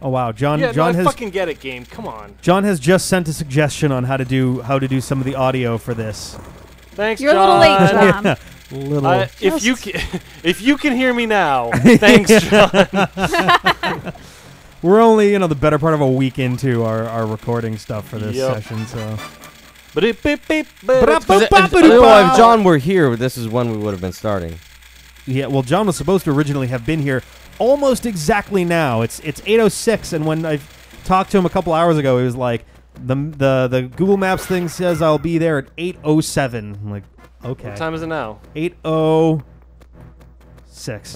Oh wow, John. yeah, John no, I has fucking get it, game. Come on. John has just sent a suggestion on how to do how to do some of the audio for this. Thanks, You're a little late, John. Yeah, little. Uh, if you can, if you can hear me now, thanks, John. We're only you know the better part of a week into our, our recording stuff for this Yup. session, so But it beep beep. but Ba-da-ba- it's- If, if, well, if John were here, this is when we would have been starting. yeah. Well, John was supposed to originally have been here almost exactly now. It's it's 8:06, and when I talked to him a couple hours ago, he was like, the the the Google Maps thing says I'll be there at 8:07. I'm like, okay, What time is it now? 8:06.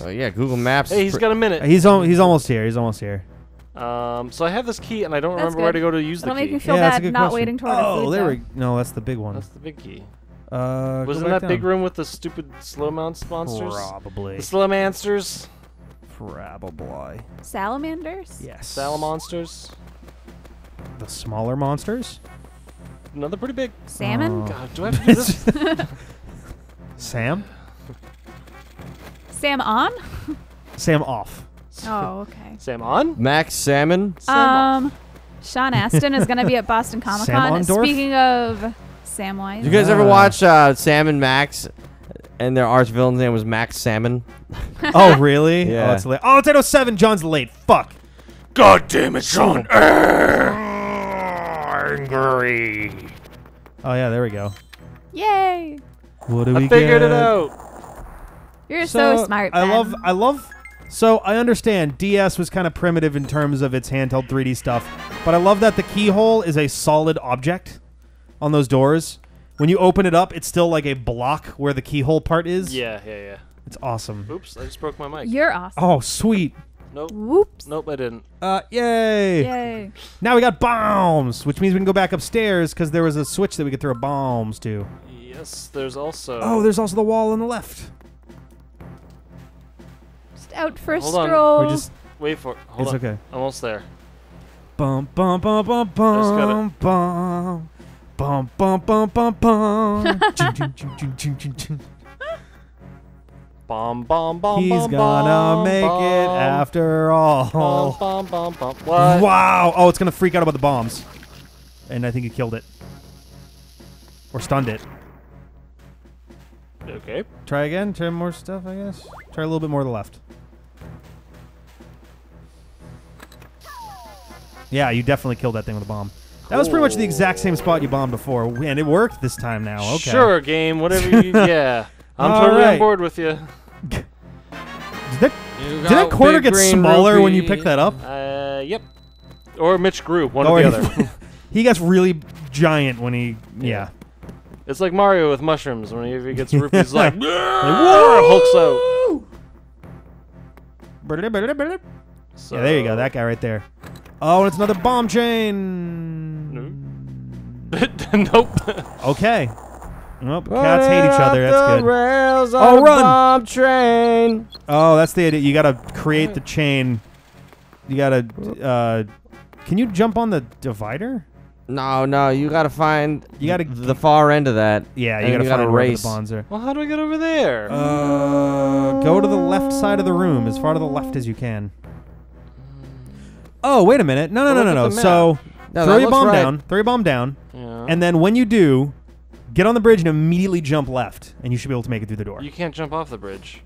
Oh yeah, Google Maps. Hey, is he's pr- got a minute. He's al- he's almost here. He's almost here. Um, so I have this key, and I don't That's remember where good. to go to use the It'll key. make me feel yeah, that's a bad good not question. waiting to order Oh, food. there though. we. No, that's the big one. That's the big key. Uh, go Wasn't back that big room with the stupid slow mounts monsters? Probably. The slow monsters, Probably. Salamanders? Yes. salamonsters. The smaller monsters. Another pretty big. Salmon? Oh. God, do I have to do this? Sam. Sam on? Sam off. Oh, okay. Sam on? Max Salmon. Sam off. Um, Sean Astin is going to be at Boston Comic Con. Samondorf? Speaking of Samwise, you guys ever Ah. watch uh, Salmon Max? And their arch villain's name was Max Salmon. oh, really? Yeah. Oh, it's late. Oh, it's 807. John's late. Fuck. God damn it, Sean! Angry. Oh, yeah, there we go. yay! What do we I figured get? it out. You're so, smart. I Ben. love, I love. So I understand DS was kind of primitive in terms of its handheld 3D stuff, but I love that the keyhole is a solid object on those doors. When you open it up, it's still like a block where the keyhole part is. Yeah, yeah, yeah. It's awesome. Oops, I just broke my mic. You're awesome. Oh, sweet. Nope, Whoops. nope, I didn't. Uh, yay. Yay. Now we got bombs, which means we can go back upstairs because there was a switch that we could throw bombs to. Yes, there's also. Oh, there's also the wall on the left. Just out for a Hold on. stroll. We just. Wait for. Hold it's on. okay. Almost there. Bum bum bum bum gotta- bum bum bum bum bum bum bum. Bomb, bomb, bomb, He's bomb, gonna make it bomb, after Bomb, all. bomb, bomb, bomb. What? Wow! Oh, it's gonna freak out about the bombs, and I think he killed it or stunned it. Okay. Try again. Try more stuff. I guess. Try a little bit more to the left. Yeah, you definitely killed that thing with a bomb. That was pretty much the exact same spot you bombed before, and it worked this time now. Okay. Sure, game. Whatever you. yeah. I'm All totally right. on board with you. Did that, did that corner get smaller when you picked that up? Uh, yep. Or Mitch Grew, one Or or the he- other. he gets really giant when he. Yeah. It's like Mario with mushrooms. Whenever he gets rupees, he's like, Like, hulks out. out. So, Yeah, there you go. That guy right there. Oh, and it's another bomb chain. nope. Nope. Okay. Well, cats hate each other. That's good. Rails Oh, run. bomb train. Oh, that's the idea. You gotta create the chain. You gotta. Uh, can you jump on the divider? No, no, you gotta find You gotta- the far end of that. Yeah, you gotta you find gotta where the race. bonds are. well, how do I get over there? Uh, go to the left side of the room, as far to the left as you can. Oh, wait a minute. No, no, Well, no, no, look no. at the So No, throw that your looks bomb right. down. Throw your bomb down, yeah. and then when you do, get on the bridge and immediately jump left, and you should be able to make it through the door. you can't jump off the bridge.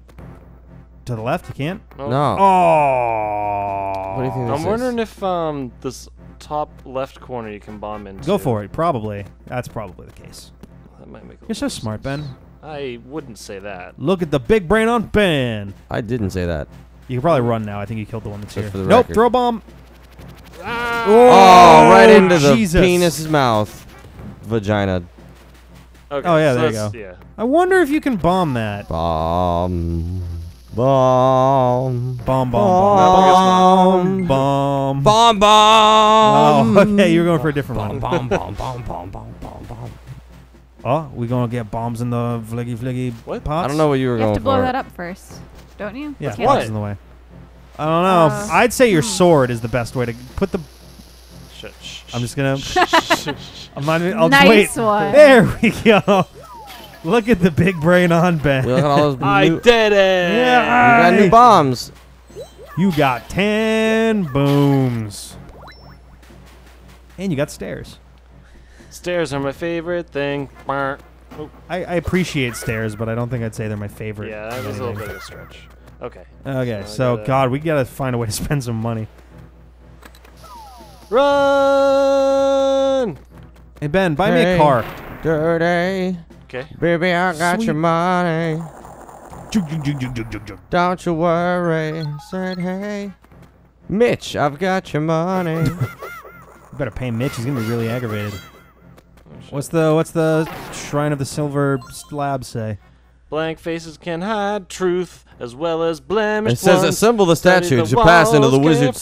to the left. You can't. No. No. Oh. What do you think I'm this wondering if um this top left corner you can bomb into. Go for it. Probably. That's probably the case. That might make. a You're so little smart, sense. Ben. I wouldn't say that. Look at the big brain on Ben. I didn't say that. You can probably run now. I think you killed the one that's Just here. for the nope. record. Throw a bomb. Oh, oh, right into the Jesus. penis's mouth. Vagina. Okay, Oh, yeah, so there you go. Yeah. I wonder if you can bomb that. Bomb. Bomb. Bomb, bomb, Bomb. bomb, bomb, bomb. Bomb bomb. Oh, okay. You're going for a different Bomb one. bomb bomb bomb bomb bomb bomb bomb. Oh, we gonna get bombs in the fliggy fliggy What? pots? I don't know what you were You going for. You have to blow for. that up first, don't you? Yeah, Can't- bombs in the way. I don't know. Uh, I'd say your hmm. sword is the best way to put the. Shit. shh, I'm just gonna. shh, shh. I'm not. even- I'll nice wait. one. There we go. Look at the big brain on Ben. Look at all those I new, you did it. Yeah. got new bombs. You got ten booms. And you got stairs. Stairs are my favorite thing. Oh, I, I appreciate stairs, but I don't think I'd say they're my favorite. yeah, that of was a little bit of a stretch. Okay. Okay, So so gotta- God, we gotta find a way to spend some money. Run. Hey Ben, buy me a car. Dirty. Okay. Baby, I got Sweet. your money. Don't you worry. Said, hey. Mitch, I've got your money. You better pay Mitch. He's gonna be really aggravated. Oh. What's the What's the Shrine of the Silver Slab say? Blank faces can hide truth as well as blemish. it says assemble the statue to pass into the wizard's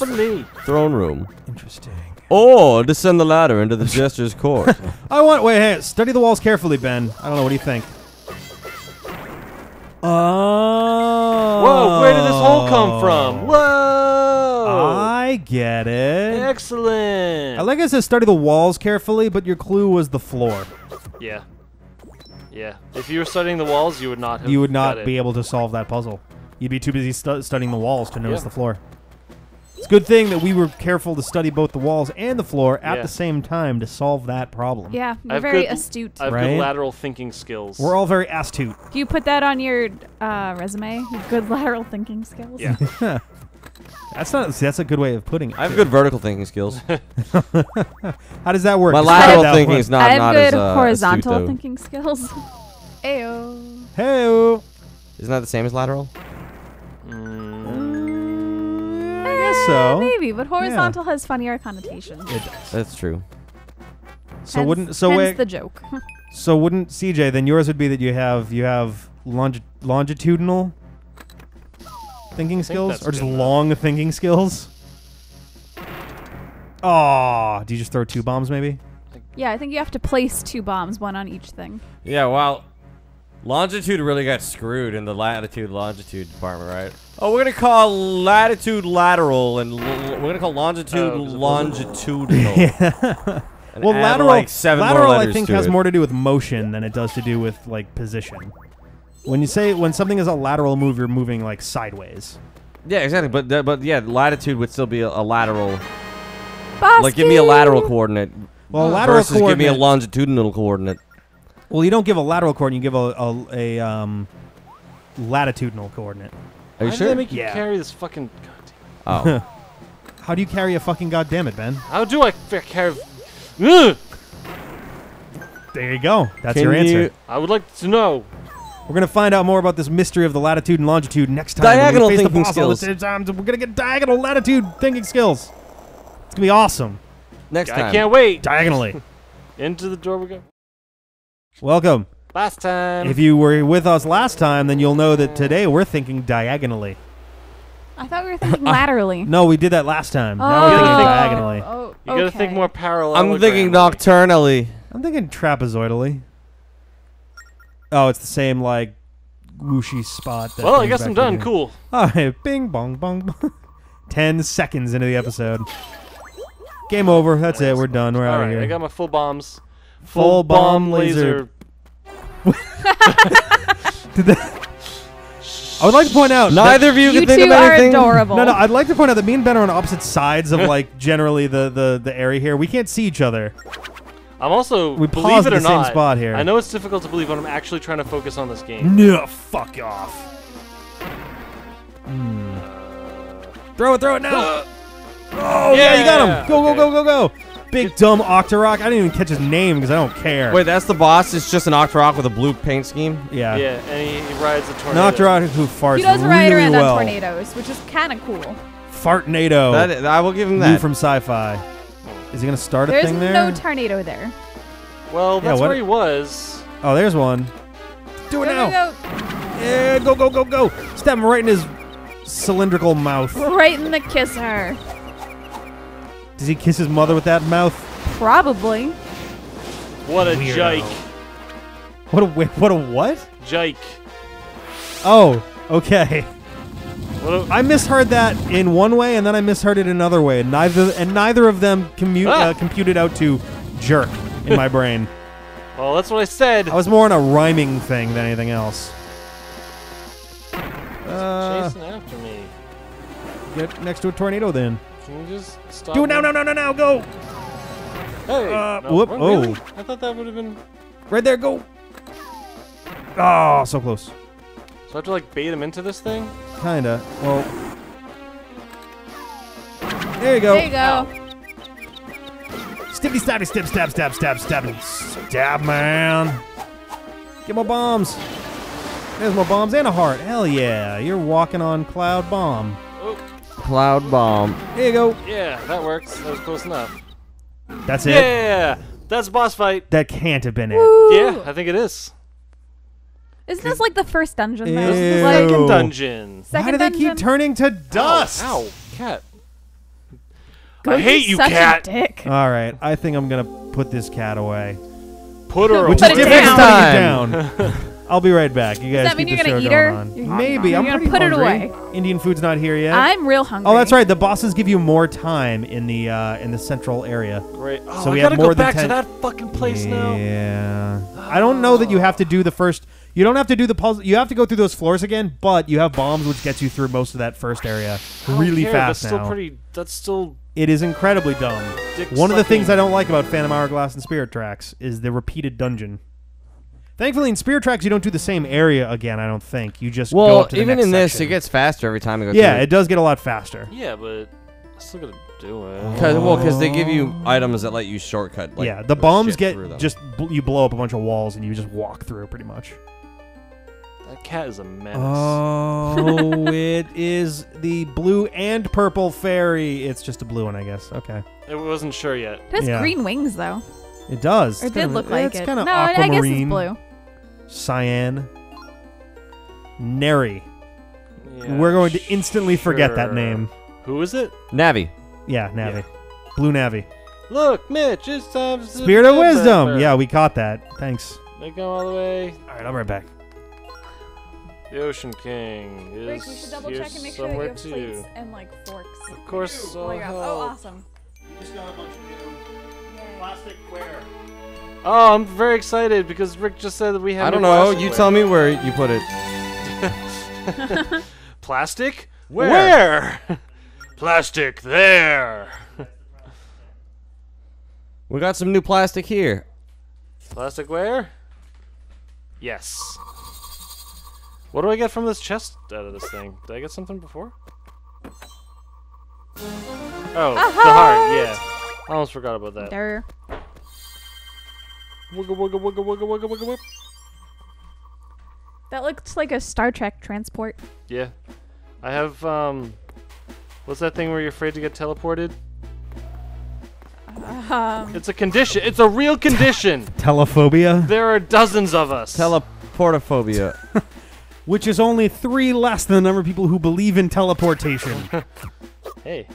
throne room. Interesting. Or descend the ladder into the jester's court. I want. Wait, hey, study the walls carefully, Ben. I don't know. What do you think? Oh. Whoa! Where did this hole come from? Oh. Whoa! I get it. Excellent. I like it says study the walls carefully, but your clue was the floor. Yeah. Yeah. If you were studying the walls, you would not have. You would got not it. be able to solve that puzzle. You'd be too busy stu- studying the walls to notice Yeah. the floor. It's a good thing that we were careful to study both the walls and the floor at Yeah. the same time to solve that problem. Yeah, you're very good- astute. I have Right? good lateral thinking skills. We're all very astute. Do you put that on your uh, resume? Good lateral thinking skills. Yeah. That's not. See, that's a good way of putting it. I have good vertical thinking skills. How does that work? My Describe lateral thinking one. is not I have not good as uh, horizontal astute, thinking skills. Ayo. Hey. Isn't that the same as lateral? Mm, I guess so. Maybe, but horizontal has funnier connotations. It does. That's true. So Hence- wouldn't so hence wait the joke. so wouldn't CJ then yours would be that you have you have longi- longitudinal thinking skills that's or just good enough. long thinking skills? Oh, do you just throw two bombs maybe? yeah, I think you have to place two bombs, one on each thing. Yeah, well, longitude really got screwed in the latitude longitude department, right? Oh, we're gonna call latitude lateral and l- l- we're gonna call longitude Oh, 'cause it longitudinal. And Well, lateral like seven lateral more I think has it. more to do with motion than it does to do with like position. When you say when something is a lateral move, you're moving like sideways. Yeah, exactly. But that- but yeah, latitude would still be a, a lateral. Bosky! Like, give me a lateral coordinate Well, a lateral versus give me a longitudinal coordinate. Well, you don't give a lateral coordinate, you give a a, a um, latitudinal coordinate. Are you Why sure? do they make you Yeah. carry this fucking? goddamn- oh, How do you carry a fucking goddamn it, Ben? How do I f- carry? Ugh! There you go. That's Can your answer. you- I would like to know. We're gonna find out more about this mystery of the latitude and longitude next time. when we Diagonal face the thinking boss all the skills. same um, time. We're gonna get diagonal latitude thinking skills. It's gonna be awesome. next time. I can't wait. Diagonally. Into the door we go. Welcome. Last time. If you were with us last time, then you'll know that today we're thinking diagonally. I thought we were thinking laterally. No, we did that last time. now Oh, we're thinking diagonally. Oh, you gotta think more parallel. I'm thinking nocturnally. I'm thinking trapezoidally. Oh, it's the same like whooshy spot. That Well, I guess I'm done. game. Cool. All right, bing bong bong. bong. Ten seconds into the episode. Game over. That's it. We're done. We're All out of right, here. I got my full bombs. Full bomb laser. I would like to point out. Neither of you, You can think two of are anything. adorable. no, no. I'd like to point out that me and Ben are on opposite sides of like generally the, the the area here. We can't see each other. I'm also We believe it or the same not. spot here. I know it's difficult to believe, but I'm actually trying to focus on this game. No, fuck off. Hmm. Throw it, throw it now. oh yeah. you got him. Go, go, go, go, go. Big dumb Octorok. I didn't even catch his name because I don't care. Wait, that's the boss. It's just an Octorok with a blue paint scheme. yeah. Yeah, and he, he rides a tornado. An tornado. Octorok who farts He does really ride around well. on tornadoes, which is kind of cool. Fartnado. That I will give him that. New that. from Sci-Fi. Is he gonna start a There's thing there? There's no tornado there. Well, that's what- where he was. oh, there's one. Do it Go, now. go, Yeah, go, go, go, go. Stab him right in his cylindrical mouth. Right in the kisser. Does he kiss his mother with that mouth? Probably. What a Weirdo. jike. What a what a what? Jike. Oh, okay. I misheard that in one way, and then I misheard it another way, and neither and neither of them commu- Ah. uh, computed out to jerk in my brain. well, that's what I said. I was more on a rhyming thing than anything else. Uh, Chasing after me. get next to a tornado, then. Can you just stop? Do it now, me? now, now, now, now, go! Hey. Uh, no, whoop, really? oh. I thought that would have been. Right there, go! Oh, so close. So I have to like bait him into this thing. Kinda. Well. There you go. There you go. Stibbity stabby stab stab stab stab stab stab man. Get more bombs. There's more bombs and a heart. Hell yeah. You're walking on cloud bomb. Oh. Cloud bomb. Here you go. Yeah, that works. That was close enough. That's it. Yeah, that's boss fight. That can't have been it. Woo. Yeah, I think it is. Isn't this like the first dungeon though? Ew. Like, Ew. Dungeon. second Why do they dungeon? keep turning to dust? Ow, ow, cat. Goku's hate you, such cat. A dick. All right. I think I'm going to put this cat away. Put her Which Put is it different down. than putting it down. I'll be right back. You guys that keep mean the you're gonna show eat going her? on. You're- Maybe. you're I'm gonna pretty put it hungry. away. Indian food's not here yet. I'm real hungry. Oh, that's right. The bosses give you more time in the uh, in the central area. Great. Oh, So I we gotta have more go than back 10 to that fucking place now. Yeah. I don't know that you have to do the first. You don't have to do the puzzle. You have to go through those floors again, but you have bombs, which gets you through most of that first area really care, fast That's now. still pretty. That's still. it is incredibly dumb. Dick One of the things I don't like about Phantom Hourglass and Spirit Tracks is the repeated dungeon. Thankfully, in Spirit Tracks, you don't do the same area again. I don't think you just go Well, up to the even next in this, section. it gets faster every time you go. yeah, through it does get a lot faster. Yeah, but I still gotta do it. Cause, well, because they give you items that let you shortcut. Like, yeah, the bombs get through just bl- you blow up a bunch of walls and you just walk through pretty much. That cat is a menace. Oh, it is the blue and purple fairy. It's just a blue one, I guess. Okay, I wasn't sure yet. It has Yeah. green wings though. it does. Or It's did kind of- look like it's it. kind of no, I guess aquamarine, it's blue. cyan, Neri. Yeah, We're going to instantly forget that sure. name. Who is it? Navi. Yeah, Navi. Blue Navi. Look, Mitch. It's time. Spirit of Wisdom. Yeah, we caught that. Thanks. They go all the way. All right, I'll be right back. The Ocean King is here somewhere too. and like forks. Of course, so Oh, help. awesome. Oh, I'm very excited because Rick just said that we have. I don't new know. plastic You ware. tell me where you put it. Plastic? Where? Where? Plastic there. We got some new plastic here. Plastic where? Yes. What do I get from this chest out of this thing? Did I get something before? Oh, the heart. Yeah. I almost forgot about that. Durr. Wugga wugga wugga wugga wugga wugga wugga. That looks like a Star Trek transport. Yeah. I have um what's that thing where you're afraid to get teleported? Um, It's a condition. It's a real condition. Telephobia, there are dozens of us. Teleportophobia. which is only three less than the number of people who believe in teleportation. hey.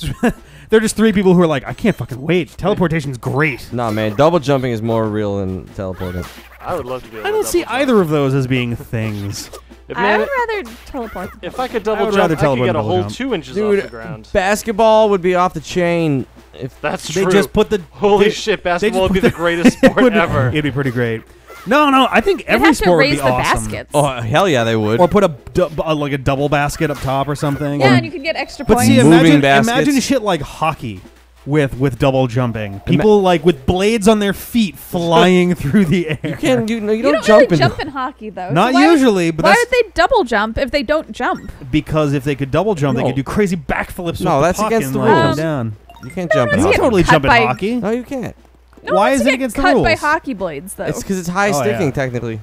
They're just three people who are like, I can't fucking wait. Teleportation's great. nah, man. Double jumping is more real than teleporting. I would love to be able I don't see jump. either of those as being things. If, I man, would rather teleport. if I could I double would jump, rather I could teleport get a whole jump. two inches Dude, off the ground. Basketball would be off the chain. If That's They true. just put the Holy they- shit, basketball would be put the greatest it sport would ever. It'd be pretty great. No, no, I think They'd every have to sport would raise be the awesome. baskets. oh hell yeah, they would. Or put a du- uh, like a double basket up top or something. yeah, Or- and you could get extra but points. see, Moving imagine, baskets. imagine shit like hockey. with with double jumping. People like with blades on their feet flying through the air. You can't. You, no, you, You don't, don't jump really in. jump in hockey though. so Not why would- usually, but why that's would they double jump if they don't jump? because if they could double jump, they No. could do crazy backflips. No, with that's the puck against and, the like, come rules. down. You can't jump in one's You hockey. can totally cut jump in by- hockey. No, you can't. No Why is it get against the cut by rules? hockey blades though. It's because it's high Oh, sticking. yeah. Technically,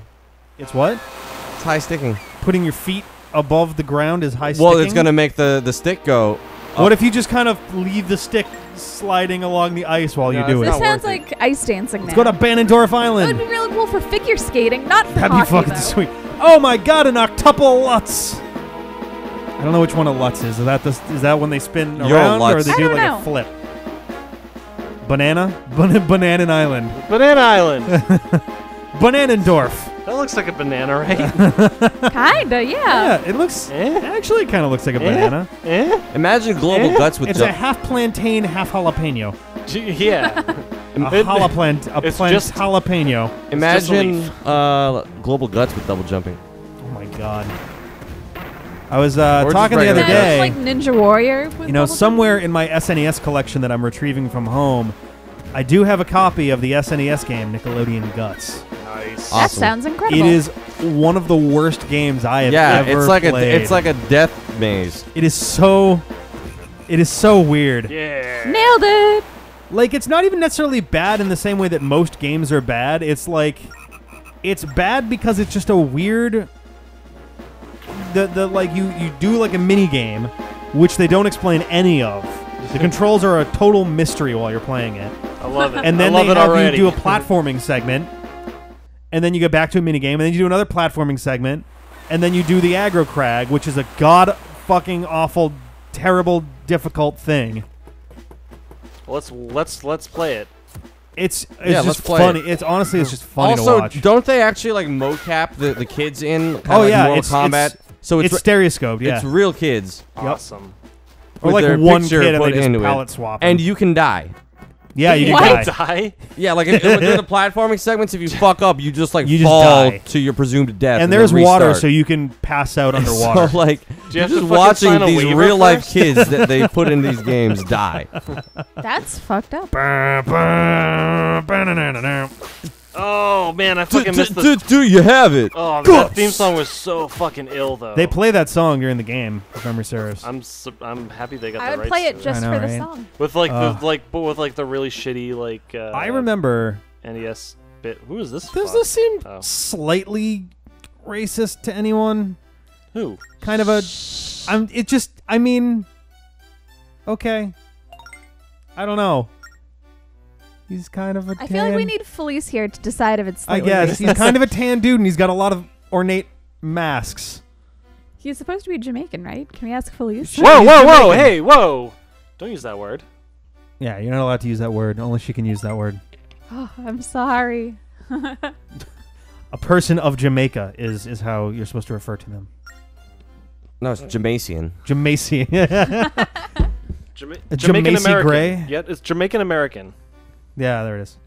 It's what? it's high sticking. Putting your feet above the ground is high. Sticking. Well, it's sticking? gonna make the the stick go. What if you just kind of leave the stick sliding along the ice while you do it's it? this not sounds worth it. like ice dancing. Let's now. go to Banendorf Island! That would Island. be really cool for figure skating, not for That'd be hockey, fucking though. sweet. Oh my god, an octuple Lutz. I don't know which one a Lutz is. Is that the, is that when they spin You're a around or Lutz. they I do don't like know. a flip? Banana? Ban- Banana Island. Banana Island. Bananendorf. that looks like a banana, right? Kinda, yeah. Yeah, it looks. Eh? Actually, it kind of looks like a Eh? banana. eh? Imagine global Eh? guts with It's a jump. half plantain, half jalapeno. Gee, Yeah. A It- jalaplant, a it's plant just- jalapeno. just a Imagine leaf. uh, global guts with double jumping. Oh my god. I was uh, talking the other day. Kind like Ninja Warrior. With you know, somewhere in my SNES collection that I'm retrieving from home, I do have a copy of the SNES game Nickelodeon Guts. nice. That sounds incredible. It is one of the worst games I have Yeah, ever it's like played. a it's like a death maze. it is so it is so weird. Yeah. Nailed it. Like it's not even necessarily bad in the same way that most games are bad. It's like it's bad because it's just a weird the the like you you do like a mini game which they don't explain any of. The controls are a total mystery while you're playing it. I love it. And then I love they it have already. you do a platforming segment. And then you go back to a mini game and then you do another platforming segment. And then you do the aggro crag, which is a god fucking awful terrible difficult thing. let's let's let's play it. It's it's Yeah, let's just play funny. it. It's honestly it's just funny also, to watch. don't they actually like mocap the, the kids in? Kinda Oh, like yeah, Mortal it's- Kombat. it's- so it's it's stereoscoped, yeah. it's real kids, Yep. Awesome. or like their one picture kid and they put just into it. palette swap. and you can die. yeah, you What? can die. Die. Yeah, like in, in the platforming segments, if you fuck up, you just like You just fall die. to your presumed death. And then there's water, so you can pass out underwater. So like you you're just watching these waiver real life kids that they put in these games die. That's fucked up. Oh man, I fucking do, missed the. do, do you have it? Oh, Guts. that theme song was so fucking ill though. they play that song during the game, if memory serves. I'm su- I'm happy they got I the would rights play to it just I know, for the right? song. with like Ugh. the like but with like the really shitty like. Uh, I remember NES bit. Who is this? does fuck? this seem Oh. slightly racist to anyone? Who? Kind of a I'm it just I mean okay. I don't know. He's kind of a I feel like we need Felice here to decide if it's. I slightly guess racist. he's kind of a tan dude and he's got a lot of ornate masks. He's supposed to be Jamaican, right? Can we ask Felice? Sure, Whoa, he's whoa, whoa! Hey, whoa! Don't use that word. Yeah, you're not allowed to use that word. Only she can use that word. Oh, I'm sorry. A person of Jamaica is is how you're supposed to refer to them. No, it's Jamaican. Jamaican. Jama- A Jamaican American. Gray? Yeah, it's Jamaican American. Yeah, there it is.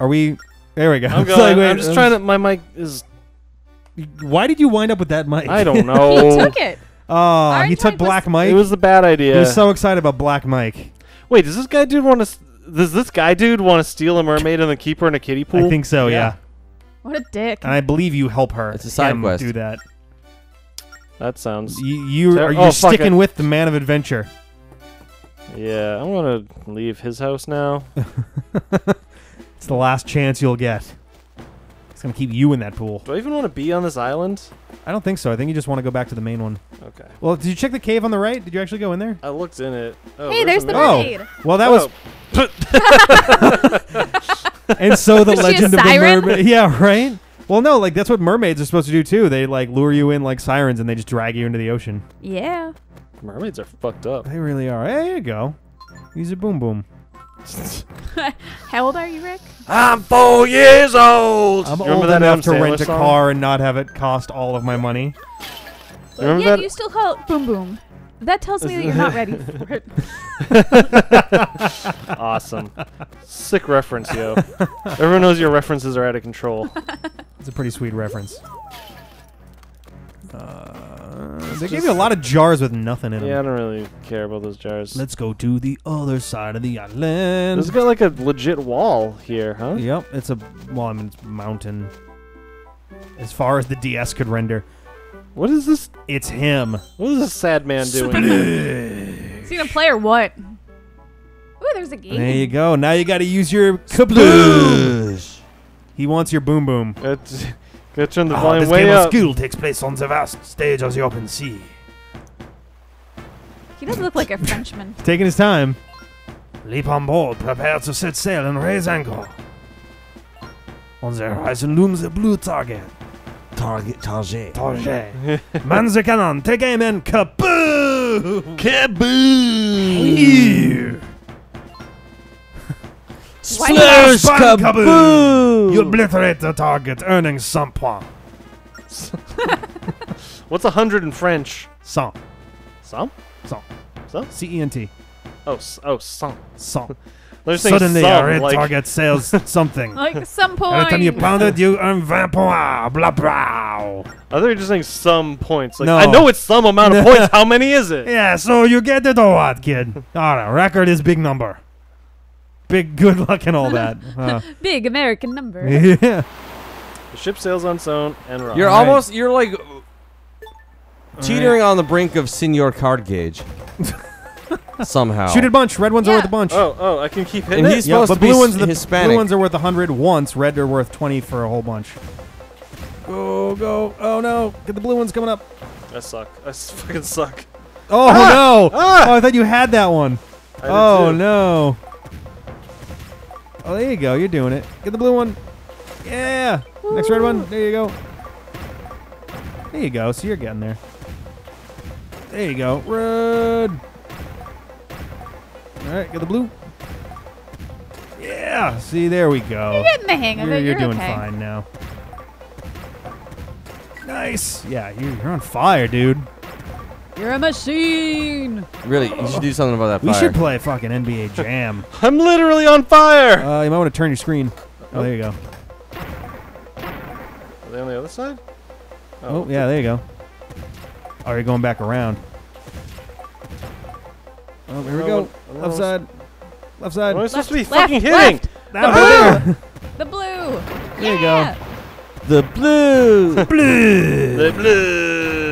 Are we? There we go. I'm It's going. like, wait, I'm just um, trying to. My mic is. Why did you wind up with that mic? I don't know. he took it. Oh, Our he took intent was- Black Mike. It was a bad idea. He was so excited about Black Mike. Wait, does this guy dude want to? Does this guy dude want to steal a mermaid and then keep her in a kiddie pool? I think so. Yeah. Yeah. What a dick. and I believe you help her. It's a side him quest. Do that. that sounds. You, you Ter- are you oh, fuck sticking it. with the man of adventure. Yeah, I'm gonna leave his house now. It's the last chance you'll get. It's gonna keep you in that pool. Do I even want to be on this island? I don't think so. I think you just want to go back to the main one. Okay. Well, did you check the cave on the right? Did you actually go in there? I looked in it. Oh, hey, there's the maid? Oh. mermaid. Well, that Oh. was. and so the Was legend of the mermaid. Yeah, right. Well, no, like that's what mermaids are supposed to do too. They like lure you in like sirens, and they just drag you into the ocean. Yeah. Mermaids are fucked up. They really are. Hey, there you go. Use a boom boom. How old are you, Rick? I'm four years old. I'm You remember old that enough to Sandler rent a song? car and not have it cost all of my money. You remember yeah, that? you still call it boom boom. That tells me that you're not ready for it. awesome. Sick reference, yo. Everyone knows your references are out of control. It's a pretty sweet reference. Uh, They gave you a lot of jars with nothing in them. Yeah, I don't really care about those jars. Let's go to the other side of the There's island. got like a legit wall here, huh? Yep, it's a well, I mean, it's mountain. As far as the DS could render, What is this? it's him. What is this sad man doing? Is he gonna play or what? Ooh, there's a game. There you go. Now you got to use your kaboom. He wants your boom boom. It's, gotta turn the Ah, volume this way game of up. skill takes place on the vast stage of the open sea. He does look like a Frenchman. Taking his time. Leap on board, prepare to set sail and raise anchor. On the horizon looms a blue target. Target, target. Target. Man the cannon, take aim and kaboom! Kaboom! Here. Splash Spam kaboom! You obliterate the target, earning some point. What's a hundred in French? Cent. Some? Cent. Some? C-E-N-T. Oh, oh, some. Cent. Suddenly, some, a red like, target sells something. like some Every time you pound it, you earn 20 points. Blah, blah. I thought you were just saying some points. Like No. I know it's some amount of points. How many is it? Yeah, so you get it or what, kid? All right, record is big number. Big good luck and all that. Uh, Big American number. yeah. The ship sails on its own and rocks. You're Alright. almost, you're like teetering on the brink of Senior Card Gauge. Somehow. Shoot a bunch. Red ones are Yeah. worth a bunch. Oh, oh, I can keep hitting And it. he's yeah, supposed but to be blue s- ones, the Hispanic. blue ones are worth 100 once. Red are worth 20 for a whole bunch. Go, go. Oh, no. Get the blue ones coming up. I suck. I s- fucking suck. Oh, no. Ah! Oh, I thought you had that one. I did Oh, too. no. Oh, there you go. You're doing it. Get the blue one. Yeah. Next red one. There you go. There you go. So you're getting there. There you go. Red. All right. Get the blue. Yeah. See, there we go. You're Getting the hang of You're, it. you're You're doing okay. fine now. Nice. Yeah, you're on fire, dude. You're a machine. Really, you should do something about that fire. We should play fucking NBA Jam. I'm literally on fire. uh, you might want to turn your screen. Oh, there you go. Are they on the other side? Oh, yeah, there you go. Oh, you're going back around. Oh, here we go. what- I don't Left know. side. Left side. What am I supposed to be Left, fucking left, hitting? left. That over there. The blue. There you Yeah. the blue. Blue. The blue.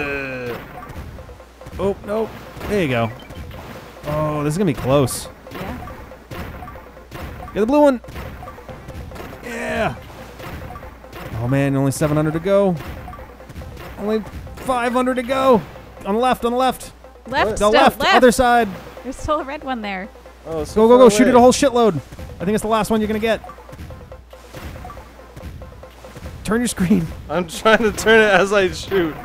Oh, no. There you go. Oh, this is going to be close. Yeah. Get the blue one. Yeah. Oh, man, only 700 to go. Only 500 to go. On the left, on the left. Left. The Still, left, left. other side. There's still a red one there. Oh, so Go, go, go. Shoot it a whole shitload. I think it's the last one you're going to get. Turn your screen. I'm trying to turn it as I shoot.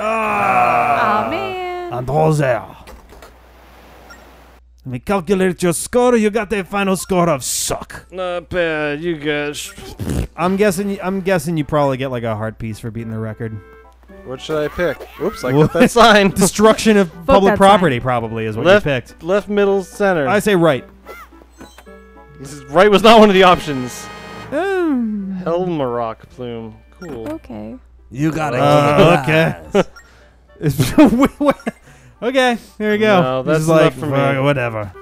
Ah. oh man. And all there. Let me calculate your score. You got a final score of suck. Not bad, you guys. I'm guessing. I'm guessing you probably get like a heart piece for beating the record. What should I pick? Oops, I What? got that sign. Destruction of public that property probably is what Left- you picked. Left, middle, center. I say right. This is- right was not one of the options. Um, Helmaroc plume. Cool. Okay. You gotta Uh, kick okay. ass. Wait, wait. okay, here we go. No, that's is like enough for me. whatever.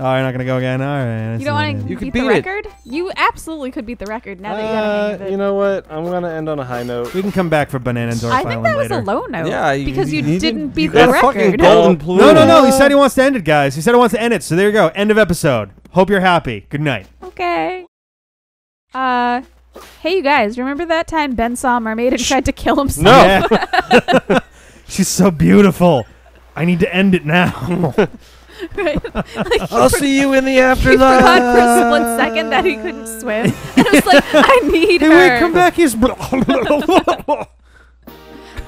Oh, you're not gonna go again. All right. You don't want to You beat, the it. record? You absolutely could beat the record now that you got a hang of Uh, it. you know what? I'm gonna end on a high note. We can come back for Banana and Dorf I think Island that was later. a low note. Yeah, you- because you, you didn't did- beat you the got a fucking record. golden plume. No, no, no. He said he wants to end it, guys. He said he wants to end it. So there you go. End of episode. Hope you're happy. Good night. Okay. Uh, hey, you guys, remember that time Ben saw a mermaid and tried to kill himself? No. Yeah. She's so beautiful. I need to end it now. Right? Like, I'll for- see you in the He afterlife. forgot for a split second that he couldn't swim. And it was like, I need hey, her. wait, come back. He's.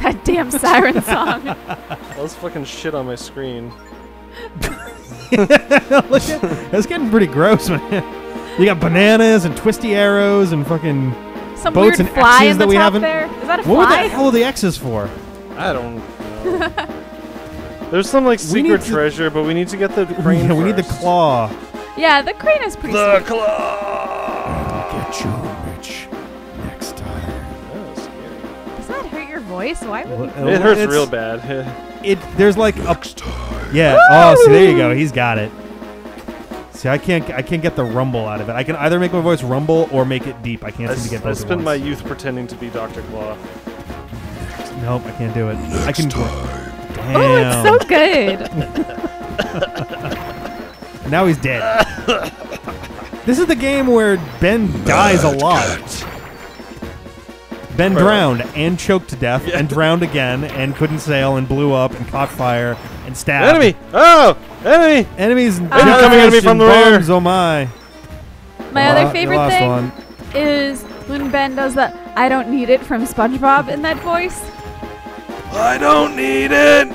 That damn siren song. Let's fucking shit on my screen. Look at, that's getting pretty gross, man. You got bananas and twisty arrows and fucking. Some Boats weird and fly X's in the that we top haven't- there. Is that a What were fly? the hell are the X's for? I don't know. There's some like We need secret to- treasure, but we need to get the crane. Yeah, we need the first. claw. Yeah, the crane is pretty The sweet. claw. Get you rich next time. That was scary. Does that hurt your voice? voice. Why would he? It hurts real bad. It there's like a yeah. Oh, see there you go. He's got it. See, I can't I can't get the rumble out of it. I can either make my voice rumble or make it deep. I can't I, seem to get I both at spent my youth pretending to be Dr. Claw. Nope, I can't do it. I can. Damn. Oh, it's so good. Now he's dead. this is the game where Ben dies a lot. Ben drowned and choked to death and drowned again and couldn't sail and blew up and caught fire and stabbed. Enemy! Oh! Enemy! Enemies and Enemy coming at me from the rear. bombs, Oh my. My Uh, other favorite thing one. is when Ben does that "I don't need it" from SpongeBob in that voice. I don't need it!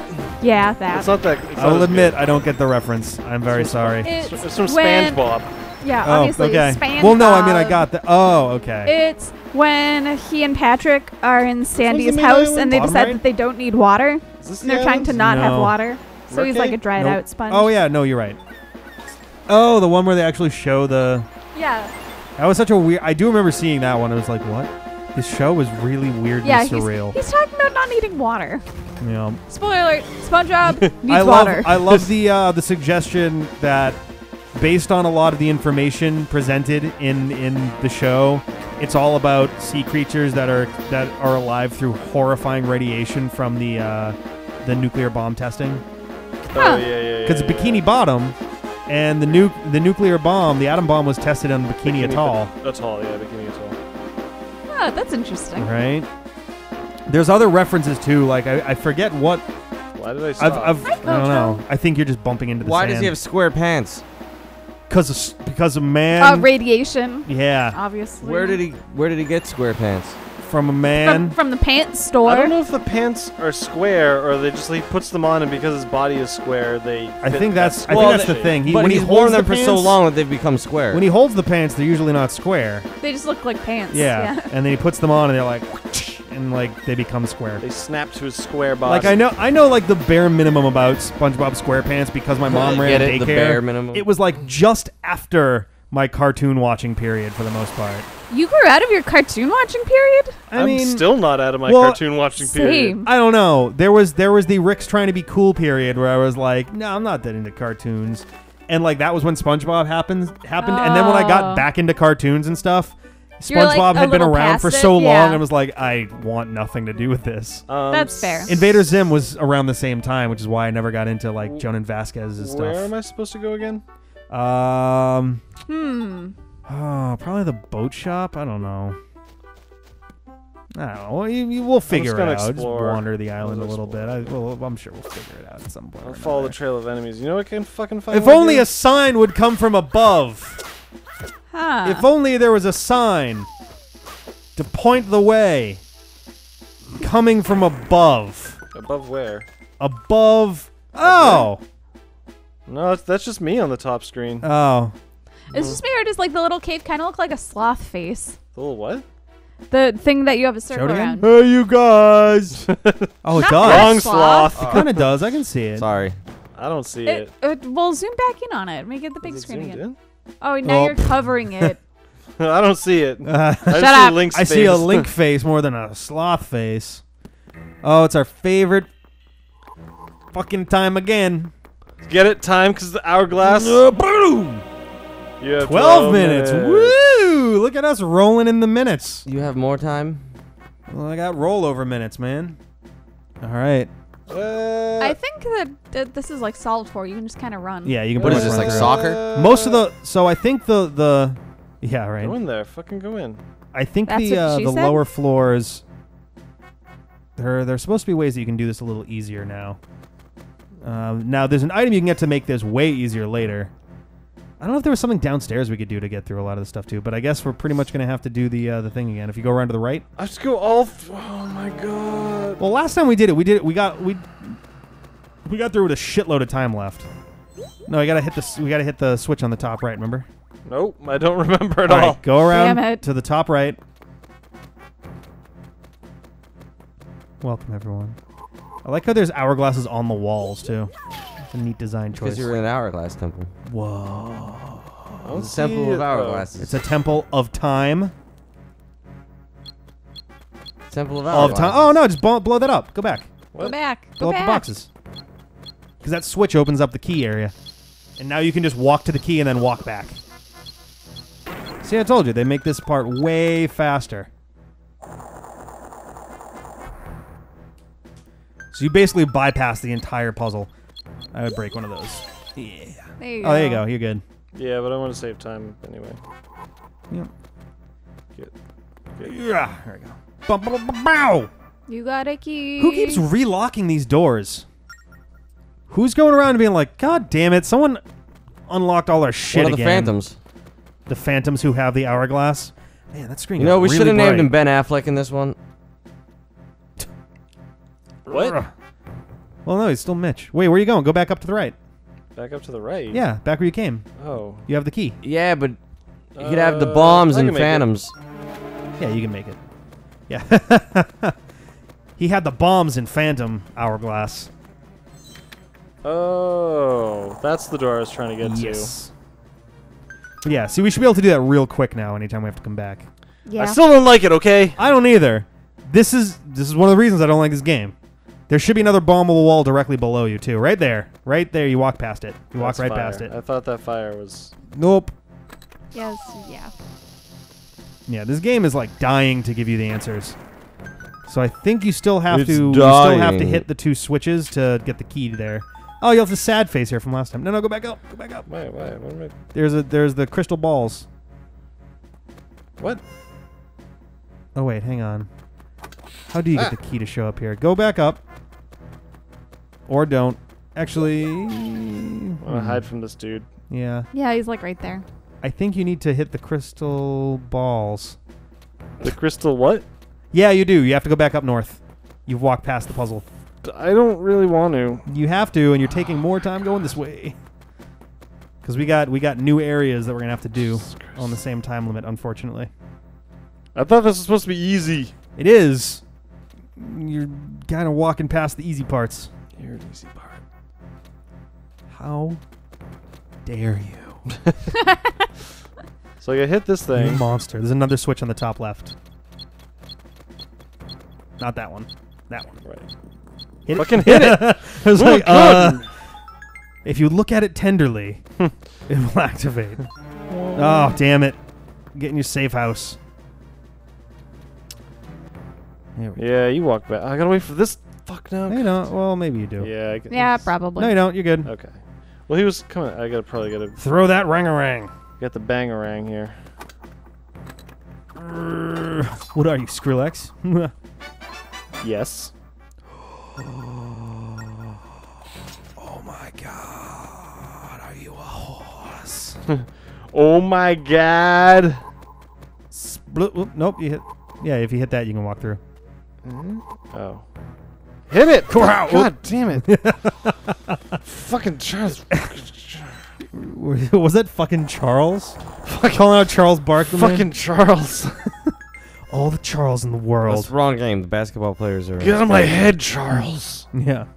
Yeah, that. It's not that. It's I'll as admit good. I don't get the reference. I'm very sorry. It's, It's, it's from SpongeBob. Yeah, Oh, obviously. okay. SpongeBob. Well, no, I mean I got the. Oh, okay. It's when he and Patrick are in Sandy's house and they decide right? that they don't need water, Is this and the they're trying to island? not have No. water. So he's like a Murky? dried Nope. out sponge. Oh yeah, no, you're right. Oh, the one where they actually show the. Yeah. That was such a weird. I do remember seeing that one. I was like, what? This show was really weird Yeah, and he's, surreal. he's talking about not needing water. yeah. Spoiler alert, SpongeBob needs I love. water. I love the uh, the suggestion that, based on a lot of the information presented in in the show, it's all about sea creatures that are that are alive through horrifying radiation from the uh, the nuclear bomb testing. Oh, yeah, yeah, yeah. Because yeah, Bikini yeah. Bottom, and the nu- the nuclear bomb, the atom bomb was tested on Bikini, Atoll. Atoll, yeah, Bikini Atoll. oh, that's interesting. right? There's other references too. Like I, I forget what Why did I I've, stop? I've I don't know. I think you're just bumping into the Why does he have square pants? Because of, because of man. Uh, radiation, yeah, obviously. Where did he Where did he get square pants? From a man. from the pants store. I don't know if the pants are square or they just he puts them on and because his body is square they. I think that's I square think that's the thing. He, but when he he's holds worn the them for so pants- long that they've become square. When he holds the pants, they're usually not square. They just look like pants. Yeah, and then he puts them on, and they're like, and like they become square. They snap to his square body. Like I know, I know, like the bare minimum about SpongeBob SquarePants because my mom ran Get it? daycare. The bare minimum. It was like just after my cartoon watching period for the most part. You grew out of your cartoon watching period? I I'm mean, still not out of my well, cartoon watching period. Same. I don't know. There was there was the Rick's trying to be cool period where I was like, no, I'm not that into cartoons, and like that was when SpongeBob happened happened, and then when I got Oh. back into cartoons and stuff. You were, like, SpongeBob had been little around for so it, long, yeah. and was like, I want nothing to do with this. Um, That's fair. Invader Zim was around the same time, which is why I never got into like Jhonen Vasquez's stuff. Where am. I supposed to go again? Um, Hmm. oh, probably the boat shop. I don't know. I don't know. Well, you, you, we'll figure it gonna out. Just wander the island a just little bit. explore. I, well, I'm sure we'll figure it out at some point. I'll or follow the trail of enemies. You know what I can fucking find? If only a sign would come from above. Huh. If only there was a sign to point the way. Coming from above. above where? Above. Oh. No, that's, that's just me on the top screen. Oh. It's just me, or does like the little cave kind of look like a sloth face? The little what? The thing that you have a Show circle it around. Hey, you guys. oh, it Not does. that Wrong sloth. sloth. It kind of does. I can see it. Sorry. I don't see It, it. it, well, zoom back in on it. Make it the big Is it screen again. in? Oh, now Oh. you're covering it. I don't see it. Uh, I just Shut see up. Link's I see a link face more than a sloth face. Oh, it's our favorite fucking time again. Get it? Time because the hourglass. Uh, boom! You have 12 minutes. Woo! Look at us rolling in the minutes. You have more time? Well, I got rollover minutes, man. All right. Uh, I think that, that this is like solved for. You can just kind of run. Yeah, you can What put is it this, right like through. soccer? Most of the so I think the the yeah right. Go in there. Fucking go in. I think That's the uh, the said? lower floors. There, there's supposed to be ways that you can do this a little easier now. Um, now, there's an item you can get to make this way easier later. I don't know if there was something downstairs we could do to get through a lot of the stuff too, but I guess we're pretty much gonna have to do the uh, the thing again. If you go around to the right. I just go all. Th- oh my god. Well, last time we did it, we did it. We got we we got through with a shitload of time left. No, we gotta hit the we gotta hit the switch on the top right. Remember? Nope, I don't remember at All all. right, go around Damn it. to the top right. Welcome everyone. I like how there's hourglasses on the walls too. It's a neat design choice. Because you're in an hourglass temple. Whoa! I It's a temple of hourglasses. It's a temple of time. Temple of All the time. Oh no, just blow, blow that up. Go back. Go back. Blow Go up the back. boxes. Because that switch opens up the key area, and now you can just walk to the key and then walk back. See, I told you they make this part way faster. So you basically bypass the entire puzzle. I would break one of those. Yeah. There you Oh, there you go. You're good. Yeah, but I want to save time anyway. Yep. Good. Yeah. There we go. Bum, bum, bum, bow. You got a key. Who keeps relocking these doors? Who's going around and being like, God damn it, someone unlocked all our shit One of the. Phantoms. The phantoms who have the hourglass. Man, that screen. You know, we really should have named him Ben Affleck in this one. What? Well, no, he's still Mitch. Wait, where are you going? Go back up to the right. Back up to the right. Yeah, back where you came. Oh. You have the key. Yeah, but you could have the Uh, bombs I and can make it. Phantoms. Yeah, you can make it. Yeah. he had the bombs in Phantom Hourglass. Oh, that's the door I was trying to get Yes. Yeah, see, we should be able to do that real quick now anytime we have to come back. to. Yeah. I still don't like it. Okay. I don't either. This is this is one of the reasons I don't like this game. There should be another bombable wall directly below you too. Right there. Right there. You walk past it. You walk That's right fire. past it. I thought that fire was. Nope. yes. Yeah. Yeah, this game is like dying to give you the answers. So I think you still have It's to you still have to hit the two switches to get the key there. Oh, you have the sad face here from last time. No, no, go back up. Go back up. Wait, wait, what am I? There's a there's the crystal balls. What? Oh wait, hang on. How do you get Ah. the key to show up here? Go back up. Or don't. Actually, I want to hmm, hide from this dude. Yeah. Yeah, he's like right there. I think you need to hit the crystal balls. The crystal what? Yeah, you do. You have to go back up north. You've walked past the puzzle. I don't really want to. You have to, and you're taking more time going this way. Because we got we got new areas that we're gonna have to do on the same time limit. Unfortunately, I thought this was supposed to be easy. it is. You're kind of walking past the easy parts. You're an easy part. How dare you? So I hit this You thing. monster. There's another switch on the top left. Not that one. That one. Right. Hit Fucking hit it. I was Oh my like, uh, if you look at it tenderly, it will activate. Oh, damn it. Get in your safe house. There we Yeah, you walk back. I gotta wait for this. Fuck go. no. You don't. Well, maybe you do. Yeah. I g- Yeah, probably. No, you don't. You're good. Okay. Well, he was coming. I gotta probably gotta Throw that rangarang. get the bangarang here. What are you, Skrillex? Yes. oh my god. Are you a horse? Oh my god. Split. whoop, Nope, you hit. Yeah, if you hit that, you can walk through. Mm-hmm. Oh. Hit it! Wow. God damn it! Fucking Charles. Was that fucking Charles? Fuck. Calling out Charles Barkley? Fucking Charles. all the Charles in the world. That's the wrong game. The basketball players are. Get out of my head, Charles. Yeah. All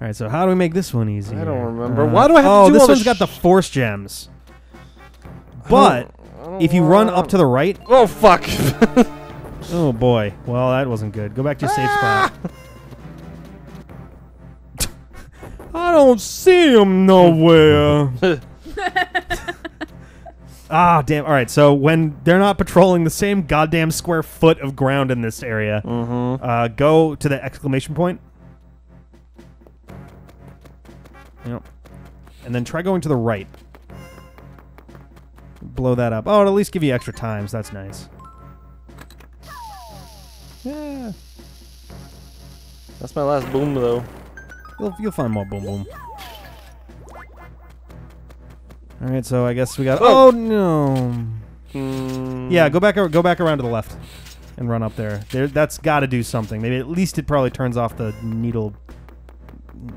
right. So how do we make this one easy? I don't here? remember. Why do I have to oh, do this all one's this got the force gems. But if you run up to the right, Oh fuck! oh boy. Well, that wasn't good. Go back to your safe Ah! spot. I don't see him nowhere. ah, damn. All right. So when they're not patrolling the same goddamn square foot of ground in this area, mm-hmm. uh, go to the exclamation point. Yep. And then try going to the right. Blow that up. Oh, it'll at least give you extra times. That's nice. Yeah. That's my last boom though. You'll, you'll find more boom boom. All right, so I guess we got. Oh, Oh. no! Mm. Yeah, go back. Go back around to the left, and run up there. there that's got to do something. Maybe at least it probably turns off the needle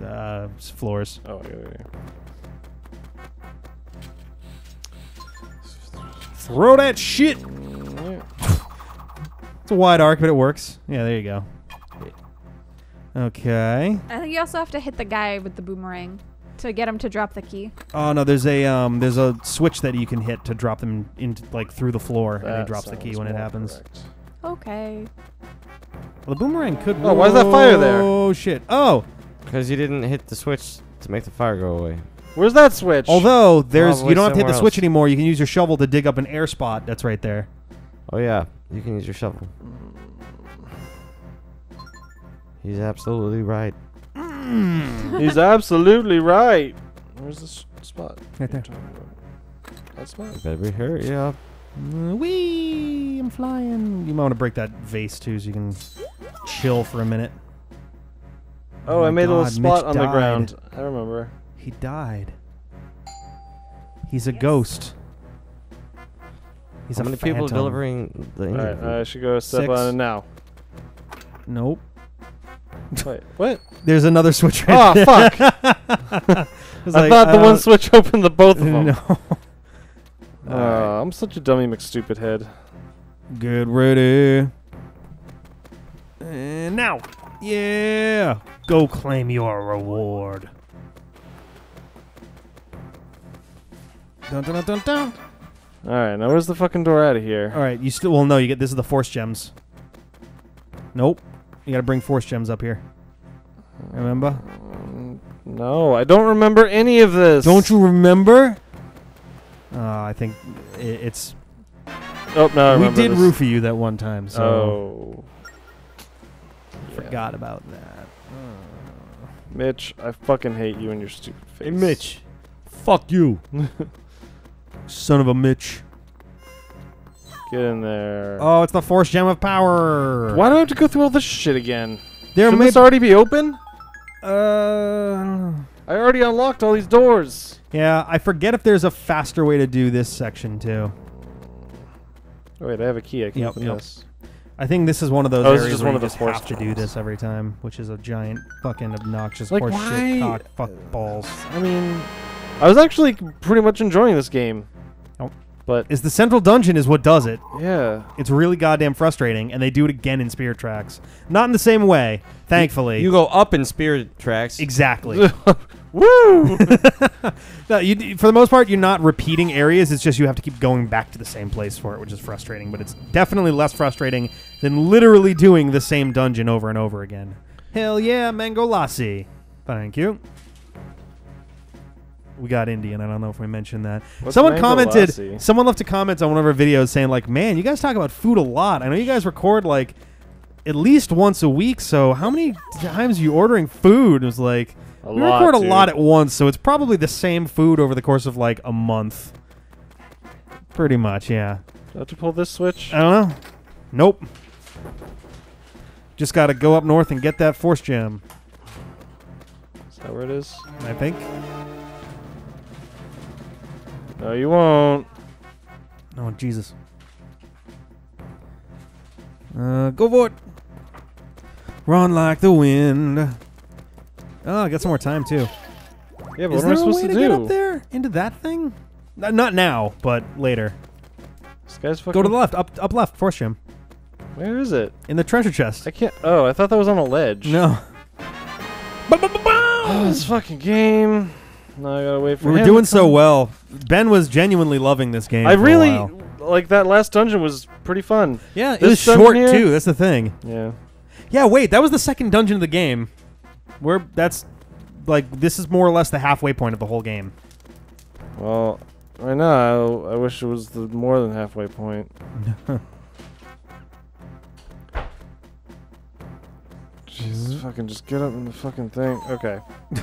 uh, floors. Oh yeah, yeah, Throw that shit. It's a wide arc, but it works. Yeah, there you go. Okay. I think you also have to hit the guy with the boomerang to get him to drop the key. Oh no, there's a um, there's a switch that you can hit to drop them into like through the floor, and he drops the key when it happens. correct. Okay. Well, the boomerang could. Oh, why is that fire there? Oh shit! Oh, Because you didn't hit the switch to make the fire go away. Where's that switch? although there's Probably you don't have to hit the somewhere switch anymore. You can use your shovel to dig up an air spot that's right there. Oh yeah, you can use your shovel. He's absolutely right. He's absolutely right. Where's this spot? Right there. That spot? You better be hurry up. Uh, Wee! I'm flying. You might want to break that vase too, so you can chill for a minute. Oh, my I made a little spot Mitch on the ground. I remember. He died. He's a ghost. He's How a many people delivering the All right. I should go step Six. on it now. Nope. Wait, what? There's another switch right Oh, fuck. I like, thought the uh, one switch opened the both of them. No. Uh, I'm such a dummy McStupid head. Get ready. And now. Yeah. Go claim your reward. Dun, dun, dun, dun, dun. All right, now where's the fucking door out of here? All right, you still well no, you get this is the force gems. Nope. You got to bring force gems up here. Remember? No, I don't remember any of this. Don't you remember? Uh, I think it's Oh no, I we did this. roofie you that one time, so Oh, forgot about that. Mitch, I fucking hate you and your stupid face. Hey, Mitch! Fuck you. Son of a Mitch. Get in there. Oh, it's the force gem of power. Why do I have to go through all this shit again? There Shouldn't may this already be open? uh I already unlocked all these doors. Yeah, I forget if there's a faster way to do this section too. Oh, wait, I have a key. I can Yep, open yep. this. I think this is one of those Oh, areas just where one you of just have to do this every time, which is a giant fucking obnoxious Like, horse shit cock fuck balls. I mean, I was actually pretty much enjoying this game. But Is the central dungeon is what does it. yeah, It's really goddamn frustrating, and they do it again in Spirit Tracks. Not in the same way, thankfully. You go up in spirit tracks. exactly. woo! No, you, for the most part, you're not repeating areas. It's just you have to keep going back to the same place for it, which is frustrating. But it's definitely less frustrating than literally doing the same dungeon over and over again. Hell yeah, Mango Lassi. Thank you. We got Indian. I don't know if we mentioned that. What's someone commented. Someone left a comment on one of our videos saying like, "Man, you guys talk about food a lot. I know you guys record like at least once a week. So how many times are you ordering food?" It was like. A we lot, record a dude. lot at once, so it's probably the same food over the course of like a month. Pretty much, yeah. Do I have to pull this switch? I don't know. Nope. Just got to go up north and get that force gem, Is that where it is? I think. No, you won't. Oh, Jesus. Uh, go for it. Run like the wind. Oh, I got some more time too. Yeah, but Is what am there I a supposed way to to do? get up there into that thing? N- not now, but later. This guy's fucking. Go to the left, up, up left, force gem, Where is it? in the treasure chest. I can't. Oh, I thought that was on a ledge. No. Oh, this fucking game. No, I gotta wait for We were him doing to so come. well. Ben was genuinely loving this game. I for a really while. like that last dungeon was pretty fun. yeah. It this was dungeon short here- too. That's the thing. Yeah. Yeah. Wait, that was the second dungeon of the game. Where that's like this is more or less the halfway point of the whole game. Well, right now I, I wish it was the more than halfway point. Jesus, fucking just get up in the fucking thing. Okay.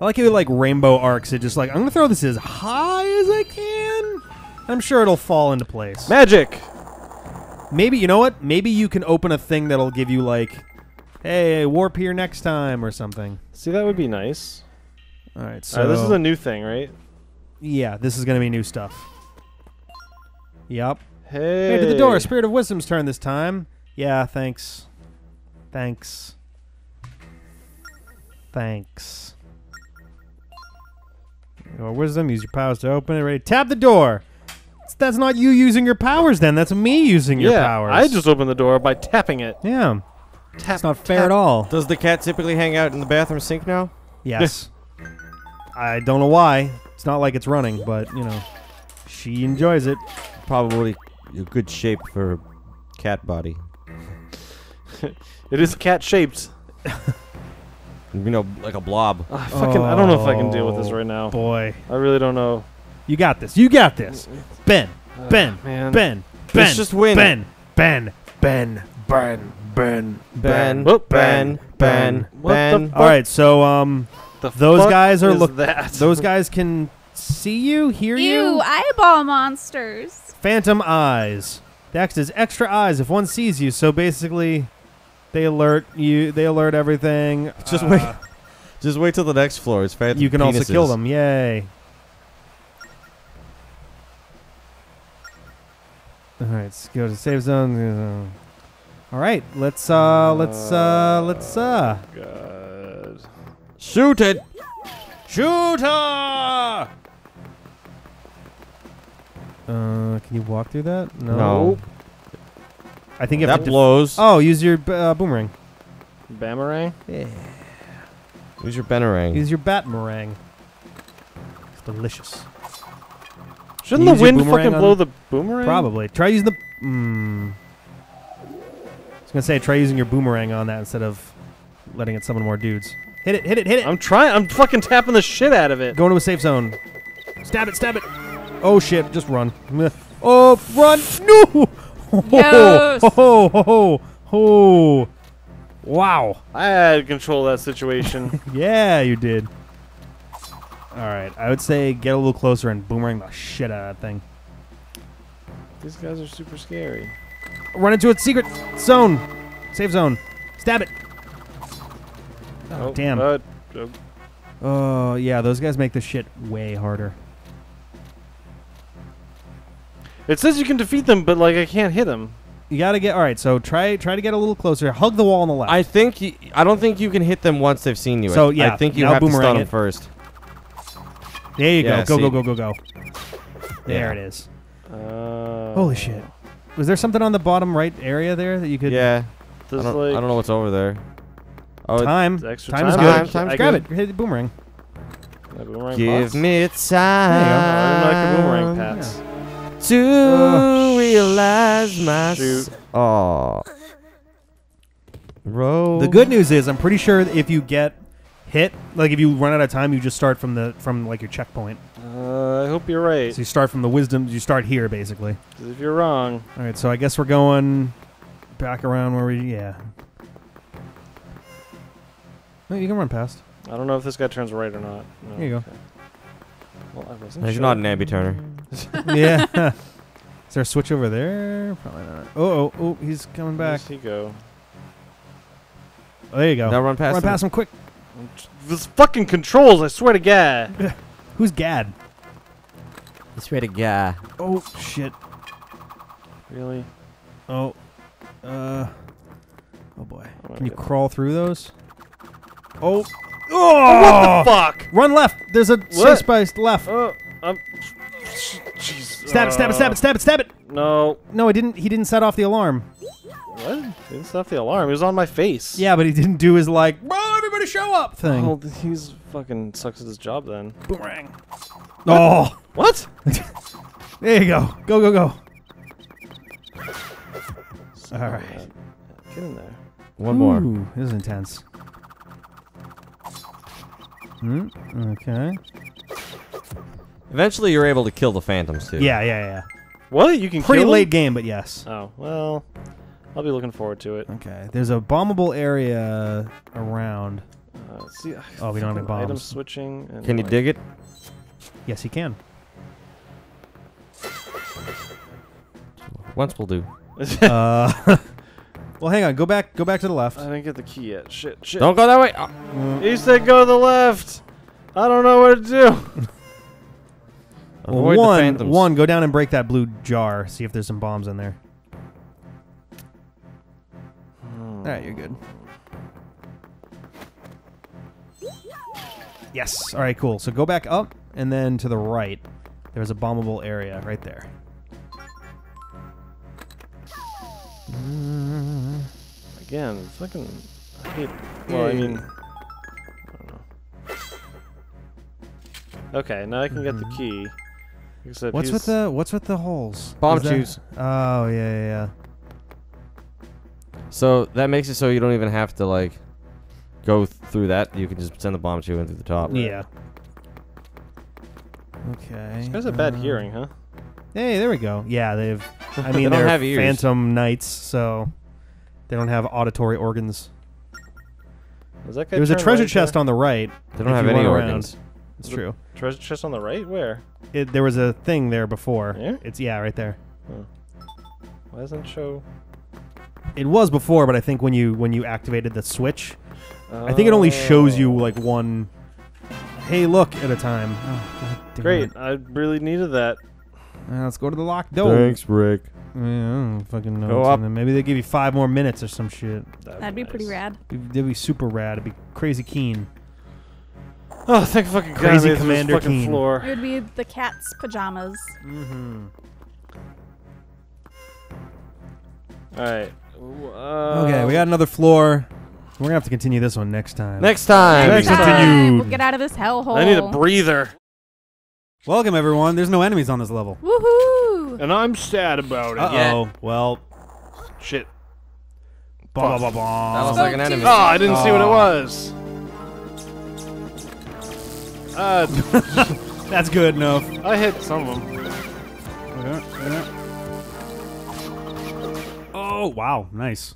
I like it with like rainbow arcs. It just like I'm gonna throw this as high as I can. I'm sure it'll fall into place. Magic. Maybe you know what? Maybe you can open a thing that'll give you like, hey, warp here next time or something. See, that would be nice. All right. So this is a new thing, right? yeah, this is gonna be new stuff. Yep. Hey. Hey, to the door. Spirit of Wisdom's turn this time. Yeah, thanks. Thanks. Thanks. Your wisdom, use your powers to open it. Ready? Tap the door. That's not you using your powers then. That's me using your yeah, powers. I just opened the door by tapping it. Yeah. Tap, That's not fair at all. Does the cat typically hang out in the bathroom sink now? Yes. I don't know why. It's not like it's running, but, you know, she enjoys it. Probably a good shape for cat body. it is cat shaped. You know, like a blob. I fucking I don't know if I can deal with this Oh, right now. Boy, I really don't know. you got this. You got this. Mm, mm. Ben, ah, Ben, Man. Ben, Ben. Let's just win. Ben, Ben, Ben, Ben, Ben. Ben, Whoop. Ben, Ben, What the Ben. All right, so um, The Those guys are is look- that. those guys can see you, hear Ew, you. eyeball monsters. Phantom eyes. They act as extra eyes if one sees you. So basically, they alert you. They alert everything. Just Uh, wait. Just wait till the next floor. It's phantom You can also kill them. Yay. All right, let's go to save zone. All right, let's uh, let's uh, let's uh. God. Shoot it. Shooter! Uh, can you walk through that? No. No. I think you have That to. blows. oh, use your uh, boomerang. Bamarang? Yeah. Use your Benerang. Use your bat meringue. It's delicious. Shouldn't the wind fucking blow the boomerang? Probably. Try using the. Mm. I was gonna say try using your boomerang on that instead of letting it summon more dudes. Hit it! Hit it! Hit it! I'm trying. I'm fucking tapping the shit out of it. Go into a safe zone. Stab it! Stab it! Oh shit! Just run. Oh, run! No! Yes. Oh, oh, oh, oh. Wow. I had control of that situation. Yeah, you did. All right. I would say get a little closer and boomerang the shit out of that thing. These guys are super scary. Run into a secret zone. Safe zone. Stab it. Oh, damn. uh, uh, Oh, yeah. Those guys make this shit way harder. It says you can defeat them, but like I can't hit them. You gotta get all right. So try try to get a little closer. Hug the wall on the left. I think y- I don't think you can hit them once they've seen you. So, yeah, I think you now have to boomerang stun them first. there you Yeah, go. Go see. go go go go. There Yeah. it is. Uh, Holy shit. Was there something on the bottom right area there that you could? Yeah. I don't, like I don't know what's over there. Oh, it- Time. Time is good. Time- time's Grab it. Hit the boomerang. give pass. me I time. didn't like a boomerang pass. To Oh, realize my shoot. Oh. Roll. The good news is, I'm pretty sure if you get hit, like if you run out of time, you just start from the from like your checkpoint. Uh, I hope you're right. So you start from the wisdom. You start here basically. if you're wrong, All right. So I guess we're going back around where we. Yeah. No, you can run past. I don't know if this guy turns right or not. No, Here you go. okay. Well, I wasn't He's sure. not an ambi turner. yeah. Is there a switch over there? Probably not. Oh, oh, oh, he's coming back. Where's he go? Oh, there you go. Now run past run him. past him quick. This fucking controls, I swear to God. Who's Gad? This way to guy. Oh shit. Really? Oh. Uh. Oh boy. Oh, Can you okay. crawl through those? Oh. Oh! What the fuck! Run left. There's a safe space left. Oh, I'm. Jeez. Stab it! Stab it! Stab it! Stab it! Stab it! No. No, he didn't. He didn't set off the alarm. What? Didn't stop the alarm. He was on my face. Yeah, but he didn't do his like, "Bro, everybody show up" thing. Oh, he's fucking sucks at his job then. Boomerang. Oh, What? there you go. Go go go. All right. Get in there. One more. Ooh, this is intense. Hmm. Okay. Eventually, you're able to kill the phantoms too. Yeah, yeah, yeah. What? You can Pretty kill late him? game, but yes. Oh well, I'll be looking forward to it. Okay. There's a bombable area around. Uh, let's see. Oh, we don't have any fucking Item bombs. switching. And Can you like- dig it? Yes, you can. Once we'll do. uh, well, hang on. Go back. Go back to the left. I didn't get the key yet. Shit. Shit. Don't go that way. Oh. Mm, He said go to the left. I don't know what to do. Avoid one, one. Go down and break that blue jar. See if there's some bombs in there. Hmm. All right, you're good. Yes. All right, cool. So go back up and then to the right. There's a bombable area right there. Mm. Again, fucking. I hate. Well, I mean. I don't know. Okay, now I can get the mm-hmm. key. Except What's with the What's with the holes? Bomb Is that- shoes. Oh yeah, yeah, yeah. So that makes it so you don't even have to like go through that. You can just send the bomb to in through the top. Yeah. Okay. This guy's a bad uh, hearing, huh? Hey, there we go. Yeah, they've. I They mean, don't they're have ears. phantom knights, so they don't have auditory organs. Is that guy There's a treasure right chest there? on the right. They don't have any run around. organs. It's The- true. Treasure chest on the right? Where? It, there was a thing there before. Yeah? It's yeah, right there. Why doesn't it show? It was before, but I think when you when you activated the switch, I think it only shows you Oh. like one. Hey, look at a time. Oh, Great. it. I really needed that. Uh, let's go to the locked door. Thanks, Rick. Yeah, I don't fucking know. Go up. Maybe they give you five more minutes or some shit. That'd be pretty nice. rad. It'd be- That'd be super rad. It'd be crazy keen. Oh, thank fucking Crazy God, Commander fucking Keen. floor. It would be the cat's pajamas. Mm-hmm. All right. Okay, we got another floor. We're gonna have to continue this one next time. Next time. Next Next time. time, continued. We'll get out of this hellhole. I need a breather, Welcome everyone. There's no enemies on this level. Woohoo! and I'm sad about it. Uh oh. Well. Shit. Bah, bah, bah, That bah. looks like an enemy. Oh, I didn't see what it Aw. was. Uh, That's good enough. I hit some of them. Oh wow, nice.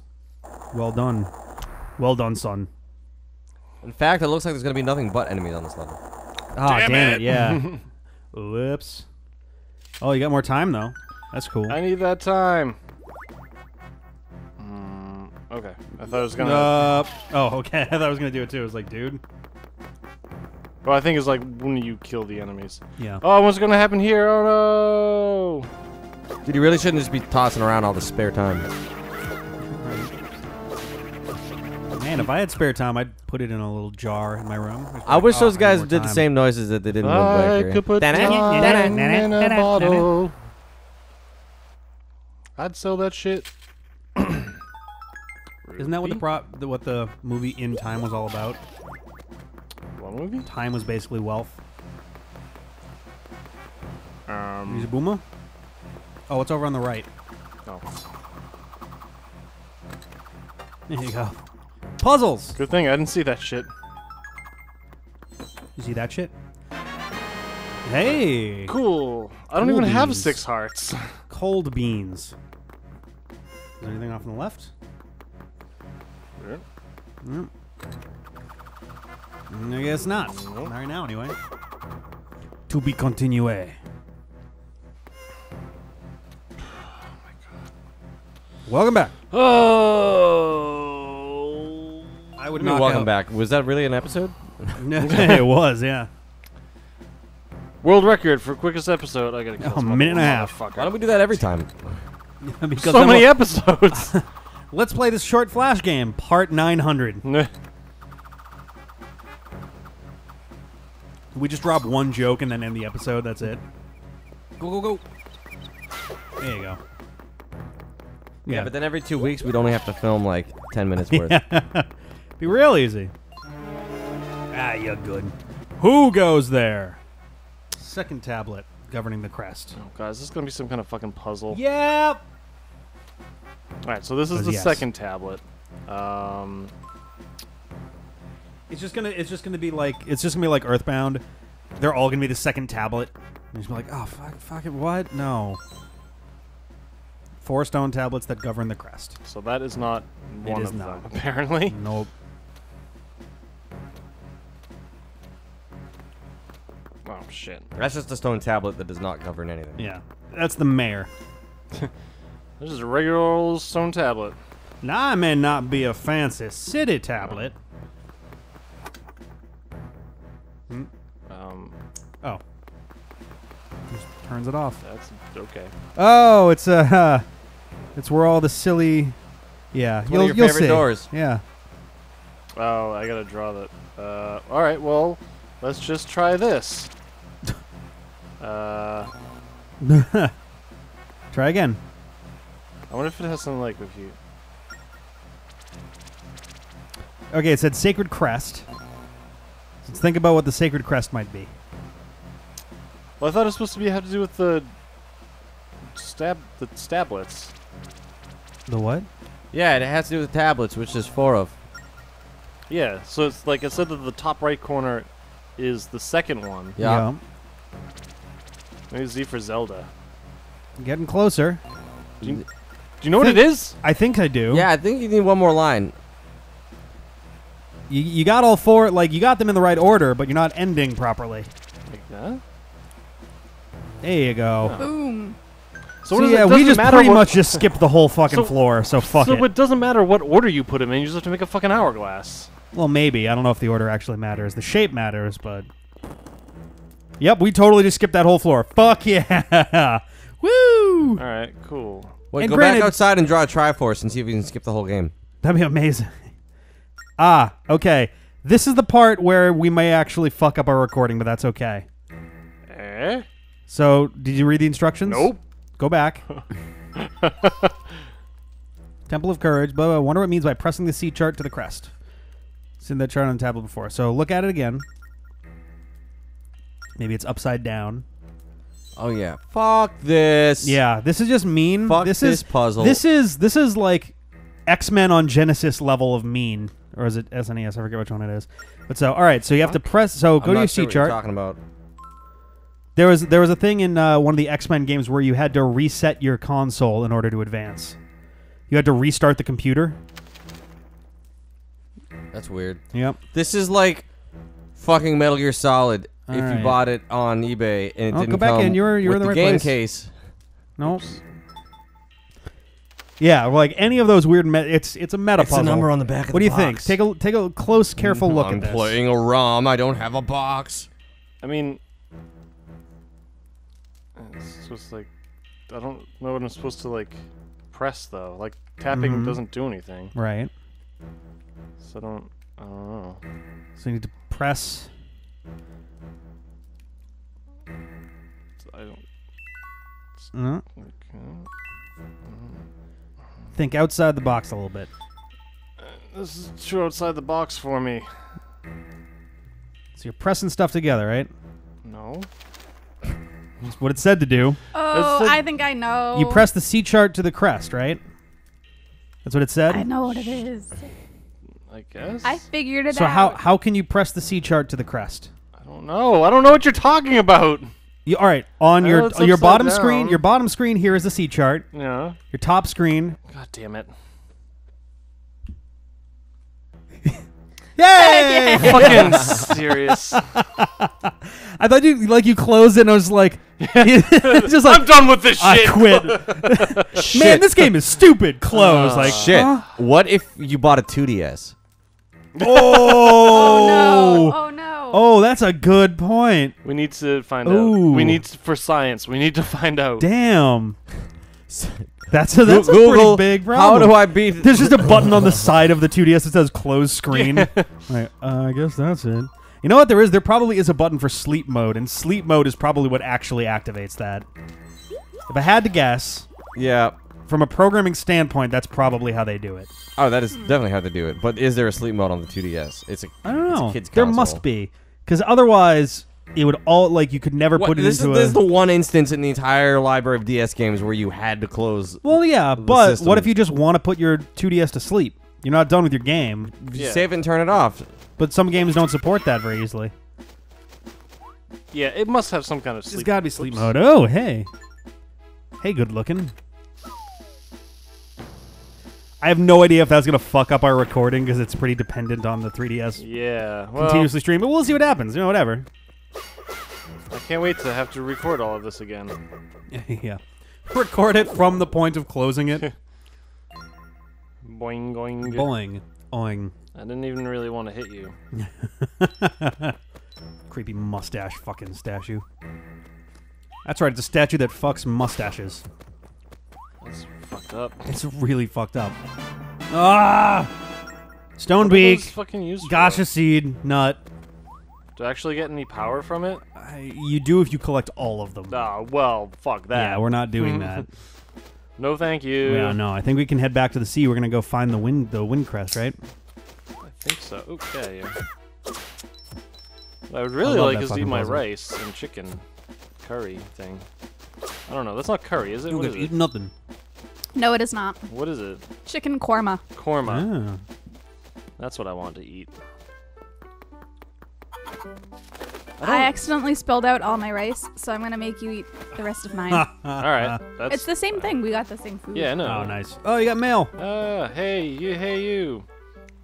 Well done. Well done, son. In fact, it looks like there's gonna be nothing but enemies on this level. Ah, Damn damn, it. it. Yeah. Whoops. Oh, you got more time though. That's cool. I need that time. Mm, okay. I thought I was gonna. Uh, oh, okay. I thought I was gonna do it too. I was like, dude. Well, I think it's like when you kill the enemies. Yeah. Oh, what's gonna happen here? Oh no! Dude, you really shouldn't just be tossing around all the spare time. Man, if I had spare time, I'd put it in a little jar in my room. I'd I wish "Oh, those guys more did the same noises that they did in Wind I could put Da-na, time in a bottle. I'd sell that shit. Isn't that what the prop, the, what the movie In Time was all about? What movie? Time was basically wealth. Um, Boomer. Oh, it's over on the right. no. There you go. Puzzles. Good thing I didn't see that shit. You see that shit? Hey. Cool. I don't even have six hearts. Cold beans. Is there anything off on the left? Weird. Mm. I guess not. Nope. Not right now, anyway. To be continue. Welcome back. Oh. I would What do you mean, knock welcome out- back. Was that really an episode? No. It was, yeah. World record for quickest episode. I gotta kill oh, A minute and a half. Why don't we do that every time? because So many we'll- episodes. Let's play this short flash game, part 900. We just drop one joke and then end the episode. That's it. Go, go, go. There you go. Yeah, but then every two weeks we'd only have to film like 10 minutes worth. Yeah. Be real easy. Ah, you're good. Who goes there? Second tablet governing the crest. oh, guys, this is gonna be some kind of fucking puzzle. Yep. All right, so this is the yes. second tablet. Um, It's just gonna. It's just gonna be like. It's just gonna be like Earthbound. They're all gonna be the second tablet. And just be like, oh fuck, fuck it, what? No. Four stone tablets that govern the crest. so that is not one is of not. them, apparently. Nope. Oh shit. That's just a stone tablet that does not govern anything. Yeah, that's the mayor. This is a regular old stone tablet. Now I may not be a fancy city tablet. Um, Oh. Just turns it off. that's okay. Oh, it's uh, it's where all the silly. Yeah, It's you'll one of your you'll favorite see. doors. Yeah. Oh, I gotta draw that. Uh, all right. Well, let's just try this. Uh, Try again. I wonder if it has something like if you. Okay, it said sacred crest. Let's think about what the sacred crest might be. Well, I thought it was supposed to be have to do with the stab the stablets. The what? Yeah, it has to do with tablets, which is four of. Yeah, so it's like I said that the top right corner is the second one. Yeah. Maybe Z for Zelda. Getting closer. Do you know what it is? I think I do. Yeah, I think you need one more line. You, you got all four, like, you got them in the right order, but you're not ending properly. Like that? There you go. Boom. So, So, yeah, we just pretty much just skipped the whole fucking So- floor, so fuck so it. it doesn't matter what order you put them in. You just have to make a fucking hourglass. Well, maybe. I don't know if the order actually matters. The shape matters, but. Yep, we totally just skipped that whole floor. Fuck yeah! Woo! All right, cool. Wait, And go granted- back outside and draw a Triforce and see if you can skip the whole game. That'd be amazing. Ah, okay. This is the part where we may actually fuck up our recording, but that's okay. Eh? So, did you read the instructions? Nope. Go back. Temple of Courage. Blah, blah. Wonder what it means by pressing the sea chart to the crest. Seen that chart on the tablet before. So look at it again. Maybe it's upside down. Oh yeah. Fuck this. Yeah, this is just mean. Fuck this, this is puzzle. This is this is like X Men on Genesis level of mean, or is it SNES? I forget which one it is. But so, all right. So you have to press. So I'm go to not your sure C what you're chart. talking about. There was there was a thing in uh, one of the X Men games where you had to reset your console in order to advance. You had to restart the computer. That's weird. Yep. This is like fucking Metal Gear Solid. if you bought it on eBay and it Oh, didn't go back come in. You were- you were with in the the right game place. case. Nope. Yeah, like any of those weird. Me- it's it's a meta It's the puzzle. number on the back of What do the you think? box. Take a take a close, careful look I'm at this. playing a ROM. I don't have a box. I mean, it's just like I don't know what I'm supposed to like press though. Like tapping Mhm. doesn't do anything, Right. so I don't. I don't know. So you need to press. I don't. Uh, Okay. Think outside the box a little bit. This is too outside the box for me. So you're pressing stuff together, right? No. That's what it said to do. Oh, I think I know. You press the sea chart to the crest, right? That's what it said. I know what it is. I guess. I figured it So out. how how can you press the sea chart to the crest? I don't know. I don't know what you're talking about. You, all right, on I your it's your upside bottom screen, your bottom screen here is the sea chart. Yeah. Your top screen, God damn it. yay! Fucking serious. I thought you like you closed it and I was like, it's just like I'm done with this I shit. quit. Man, this game is stupid. Close. Uh, like Shit. huh? What if you bought a 2DS? Oh Oh, no! Oh no! Oh, that's a good point. We need to find Ooh. out. We need to, for science. We need to find out. Damn. That's a, that's a pretty big problem. How do I beat? There's just a button on the side of the 2DS that says close screen. Like, uh, I guess that's it. You know what there is? There probably is a button for sleep mode, and sleep mode is probably what actually activates that. If I had to guess, yeah. from a programming standpoint, that's probably how they do it. Oh, that is definitely how to do it. But is there a sleep mode on the 2DS? It's a. I don't it's a know. kid's There console. must be, because otherwise it would all like you could never What, put it this, is, into this a. is the one instance in the entire library of DS games where you had to close. well, yeah, the but system. what if you just want to put your 2DS to sleep? You're not done with your game, Yeah. Save it and turn it off. but some games don't support that very easily. Yeah, it must have some kind of There's sleep. got to be sleep Oops. mode. Oh, hey. Hey, good looking. I have no idea if that's going to fuck up our recording because it's pretty dependent on the 3DS Yeah. Well, continuously stream, but we'll see what happens. You know, whatever. I can't wait to have to record all of this again. yeah. Record it from the point of closing it. Boing, boing. Boing. Oing. I didn't even really want to hit you. Creepy mustache fucking statue. That's right, it's a statue that fucks mustaches. That's fucked up. It's really fucked up. Ah! What are Stonebeak, fucking used for? Gasha seed, nut. Do I actually get any power from it? I, you do if you collect all of them. Ah, well, fuck that. Yeah, we're not doing that. No, thank you. Yeah, no. I think we can head back to the sea. We're gonna go find the wind, the wind crest, right? I think so. Okay. Yeah. What I would really love like that is to eat my puzzle. rice and chicken curry thing. I don't know. That's not curry, is it? You What can is eat it? nothing. No, it is not. What is it? Chicken korma. Korma. Ah. That's what I want to eat. I accidentally spilled out all my rice, so I'm gonna make you eat the rest of mine. All right. That's it's the same thing. We got the same food. yeah. No. Oh, nice. Oh, you got mail. Uh, hey you. Hey you.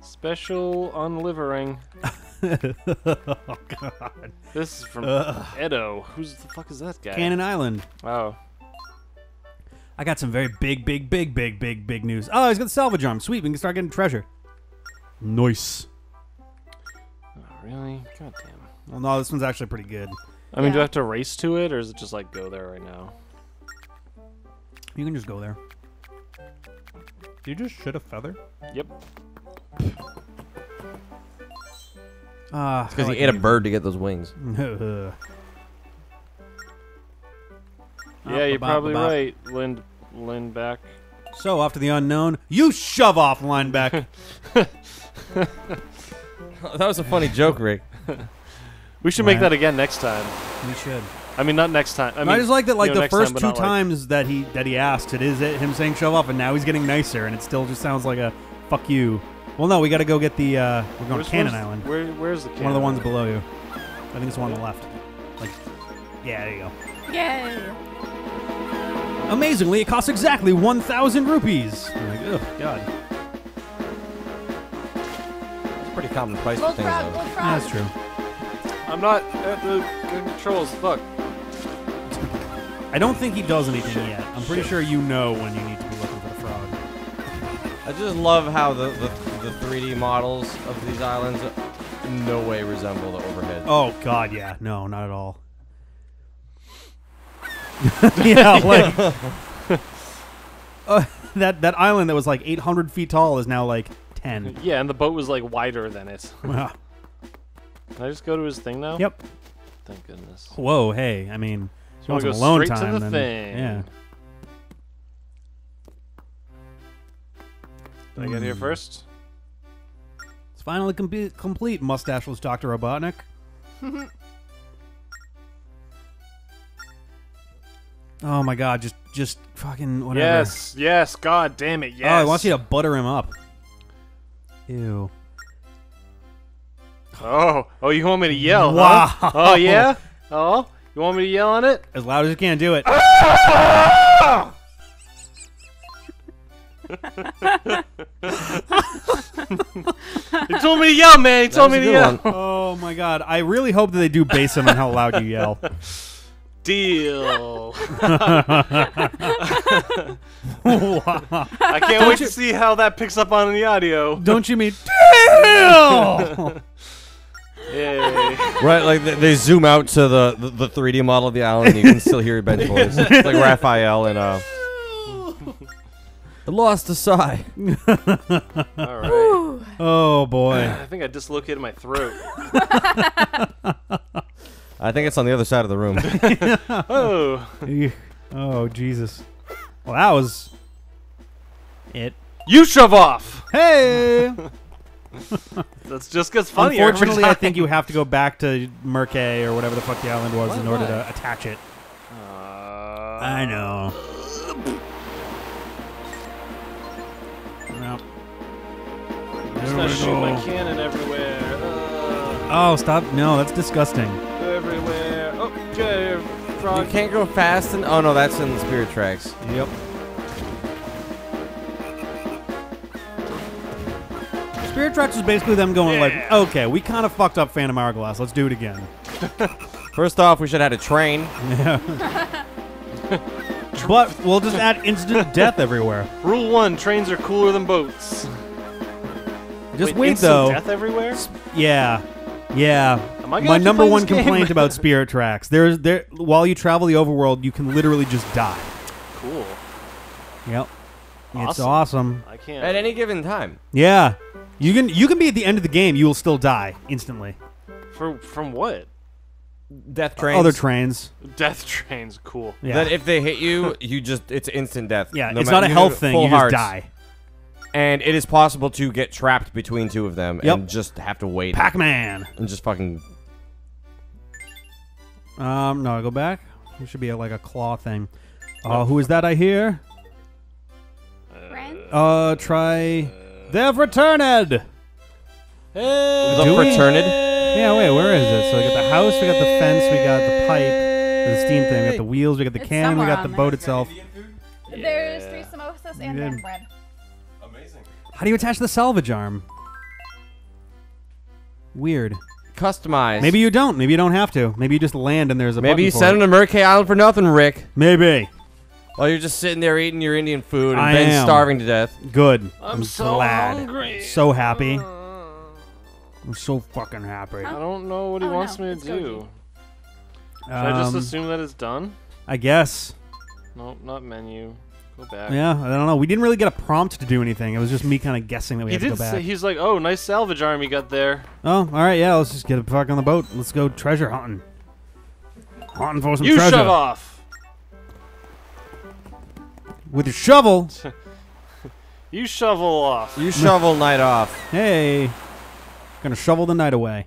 Special unlivering. oh God. This is from Ugh. Eddo. Who's the fuck is that guy? Cannon Island. Oh. I got some very big, big, big, big, big, big news. Oh, he's got the salvage arm. Sweet. We can start getting treasure. Nice. oh. Really? God damn. Well, no, this one's actually pretty good. I mean, do I have to race to it, or is it just like go there right now? You can just go there. Did you just shit a feather? Yep. Ah, Because he ate a bird to get those wings. bird. Yeah, you're probably right, Lind. Linebeck. So off to the unknown. You shove off, linebacker. that was a funny joke, Rick. We should make Right. that again next time. we should. I mean, not next time. I mean, I, mean, just like that. Like you know, the next first time, but two not, like- times that he that he asks, it is it him saying shove off, and now he's getting nicer, and it still just sounds like a fuck you. Well, no, we got to go get the. uh We're going Where's- to Cannon where's- Island. Where, where's the Cannon? One of the ones below you. I think it's the one on the left. Like, yeah, there you go. Yay! Amazingly, it costs exactly 1,000 rupees. I'm like, oh, God. It's pretty common price for things, though. Yeah, that's true. I'm not at the controls. Fuck. I don't think he does anything yet. I'm pretty sure you know when you need to be looking for the frog. I just love how the, the, the 3D models of these islands in no way resemble the overhead. Oh, God, yeah. No, not at all. yeah, like. uh, that, that island that was like 800 feet tall is now like 10. Yeah, and the boat was like wider than it. Wow. Can I just go to his thing now? Yep. Thank goodness. Whoa, hey, I mean, if you wanna go alone straight to time, the then, thing. yeah. Did I get Hmm. here first? It's finally com- complete, mustacheless Dr. Robotnik. Oh my god, just just fucking whatever. Yes, yes. God damn it. Oh, yes. Oh, I want you to butter him up. Ew. Oh, oh, you want me to yell? huh? Oh yeah. Oh, you want me to yell on it? As loud as you can, do it. Ah! He told me to yell, man. He told me to yell. one. oh my god, I really hope that they do base him on how loud you yell. Deal. wow. I can't wait to see how that picks up on the audio. Don't you mean deal? Yay. Right, like they, they zoom out to the, the, the 3D model of the island, and you can still hear Ben's voice. It's like Raphael and uh. I lost a sigh. All right. oh boy. I think I dislocated my throat. I think it's on the other side of the room. Oh, oh Jesus. Well, that was it. you shove off. Hey. That's just gets funnier. every Unfortunately, I think you have to go back to Mercay or whatever the fuck the island was in order to attach it. Uh, I know. Well. Just not shoot my cannon everywhere. Uh, Oh, stop! No, that's disgusting. Everywhere. Okay, frog. you can't go fast and oh no, that's in the Spirit Tracks. Yep. Spirit Tracks is basically them going like, okay, we kind of fucked up Phantom Hourglass. Let's do it again. First off, we should have had a train. Yeah. but we'll just add instant death everywhere. Rule one: trains are cooler than boats. Just Wait, wait, instant though. Death everywhere. Yeah, yeah. Am My number one complaint about Spirit Tracks: there's there while you travel the overworld, you can literally just die. Cool. Yep. It's Awesome. awesome. I can't. At any given time. Yeah. You can you can be at the end of the game, you will still die instantly. For from what? Death uh, trains. Other trains. Death trains. Cool. Yeah. That if they hit you, you just it's instant death. yeah, No it's ma- not a health thing. full You just hearts. die. And it is possible to get trapped between two of them Yep. and just have to wait Pac-Man. and just fucking. Um, no, I go back. There should be a, like a claw thing. Oh, who is that I hear? Uh, try. They've returned. Look Do for we- Turnid. Yeah, wait, where is it? So we got the house, we got the fence, we got the pipe, the steam thing, we got the wheels, we got the It's cannon, we got the on boat there. itself. There's three samosas and Yeah. bread. Amazing. How do you attach the salvage arm? Weird. Customized. Maybe you don't. Maybe you don't have to. Maybe you just land and there's a Maybe you for sent it. him to Mercay Island for nothing, Rick. Maybe. While you're just sitting there eating your Indian food and I Ben's am. starving to death. Good. I'm so glad. hungry. So happy. I'm so fucking happy. I don't know what he Oh, wants no, me it's to do. Goji. Should I just Um, assume that it's done? I guess. No, not menu. Go back. Yeah, I don't know. We didn't really get a prompt to do anything. It was just me kind of guessing that we He had to did go say back. he's like, oh, nice salvage arm you got there. Oh, all right. Yeah, let's just get a fuck on the boat. Let's go treasure hunting. Hunting for some treasure. you treasure shove off. with your shovel. You shovel off. You shovel night off. Hey, gonna shovel the night away.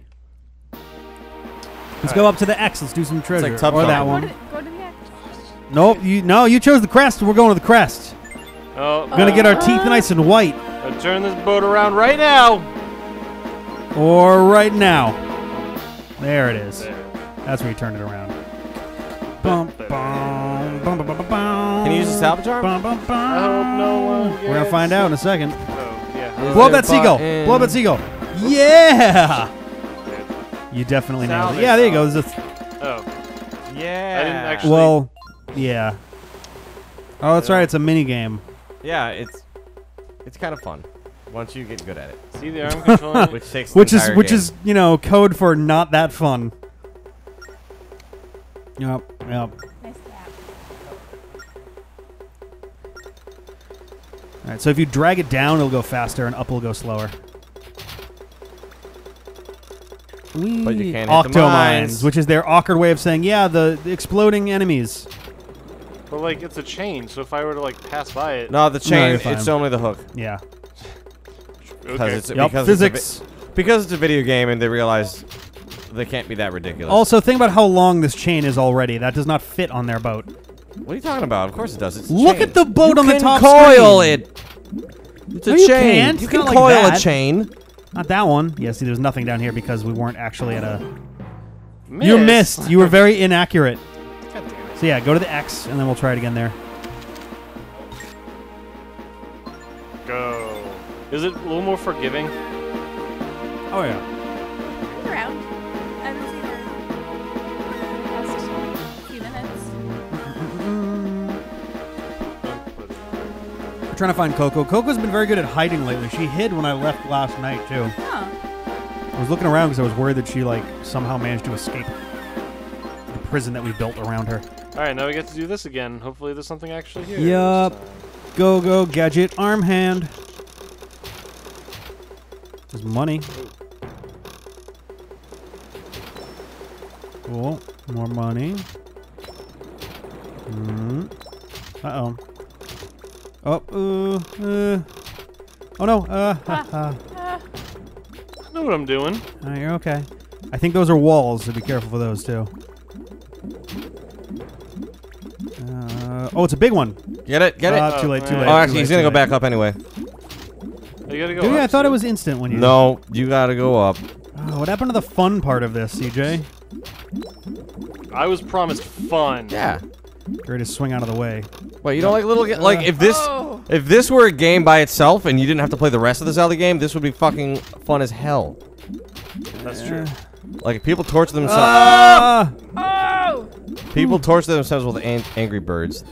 Let's go up to the X. Let's do some treasure. like Tub or that Thumping. Go one. to, go to the X. Nope. You no. You chose the crest. We're going to the crest. Oh, We're gonna get our uh-huh. teeth nice and white. I turn this boat around right now. Or right now. There it is. There. That's where you turn it around. Bum, bum, bum, bum, bum, bum, Can you use the salvage arm? bum, bum, bum. I hope no one. We're gonna find out in a second. Oh, yeah. Is Blow up that seagull. button? Blow up that seagull. Yeah. You definitely nailed it. Yeah, there you go. There's a Oh, Yeah. I didn't actually- well, yeah. Oh, that's right. It's a mini game. Yeah, it's it's kind of fun once you get good at it, see the arm controlling. which takes the Which is which game. is you know code for not that fun. Yep. Yep. Nice. All right. So if you drag it down, it'll go faster, and up will go slower. But you can't hit the Octomines, mines. which is their awkward way of saying, yeah, the, the exploding enemies. But like, it's a chain, so if I were to like pass by it, no the chain. you're fine. it's only the hook Yeah. okay. it's Yep. because Physics. It's because it's a video game and they realize they can't be that ridiculous. Also, think about how long this chain is already. That does not fit on their boat. what are you talking about? Of course it does. It's a Look chain. at the boat you on the can top coil screen. it. It's No, a you chain. can't. You can not like coil that. a chain. Not that one. Yeah, see, there's nothing down here because we weren't actually at a. Missed. You missed. You were very inaccurate. God damn it. So yeah, go to the X, and then we'll try it again there. Go. Is it a little more forgiving? Oh yeah. Look around. I haven't seen her in past few minutes. We're trying to find Coco. Coco's been very good at hiding lately. She hid when I left last night too. Oh. I was looking around because I was worried that she like somehow managed to escape the prison that we built around her. All right, now we get to do this again. Hopefully, there's something actually here. Yup. this. Go go gadget arm hand. There's money. Cool. More money. Hmm. Uh oh. Oh. Uh. uh. Oh no. Uh. Ha, ha. I know what I'm doing. Uh, you're okay. I think those are walls, so be careful for those too. Oh, it's a big one. Get it? Get it? Uh, too late, too Oh, late. oh, actually, late, he's gonna go back up anyway. You gotta go. Dude, up, I thought it was instant when you. No, you gotta go up. Oh, what happened to the fun part of this, CJ? I was promised fun. Yeah. Ready to swing out of the way. Wait, you don't like little ga- like if this Oh. if this were a game by itself and you didn't have to play the rest of the Zelda game, this would be fucking fun as hell. That's true. Like if people torture themselves, Ah! Oh! People torture themselves with an- Angry Birds.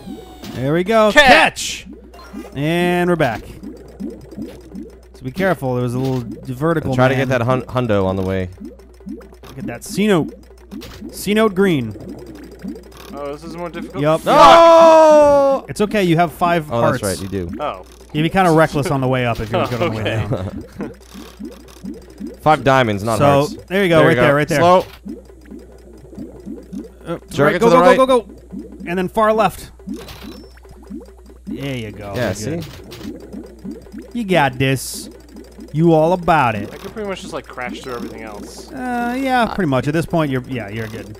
There we go. Catch! And we're back. So be careful. There was a little vertical. Try to get that hun- hundo on the way. Look at that C note. C note green. Oh, this is more difficult. Yup. No! It's okay. You have five Oh, hearts. that's right, you do. Oh, You'd be kind of reckless on the way up if you were going on the way Okay. Five diamonds, not so hearts. there you go, you right there, right there. Slow. Uh, Jerk right, it go, to the go, right. go, go, go, and then far left. There you go. Yeah, You're see? good. You got this. You all about it. I could pretty much just like crash through everything else. Uh, yeah, pretty much. At this point, you're yeah, you're good.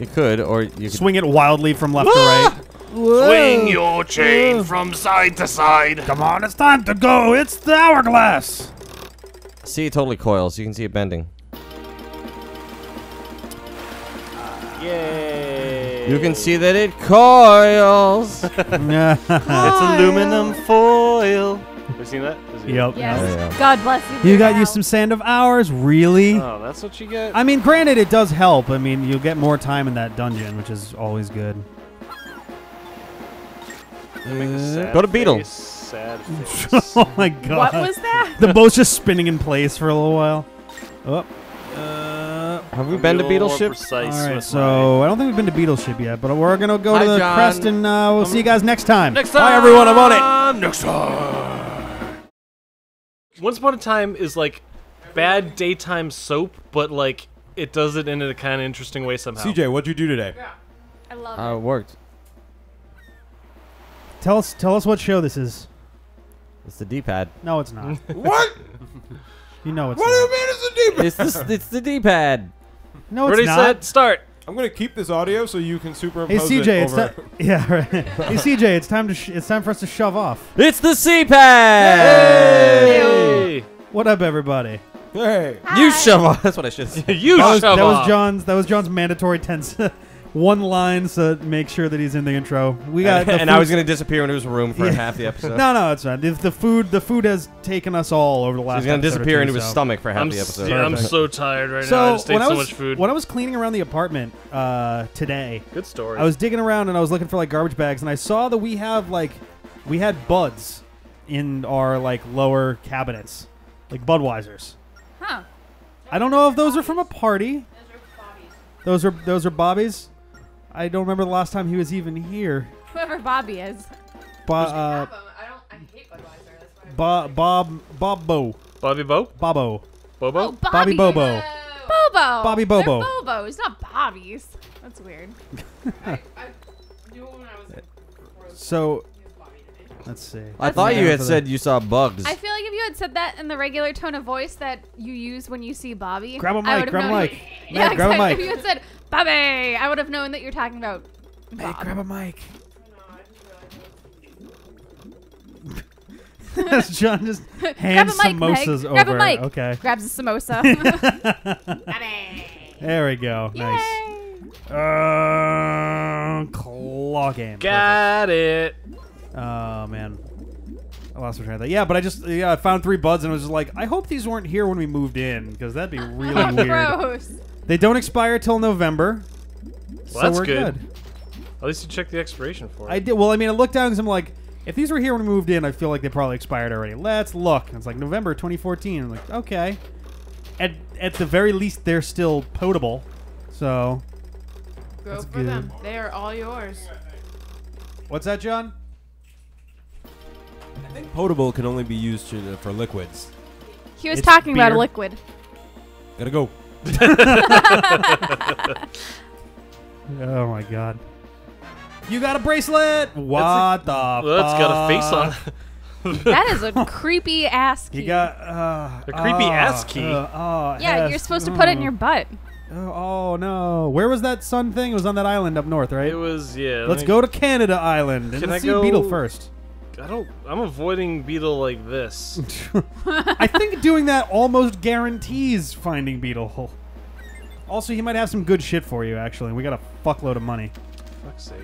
You could, or you could. Swing it wildly from left to right. Swing your chain from side to side. Come on, it's time to go. It's the hourglass. See, it totally coils. You can see it bending. Yay. You can see that it coils. It's aluminum foil. Have you seen that? Is it- Yep. Yes. Oh, yeah. God bless you. You got Al. you some sand of ours, really? Oh, that's what you get. I mean, granted, it does help. I mean, you'll get more time in that dungeon, which is always good. Make a uh, sad Go to Beedle. face, Sad oh face. oh my god. What was that? the boat's just spinning in place for a little while. Oh. Have we been to Beedle Ship? precise all right, with so I don't think we've been to Beedle Ship yet, but we're gonna go Hi, to the John. crest, and uh, we'll see you guys next time. Next Bye, time. everyone. I'm on it. Next time. Once Upon a Time is like bad daytime soap, but like it does it in a kind of interesting way somehow. CJ, what'd you do today? Yeah. I love Uh, it. it worked. Tell us, tell us what show this is. It's the D-pad. No, it's not. what? You know it's What do you mean it's a deep? it's the it's the D-pad. No, it's Ready, not. set, start. I'm gonna keep this audio so you can Hey superimpose CJ, it it's over. time. Yeah, right. hey CJ, it's time to sh- it's time for us to shove off. It's the C-pad. Hey. What up, everybody? hey, You shove off. That's what I should say. you That was, shove that was off. John's. That was John's mandatory tense. One line to make sure that he's in the intro. We got and and I was gonna disappear into his room for Yeah. half the episode. No, no, it's not. The, the food, the food has taken us all over the So last. he's gonna disappear two, into his stomach for half I'm, the episode. yeah, I'm so tired right now. I So just ate when I so was much food. when I was cleaning around the apartment uh, today, Good story. I was digging around and I was looking for like garbage bags, and I saw that we have like we had buds in our like lower cabinets, like Budweisers. Huh. I don't know if those are from a party. Those are those are Bobby's. I don't remember the last time he was even here. Whoever Bobby is. Bo- uh, I don't. I hate Budweiser. That's why. Bo- Bob Bobbo Bobby Bo? Bobbo Bobo? Oh, Bobby. Bobby Bobo. Bobo. Bobby Bobo. They're Bobos, not Bobbies. That's weird. I, I knew when I was. gross. So He was Bobby to me. let's see. I thought you had said you saw bugs. I feel like if you had said that in the regular tone of voice that you use when you see Bobby, Grab a I mic, would've grab a mic. you- Yeah, Yeah, grab a mic. If you had said Bobby, I would have known that you're talking about. Hey, grab a mic. No, I just realized. John just Grab hands a mic, Meg. samosas over. Grab a mic. Okay, Grabs a samosa. there we go. Nice. Uh, claw game. Got it. Oh man, I lost my train of thought. Yeah, but I just yeah I found three buds and was just like, I hope these weren't here when we moved in because that'd be really Oh, weird. gross. They don't expire till November, so that's we're good. good. At least you checked the expiration for it. I did. Well, I mean, I looked down because I'm like, if these were here when we moved in, I feel like they probably expired already. Let's look. And it's like November 2014. I'm like, okay. At at the very least, they're still potable. So, Go That's for good. them. They are all yours. what's that, John? I think potable can only be used to, uh, for liquids. He was It's talking about a liquid. Gotta go. Oh my god. You got a bracelet? What the? Well, it's got a face on. That is a creepy ass key. You got uh, A creepy oh, ass key? uh, oh, yeah, yes, you're supposed to put it in your butt. Oh, oh, no! Where was that sun thing? It was on that island up north, right? It was, yeah. let Let's me- go to Cannon Island and Can let's I see Beedle first. I don't. I'm avoiding Beedle like this. I think doing that almost guarantees finding Beedle. Also, he might have some good shit for you. Actually, we got a fuckload of money. fuck's sake.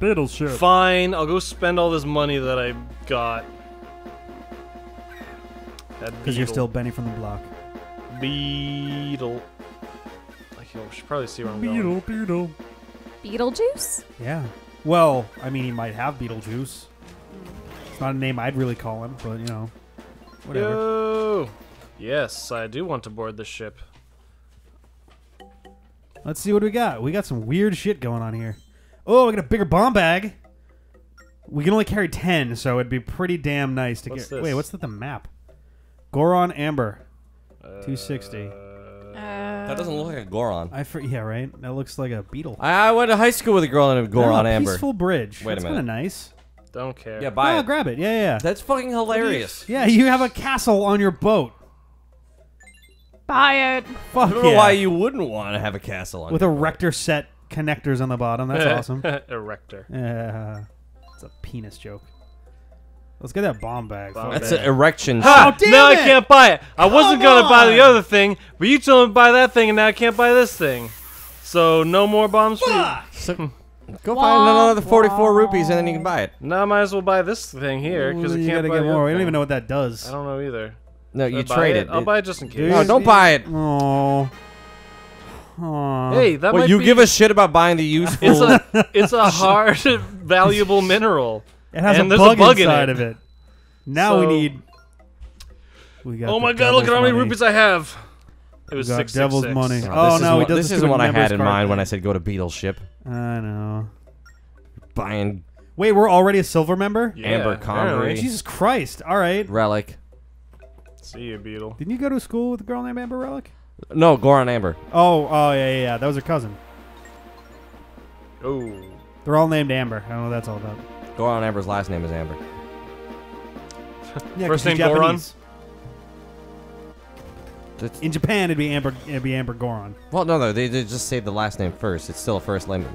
Beedle shit. Fine, I'll go spend all this money that I got. Because you're still Benny from the block. Beedle. I can- should probably see where I'm going. Beedle, Beedle. Beetlejuice? Yeah. Well, I mean, he might have Beetlejuice. It's not a name I'd really call him, but you know, whatever. Yo! Yes, I do want to board this ship. Let's see what we got. We got some weird shit going on here. Oh, we got a bigger bomb bag. We can only carry ten, so it'd be pretty damn nice to What's get. this? Wait, what's that? The map? Goron Amber, Uh, 260. That doesn't look like a Goron. I for, yeah right. That looks like a beetle. I, I went to high school with a girl named Goron Oh, Amber. Peaceful Bridge. Wait a That's kind of minute. nice. Don't care. Yeah, buy oh, it. grab it. Yeah, yeah. yeah. That's fucking hilarious. Yeah, you have a castle on your boat. Buy it. Fuck I don't know yeah. why you wouldn't want to have a castle on with a your boat. rector set connectors on the bottom. That's awesome. Erector. Yeah, it's a penis joke. Let's get that bomb bag. Bomb That's that. an erection. Ha! damn now I can't buy it. I wasn't gonna buy the other thing, but you told me to buy that thing, and now I can't buy this thing. So no more bombs for you. So, go find another 44 rupees and then you can buy it. Now I might as well buy this thing here because I you can't buy get the more. other We don't even know what that does. I don't know either. No, Should you I trade it. it. I'll buy it just in case. No, don't buy it. Oh. Aw. Hey, that Well, might you be, give a shit about buying the useful. It's a it's a hard, valuable mineral. It has and a there's a bug, bug in inside it. of it. Now we need. We got Oh my god! Look at how many money. rupees I have. It We was got six devil's six, money. six. Oh, this no, isn't what- This isn't what I had in mind when. I said go to Beedle ship. I know. Buying Wait, we're already a silver member? Yeah, Amber apparently. Convery. Jesus Christ! All right. relic. See you, Beedle. Didn't you go to school with a girl named Amber Relic? No, Goron Amber. Oh, oh yeah, yeah, yeah. That was her cousin. Oh. They're all named Amber. I don't know what that's all about. Goron Amber's last name is Amber. Yeah, 'cause First name Goron? That's- In Japan, it'd be Amber. It'd be Amber Goron. well, no, no, they, they just say the last name first. It's still a first name,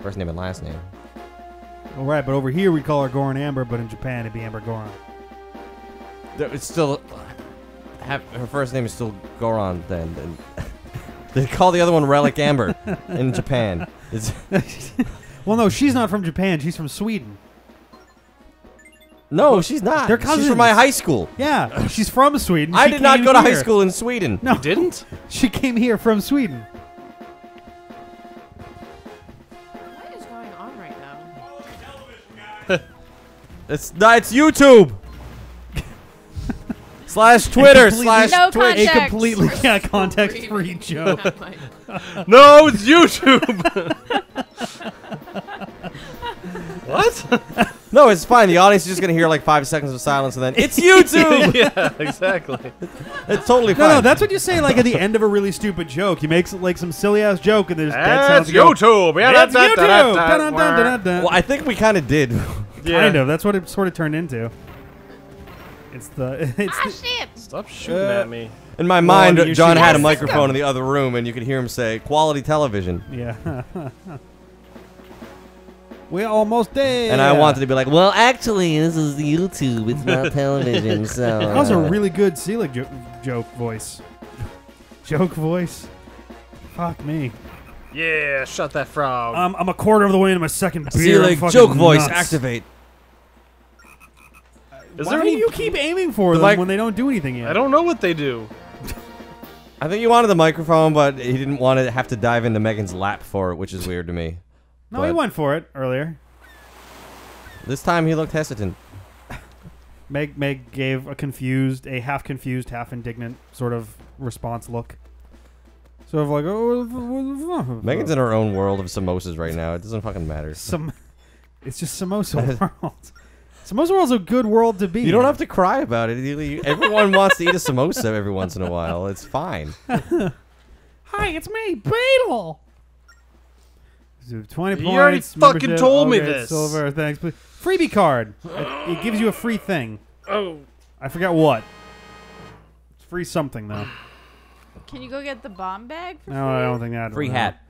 first name and last name. All right, but over here we call her Goron Amber, but in Japan it'd be Amber Goron. It's still have, her first name is still Goron. Then, and they call the other one Relic Amber in Japan. It's Well, no, she's not from Japan. She's from Sweden. No, she's not. They're She's from my high school. Yeah, she's from Sweden. I She did not came go to high here. school in Sweden. No, Didn't? she came here from Sweden. What is going on right now? It's not. It's YouTube. slash Twitter completely- slash No Twitch. A Context. completely yeah, context-free joke. No, it's YouTube. what? No, it's fine. The audience is just gonna hear like five seconds of silence and then it's YouTube. yeah, exactly. it's totally fine. no, no, that's what you say like at the end of a really stupid joke. You make it like some silly ass joke and there's dead That's sounds. YouTube. Yeah, That's YouTube. Dun, dun, dun, dun, dun. well, I think we kind of did. Yeah. Kind of. That's what it sort of turned into. It's the it's ah, the, shit! Stop shooting Uh, at me. In my mind, you're John had a microphone in the other room, and you could hear him say, "Quality television." yeah. we almost did. And I wanted to be like, "Well, actually, this is YouTube. It's not television." So That was a uh, really good Selig jo- joke voice. Joke voice. Fuck me. Yeah, shut that frog. Um, I'm a quarter of the way into my second beer. I'm Selig fucking joke voice nuts. activate. Is Why there do any? you keep aiming for The them mic- when they don't do anything yet? I don't know what they do. I think he wanted the microphone, but he didn't want to have to dive into Megan's lap for it, which is weird to me. No, he but- went for it earlier. This time he looked hesitant. Meg Meg gave a confused, a half confused, half indignant sort of response look. Sort of like, oh, Megan's in her own world of samosas right now. It doesn't fucking matter. some. It's just Samosa World. Samosa World's a good world to be. You don't have to cry about it. You- you- Everyone wants to eat a samosa every once in a while. It's fine. Hi, it's me, Beedle. So Twenty You points. already fucking told me this. Silver, thanks. please. Freebie card. it, it gives you a free thing. Oh, I forgot what. It's free something though. Can you go get the bomb bag? For No, I don't think that. Free hat.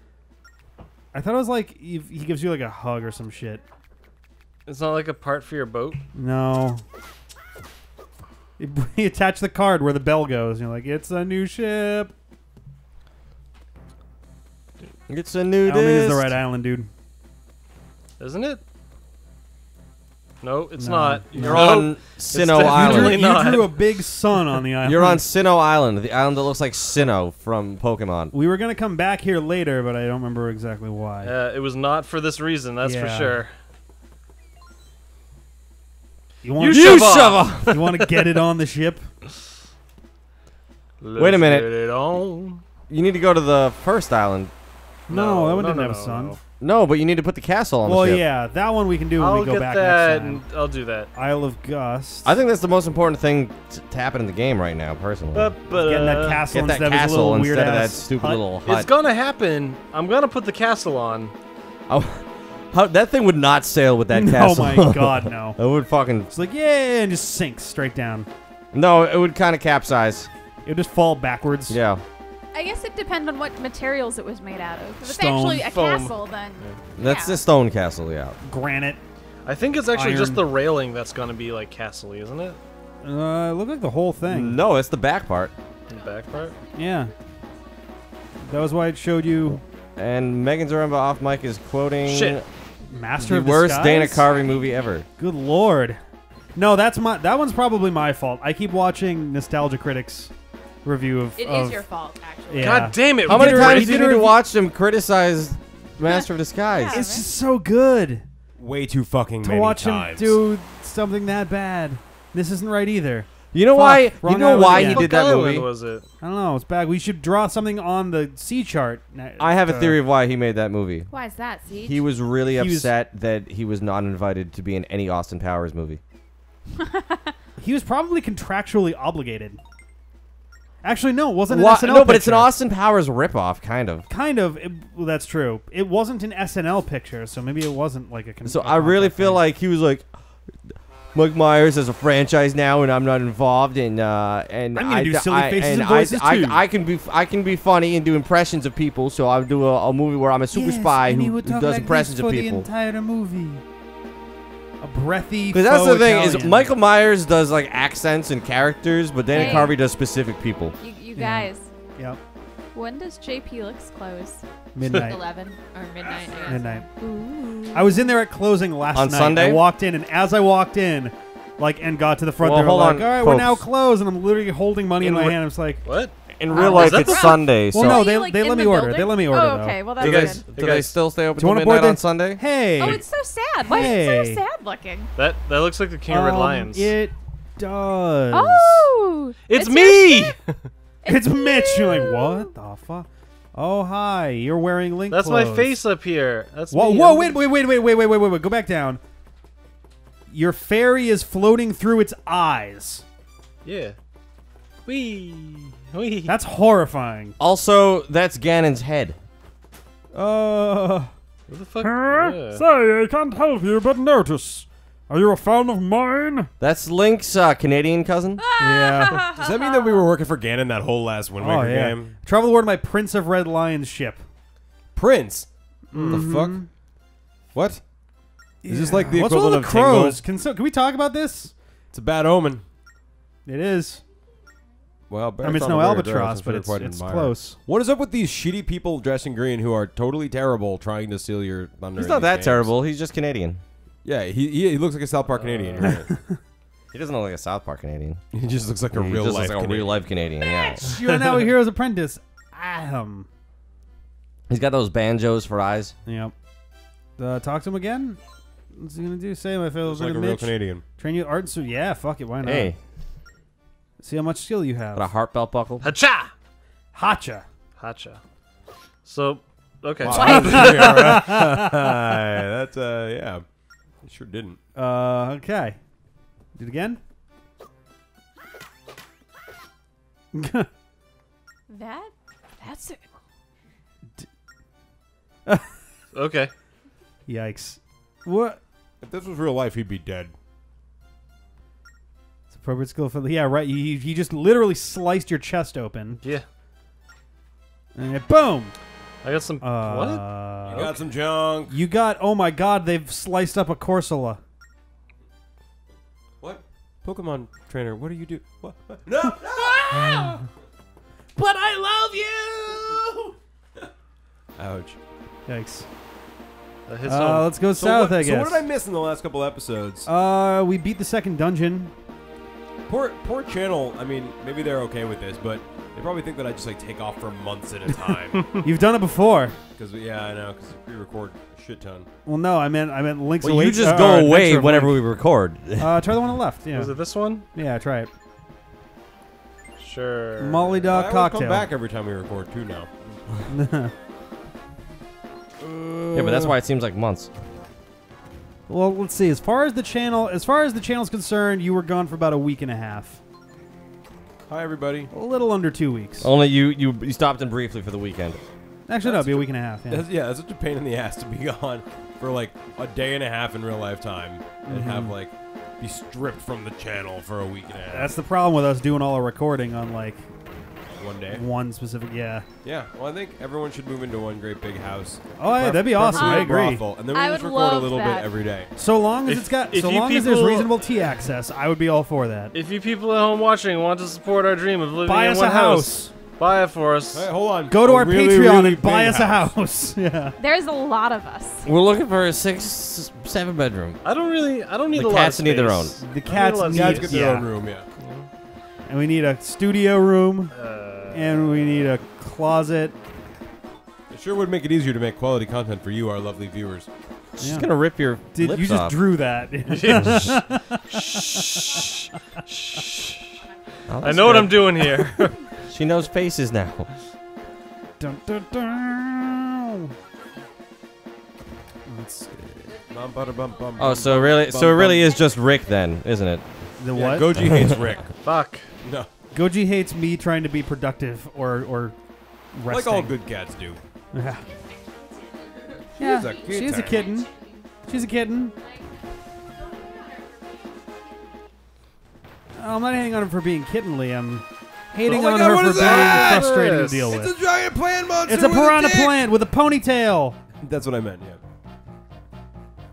I thought it was like he he gives you like a hug or some shit. it's not like a part for your boat. No. You, you attach the card where the bell goes. And you're like, it's a new ship. It's a I nudist. don't think it's the right island, dude. Isn't it? No, it's No. not. You're Nope. on Sinnoh definitely You drew, Island. not. you drew a big sun on the island. You're on Sinnoh Island, the island that looks like Sinnoh from Pokemon. We were gonna come back here later, but I don't remember exactly why. Uh, it was not for this reason, that's for sure. You want You You shove off. shove off. you want to get it on the ship? Let's minute. Get it on. You need to go to the first island. No, that one no, didn't no, have a no, sun. no. No, but you need to put the castle on Well, the ship. yeah, that one we can do when I'll we go get back that, next and time. I'll do that. Isle of Gust. I think that's the most important thing t- to happen in the game right now, personally. But, but, getting that uh, castle Get that instead of his castle little weird instead of that ass stupid hut. little hut. It's gonna happen. I'm gonna put the castle on. Oh, how, that thing would not sail with that castle. Oh castle. my god, no! it would fucking It's like yeah, and just sinks straight down. no. It would kind of capsize. It would just fall backwards. Yeah. I guess it depends on what materials it was made out of. If it's Stone. actually a Foam. castle, then That's yeah. the stone castle, yeah. Granite. I think it's actually just the railing that's gonna be like castle isn't it? Uh, look like the whole thing. No, it's the back part. The back part. Yeah. That was why it showed you And Megan Zaremba off mic is quoting Shit. Master the of worst Disguise? Dana Carvey movie ever. Good lord. No, that's my. That one's probably my fault. I keep watching Nostalgia Critics review of. It of, is your fault, actually. Yeah. God damn it! How many times it. do you need to watch him criticize Master of Disguise? Yeah. It's just so good Way too fucking to many watch times. him do something that bad. This isn't right either. You know Fuck, why? You know why he did that movie? was it? I don't know. It's bad. We should draw something on the sea chart. I have a theory of why he made that movie. Why is that, Siege? He was really He was- upset that he was not invited to be in any Austin Powers movie. He was probably contractually obligated. Actually, no, it wasn't an Wha- SNL no, but it's an picture. Austin Powers ripoff, kind of. Kind of. It, well, that's true. It wasn't an SNL picture, so maybe it wasn't like a. Con- So I really feel like he was like, Mike Myers has a franchise now, and I'm not involved, and uh, and I'm gonna I, do silly I- faces and and voices I, too. I, I can be I can be funny and do impressions of people, so I'll do a, a movie where I'm a super spy who, who does impressions of people. entire movie. A breathy. Because that's the faux thing is Michael Myers does like accents and characters, but Dana Hey. Carvey does specific people. You, you Yeah. guys, Yep. when does JP Licks close? Midnight. 11 or midnight, I. Midnight. Ooh. I was in there at closing last On night. Sunday? I walked in, and as I walked in, like, and got to the front, Well, they were hold like, on, "All right, we're now closed," and I'm literally holding money in, In my re- hand. I'm just like, What? In real is life, it's the- Sunday, so "Well, no, Are they, you, like, they in let me the order. building? They let me order. Oh, though. okay. Well, that's You do guys- good. they, do Hey, they guys. still stay open Do you till wanna board midnight on the- Sunday? Hey. Oh, it's so sad. Why is Hey. it so sad looking? That that looks like the King of Red Um, Lions. It does. Oh, it's, your me. shit. It's Mitch. You're like, what the fuck? Oh, hi. You're wearing link That's my clothes. face up here. That's Whoa, me. whoa, I'm- wait, wait, wait, wait, wait, wait, wait, wait, wait. Go back down. Your fairy is floating through its eyes. Yeah. Wee. Wee. That's horrifying. Also, that's Ganon's head. Uh, What the fuck? Yeah. say, I can't help you but notice. Are you a fan of mine? That's Link's uh, Canadian cousin. Yeah. Does that mean that we were working for Ganon that whole last Wind Waker oh, yeah. game? Travel aboard my Prince of Red Lions ship. Prince. Mm-hmm. The fuck? What? Is this like the What's with all equivalent the of crows? Can, so, can we talk about this? It's a bad omen. It is. Well, I mean, it's no albatross, but it's, it's close. What is up with these shitty people dressed in green who are totally terrible trying to steal your thunder? He's not that games? terrible. He's just Canadian. Yeah, he, he he looks like a South Park Canadian. right. He doesn't look like a South Park Canadian. he just looks like a he real just life looks like a Canadian. real life Canadian. Yeah. You are now a hero's apprentice. Ahem. He's got those banjos for eyes. Yep. Uh, talk to him again. What's he gonna do? Say my favorite Looks like a bit of real Canadian. Train you art suit. Yeah, fuck it. Why not? Hey, See how much skill you have. got a heart belt buckle. Hacha. Hacha. Hacha. So, okay. That's uh yeah. He sure didn't. Uh, okay. Do it again. That? That's it. Okay. Yikes. What? If this was real life, he'd be dead. It's appropriate skill for the. Yeah, right. You, you you just literally sliced your chest open. Yeah. And it- boom. I got some. Uh, what? You got some junk. You got. Oh my god, they've sliced up a Corsola. What? Pokemon trainer, what do you do? What? what? No! But I love you! Ouch. Yikes. Uh, let's go So south, what, I so what did I miss in the last couple episodes? Uh, we beat the second dungeon. Poor, poor channel. I mean, maybe they're okay with this, but they probably think that I just like take off for months at a time. You've done it before. Because yeah, I know. Because we record a shit ton. Well, no, I meant I meant Link's Well, Away- you just uh, go Adventure away whenever we record. Uh, try the one on the left. Yeah, Was it this one? yeah, try it. Sure. Molly I Dog always cocktail. come back every time we record too now. yeah, but that's why it seems like months. Well, let's see. As far as the channel, as far as the channel's concerned, you were gone for about a week and a half. Hi everybody. A little under two weeks. Only you, you you stopped in briefly for the weekend. Actually, no, it'd be a week and a half. Yeah. That's, yeah, that's such a pain in the ass to be gone for like a day and a half in real life time and mm-hmm. have like be stripped from the channel for a week and a half. That's the problem with us doing all our recording on like one day. one specific. Yeah. Yeah. Well, I think everyone should move into one great big house. Oh, yeah, that'd be awesome. I agree. brothel, and then we I just would record a love little that. bit every day. So long as If- it's got, if so you long as there's people- reasonable T access, I would be all for that. If you people at home watching want to support our dream of living Buy in us one a house. buy it for us. Hey, hold on. Go to A our really, Patreon really and buy big us a house. yeah. There's a lot of us. We're looking for a six, seven bedroom. I don't really. I don't need The a lot cats of need their space. The I need a cats lot of need- Guys get their Yeah. own room. Yeah. And we need a studio room, Uh, and we need a closet. It sure would make it easier to make quality content for you, our lovely viewers. She's Yeah. gonna rip your Did lips you just off. drew that? shh, shh. Oh, I that's know what. I'm doing here. She knows faces now. dun, dun, dun. Let's see. Bum, bada, bum, bum, Oh, so really, bum, so it really bum. is just Rick then, isn't it? The Yeah, what? Goji hates Rick. Fuck. No, Goji hates me trying to be productive or or resting. like all good cats do. Yeah. She's a She's a kitten. She's a kitten. Oh, I'm not hating on her for being kittenly. I'm hating Oh on God, her for being that? frustrating to Yes. deal It's a giant plant monster. It's a with piranha dick. plant with a ponytail. That's what I meant.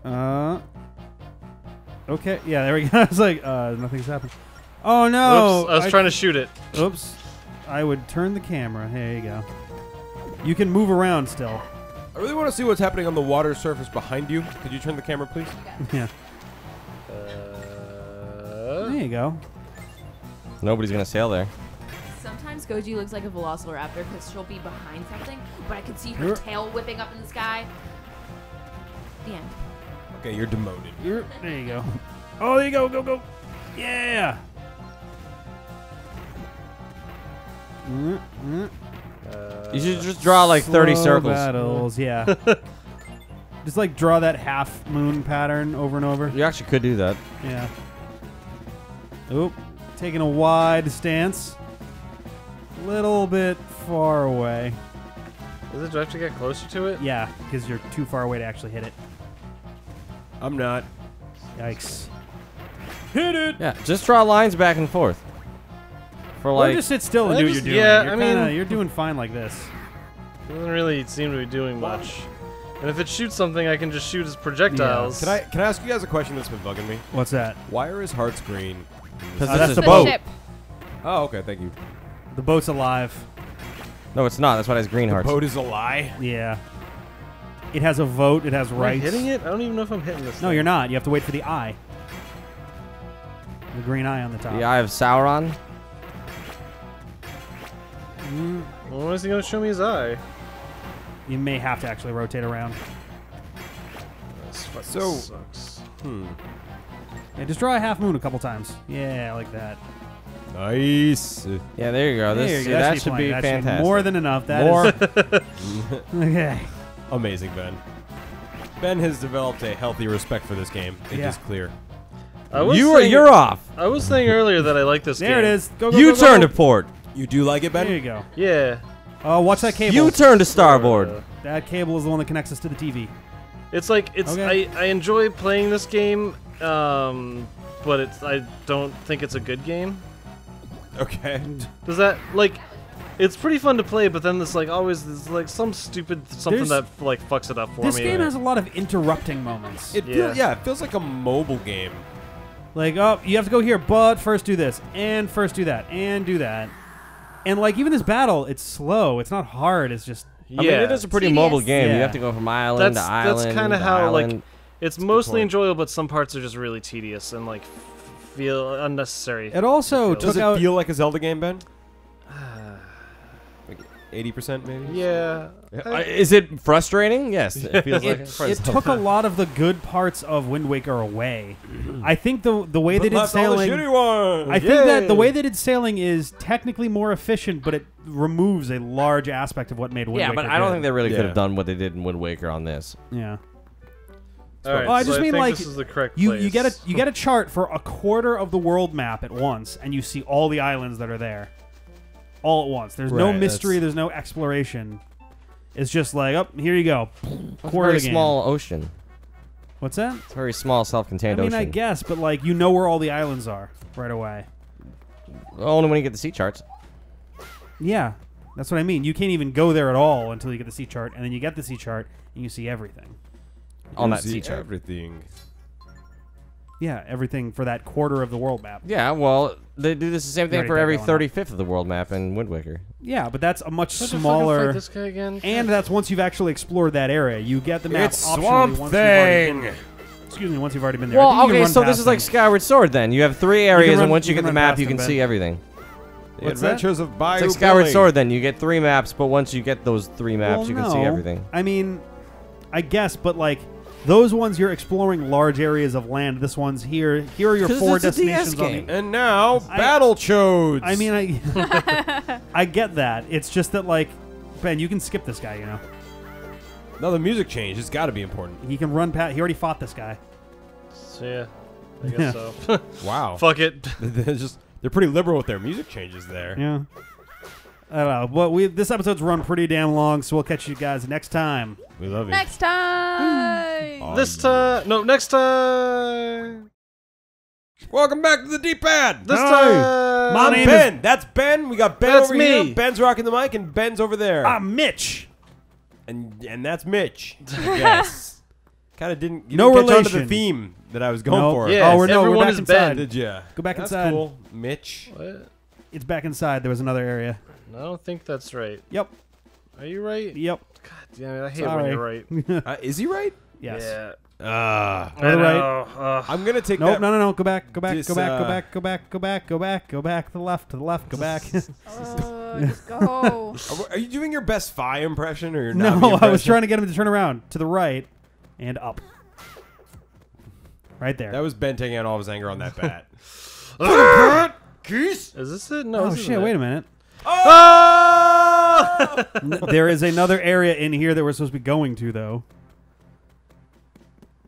Yeah. Uh. Okay. Yeah. There we go. I was like, uh, nothing's happening. Oh no! Oops, I was trying to shoot it. Oops. I would turn the camera. There you go. You can move around still. I really want to see what's happening on the water surface behind you. Could you turn the camera, please? yeah. Uh, There you go. Nobody's gonna sail there. Sometimes Goji looks like a velociraptor because she'll be behind something, but I could see her You're- tail whipping up in the sky. The end. Okay, you're demoted. You're, there you go. Oh, there you go. Go, go. Yeah. Mm, mm. You should just draw like 30 circles. Battles, yeah. Just like draw that half moon pattern over and over. You actually could do that. Yeah. Oop. Taking a wide stance. A little bit far away. is it? Do I have to get closer to it? Yeah, because you're too far away to actually hit it. I'm not. Yikes. Hit it. Yeah, just draw lines back and forth. For Or like, just sit still and do what you're doing. yeah, you're I mean- kinda, you're doing fine like this. Doesn't really seem to be doing much. And if it shoots something, I can just shoot as projectiles. Can I can I ask you guys a question that's been bugging me? What's that? Why are his hearts green? Because Uh, this that's is the The boat. ship. Oh, okay. Thank you. The boat's alive. no, it's not. That's why it has green hearts. The boat is a lie. Yeah. It has a vote. It has Am I rights. hitting it? I don't even know if I'm hitting this. No, thing. you're not. You have to wait for the eye. The green eye on the top. The Eye of Sauron. Mm, Well, when is he gonna show me his eye? you may have to actually rotate around. This fucking So- sucks. Hmm. Yeah, just draw a half moon a couple times. Yeah, like that. Nice. Yeah, there you go. There This, you go. that should should plenty. be That should fantastic. more than enough. That More. is- okay. Amazing, Ben. Ben has developed a healthy respect for this game. It Yeah. is clear. I was you are you're off. I was saying earlier that I like this There game. There it is. Go, go, You go, go, turn go. to port. You do like it, better? There you go. Yeah. Oh, watch that cable. You turn to starboard. Uh, that cable is the one that connects us to the TV. It's like it's Okay. I, I enjoy playing this game, um, but it's I don't think it's a good game. Okay. Does that like? It's pretty fun to play, but then there's like always there's like some stupid something There's- that like fucks it up for This me. game has a lot of interrupting moments. It Yeah. feels yeah, it feels like a mobile game. Like, oh, you have to go here, but first do this, and first do that, and do that. And like even this battle, it's slow. It's not hard. It's just yeah, I mean, it is a pretty Tedious. mobile game. Yeah. You have to go from island That's- to island. that's kinda to how, like, island. it's mostly enjoyable, but some parts are just really tedious and like feel unnecessary. it also Does took Does it out. feel like a Zelda game, Ben? Eighty percent, maybe. yeah, Uh, is it frustrating? Yes, it feels like it, it took a lot of the good parts of Wind Waker away. I think the the way they did left all the sailing. shitty ones. I think that the Yay. way they did sailing is technically more efficient, but it removes a large aspect of what made Wind Yeah, Waker but I don't good. think they really could Yeah. have done what they did in Wind Waker on this. Yeah. All right, Oh, I so just mean, think like, this is the correct You place. you get a you get a chart for a quarter of the world map at once, and you see all the islands that are there, all at once. There's no Right, mystery. that's- There's no exploration. It's just like, oh, here you go. It's a Quarter very of the game. small ocean. What's that? It's a very small, I self-contained mean, ocean. I mean I guess, but like you know where all the islands are right away. Only when you get the sea charts. Yeah, that's what I mean. You can't even go there at all until you get the sea chart, and then you get the sea chart and you see everything. On that See sea chart. Everything. Yeah, everything for that quarter of the world map. Yeah, well, they do this the same thing for every that one up. 35th of the world map in Wind Waker. Yeah, but that's a much Don't you fucking smaller. fight this guy again. And that's once you've actually explored that area. You get the map It's optionally Swamp once you've already Thing. there. Excuse me, once you've already been there. I Well, you can okay, run so this past is like them. Skyward Sword then. You have three areas, run- and once you, you get the run map, past you them, can Ben. see everything. The What's that? Adventures of Bayou It's like Skyward Billy. Sword then. You get three maps, but once you get those three maps, Well, you can see no. everything. I mean, I guess, but like those ones, you're exploring large areas of land. This one's here. Here are your four it's a DS destinations on game. the. And now, I- Battle Chodes. I mean, I I get that. It's just that like Ben, you can skip this guy. You know, no, the music change. It's got to be important. he can run past. He already fought this guy. So, yeah, I guess Yeah. so. Wow. Fuck it. they're just they're pretty liberal with their music changes there. Yeah. I don't know. But we this episode's run pretty damn long, so we'll catch you guys next time. We love you. Next time. this time, no, next time. Welcome back to the D-pad. This Hey. time. My I'm name Ben. That's Ben. We got Ben That's over me. here. Ben's rocking the mic, and Ben's over there. I'm Mitch. and and that's Mitch. Yes. kind of didn't. You No didn't catch on to the theme that I was going Nope. for. Yeah. oh, we're no, we're everyone back is inside. Ben. Did ya? Go back That's inside. cool. Mitch. What? It's back inside. There was another area. I don't think that's right. Yep. Are you right? Yep. God damn it! I hate Sorry. when you're right. Uh, is he right? yes. Yeah. Ah. Other right. know. Ugh. I'm gonna take Nope. that. No. No. No. Go back. Go back. Dis- go back. Go uh, back. Go back. Go back. Go back. Go back. Go back. To the left. To the left. Go back. Oh, just go. Are, are you doing your best Fi impression or your no, Navi I was impression? trying to get him to turn around to the right and up. Right there. That was Ben taking out all of his anger on that bat. Is this it? No. oh this shit! Wait a minute. Oh! There is another area in here that we're supposed to be going to, though.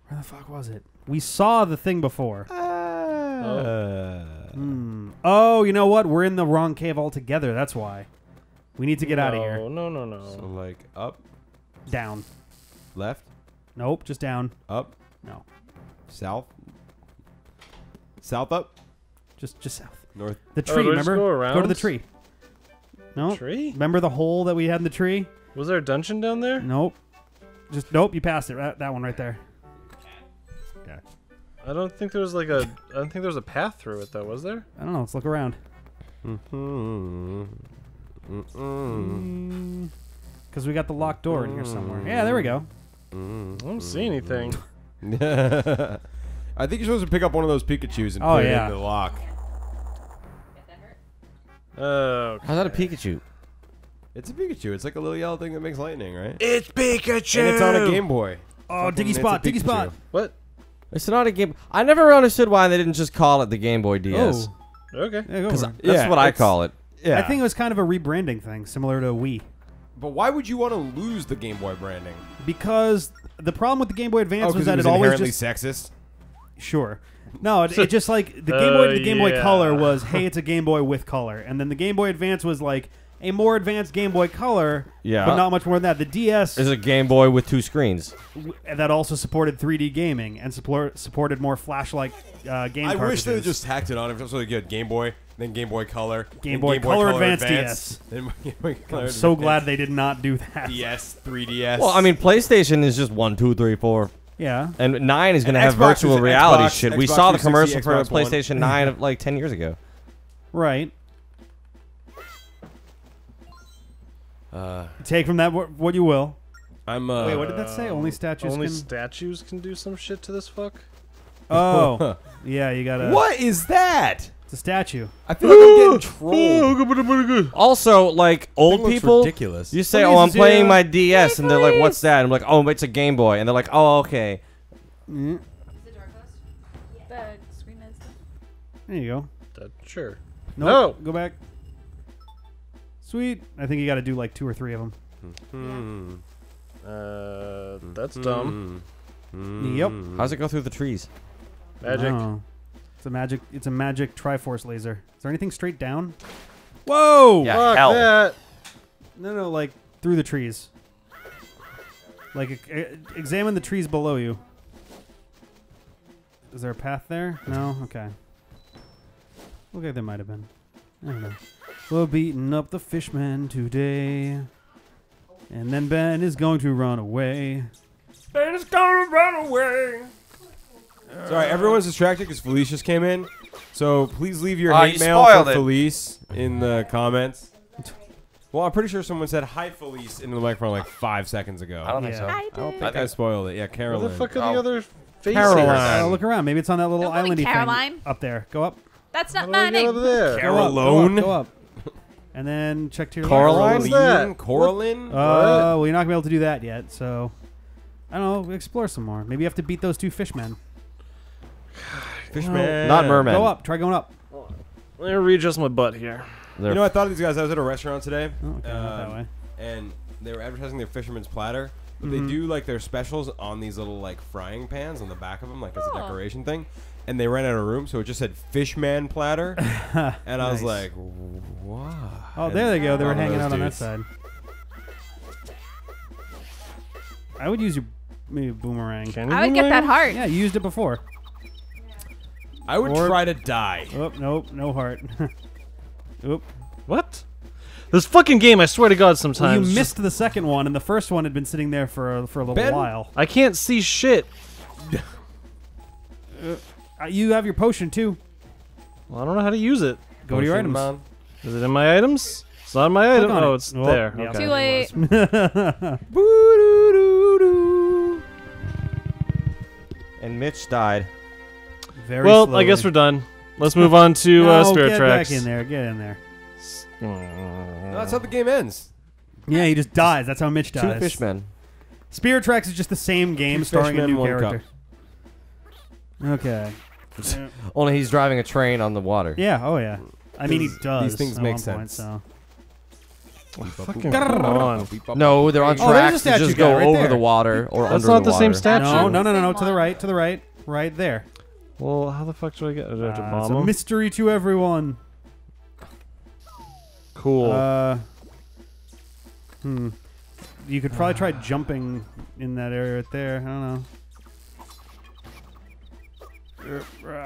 Where the fuck was it? We saw the thing before. Uh, Hmm. Oh, you know what? We're in the wrong cave altogether. That's why. We need to get out of here. No, no, no, so no. like up, Down. left, Nope, just down. up, No, south, south up, just just south. north. The Oh, tree. do I just remember? go to the tree. No. Tree? Remember the hole that we had in the tree? Was there a dungeon down there? Nope. Just nope. You passed it. Right, that one right there. Okay. I don't think there was like a. I don't think there was a path through it though. Was there? I don't know. Let's look around. Mm-hmm. Mm-mm. Because we got the locked door in here somewhere. Yeah, there we go. I don't see anything. I think you're supposed to pick up one of those Pikachu's and Oh, put yeah. it into the lock. Oh. How's that a Pikachu? It's a Pikachu. It's like a little yellow thing that makes lightning, right? It's Pikachu. And it's on a Game Boy. Oh, Fucking- Diggy Spot, Diggy Spot. What? It's not a game. I never understood why they didn't just call it the Game Boy DS. Oh, Okay. yeah, go Because for that's Yeah, what I call it. Yeah. I think it was kind of a rebranding thing, similar to Wii. But why would you want to lose the Game Boy branding? Because the problem with the Game Boy Advance Oh, was that it was it always inherently just sexist. sure. No, it, it just like the Game Boy, Uh, the Game Boy yeah. Color was, hey, it's a Game Boy with color, and then the Game Boy Advance was like a more advanced Game Boy Color, Yeah. but not much more than that. The DS is a Game Boy with two screens. w- that also supported 3D gaming and support, supported more flashlight uh, game. I wish they cartridges. just tacked it on. If so, really good, Game Boy, then Game Boy Color, Game then Boy Color Advance then Game Boy Color I'm so Advance, glad they did not do that. DS, 3DS. Well, I mean, PlayStation is just one, two, three, four, Yeah. and nine is going to have Xbox virtual reality Xbox, shit. we saw the commercial for Xbox One. PlayStation Nine of like ten years ago. Right. uh, Take from that wh- what you will. I'm. Uh, Wait, what did that say? Only statues Only can. statues can do some shit to this fuck. oh, yeah. You gotta. what is that? It's a statue. I feel like I'm getting trolled. Also, like old looks people, ridiculous. you say, "Oh, I'm playing yeah. my DS," and they're like, "What's that?" And I'm like, "Oh, it's a Game Boy," and they're like, "Oh, okay." Mm, the screen is. there you go. That, sure. Nope. Go back. Sweet. I think you got to do like two or three of them. Hmm. Uh, that's dumb. Hmm. Yep. How's it go through the trees? Magic. Oh. It's a magic. It's a magic Triforce laser. Is there anything straight down? Whoa! Yeah. Fuck hell. that. No, no, like through the trees. Like e- e- examine the trees below you. Is there a path there? No. Okay. Look like there might have been. I don't know. We're beating up the fishmen today. And then Ben is going to run away. Ben is gonna run away. Sorry, everyone's distracted because Felice just came in. So please leave your Ah, hate you mail spoiled for it. Felice in the comments. Well, I'm pretty sure someone said hi, Felice, into the microphone like five seconds ago. I don't think Yeah. so. I I did. I don't I think I think- spoiled it. Yeah, Where Carolyn. the fuck are Oh. the other faces? Caroline. then. Oh, look around. Maybe it's on that little Don't call me islandy Caroline. thing up there. Go up. That's How not do my I get over name. there? Go up, Caroline? Go up. Go up. And then check to your Coraline? left. What's that? Coraline? Coraline? Uh, well, you're not gonna be able to do that yet. So, I don't know. Explore some more. Maybe you have to beat those two fishmen. Fishman. Not merman. Go up. Try going up. Let me readjust my butt here. They're You know, I thought of these guys. I was at a restaurant today, Oh, okay, not that Um, way. and they were advertising their fisherman's platter. But Mhm. they do like their specials on these little like frying pans on the back of them, like as a Oh. decoration thing. And they ran out of room, so it just said Fishman platter. and I was like, "Wow!" Oh, there they go. They were hanging those out on that side. I would use your maybe boomerang. Can I would get that heart. Yeah, you used it before. I would Or- try to die. Oh, nope, no heart. Oop. What? This fucking game, I swear to God, Well, sometimes. you missed the second one, and the first one had been sitting there for a, for a little Ben? while. I can't see shit. Uh, you have your potion too. Well, I don't know how to use it. Go to your Potion items. man. Is it in my items? It's not in my item. on Oh, it. it's Oh, there. yeah. Okay. Too late. and Mitch died. Very Well, I slowly. uh, guess we're done. Let's move on to no, uh, Spirit get Tracks. back in there. Get in there. Mm. That's how the game ends. Yeah, he just dies. That's how Mitch Two dies. fishmen. Spirit Tracks is just the same game Two starring a fishmen, new one character. Okay. Only he's driving a train on the water. Yeah. Oh yeah. I mean, he does. these things at make one point, sense. so. Fucking come on. No, they're on Oh, tracks that statue just go right over there. the water or That's under not the, the same water. statue. No, no, no, no, no. To the right. To the right. Right there. Well, how the fuck do I get? Do I have to bomb it's a him? mystery to everyone. cool. Uh, hmm. You could probably try jumping in that area right there. I don't know.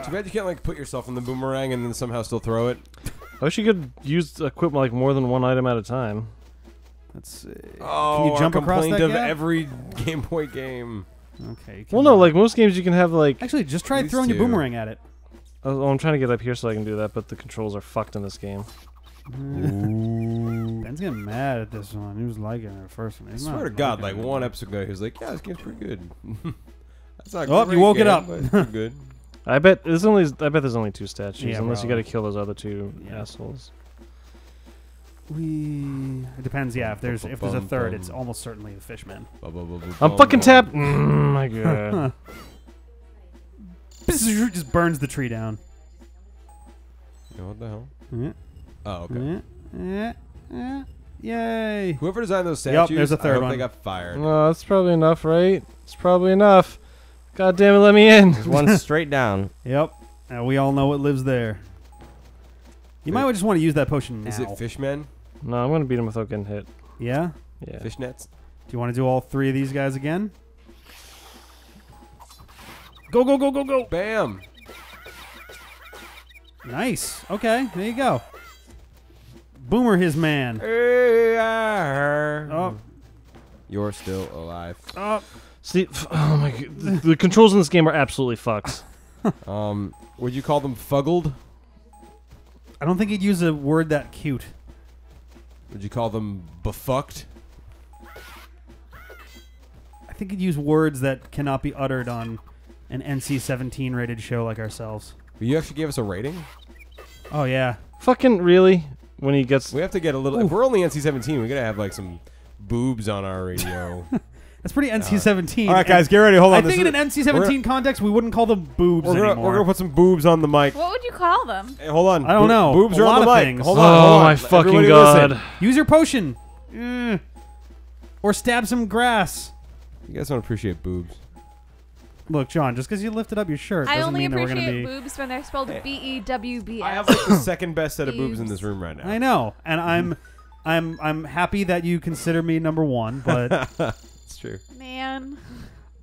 Too bad you can't like put yourself in the boomerang and then somehow still throw it. I wish you could use equipment like more than one item at a time. Let's see. Oh, Can you jump a across that of gap? every Game Boy game. Okay. Well, no, like most games, you can have like. Actually, just try These throwing your two. boomerang at it. Oh, oh, I'm trying to get up here so I can do that, but the controls are fucked in this game. Mm. Ben's getting mad at this one. He was liking it at first one. I swear to God, like one episode ago, he was like, "Yeah, this game's pretty good." That's not. a Oh, you great woke it up. but it's pretty good. I bet there's only. I bet there's only two statues, Yeah, unless you got to kill those other two Yeah. assholes. We. It depends. Yeah, if there's if there's a third, it's almost certainly the fishman. I'm fucking bum. tapped. Mm, my god. just burns the tree down. Yeah, what the hell? Yeah, Oh, okay. yeah, yeah, yeah. Yay! Whoever designed those Yup, statues, there's a I third hope one. they got fired. no, that's probably enough, right? It's probably enough. God damn it, let me in. There's one straight down. Yep. Now we all know what lives there. You might just want to use that potion now. Is it fishmen? No, I'm gonna beat him without getting hit. yeah. Yeah. Fishnets? Do you want to do all three of these guys again? Go go go go go! Bam! Nice. Okay, there you go. Boomer, his man. Oh. Oh, You're still alive. oh. See, f- oh my god, the, the controls in this game are absolutely fucked. Um, would you call them fuggled? I don't think he'd use a word that cute. Would you call them befucked? I think he'd use words that cannot be uttered on an NC-17 rated show like ourselves. You actually gave us a rating. Oh yeah. Fucking really? When he gets We have to get a little. If we're only NC-17, we gotta have like some boobs on our radio. That's pretty NC-17. All right, guys, get ready. Hold on. I think in an NC-17 context, we wouldn't call them boobs We're gonna, anymore. we're gonna put some boobs on the mic. What would you call them? Hey, hold on. I don't Bo- know. Boobs A are on lot the of mic. things. Hold on. oh hold on. my fucking Everybody god! listen. Use your potion. Eh. Or stab some grass. You guys don't appreciate boobs. Look, John, just because you lifted up your shirt I doesn't only mean that we're going to appreciate be. boobs when they're spelled B E W B I have like the second best set of boobs in this room right now. I know, and I'm, I'm, I'm happy that you consider me number one. But It's true. Man.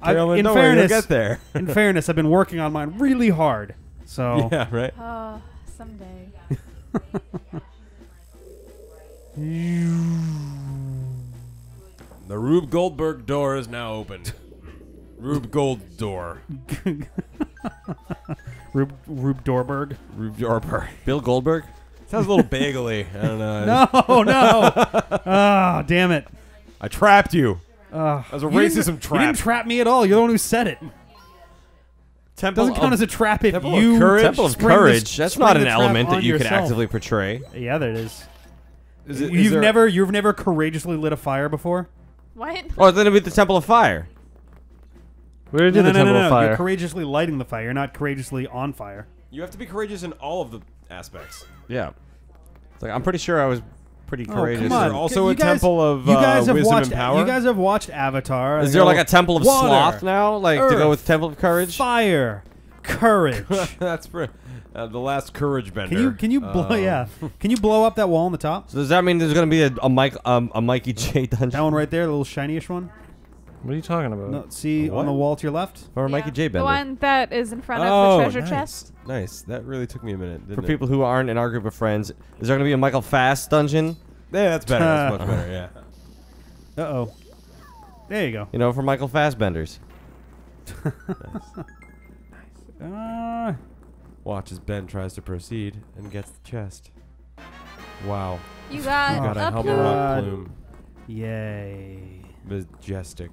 I, Carolyn, in don't worry, you'll fairness, get there. in fairness, I've been working on mine really hard. So Yeah, right. Oh, someday. The Rube Goldberg door is now opened. Rube Gold door. Rube, Rube Dorberg. Rube Goldberg. Bill Goldberg. Sounds a little bagely. I don't know. No, no. Ah, damn it. I trapped you. Uh, That was a you didn't- You didn't trap me at all. You're the one who said it. Temple Doesn't count as a trap if Temple of you Courage? Temple of spring the- Courage. That's spring not the an trap element that you could yourself. actively portray. Yeah, there it is. Is it- is you've there- never you've never courageously lit a fire before. What? Oh, then it'd be the Temple of Fire. Where did No, no, the no, Temple no, of no. Fire? You're courageously lighting the fire. You're not courageously on fire. You have to be courageous in all of the aspects. Yeah. It's like I'm pretty sure I was pretty Oh, courageous. come on. there also You a guys- temple of you guys uh, have wisdom watched, and power? You guys have watched Avatar. Is there like a Temple of water, Sloth now, like to go with Temple of Courage? Fire, courage. That's for uh, the last courage bender. Can you can you blow Um, yeah? Can you blow up that wall on the top? So does that mean there's gonna be a, a Mike um, a Mikey J dungeon That one right there, the little shiny-ish one. What are you talking about? No, see What? on the wall to your left. or a Mikey Yeah. J The one that is in front Oh, of the treasure nice. chest. Nice. That really took me a minute. for didn't it? people who aren't in our group of friends? Is there gonna be a Michael Fast dungeon? Yeah, that's better. That's much better. Yeah. Uh oh. There you go. You know, for Michael Fassbenders. Nice. nice. Uh, Watch as Ben tries to proceed and gets the chest. Wow. You got Got a a plume. rock plume. yay. Majestic.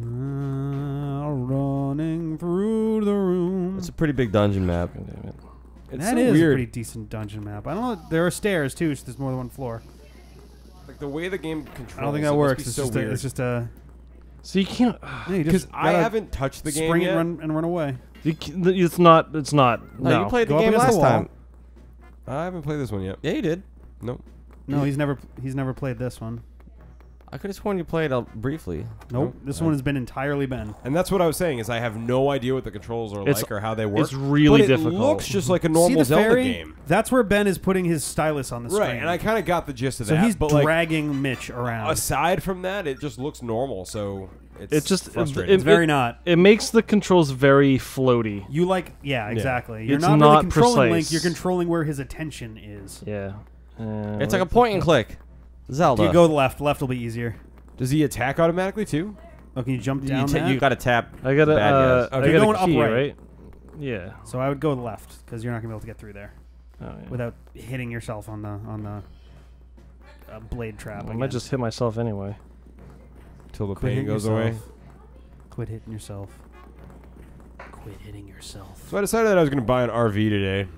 Uh, running through the room. It's a pretty big dungeon map. It's That so is a pretty decent dungeon map. I don't know. There are stairs too, so there's more than one floor. Like the way the game controls. I don't think that must works. It's so just weird. a, it's just a So you can't. yeah, you because just I haven't touched the game spring yet. and run and run away. You, it's not. It's not. No, No. you played the Go up game last the time. I haven't played this one yet. Yeah, you did. Nope. No, he's never he's never played this one. I could have sworn you played uh, briefly. Nope. Nope. This I- one has been entirely Ben. And that's what I was saying is I have no idea what the controls are It's- like or how they work. it's really but it difficult. looks just like a See normal the Zelda fairy? game. That's where Ben is putting his stylus on the screen. Right, and I kind of got the gist of so that. he's but like dragging Mitch around. aside from that, it just looks normal. So it's It just- frustrating. it- it's very not. It makes the controls very floaty. You like yeah, exactly. You're It's not, not really controlling precise. Link. You're controlling where his attention is. Yeah. Uh, It's like a point and click. Zelda. You go left. Left will be easier. Does he attack automatically too? Oh, can you jump You, down ta- that? you gotta tap. I got a. bad Uh, guys. I Okay, got going a key, upright. right? Yeah. so I would go left because you're not gonna be able to get through there Oh, yeah. without hitting yourself on the on the uh, blade trap. I might just hit myself anyway. Till the Quit pain goes yourself. away. Quit hitting yourself. Quit hitting yourself. So I decided that I was going to buy an RV today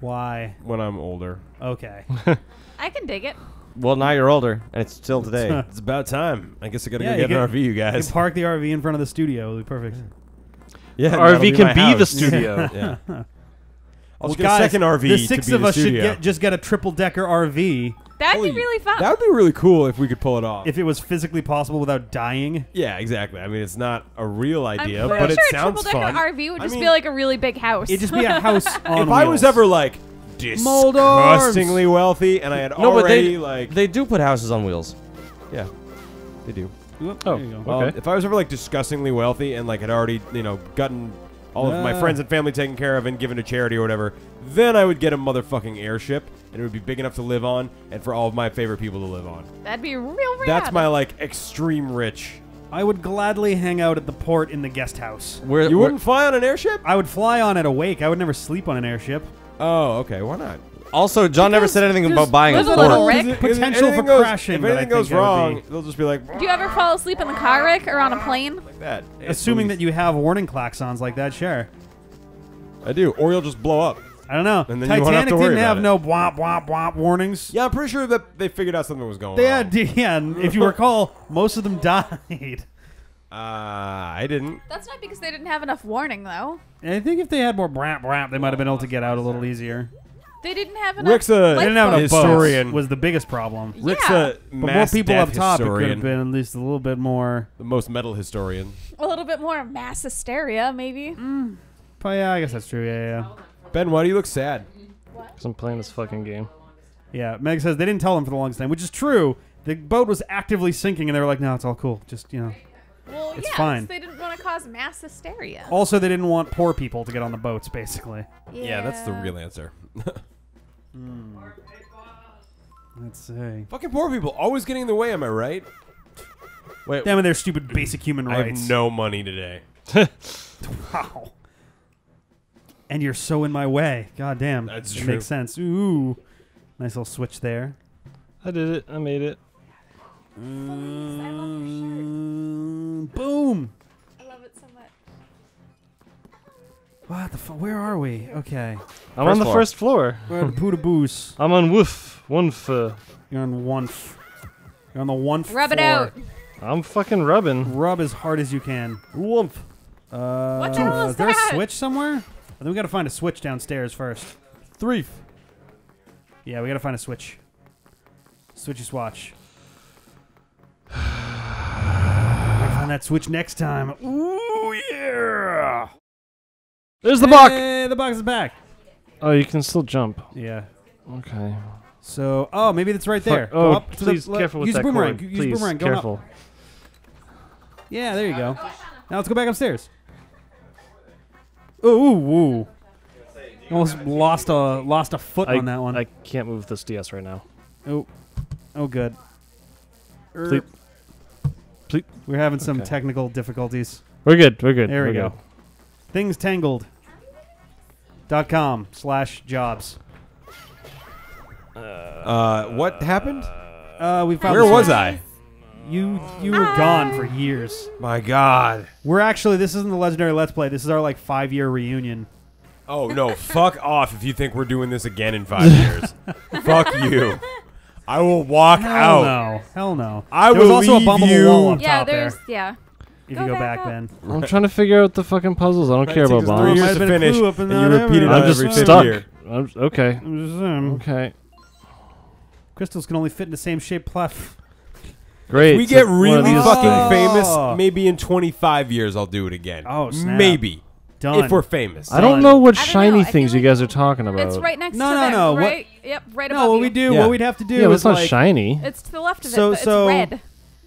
Why? when I'm older. Okay. I can dig it. Well, now you're older, and it's still today. Uh, it's about time. I guess I got to Yeah, go you get an get- RV, you You guys. park the RV in front of the studio. It'll be perfect. Yeah, that'll RV can my be the house. studio. Yeah. I'll Well, just get a second RV The to six be of the us should get just get a triple decker RV That'd Holy- be really fun. That would be really cool if we could pull it off. if it was physically possible without dying. yeah, exactly. I mean, it's not a real I'm idea, pretty but it sure sounds a triple decker. RV would I just mean, be like a really big house. It'd just be a house on if I was wheels. ever like Mold arms. disgustingly wealthy and I had No, but already they like they do put houses on wheels. yeah, they do. Oh, there you. Well, Okay. if I was ever like disgustingly wealthy and like had already you know gotten all of my Ah. friends and family taken care of and given to charity or whatever, then I would get a motherfucking airship and it would be big enough to live on and for all of my favorite people to live on. That'd be real rad. That's my like extreme rich. I would gladly hang out at the port in the guest house. We're, You we're- wouldn't fly on an airship? I would fly on it awake. I would never sleep on an airship. Oh, okay. Why not? also, John never said anything about buying a there's a port. little Rick. Because if Potential anything for goes- crashing If that I anything goes think would wrong, be. they'll just be like, Do you ever fall asleep in the car, Rick, or on a plane? like that. Assuming that you have warning klaxons like that, sure. I do, or you'll just blow up. I don't know. And then you won't have Titanic to worry didn't have about no bwomp womp womp warnings. Yeah, I'm pretty sure that they figured out something was going on. They on. had, yeah, and if you recall, most of them died. Uh, I didn't. That's not because they didn't have enough warning, though. And I think if they had more brap brap, they might have been able to get out a little easier. They didn't have enough. Rick's a- They didn't have enough. Historian. boats was the biggest problem. Rick's Yeah. a But more people death up top, it could have been at least a little bit more. the most metal historian. A little bit more mass hysteria, maybe. But yeah, I guess that's true. Yeah, yeah, Ben, why do you look sad? Because I'm playing this fucking game. yeah. Meg says they didn't tell them for the longest time, which is true. The boat was actively sinking, and they were like, "No, it's all cool. Just you know." Well, It's yeah, fine. They didn't want to cause mass hysteria. Also, they didn't want poor people to get on the boats, basically. Yeah, that's the real answer. Hmm. Let's see. Fucking poor people always getting in the way. Am I right? Wait, Them and their stupid basic human rights. I rights. have no money today. Wow. And you're so in my way. God damn. That's it true. Makes sense. Ooh. Nice little switch there. I did it. I made it. Mm, boom. I love it so much. What the fuck? Where are we? Okay. I'm First on the floor. first floor. We're at the Puda Boos. I'm on woof. One f. You're on one. F- You're on the one. f- Rub it out. I'm fucking rubbing. Rub as hard as you can. Woof. Uh, What the hell is is there that? a switch somewhere? I think we gotta find a switch downstairs first. three. Yeah, we gotta find a switch. Switchy swatch. That switch next time. Ooh yeah! There's the buck. Hey, the box is back. Oh, you can still jump. Yeah. Okay. So, oh, maybe it's right there. Fuck- Oh, up please, the, careful with use that boomerang. cord. Use Please, boomerang. Go up. careful. Yeah, there you go. Now let's go back upstairs. Ooh, ooh. Almost lost a lost a foot I, on that one. I can't move this DS right now. oh, oh, good. Er, Please. Please. We're having some Okay. technical difficulties. We're good. We're good. There we we're go. Things tangled. Dot com slash jobs. Uh, what happened? Uh, we found Where the was switch. I? You you were gone for years. My God. We're actually this isn't the legendary let's play. This is our like five year reunion. Oh no! fuck off if you think we're doing this again in five years. fuck you. I will walk Hell out. no. Hell no. I there was will also a leave bumpable you- wall up Yeah, top there's there. yeah. If Go you go back back, up. Ben. I'm trying to figure out the fucking puzzles. I don't care about us three Might years have to been a finish, clue up in and that you area. repeat it I'm on just every fifth stuck. year. I'm, okay. I'm just saying. Okay. Crystals can only fit in the same shape platform. Great. we So get one of really these fucking things. famous, ah. maybe in 25 years I'll do it again. Oh, snap. Maybe. Done. If we're famous. I don't know what I don't shiny know, I things feel you like guys are talking about. It's right next No, to no, them, no, what- Right? Yep, right above no, what you. we do, Yeah. what we'd have to do Yeah, but is it's not like shiny. It's to the left of it. So- but so- it's red.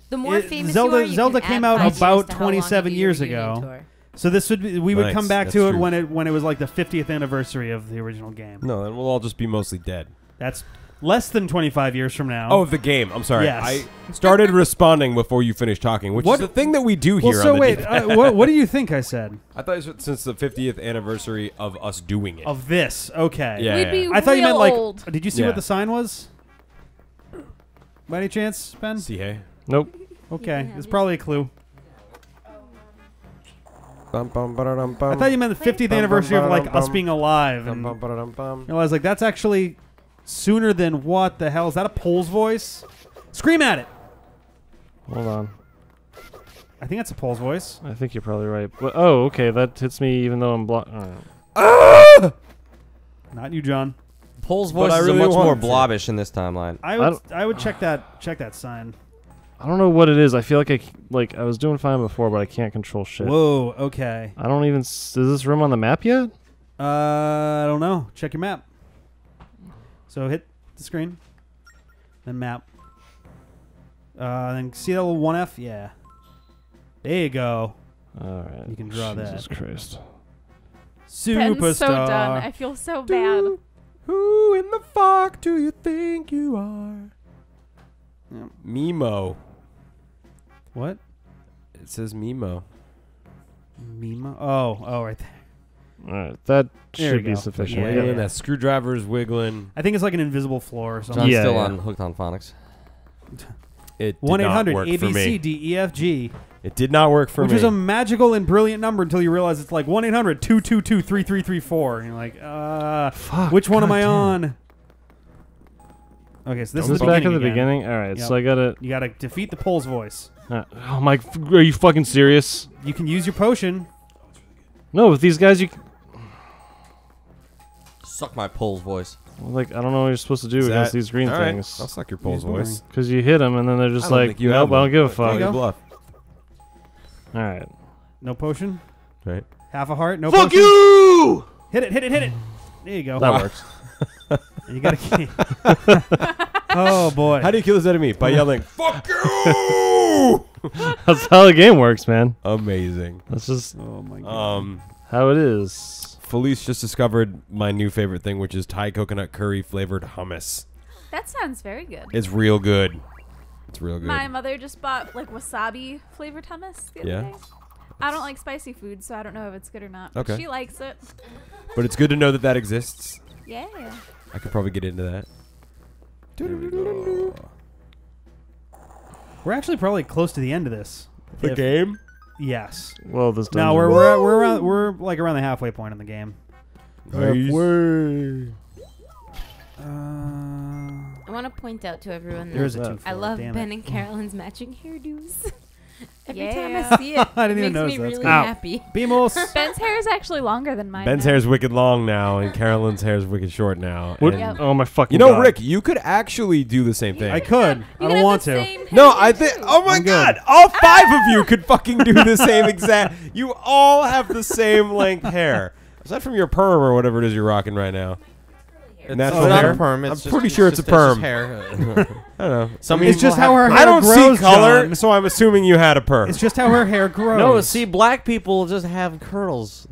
The more It- famous Zelda- you are, you Zelda can came add out five years about to how long 27 you years reunion ago. tour. So this would be, we would Nice, come back that's to it true. when it when it was like the 50th anniversary of the original game. No, then we'll all just be mostly dead. That's less than 25 years from now. Oh, the game. I'm sorry. Yes. I started responding before you finished talking, which What- is the thing that we do well, here so on the wait, D- uh, what, what do you think I said I thought it was since the 50th anniversary of us doing it. of this? Okay. Yeah, We'd yeah. be I thought you meant like. old. Did you see Yeah. what the sign was? By any chance, Ben? See, hey. Nope. Okay, it's probably a clue. Bum, bum, ba-da-dum, I thought you meant the 50th Bum, anniversary of like bum, us being alive, Bum, and bum, ba-da-dum, bum. I was like, that's actually sooner than what the hell is that? A Pols Voice? Scream at it. Hold on. I think that's a Pols Voice. I think you're probably right. But, oh, okay. That hits me even though I'm blocked. Right. Not you, John. Pols Voice I is really much more wanted to. blobbish in this timeline. I I would don't- I, would check that check that sign. I don't know what it is. I feel like I c- like I was doing fine before, but I can't control shit. Whoa. Okay. I don't even. Is this room on the map yet? Uh, I don't know. Check your map. So hit the screen, then map. Uh, then see that little one F? Yeah. There you go. All right. You can draw that. Jesus Christ. Superstar. Ben's so done. I feel so bad. Who in the fuck do you think you are? Yep. Mimo. What? It says Mimo. Mima. Oh, oh, right there. All right. That There should we be go. sufficient. Yeah, Wiggling, yeah. that screwdriver's wiggling. I think it's like an invisible floor or something. John's Yeah, still yeah. on hooked on phonics. It did One eight not hundred work A for B C me. D E F G, It did not work for which me. is a magical and brilliant number until you realize it's like one 3334 And you're like, uh, Fuck. which one am I goddamn. on? Okay, so this Is is this the back beginning at the again. beginning? All right. Yep. So I gotta. You gotta defeat the Pols Voice. Uh, oh my! Are you fucking serious? You can use your potion. No, with these guys, you c- Suck my Pols Voice. like. I don't know what you're supposed to do Is against that- these green All right, things. I'll suck your Pols Use voice. Because you hit them and then they're just like, think you nope, I don't give a fuck. you. Bluff. All right. No potion. Right. Half a heart. No Fuck potion. you! Hit it! Hit it! Hit it! There you go. That works. You gotta. keep- oh boy. How do you kill this enemy? By yelling, "Fuck you!" That's how the game works, man. Amazing. That's just oh my god. Um, how it is. Felice just discovered my new favorite thing, which is Thai coconut curry flavored hummus. That sounds very good. It's real good. It's real good. My mother just bought like wasabi flavored hummus the other Yeah? day. I don't like spicy food, so I don't know if it's good or not. Okay. She likes it. But it's good to know that that exists. Yeah. I could probably get into that. We're actually probably close to the end of this. The If- game? Yes. Well, this No, we're we're we're around we're like around the halfway point in the game. Halfway. Uh, I want to point out to everyone that there's a that? two. I love Ben and Carolyn's matching hairdos. Every time Yeah. I see it, I didn't it even makes me notice that's really good. Ow. happy. Beamos. Ben's hair is actually longer than mine. Ben's now. is wicked long now, and Carolyn's hair is wicked short now. What? Yep. Oh my fucking! You know, God. Rick, you could actually do the same thing. I could. You I don't want to. No, I think. Oh my I'm good. god! All ah! five of you could fucking do the same exact. You all have the same length hair. Is that from your perm or whatever it is you're rocking right now? It's Natural not hair? a perm. It's I'm just- pretty sure it's a just- just perm. hair. I don't know. Some It's just how her cur- hair I don't grows, see color, John. so I'm assuming you had a perm. It's just how her hair grows. No, see, black people just have curls.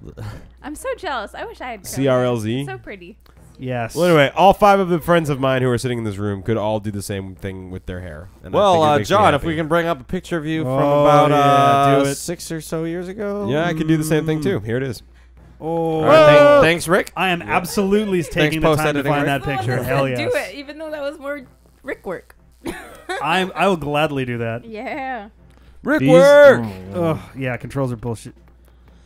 I'm so jealous. I wish I had. curly CRLZ? So pretty. Yes. well, anyway, all five of the friends of mine who are sitting in this room could all do the same thing with their hair. And Well, think uh, John, if we can bring up a picture of you from Oh, about yeah, uh, do it. six or so years ago. Yeah, I could do the same thing too. Here it is. Oh. All right, thank- thanks, Rick. I am absolutely taking the time to post-editing, find Rick. that picture. Oh, Hell Do it, even though that was more Rick work. I'm. I will gladly do that. Yeah. Rick These- work. oh my God. Ugh. Yeah. Controls are bullshit.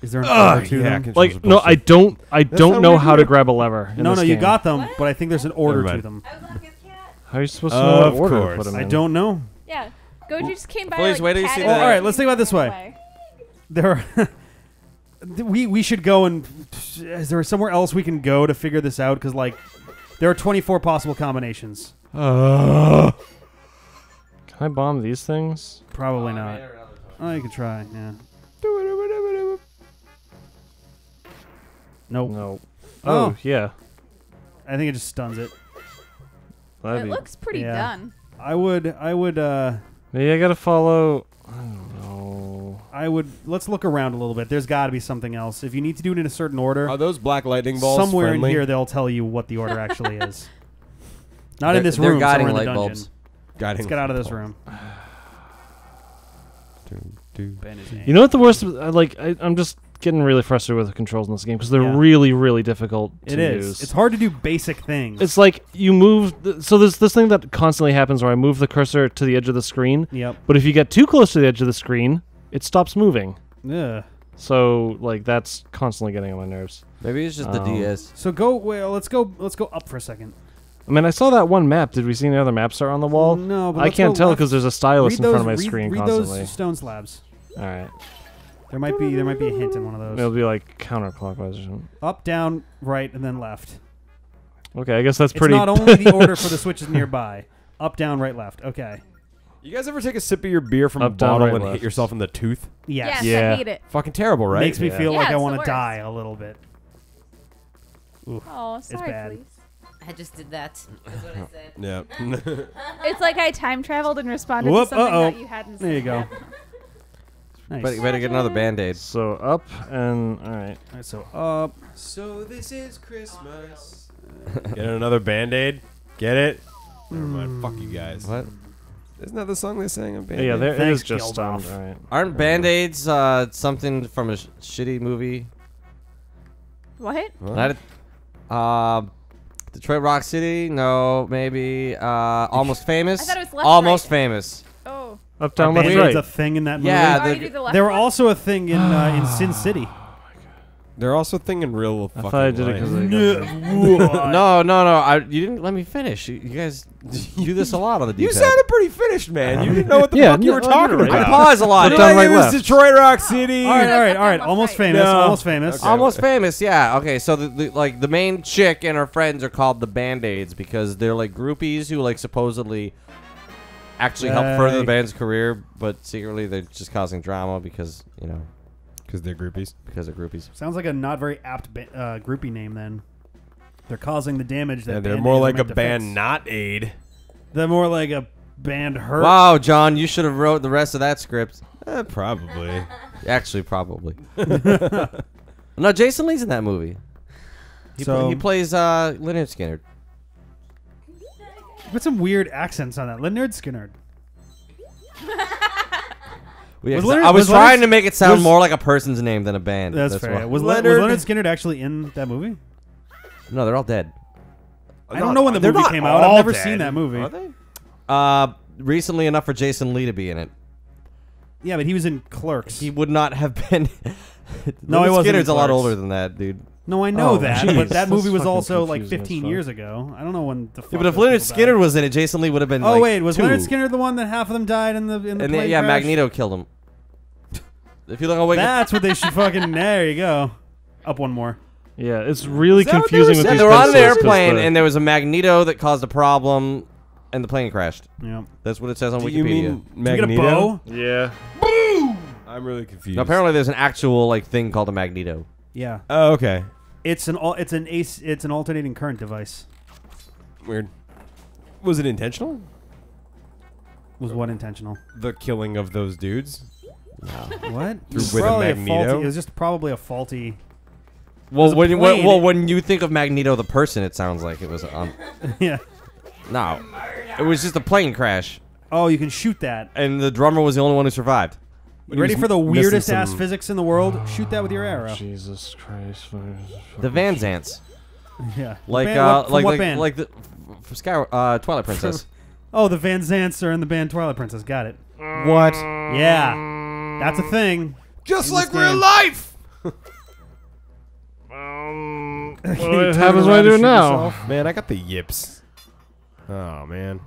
Is there an Ugh, order to yeah, them? Like no, I don't. I don't know how to do. grab a lever. in No, this no, you got them, What? but I think there's an order Never to them. I was like his cat. How are you supposed to know Of what order course. to put them I in? don't know. Yeah. Goji just came by. Please like, wait till you see patting the- me All right, let's think about this way. There are. we we should go and. Is there somewhere else we can go to figure this out? Because like, there are 24 possible combinations. Uh, Can I bomb these things? Probably not. Oh, you could try. Yeah. Nope. No. Oh. Oh, yeah. I think it just stuns it. That'd It be- looks pretty Yeah. done. I would. I would. uh Maybe I gotta follow. I don't know. I would. Let's look around a little bit. There's got to be something else. If you need to do it in a certain order, are those black lightning balls somewhere friendly? in here they'll tell you what the order actually is. Not They're- in this they're room. guiding somewhere in the light dungeon. bulbs. Guiding Let's get out of this light room. Do, do. Ben is You know what the worst? I like. I, I'm just getting really frustrated with the controls in this game because they're Yeah. really, really difficult It to is. use. It's hard to do basic things. It's like you move. th- so there's this thing that constantly happens where I move the cursor to the edge of the screen, yep. but if you get too close to the edge of the screen, it stops moving. Yeah. So like that's constantly getting on my nerves. Maybe it's just the Um, DS. So go. Well, let's go. Let's go up for a second. I mean, I saw that one map. Did we see any other maps that are on the wall? No, but I let's can't go tell left. because there's a stylus Read in front of my those- read- screen read constantly. those stone slabs. All right, There might be. There might be a hint in one of those. it'll be like counterclockwise or something. Up, down, right, and then left. Okay, I guess that's It's pretty. not only the order for the switches nearby. Up, down, right, left. Okay. You guys ever take a sip of your beer from a Up, down, bottle right, and left. hit yourself in the tooth? Yes. Yes, Yeah. I hate it. Fucking terrible, right? Makes me Yeah. feel Yeah, like I it's the want to worst. die a little bit. Oh, sorry, bad. please. I just did that. That's what I said. Yeah. It's like I time traveled and responded Whoop, to something uh-oh. that you hadn't There you said go. yet. Nice. Better, better get another band aid. So up and all right. All right, so up. so this is Christmas. Get another band aid. Get it? Never mind. Fuck you guys. What? Isn't that the song they sang on band Yeah, aid? there Thanks, is just Geldof. stunned. All right. Aren't band aids uh, something from a sh- shitty movie? What? Not a- uh, Detroit Rock City? No, maybe. Uh, Almost Famous? I thought it was Left Almost Right. famous. Oh. Uptown left, Band-Aids right. a thing in that movie? Yeah, the- the left They were one? also a thing in uh, in Sin City. They're also thinking real I fucking thought I did it life. because no, no, no. I, you didn't let me finish. You, you guys do this a lot on the You D-pad. sounded pretty finished, man. You didn't know what the Yeah, fuck you no, were you're talking right. I about. pause a lot. Up, You're down, like, right, it was left. Detroit Rock City. All right, all right, all right. Almost famous. No. Almost famous. Okay. Almost famous, yeah. Okay, so the, the like the main chick and her friends are called the Band Aids because they're like groupies who like supposedly actually help further the Right. band's career, but secretly they're just causing drama because you know Because they're groupies. because they're groupies. Sounds like a not very apt ba- uh, groupie name. Then they're causing the damage that. Yeah, they're Band-Aids more are like a meant to band fix. not aid. They're more like a band hurt. Wow, John, you should have wrote the rest of that script. Eh, probably. Actually, probably. no, Jason Lee's in that movie. He, pl- So- he plays uh, Leonard Skinner. Put some weird accents on that? Leonard Skinner. Yeah, Was 'cause Leonard- I was, was trying to make it sound was- more like a person's name than a band. That's, That's, fair. why. Was, Le- was Leonard- Leonard Skinner actually in that movie? No, they're all dead. I don't know when the They're movie not came out. I've all never dead. seen that movie. Are they? Uh, recently enough for Jason Lee to be in it. Yeah, but he was in Clerks. He would not have been. No, he wasn't in Skinner's a lot Clerks. older than that, dude. no, I know Oh, that, jeez. but that movie was fucking also like confusing as 15 fuck. years ago. I don't know when the. Fuck Yeah, but if those Leonard people Skinner died. was in it, Jason Lee would have been. Oh like, wait, was two. Leonard Skinner the one that half of them died in the in the And plane then, yeah, crash? Magneto killed him. If you look away, That's what they should fucking. There you go. Up one more. Yeah, it's really Is that what they confusing with yeah, these they were on an pencils 'cause airplane, the- and there was a Magneto that caused a problem, and the plane crashed. Yeah. That's what it says on Do Wikipedia. you mean Did you get a Magneto? bow? yeah. I'm really confused. Now, apparently, there's an actual like thing called a Magneto. Yeah. Oh, okay. It's an al- it's an ace it's an alternating current device. Weird. Was it intentional? Was what intentional? The killing of those dudes? What? Through- It's with a probably Magneto? faulty. It was just probably a faulty. Well, a when, you- when- well, when you think of Magneto the person, it sounds like it was um. yeah. No, it was just a plane crash, Oh, you can shoot that. and the drummer was the only one who survived. You ready for the weirdest ass physics in the world? Shoot that with your arrow. Jesus Christ. The Van Zants, Yeah. like Band- uh, what, from like what like, band? like the for Sky, uh, Twilight Princess. oh, the Van Zants are in the band Twilight Princess. Got it. What? Yeah, that's a thing. Just like real life! Um, You what happens when I do it now? Man, I got the yips. Oh, man.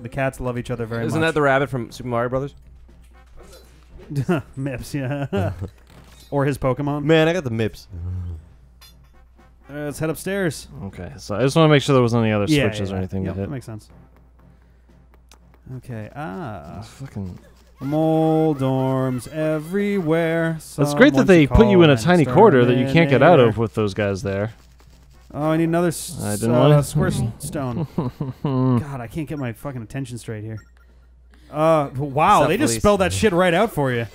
The cats love each other very much. Isn't that the rabbit from Super Mario Brothers? Mips? Yeah. or his Pokemon. Man, I got the Mips. Uh, let's head upstairs. Okay, so I just want to make sure there wasn't any other Yeah, switches yeah, or anything Yep, to that hit. makes sense. Okay. Ah. Fucking. Mold dorms everywhere. It's great that they put you in a tiny and corridor that you can't get out of with those guys there. Oh, I need another s- I didn't uh, square stone. God, I can't get my fucking attention straight here. Uh, wow, up, they just police? spelled that shit right out for you.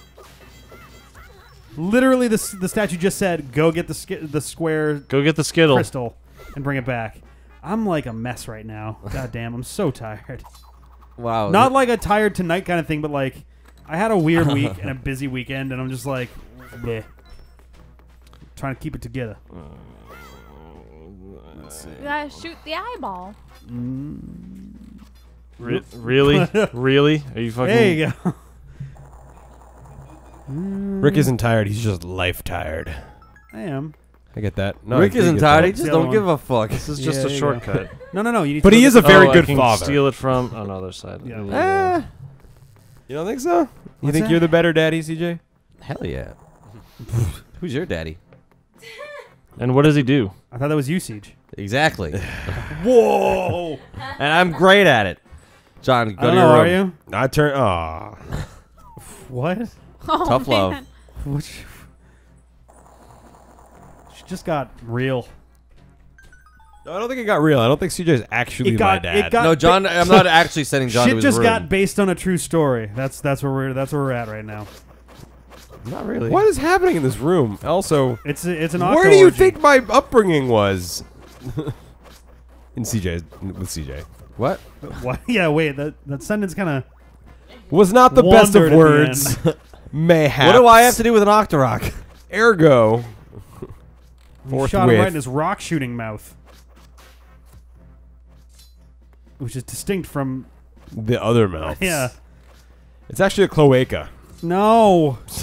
Literally, the the statue just said, "Go get the sk- the square Go get the Skittle. crystal and bring it back." I'm like a mess right now. God damn, I'm so tired. Wow. Not like a tired tonight kind of thing, but like I had a weird week and a busy weekend, and I'm just like, bleh. Trying to keep it together. You gotta shoot the eyeball. Re- really? really? Are you fucking? There you go. Rick isn't tired. He's just life tired. I am. I get that. No, Rick do isn't get tired. that. He just The other don't give a fuck. This is Yeah, just there a you go. shortcut. No, no, no. You need. But to he go is a the- very oh, good I can father. Steal it from on the other side. Yeah. Eh, You don't think so? You What's think that? you're the better daddy, CJ? hell yeah. Who's your daddy? And what does he do? I thought that was you, usage. Exactly. Whoa! and I'm great at it. John, go I don't to know. your Are you? I turn. Aw. What? Oh, Tough love. man. Which? She just got real. No, I don't think it got real. I don't think CJ's actually It got- my it dad. got- No, John. I'm not actually sending John to Shit his just room. got based on a true story. That's that's where we're that's where we're at right now. not really. what is happening in this room? Also, It's a, it's an where do you octo-orgy. think my upbringing was? in CJ with CJ What? What? Yeah, wait. That that sentence kind of was not the best of Wandered at the words. Mayhaps. What do I have to do with an Octorok? Ergo, Fourth shot him right with- in his rock shooting mouth, which is distinct from the other mouth. yeah. It's actually a cloaca No.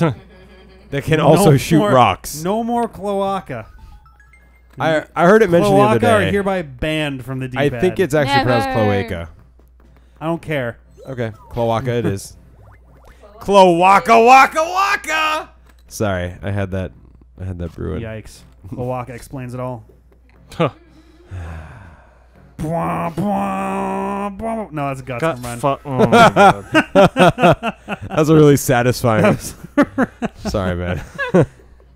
that can No also shoot more- rocks. No more cloaca. I I heard it mentioned the other Cloaca are hereby banned from the I D-pad. think it's actually pronounced Never. cloaca. I don't care. Okay, cloaca it is. Cloaca waka waka. Sorry, I had that. I had that brewing. Yikes. Cloaca explains it all. Huh. Bwah, bwah, bwah. No, that's guts. Got Never mind. fu- oh my god. That's a really satisfying. Sorry, man.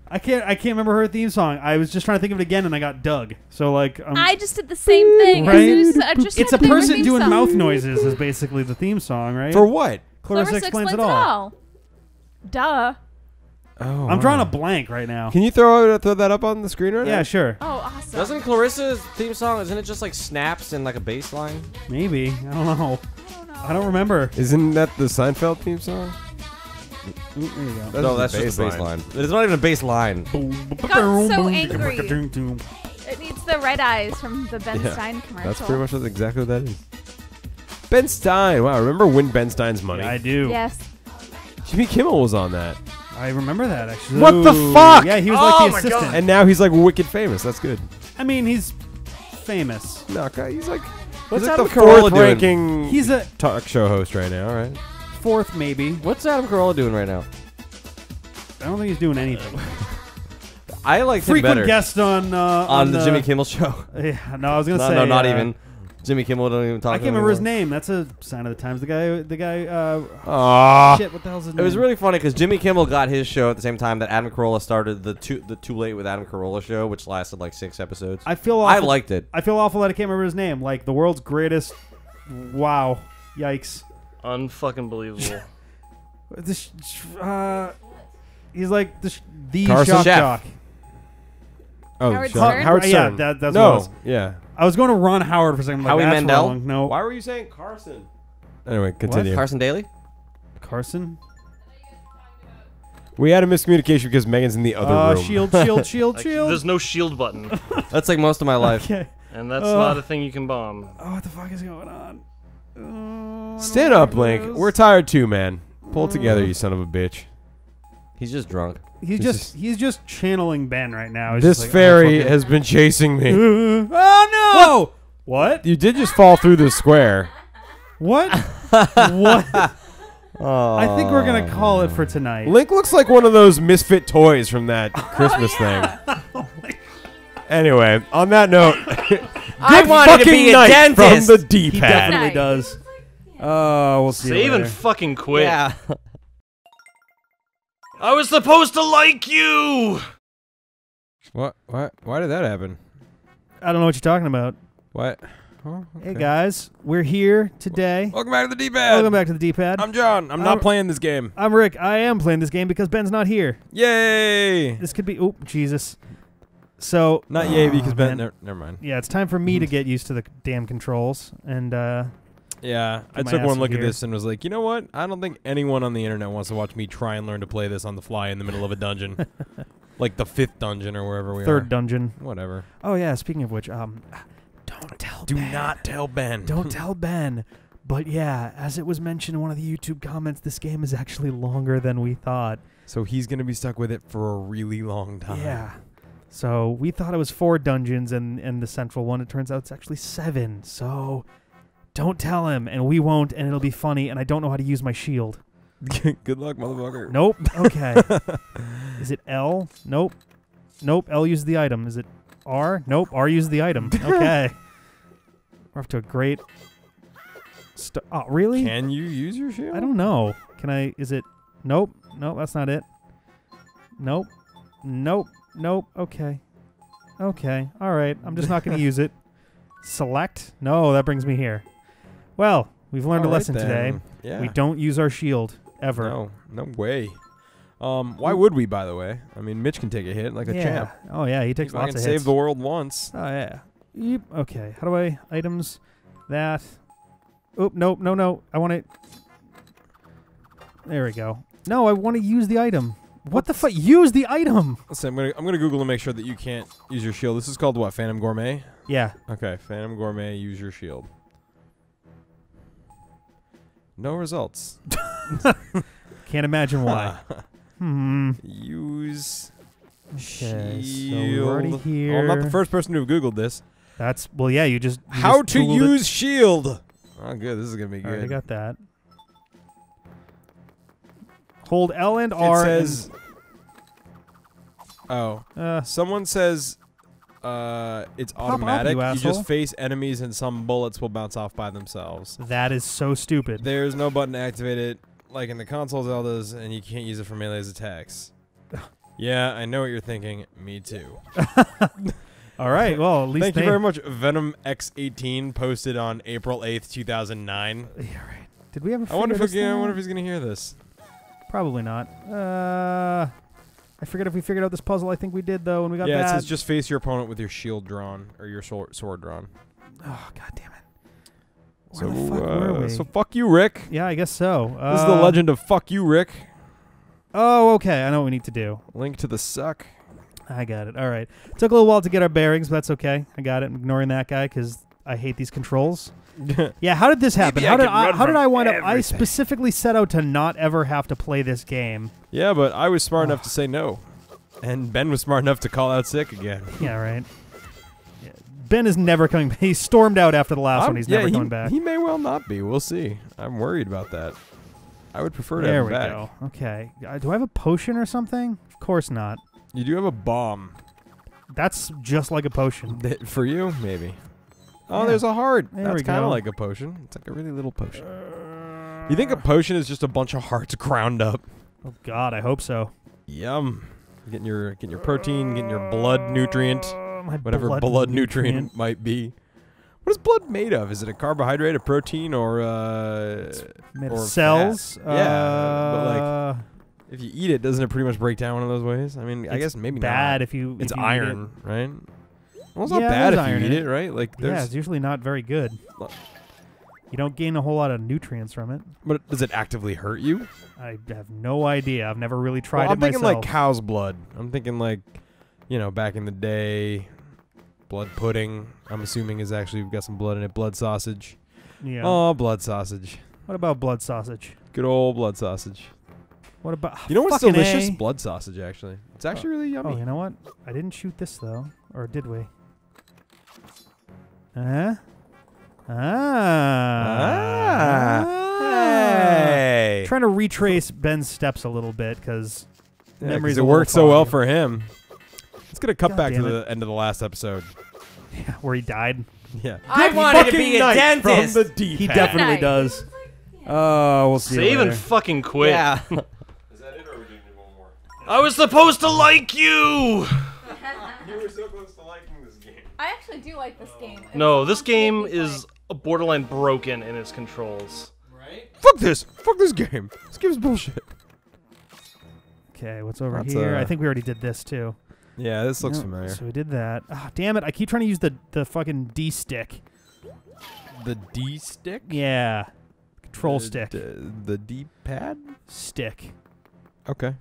I can't. I can't remember her theme song. I was just trying to think of it again, and I got Doug. So like, um, I just did the same thing. Right? As soon as I just it's a to person doing song. mouth noises is basically the theme song, right? For what? Clarissa, explains, it all. Duh. Oh, I'm drawing a blank right now. Can you throw uh, throw that up on the screen right now? Yeah, sure. Oh, awesome. Doesn't Clarissa's theme song? Isn't it just like snaps and like a bass line? Maybe. I don't know. I don't remember. Isn't that the Seinfeld theme song? Ooh, there you go. That's no, the that's just a bass bass line. line. It's not even a bass line. got so angry. It needs the red eyes from the Ben Yeah, Stein commercial. That's pretty much what, exactly what that is. Ben Stein. Wow, remember Win Ben Stein's money? Yeah, I do. Yes. Jimmy Kimmel was on that. I remember that actually. What the Ooh. fuck? Yeah, he was Oh like the my assistant. God. And now he's like wicked famous. That's good. I mean, he's famous. No, okay, he's like What's he's like Adam the Carolla fourth doing? ranking He's a talk show host right now, right? fourth, maybe. What's Adam Carolla doing right now? I don't think he's doing anything. I like him Frequent better guest on uh, on the Jimmy Kimmel show. Yeah, no, I was gonna no, say no, not uh, even. Jimmy Kimmel don't even talk. I can't him remember his name. That's a sign of the times. The guy, the guy. Uh, Ah, shit, what the hell's his It name? was really funny because Jimmy Kimmel got his show at the same time that Adam Carolla started the too the Too Late with Adam Carolla show, which lasted like six episodes. I feel. awful, I liked it. I feel awful that I can't remember his name. Like the world's greatest. Wow. Yikes. Unfucking believable. This. Uh, he's like the sh- the Carson shock Chef. jock. oh, Howard Stern? Howard Yeah, Stern. that- that's no, what it was. yeah. I was going to Ron Howard for a second. I'm Like, Howie that's Mandel? Wrong. No. Why were you saying Carson? Anyway, continue. Carson Daly. Carson. We had a miscommunication because Megan's in the other Uh, room. shield, shield, shield, Like, shield. there's no shield button, That's like most of my life. Okay. and that's Uh. not a thing you can bomb. Oh, what the fuck is going on? Uh, I don't Stand know up, what it Link. We're tired too, man. Pull it together, you son of a bitch. He's just drunk. He's This just he's just channeling Ben right now. He's This like, oh, fairy oh, has been chasing me. oh no! What? you did just fall through the square. What? what? Oh. I think we're gonna call it for tonight. Link looks like one of those misfit toys from that oh, Christmas thing. Oh anyway, on that note, I good wanted to fucking be a night dentist. from the He D-pad. definitely Nice. does. Oh, we'll see. you Save and fucking quit. Yeah. I was supposed to like you. What? What? Why did that happen? I don't know what you're talking about. What? Oh, Hey guys, we're here today. Welcome back to the D-pad. Welcome back to the D-pad. I'm John. I'm not I'm- playing this game. I'm Rick. I am playing this game because Ben's not here. Yay! This could be. Oh, Jesus. So Not yay Oh, because Ben. Never, never mind. Yeah, it's time for me to get used to the damn controls. And uh, Yeah, I took one look at this and was like, you know what? I don't think anyone on the internet wants to watch me try and learn to play this on the fly in the middle of a dungeon, like the fifth dungeon or wherever we third are. dungeon. Whatever. Oh yeah. Speaking of which, um, don't tell. Do Ben. not tell Ben. Don't tell Ben. But yeah, as it was mentioned in one of the YouTube comments, this game is actually longer than we thought. So he's gonna be stuck with it for a really long time. Yeah. So we thought it was four dungeons and and the central one. It turns out it's actually seven. So don't tell him, and we won't, and it'll be funny. And I don't know how to use my shield. Good luck, motherfucker. Nope. Okay. is it L? Nope. Nope. L uses the item. Is it R? Nope. R uses the item. Okay. We're off to a great. St- oh, really? Can you use your shield? I don't know. Can I? Is it? Nope. Nope. That's not it. Nope. Nope. Nope. Okay. Okay. All right. I'm just not going to use it. Select. No, that brings me here. Well, we've learned a All right lesson today. Yeah. We don't use our shield ever. No, no way. Um, why would we? By the way, I mean Mitch can take a hit like a yeah. champ. Oh yeah, he takes fucking lots of saved hits. the world once. Oh yeah. Okay. How do I items that? Oop. Nope. No. No. I want to. There we go. No, I want to use the item. What the fuck? Use the item. Listen, I'm gonna I'm gonna Google to make sure that you can't use your shield. This is called what? Phantom Gourmet. Yeah. Okay, Phantom Gourmet. Use your shield. No results. Can't imagine why. hmm. use Okay. So shield. we're already here. Oh, I'm not the first person to have Googled this. That's well. Yeah. You just. you How just to Googled it. use shield. Oh, good. This is gonna be good. I got that. Hold L and R. it says. Oh, uh, someone says. Uh, it's Pop up, automatic. you you just face enemies, and some bullets will bounce off by themselves. that is so stupid. There's no button to activate it, like in the console Zeldas, and you can't use it for melee's attacks. yeah, I know what you're thinking. Me too. All right. Well, at least Thank you very much. Venom X18 posted on April 8th, 2009. Yeah, right. Did we ever? I wonder if figure we, this I wonder if he's gonna hear this. Probably not. Uh, I forget if we figured out this puzzle. I think we did though, and we got yeah, it that. says just face your opponent with your shield drawn or your sword, sword drawn. oh god damn it. Where so, the fuck were uh, we? so fuck you, Rick. yeah, I guess so. this is the Uh, legend of fuck you, Rick. Oh, okay. I know what we need to do. Link to the suck. I got it. All right. Took a little while to get our bearings, but that's okay. I got it. I'm ignoring that guy because I hate these controls. Yeah, how did this happen? Maybe I how did can I, run how did from I wind up? I everything. specifically set out to not ever have to play this game. yeah, but I was smart enough to say no, and Ben was smart enough to call out sick again. Yeah, right. Yeah. Ben is never coming. back. He stormed out after the last I'm- one. He's yeah, never he, coming back. He may well not be. We'll see. I'm worried about that. I would prefer to there have we him back. go. Okay. Uh, do I have a potion or something? Of course not. You do have a bomb. That's just like a potion. That- For you, maybe. Oh, Yeah. there's a heart. There That's kind of like a potion. It's like a really little potion. You think a potion is just a bunch of hearts ground up? Oh God, I hope so. Yum. Getting your getting your protein, getting your blood nutrient, Uh, whatever blood, nutrient. might be. What is blood made of? Is it a carbohydrate, a protein, or uh, or cells. Yeah, but like Uh, if you eat it, doesn't it pretty much break down one of those ways? I mean, I guess maybe bad Not. if you. It's if you iron, right? Well, it's not Yeah, bad if you eat it, it. right? Like. Yeah, it's usually not very good. You don't gain a whole lot of nutrients from it. but does it actively hurt you? I have no idea. I've never really tried well, I'm it thinking like cow's blood. I'm thinking like, you know, back in the day, blood pudding. I'm assuming is actually got some blood in it. Blood sausage. yeah. Oh, blood sausage. What about blood sausage? Good old blood sausage. What about You know what's delicious? A. Blood sausage, actually. It's actually really oh, yummy. Oh, you know what? I didn't shoot this though, or did we? Huh? Ah. Ah. Hey. Trying to retrace Ben's steps a little bit because Yeah, 'cause memory's it worked so well for him. Let's get a cut God back to damn the end of the last episode. where he died. Yeah. I wanted to be a dentist. From the deep He definitely Nice. does. Oh, we'll see. you Save and later. fucking quit. Yeah. Is that it, or are we doing one more? I was supposed to like you. You were so close to liking this game. I actually do like this game. If No, this game made me is borderline broken in its controls. Right? Fuck this. Fuck this game. This game's bullshit. Okay, what's over That's, here? uh, I think we already did this too. Yeah, this looks No, familiar. So we did that. Ah, damn it! I keep trying to use the the fucking D stick. The D stick? Yeah, control The stick. d- the D pad? stick. Okay.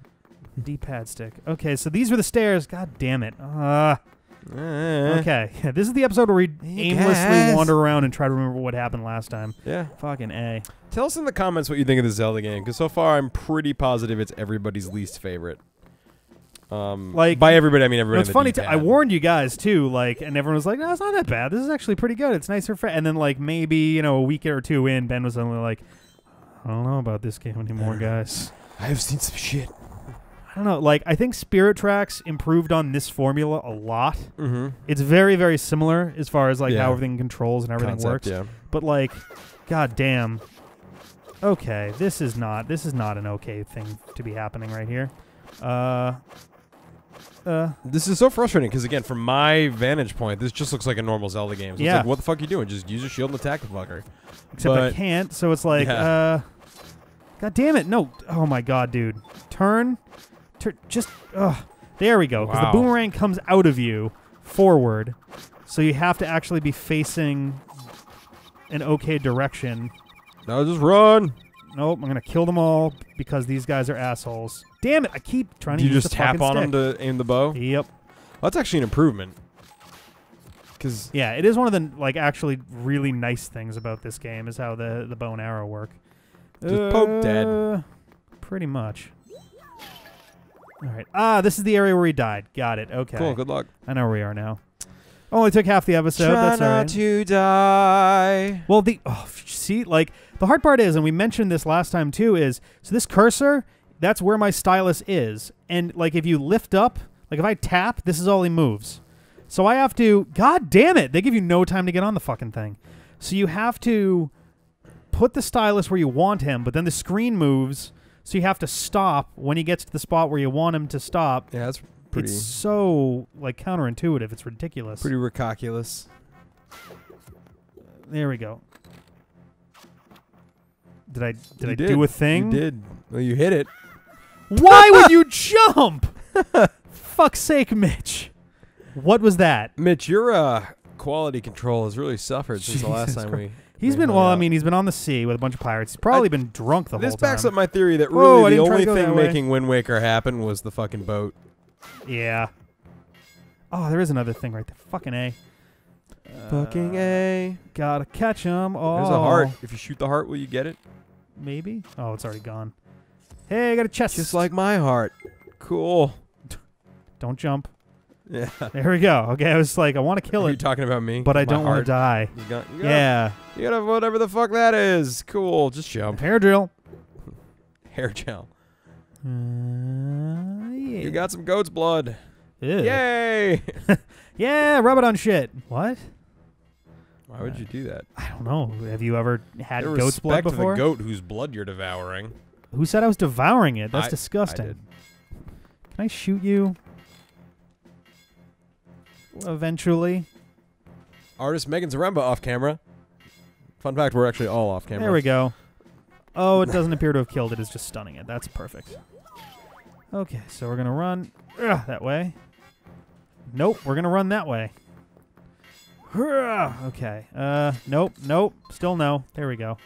D pad stick. Okay, so these were the stairs. God damn it. Uh, Eh. Okay, this is the episode where we aimlessly guess. wander around and try to remember what happened last time. Yeah. Fucking a. Tell us in the comments what you think of the Zelda game, because so far I'm pretty positive it's everybody's least favorite. Um, Like- by everybody I mean everybody. it's funny. I warned you guys too, like, and everyone was like, "No, it's not that bad. This is actually pretty good. It's nicer for." And then like maybe you know a week or two in, Ben was only like, "I don't know about this game anymore, guys." I have seen some shit. I don't know. Like, I think Spirit Tracks improved on this formula a lot. Mm-hmm. It's very, very similar as far as like Yeah. how everything controls and everything works. Yeah. But like, god damn. Okay, this is not this is not an okay thing to be happening right here. Uh, uh, This is so frustrating because again, from my vantage point, this just looks like a normal Zelda game. So Yeah. it's like, what the fuck are you doing? Just use your shield and attack the fucker. except I can't. So it's like, Yeah. uh, god damn it, no. Oh my god, dude, turn, turn, just, ugh. There we go. Because Wow. the boomerang comes out of you forward, so you have to actually be facing an okay direction. No, just run. Nope, I'm gonna kill them all because these guys are assholes. Damn it! I keep trying Do to you just tap on them stick. to aim the bow? Yep. That's actually an improvement. Because Yeah, it is one of the like actually really nice things about this game is how the the bow and arrow work. Just poke dead. Uh, Pretty much. All right. Ah, this is the area where he died. Got it. Okay. cool. Good luck. I know where we are now. Only took half the episode. That's all right. to die. Well, the oh, see, like the hard part is, and we mentioned this last time too, is so this cursor, that's where my stylus is, and like if you lift up, like if I tap, this is all he moves. So I have to. God damn it! They give you no time to get on the fucking thing. So you have to put the stylus where you want him, but then the screen moves, so you have to stop when he gets to the spot where you want him to stop. Yeah, that's pretty It's so like counterintuitive. It's ridiculous. pretty ridiculous. There we go. Did I did You I did. do a thing? You did. Well, you hit it. Why would you jump? Fuck's sake, Mitch. What was that? Mitch, your uh, quality control has really suffered since the last time Christ. we. He's been hung well. I mean, he's been on the sea with a bunch of pirates. He's probably been drunk the whole time. this backs up my theory that Whoa, really the try to only thing making Wind Waker happen was the fucking boat. yeah. Oh, there is another thing right there. Fucking a. Fucking Uh, a. Gotta catch him. Oh, There's a heart. If you shoot the heart, will you get it? Maybe. Oh, it's already gone. Hey, I got a chest. Just like my heart. Cool. Don't jump. Yeah. There we go. Okay, I was like, I want to kill Are you it, talking about me? but I don't want to die. You got, you gotta, Yeah. You gotta whatever the fuck that is. Cool. Just jump. Hair drill. Hair gel. Uh, yeah. You got some goat's blood. Ew. Yay! Yeah, rub it on shit. What? Why would you do that? I don't know. Have you ever had goat's blood respect to before? the goat whose blood you're devouring. Who said I was devouring it? That's I- disgusting. I did. Can I shoot you? Eventually. Artist Megan Zaremba off camera. Fun fact: We're actually all off camera. There we go. Oh, it doesn't appear to have killed it. It's just stunning it. That's perfect. Okay, so we're gonna run Ugh, that way. Nope, we're gonna run that way. Okay. Uh, nope, nope. Still no. There we go.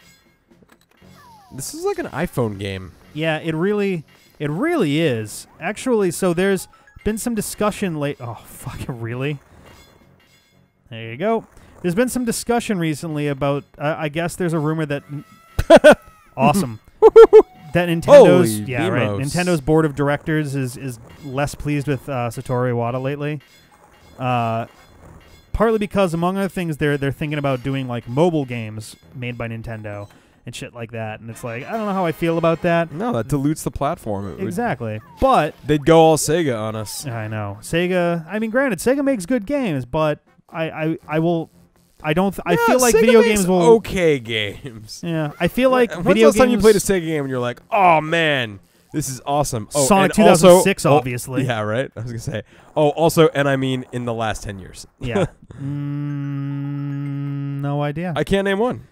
This is like an iPhone game. Yeah, it really, it really is. Actually, so there's been some discussion late. Oh, fucking really? There you go. There's been some discussion recently about. Uh, I guess there's a rumor that. awesome. that Nintendo's Holy yeah right. Nintendo's board of directors is is less pleased with uh, Satoru Iwata lately. Uh, partly because among other things they're they're thinking about doing like mobile games made by Nintendo and shit like that. And it's like I don't know how I feel about that. No, that dilutes the platform. It would- Exactly. But they'd go all Sega on us. I know Sega. I mean, granted, Sega makes good games, but I I, I will. I don't. Th- I Yeah, feel like Sega video makes games will. okay games. Yeah, I feel like When's video the last time you games- played a Sega game and you're like, oh man, this is awesome. Oh, Sonic and also- 2006, oh, obviously. Yeah, right. I was gonna say. Oh, also, and I mean, in the last ten years, Yeah. mm, no idea. I can't name one.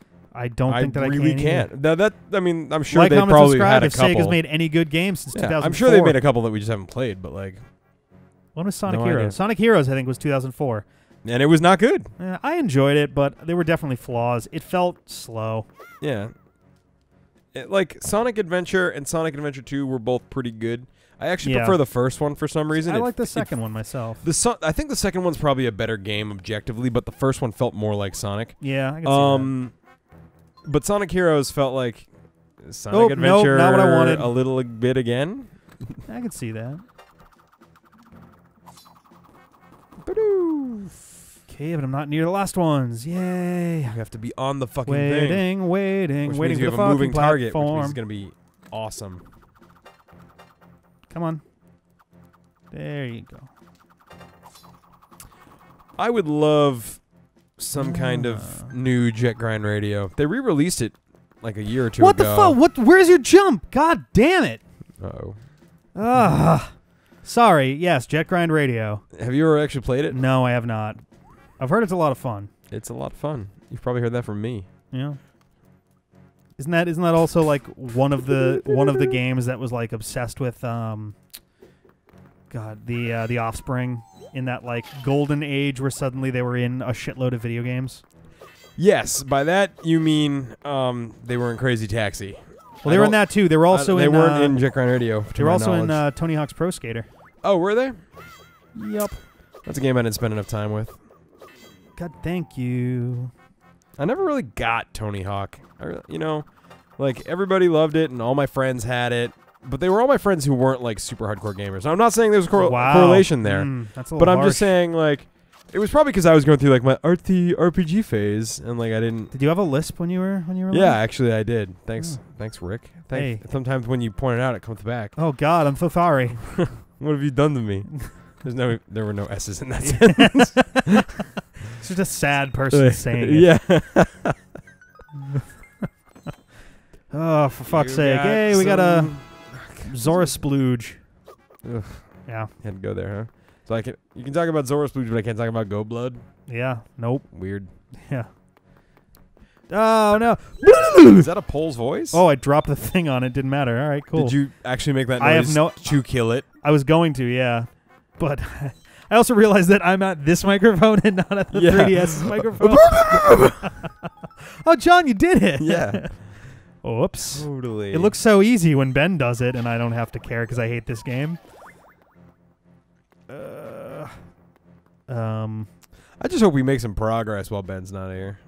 Don't I think that really I can. can't. either. That, that I mean, I'm sure like, they comment, probably subscribe had a if couple. Sega's made any good games since Yeah, 2004. I'm sure they've made a couple that we just haven't played, but like, When was Sonic No Heroes? idea. Sonic Heroes, I think, was 2004. and it was not good. Eh, I enjoyed it, but there were definitely flaws. It felt slow. Yeah. It- like Sonic Adventure and Sonic Adventure 2 were both pretty good. I actually Yeah. prefer the first one for some reason. I It- like the it- second one myself. The so- I think the second one's probably a better game objectively, but the first one felt more like Sonic. Yeah, I can see Um, but Sonic Heroes felt like Sonic Nope, nope, Adventure not what I wanted. a little bit again. I can see that. Okay, but I'm not near the last ones. Yay! You have to be on the fucking thing. Waiting, waiting, Which waiting means you for the have a moving target, which platform. means it's going to be awesome. Come on. There you go. I would love some kind Ah. of new Jet Grind Radio. They re-released it like a year or two What the fuck? What? Where's your jump? God damn it! Oh, Ah, sorry. Yes, Jet Grind Radio. have you ever actually played it? No, I have not. I've heard it's a lot of fun. It's a lot of fun. You've probably heard that from me. Yeah. Isn't that isn't that also like one of the one of the games that was like obsessed with um God, the uh, the offspring in that like golden age where suddenly they were in a shitload of video games. Yes, by that you mean um, they were in Crazy Taxi. Well, I they were in that too. They were also Uh, they in weren't uh, in Jet Grind Radio. they were also in uh, Tony Hawk's Pro Skater. oh, were they? Yep. That's a game I didn't spend enough time with. God, thank you. I never really got Tony Hawk. I, you know, like everybody loved it and all my friends had it, but they were all my friends who weren't like super hardcore gamers. I'm not saying there's a cor- wow. correlation there, Mm, that's a but I'm just saying like it was probably because I was going through like my arty RPG phase and like I didn't. Did you have a lisp when you were when you were? Yeah, little? actually I did. Thanks, Oh. thanks, Rick. Thank, Hey. Sometimes when you point it out, it comes back. Oh God, I'm so sorry. What have you done to me? There's no, there were no S's in that sentence. It's just a sad person saying it. yeah. Oh, for fuck's You sake! Hey, we got a Zora Splooge. Ugh. Yeah. Had to go there, huh? So I can you can talk about Zora Splooge, but I can't talk about Go Blood. Yeah. Nope. Weird. Yeah. Oh no! Is that a Pols Voice? Oh, I dropped the thing on it. Didn't matter. All right, cool. Did you actually make that noise I have no- to kill it? I was going to, yeah, but I also realized that I'm at this microphone and not at the Yeah. 3DS microphone. oh, John, you did it. Yeah. Oops. Totally. It looks so easy when Ben does it, and I don't have to care because I hate this game. Uh, um, I just hope we make some progress while Ben's not here.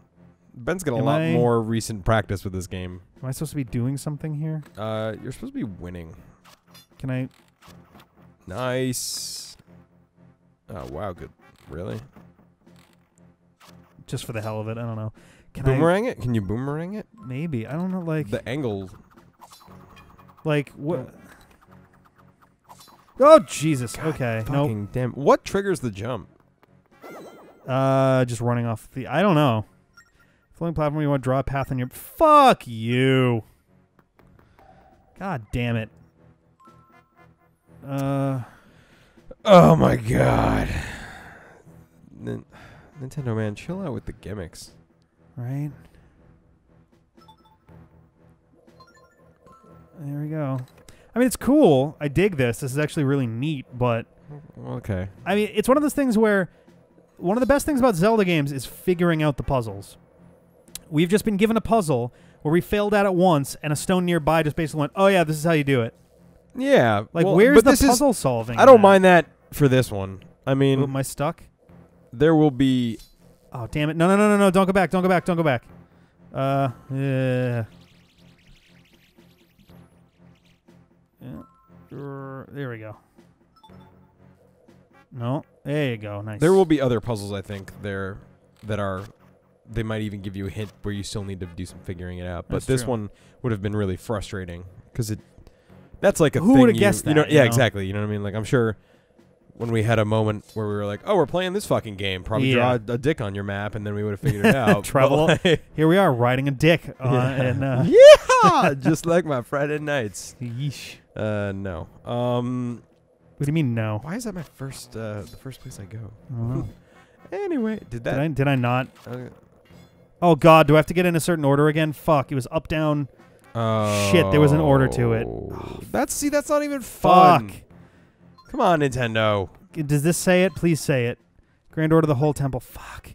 Ben's got a lot I- more recent practice with this game. am I supposed to be doing something here? Uh, you're supposed to be winning. Can I? Nice. Oh wow, good. Really? Just for the hell of it, I don't know. Can Boomerang it? Can you boomerang it? Maybe I don't know. Like, The angle. like what? Oh Jesus! okay, nope. Fucking damn. What triggers the jump? Uh, just running off the. I don't know. Floating platform. You want to draw a path on your. Fuck you. God damn it. Uh, Oh my god. Nin- Nintendo man, chill out with the gimmicks. Right. There we go. I mean, it's cool. I dig this. This is actually really neat, but Okay. I mean, it's one of those things where one of the best things about Zelda games is figuring out the puzzles. We've just been given a puzzle where we failed at it once, and a stone nearby just basically went, "Oh yeah, this is how you do it." Yeah. Like, well, where's the this is- puzzle solving? I don't that? mind that for this one. I mean, Ooh, Am I stuck? there will be. Oh damn it! No, no, no, no, no! Don't go back! Don't go back! Don't go back! Uh, yeah. Yeah. Er, There we go. No, there you go. Nice. There will be other puzzles. I think there that are. They might even give you a hint where you still need to do some figuring it out. But That's this true. one would have been really frustrating because it. That's like a Who would've you- guessed You know, that, you yeah, know? exactly. You know what I mean? Like I'm sure when we had a moment where we were like, "Oh, we're playing this fucking game," probably Yeah. draw a, a dick on your map, and then we would have figured it out. Trouble. like, Here we are riding a dick. Uh, Yeah. and uh, yeah, just like my Friday nights. yeesh. Uh, no. Um, What do you mean no? why is that my first, uh, the first place I go? I. Anyway, did Did that? I did I not? Oh God, do I have to get in a certain order again? Fuck! It was up down. Oh, Shit, there was an order to it. Oh, That's see, that's not even fun. Fuck. Come on, Nintendo. Does this say it? Please say it. Grand Order of the whole temple. Fuck.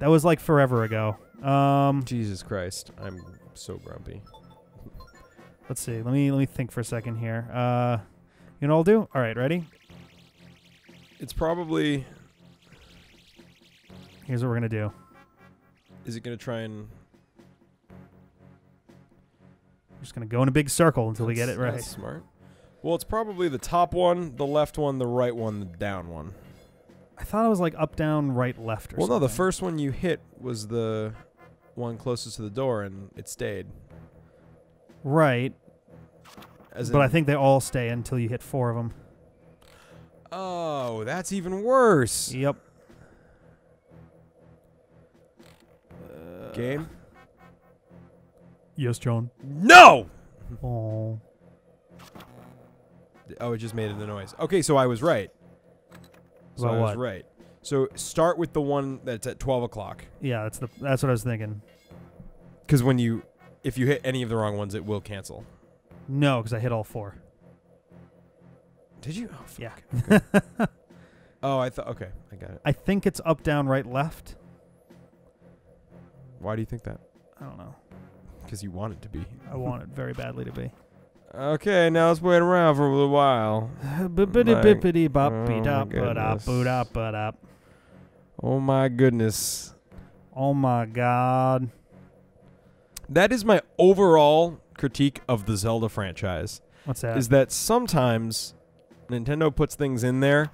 That was like forever ago. Um, Jesus Christ, I'm so grumpy. let's see. Let me let me think for a second here. Uh, you know what I'll do? All right, ready? It's probably. Here's what we're gonna do. Is it gonna try and? We're just gonna go in a big circle until we get it right. that's smart. Well, it's probably the top one, the left one, the right one, the down one. I thought it was like up, down, right, left, or Well, no, the first one you hit was the one closest to the door, and it stayed. Right, As but I think they all stay until you hit four of them. Oh, that's even worse. Yep. Game? Yes, John. No. Oh. Oh, it just made the noise. Okay, so I was right. So About I was what? right. So start with the one that's at twelve o'clock, Yeah, that's the that's what I was thinking. because when you, if you hit any of the wrong ones, it will cancel. No, because I hit all four. Did you? Oh, fuck. Yeah. Oh, I thought. Okay, I got it. I think it's up, down, right, left. Why do you think that? I don't know. Because you want it to be. I want it very badly to be. Okay, now let's wait around for a little while. Bippity bippity bop oh my up but up goodness. boot up but up. Oh my goodness. Oh my god. That is my overall critique of the Zelda franchise. What's that? is that sometimes Nintendo puts things in there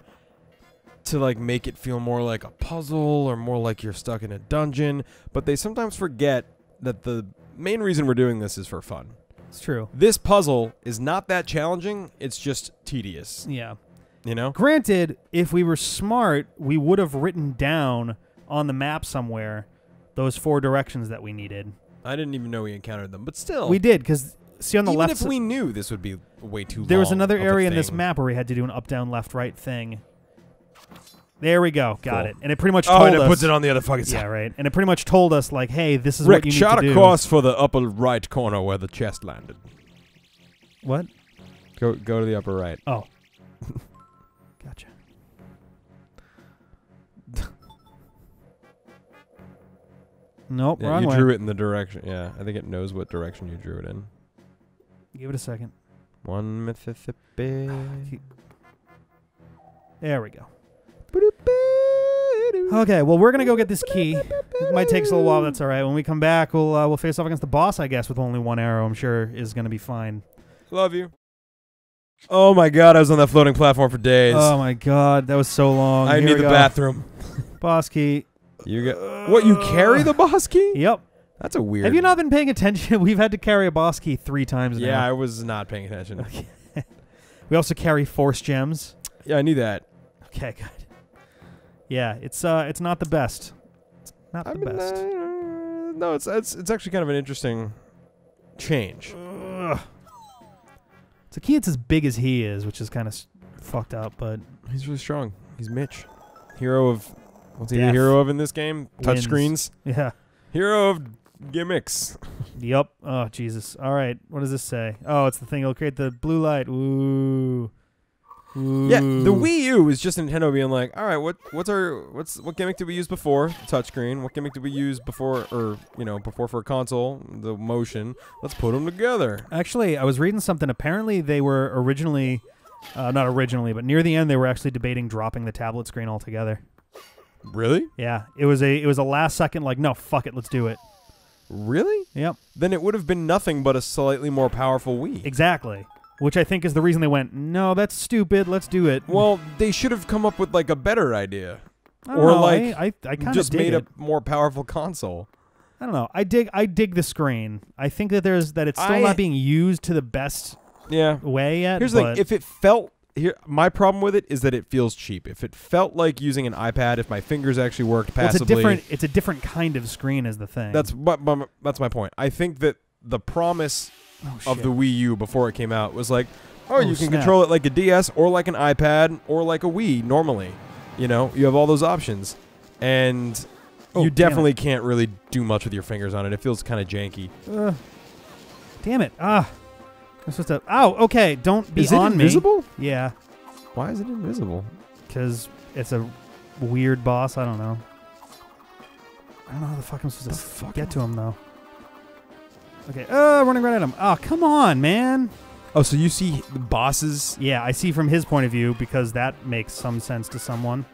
to like make it feel more like a puzzle or more like you're stuck in a dungeon, but they sometimes forget that the main reason we're doing this is for fun. It's true. This puzzle is not that challenging, it's just tedious, Yeah. you know? Granted, if we were smart, we would have written down on the map somewhere those four directions that we needed. I didn't even know we encountered them, but still We did because see on the even left. if we knew this would be way too there was another area in this map where we had to do an up, down, left, right thing. There we go. Got Cool. it. And it pretty much Oh, and it us. puts it on the other fucking yeah, right. And it pretty much told us like, hey, this is Rick, what you need shot to do. across for the upper right corner where the chest landed. What? Go go to the upper right. Oh. gotcha. Nope, Yeah, you way. drew it in the direction. Yeah, I think it knows what direction you drew it in. Give it a second. One Mississippi. There we go. Okay, well we're gonna go get this key. It might take us a little while. but That's all right. When we come back, we'll uh, we'll face off against the boss. I guess with only one arrow, I'm sure is gonna be fine. Love you. Oh my god, I was on that floating platform for days. Oh my god, that was so long. I Here need the go. bathroom. Boss key. You get what? You carry the boss key? Yep. That's a weird. Have you not been paying attention? We've had to carry a boss key three times Yeah, now. I was not paying attention. We also carry force gems. Yeah, I knew that. Okay, good. Yeah, it's uh, it's not the best. It's not I the mean, best. uh, no, it's it's it's actually kind of an interesting change. Ugh. It's a key. It's as big as he is, which is kind of s- fucked up. But He's really strong. He's Mitch, hero of what's he the hero of in this game? Touch Wins. screens. yeah. Hero of gimmicks. Yep. Oh Jesus. All right. What does this say? Oh, it's the thing. It'll create the blue light. Ooh. Yeah, the Wii U is just Nintendo being like, all right, what what's our what's what gimmick did we use before? Touchscreen. What gimmick did we use before, or you know, before for a console? The motion. Let's put them together. Actually, I was reading something. Apparently, they were originally, uh, not originally, but near the end, they were actually debating dropping the tablet screen altogether. Really? Yeah, it was a it was a last second like, no, fuck it, let's do it. Really? Yep, Then it would have been nothing but a slightly more powerful Wii. exactly. Which I think is the reason they went, no, that's stupid. Let's do it. Well, they should have come up with like a better idea. Or know, like, I, I, I kind of Just made it. a more powerful console. I don't know. I dig I dig the screen. I think that there's that it's still I- not being used to the best Yeah. way yet. Here's the thing: if it felt here, my problem with it is that it feels cheap. If it felt like using an iPad, if my fingers actually worked well, it's a passively, different it's a different kind of screen is the thing. that's but, but that's my point. I think that the promise oh, of the Wii U before it came out was like, oh, Oh, you can snap. control it like a DS or like an iPad or like a Wii normally. You know, you have all those options, and Oh, you definitely can't really do much with your fingers on it. It feels kind of janky. Uh, damn it. Ah. I'm supposed to Oh, okay. Don't be is it on invisible? me. Yeah. Why is it invisible? because it's a weird boss. I don't know. I don't know how the fuck I'm supposed to fuck get to him though. Okay, uh, running right at him. Oh, come on, man. Oh, so you see the bosses? Yeah, I see from his point of view because that makes some sense to someone.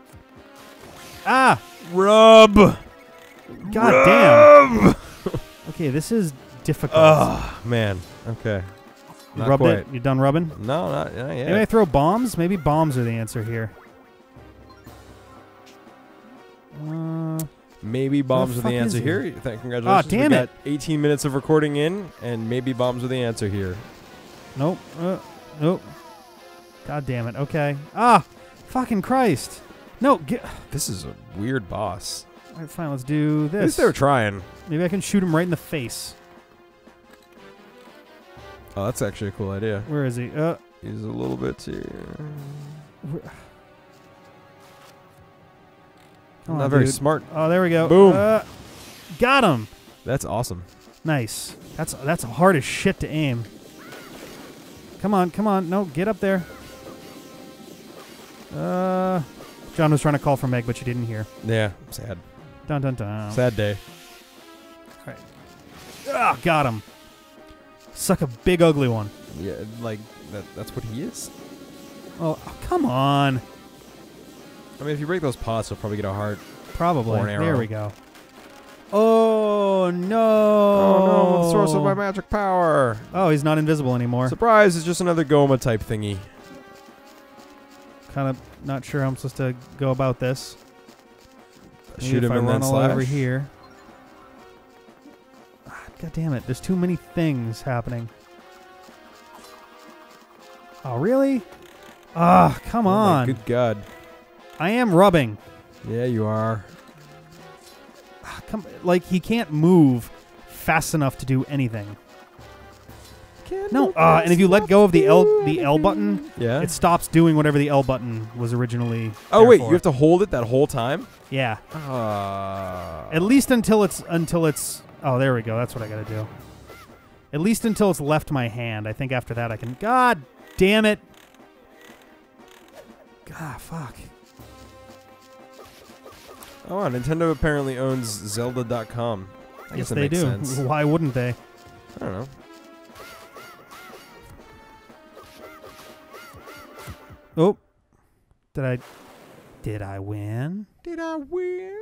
Ah, Rub. god damn. Okay, this is difficult. Oh man. Okay. you Not rubbed quite. it? You done rubbing? No, not, not yet. Maybe I throw bombs? Maybe bombs are the answer here. Uh, Maybe bombs are the answer he? here. Th- congratulations. damn we it. got 18 minutes of recording in, and maybe bombs are the answer here. nope. Uh, nope. God damn it. Okay. Ah, fucking Christ. No, get. This is a weird boss. All right, fine. Let's do At this. least they were trying. Maybe I can shoot him right in the face. Oh, that's actually a cool idea. Where is he? Uh, He's a little bit too. Come not on, very dude. smart. Oh, there we go. Boom. Uh, got him. That's awesome. Nice. That's that's hard as shit to aim. Come on, come on. No, get up there. Uh, John was trying to call for Meg, but she didn't hear. Yeah, sad. Dun dun dun. Sad day. Ah, got him. Suck a big ugly one. Yeah, like that. That's what he is. Oh, oh, come on. I mean, if you break those pots, you'll probably get a heart. Probably. Or an There we go. Oh no! Oh no! The source of my magic power. Oh, he's not invisible anymore. Surprise! It's just another Gohma type thingy. kind of not sure how I'm supposed to go about this. Maybe Shoot if him I and run then all over here. God damn it! There's too many things happening. Oh really? Ah, come Oh on! good God. I am rubbing. Yeah, you are. Ah, Come, like he can't move fast enough to do anything. can't No, uh, and if you let go of the L the L button, Yeah. it stops doing whatever the L button was originally. oh wait, for. you have to hold it that whole time. Yeah, Uh, at least until it's until it's. Oh, there we go. That's what I got to do. At least until it's left my hand. I think after that I can. God damn it! God, fuck. Oh, wow, Nintendo apparently owns Zelda.com. I guess yes, they do. sense. Why wouldn't they? I don't know. Oh, did I? Did I win? Did I win?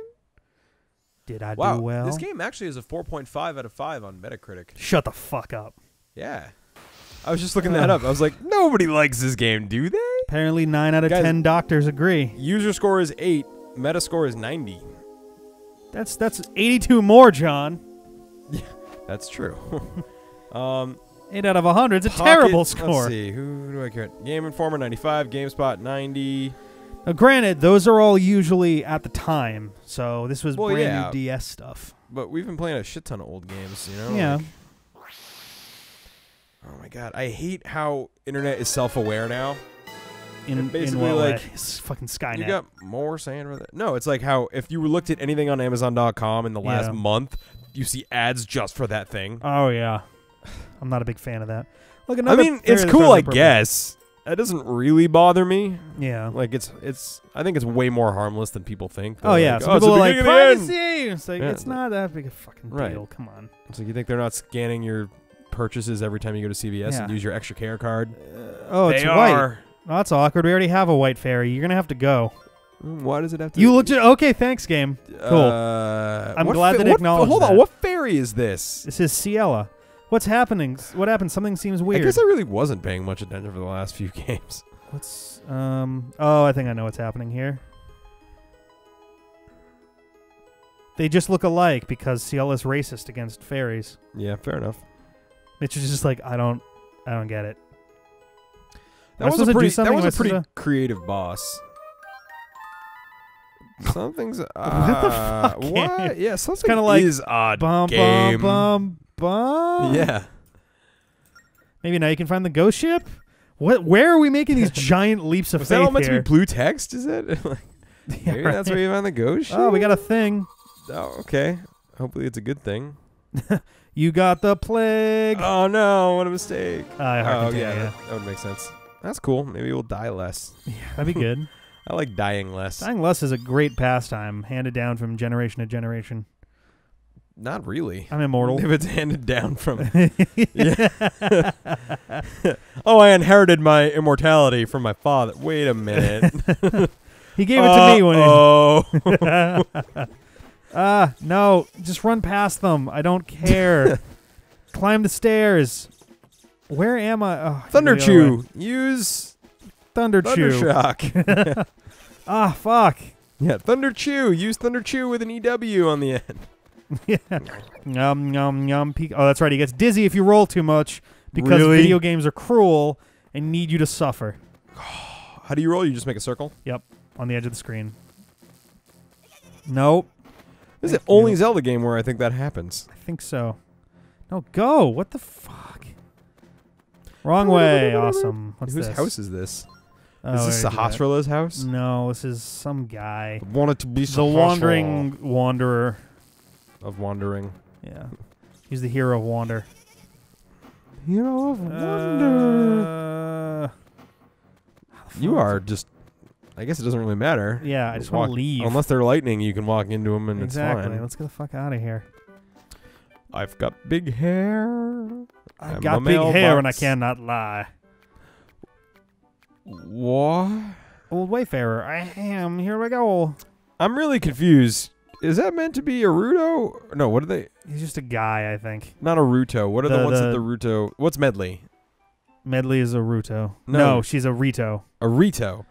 Did I Wow, do well? this game actually is a 4.5 out of 5 on Metacritic. Shut the fuck up. Yeah. I was just looking that up. I was like, nobody likes this game, do they? Apparently, nine out of Guys- ten doctors agree. User score is 8, meta score is 90. That's that's 82 more, John. Yeah, That's true. um, Eight out of 100 is a Pocket- terrible Let's score. see. Who do I care? Game Informer 95, GameSpot 90. Now, granted, those are all usually at the time, so this was Well, brand yeah. new DS stuff. But we've been playing a shit ton of old games, you know? yeah, Like, oh my god, I hate how internet is self-aware now. In, in basically, what like, way? It's fucking Skynet. You got more saying with it? No, it's like how if you looked at anything on Amazon.com in the last Yeah. month, you see ads just for that thing. oh yeah, I'm not a big fan of that. Look, I another mean, it's cool, I guess. That doesn't really bother me. Yeah. Like it's it's I think it's way more harmless than people think. Oh They're yeah, like, some "Oh, it's people are like beginning of the end." privacy. It's like Yeah, it's not that big a fucking Right. deal. Come on. It's like you think they're not scanning your purchases every time you go to CVS and Yeah. use your extra care card. Uh, oh, it's they white. Oh, that's awkward. We already have a white fairy. You're gonna have to go. Mm, Why does it have to? You looked at okay. Thanks, game. cool. Uh, I'm glad that it acknowledged Hold on, that. what fairy is this? This is Ciela. What's happening? What happened? Something seems weird. I guess I really wasn't paying much attention for the last few games. What's um? Oh, I think I know what's happening here. They just look alike because Ciela's racist against fairies. Yeah, fair enough. Mitch is just like I don't, I don't get it. That was a pretty. That was a pretty creative boss. Something's uh, fuck, What? Yeah, something kinda like is odd. Bum game. bum bum bum. Yeah. Maybe now you can find the ghost ship. What? Where are we making these giant leaps of Was faith that all meant here? to be blue text? Is it? Like, Yeah, Maybe that's where you found the ghost. Ship. Oh, we got a thing. Oh, okay. Hopefully, it's a good thing. You got the plague. Oh no! What a mistake. I oh hearken yeah, that, that would make sense. That's cool. Maybe we'll die less. Yeah, That'd be good. I like dying less. Dying less is a great pastime, handed down from generation to generation. Not really. I'm immortal. If it's handed down from. oh, I inherited my immortality from my father. Wait a minute. he gave it to me when. Oh. Ah, no! Just run past them. I don't care. Climb the stairs. Where am I? Oh, Thunder gotta go the other way. Chew. Use Thunder Thunder Chew. Shock. Ah, fuck. yeah, Thunder Chew. Use Thunder Chew with an EW on the end. yeah. Yum yum yum. Oh, that's right. He gets dizzy if you roll too much because Really? video games are cruel and need you to suffer How do you roll? You just make a circle? Yep. On the edge of the screen. Nope. This is the only. Zelda game where I think that happens. I think so. No, go. What the fuck? Wrong way. Awesome. What's Whose this? house is this? Oh, is this I already Sahasrala's house? No, this is some guy. I want it to be The wandering wanderer. of wandering. Yeah. He's the hero of wander. Hero of wonder. Uh, You are just. I guess it doesn't really matter. Yeah, I just Walk- want to leave. Unless they're lightning, you can walk into them and exactly. it's fine. Let's get the fuck out of here. I've got big hair. I I'm got big hair and I cannot lie. What? Old Wayfarer, I am. Here we go. I'm really confused. Is that meant to be a Ruto? No, what are they? He's just a guy, I think. Not a Ruto. What are the, The- ones that the- the Ruto? What's Medli? Medli is a Ruto. No. she's a Rito. A Rito.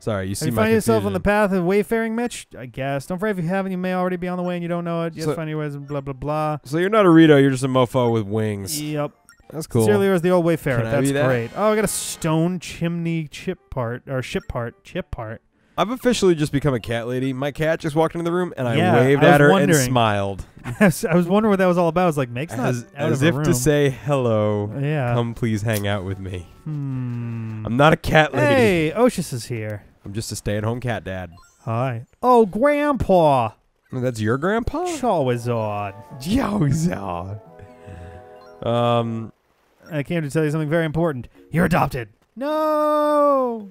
Sorry, you see Have you find yourself on the path of wayfaring, Mitch? I guess. Don't forget if you haven't, you may already be on the way and you don't know it. You have So- to find your ways and blah blah blah. So you're not a Rito. You're just a mofo with wings. Yep. That's cool. Sincerely yours, the old wayfarer. Can That's that? great. Oh, I got a stone chimney chip part or ship part chip part. I've officially just become a cat lady. My cat just walked into the room and I Yeah, waved I at her wondering. and smiled. I was wondering what that was all about. I was like, Meg's not As, out as of if room. to say hello. yeah. Come please hang out with me. Hmm. I'm not a cat lady. Hey, Oshus is here. I'm just a stay at home cat dad. Hi. Oh, Grandpa. That's your grandpa? Charizard. Charizard. Um, I came to tell you something very important. You're adopted. No.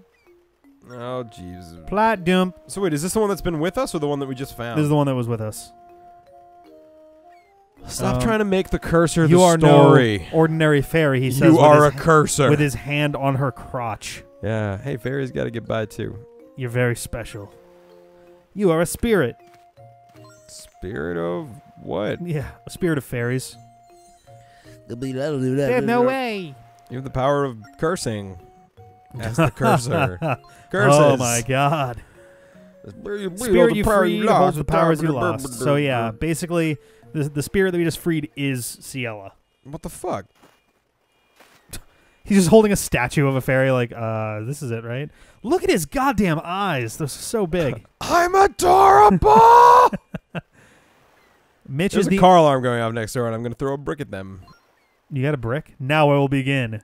oh jeez. Plot dump. So wait, is this the one that's been with us or the one that we just found? This is the one that was with us. Stop Um, trying to make the cursor you the are story. no ordinary fairy. He says. you are a cursor. with his hand on her crotch. yeah. Hey, fairies got to get by too. You're very special. You are a spirit. Spirit of what? Yeah, a spirit of fairies. There's There's no way. You have the power of cursing. As the cursor. Curses. Oh my god. Spirit you freed holds the powers you lost. So yeah, basically, the the spirit that we just freed is Ciela. What the fuck? He's just holding a statue of a fairy. Like, uh, this is it, right? Look at his goddamn eyes. They're so big. I'm adorable. Mitch There's is a the. car alarm going off next door, and I'm gonna throw a brick at them. You got a brick. Now I will begin.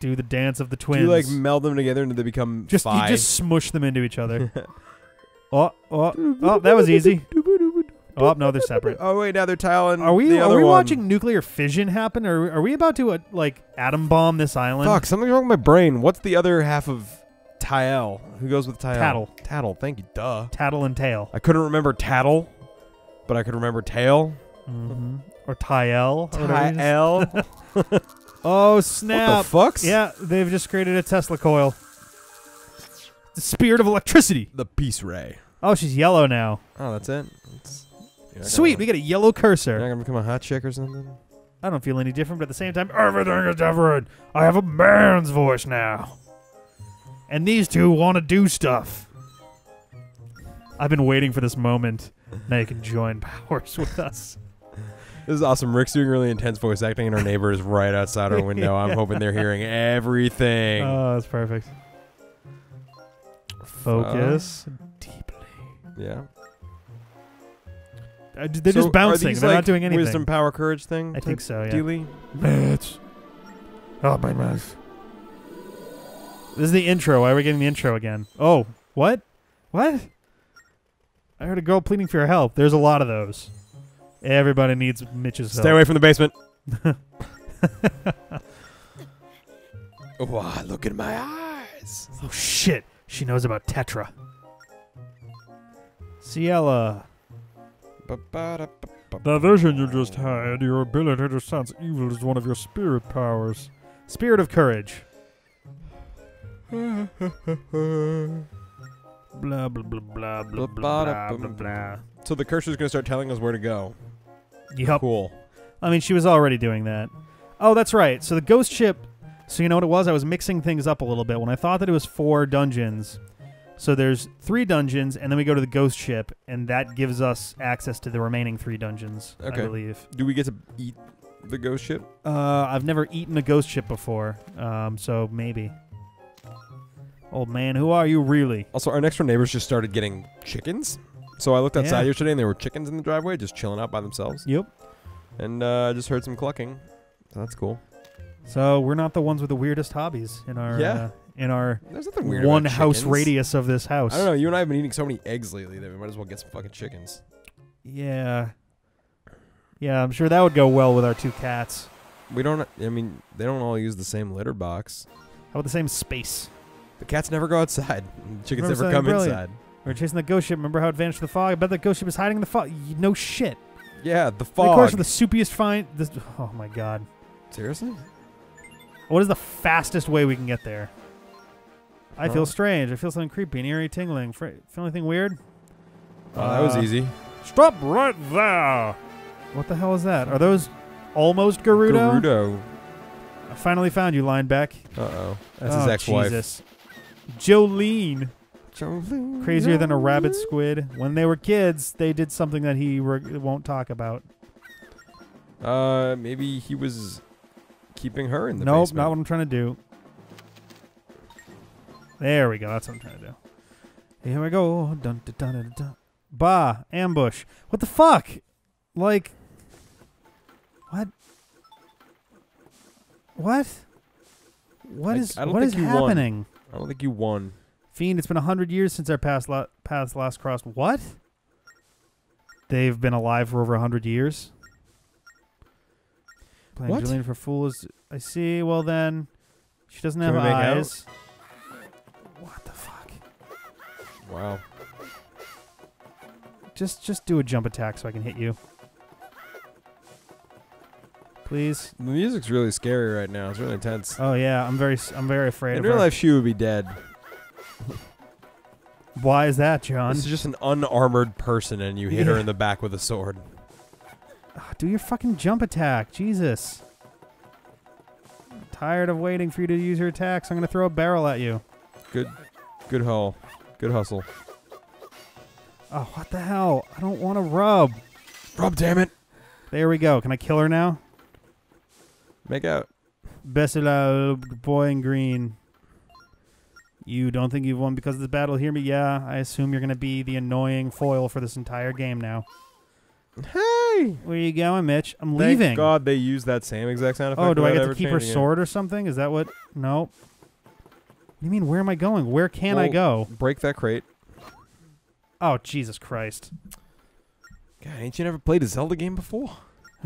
Do the dance of the Do twins. you like meld them together and they become just fi? you just smush them into each other. oh, oh, oh, that was easy. Oh no, they're separate. Oh wait, now they're tiling. Are we are we one. watching nuclear fission happen, or are we about to uh, like atom bomb this island? Fuck, something's wrong with my brain. What's the other half of Tael? Who goes with Tael? Tatl. Tatl. Thank you. Duh. Tatl and Tael, I couldn't remember Tatl, but I could remember Tael. hmm or Tael. or whatever it is. Tael. Oh What snap! the fucks? Yeah, they've just created a Tesla coil. The spirit of electricity. The Peace Ray. Oh, she's yellow now. Oh, that's it. You're Sweet, we get a yellow you're cursor. not gonna become a hot chick or something. I don't feel any different, but at the same time, everything is different. I have a man's voice now. And these two want to do stuff. I've been waiting for this moment. Now you can join powers with us. This is awesome. Rick's doing really intense voice acting, and our neighbor is right outside our window. I'm hoping they're hearing everything. Oh, that's perfect. Focus deeply. yeah. Uh, d- they're So just are bouncing. these, They're like, not doing anything. Wisdom, power, courage thing. I think so, yeah. Dealy? Bitch. Oh, my mouth. This is the intro. Why are we getting the intro again? Oh, what? What? I heard a girl pleading for your help. There's a lot of those. Everybody needs Mitch's Stay help. away from the basement. Why, look in my eyes. Oh, shit. She knows about Tetra. Ciela. The vision you just had, your ability to sense evil is one of your spirit powers. Spirit of courage. blah, blah, blah, blah, blah, blah, blah, blah. So the cursor's going to start telling us where to go. Yup. Cool. I mean, she was already doing that. Oh, that's right. So the ghost ship. So you know what it was? I was mixing things up a little bit when I thought that it was four dungeons. So there's three dungeons, and then we go to the ghost ship, and that gives us access to the remaining three dungeons. Okay. I believe. Do we get to eat the ghost ship? Uh, I've never eaten a ghost ship before, um, so maybe. Old man, who are you really? Also, our next door neighbors just started getting chickens. So I looked outside Yeah. yesterday, and there were chickens in the driveway, just chilling out by themselves. Yep. And uh, I just heard some clucking. So that's cool. So we're not the ones with the weirdest hobbies in our Yeah. uh, in our There's nothing weird. one house chickens. radius of this house. I don't know. You and I have been eating so many eggs lately that we might as well get some fucking chickens. Yeah. Yeah, I'm sure that would go well with our two cats. We don't. I mean, they don't all use the same litter box. How about the same space? The cats never go outside. Chickens Remember never something come brilliant. inside. We were chasing the ghost ship. Remember how it vanished in the fog? I bet the ghost ship is hiding in the fog. No shit. Yeah, the fog. Of course, the soupiest find. This, oh my god. Seriously? What is the fastest way we can get there? I feel strange. I feel something creepy, and eerie tingling. Feel anything weird? Oh, that was Uh, easy. Stop right there. What the hell is that? Are those almost Gerudo? Gerudo. I finally found you, Linebeck. Uh oh. That's oh, his ex-wife. Jesus. Jolene. Crazier than a rabbit squid. When they were kids, they did something that he re- won't talk about. Uh, maybe he was keeping her in the nope, basement. not what I'm trying to do. There we go. That's what I'm trying to do. Here we go. Dun, dun, dun, dun, dun. Bah, ambush. What the fuck? Like, what? What? What I- is what is you won. happening? I don't think you won. Fiend, it's been a hundred years since our past la- paths last crossed. What? They've been alive for over a hundred years. Playing What? Julian for fools. I see. Well then, she doesn't have we make out? eyes. What the fuck? Wow. Just just do a jump attack so I can hit you. Please. The music's really scary right now. It's really intense. Oh yeah, I'm very I'm very afraid In of real her. life, she would be dead. Why is that, John? This is just an unarmored person, and you hit her in the back with a sword. Ah, Do your fucking jump attack. Jesus. I'm tired of waiting for you to use your attacks. I'm to throw a barrel at you. Good, good haul. Good hustle. Oh, what the hell? I don't want to rub. Rub, damn it. There we go. Can I kill her now? Make out. Bessela, boy in green. You don't think you've won because of this battle? Hear me? Yeah, I assume you're going to be the annoying foil for this entire game now. Hey! Where you going, Mitch? I'm Thank leaving. God they used that same exact sound effect. Oh, do I get to keep her sword or something? Is that what? Nope. What do you mean, where am I going? Where can I go? Break that crate. Oh, Jesus Christ. God, ain't you never played a Zelda game before?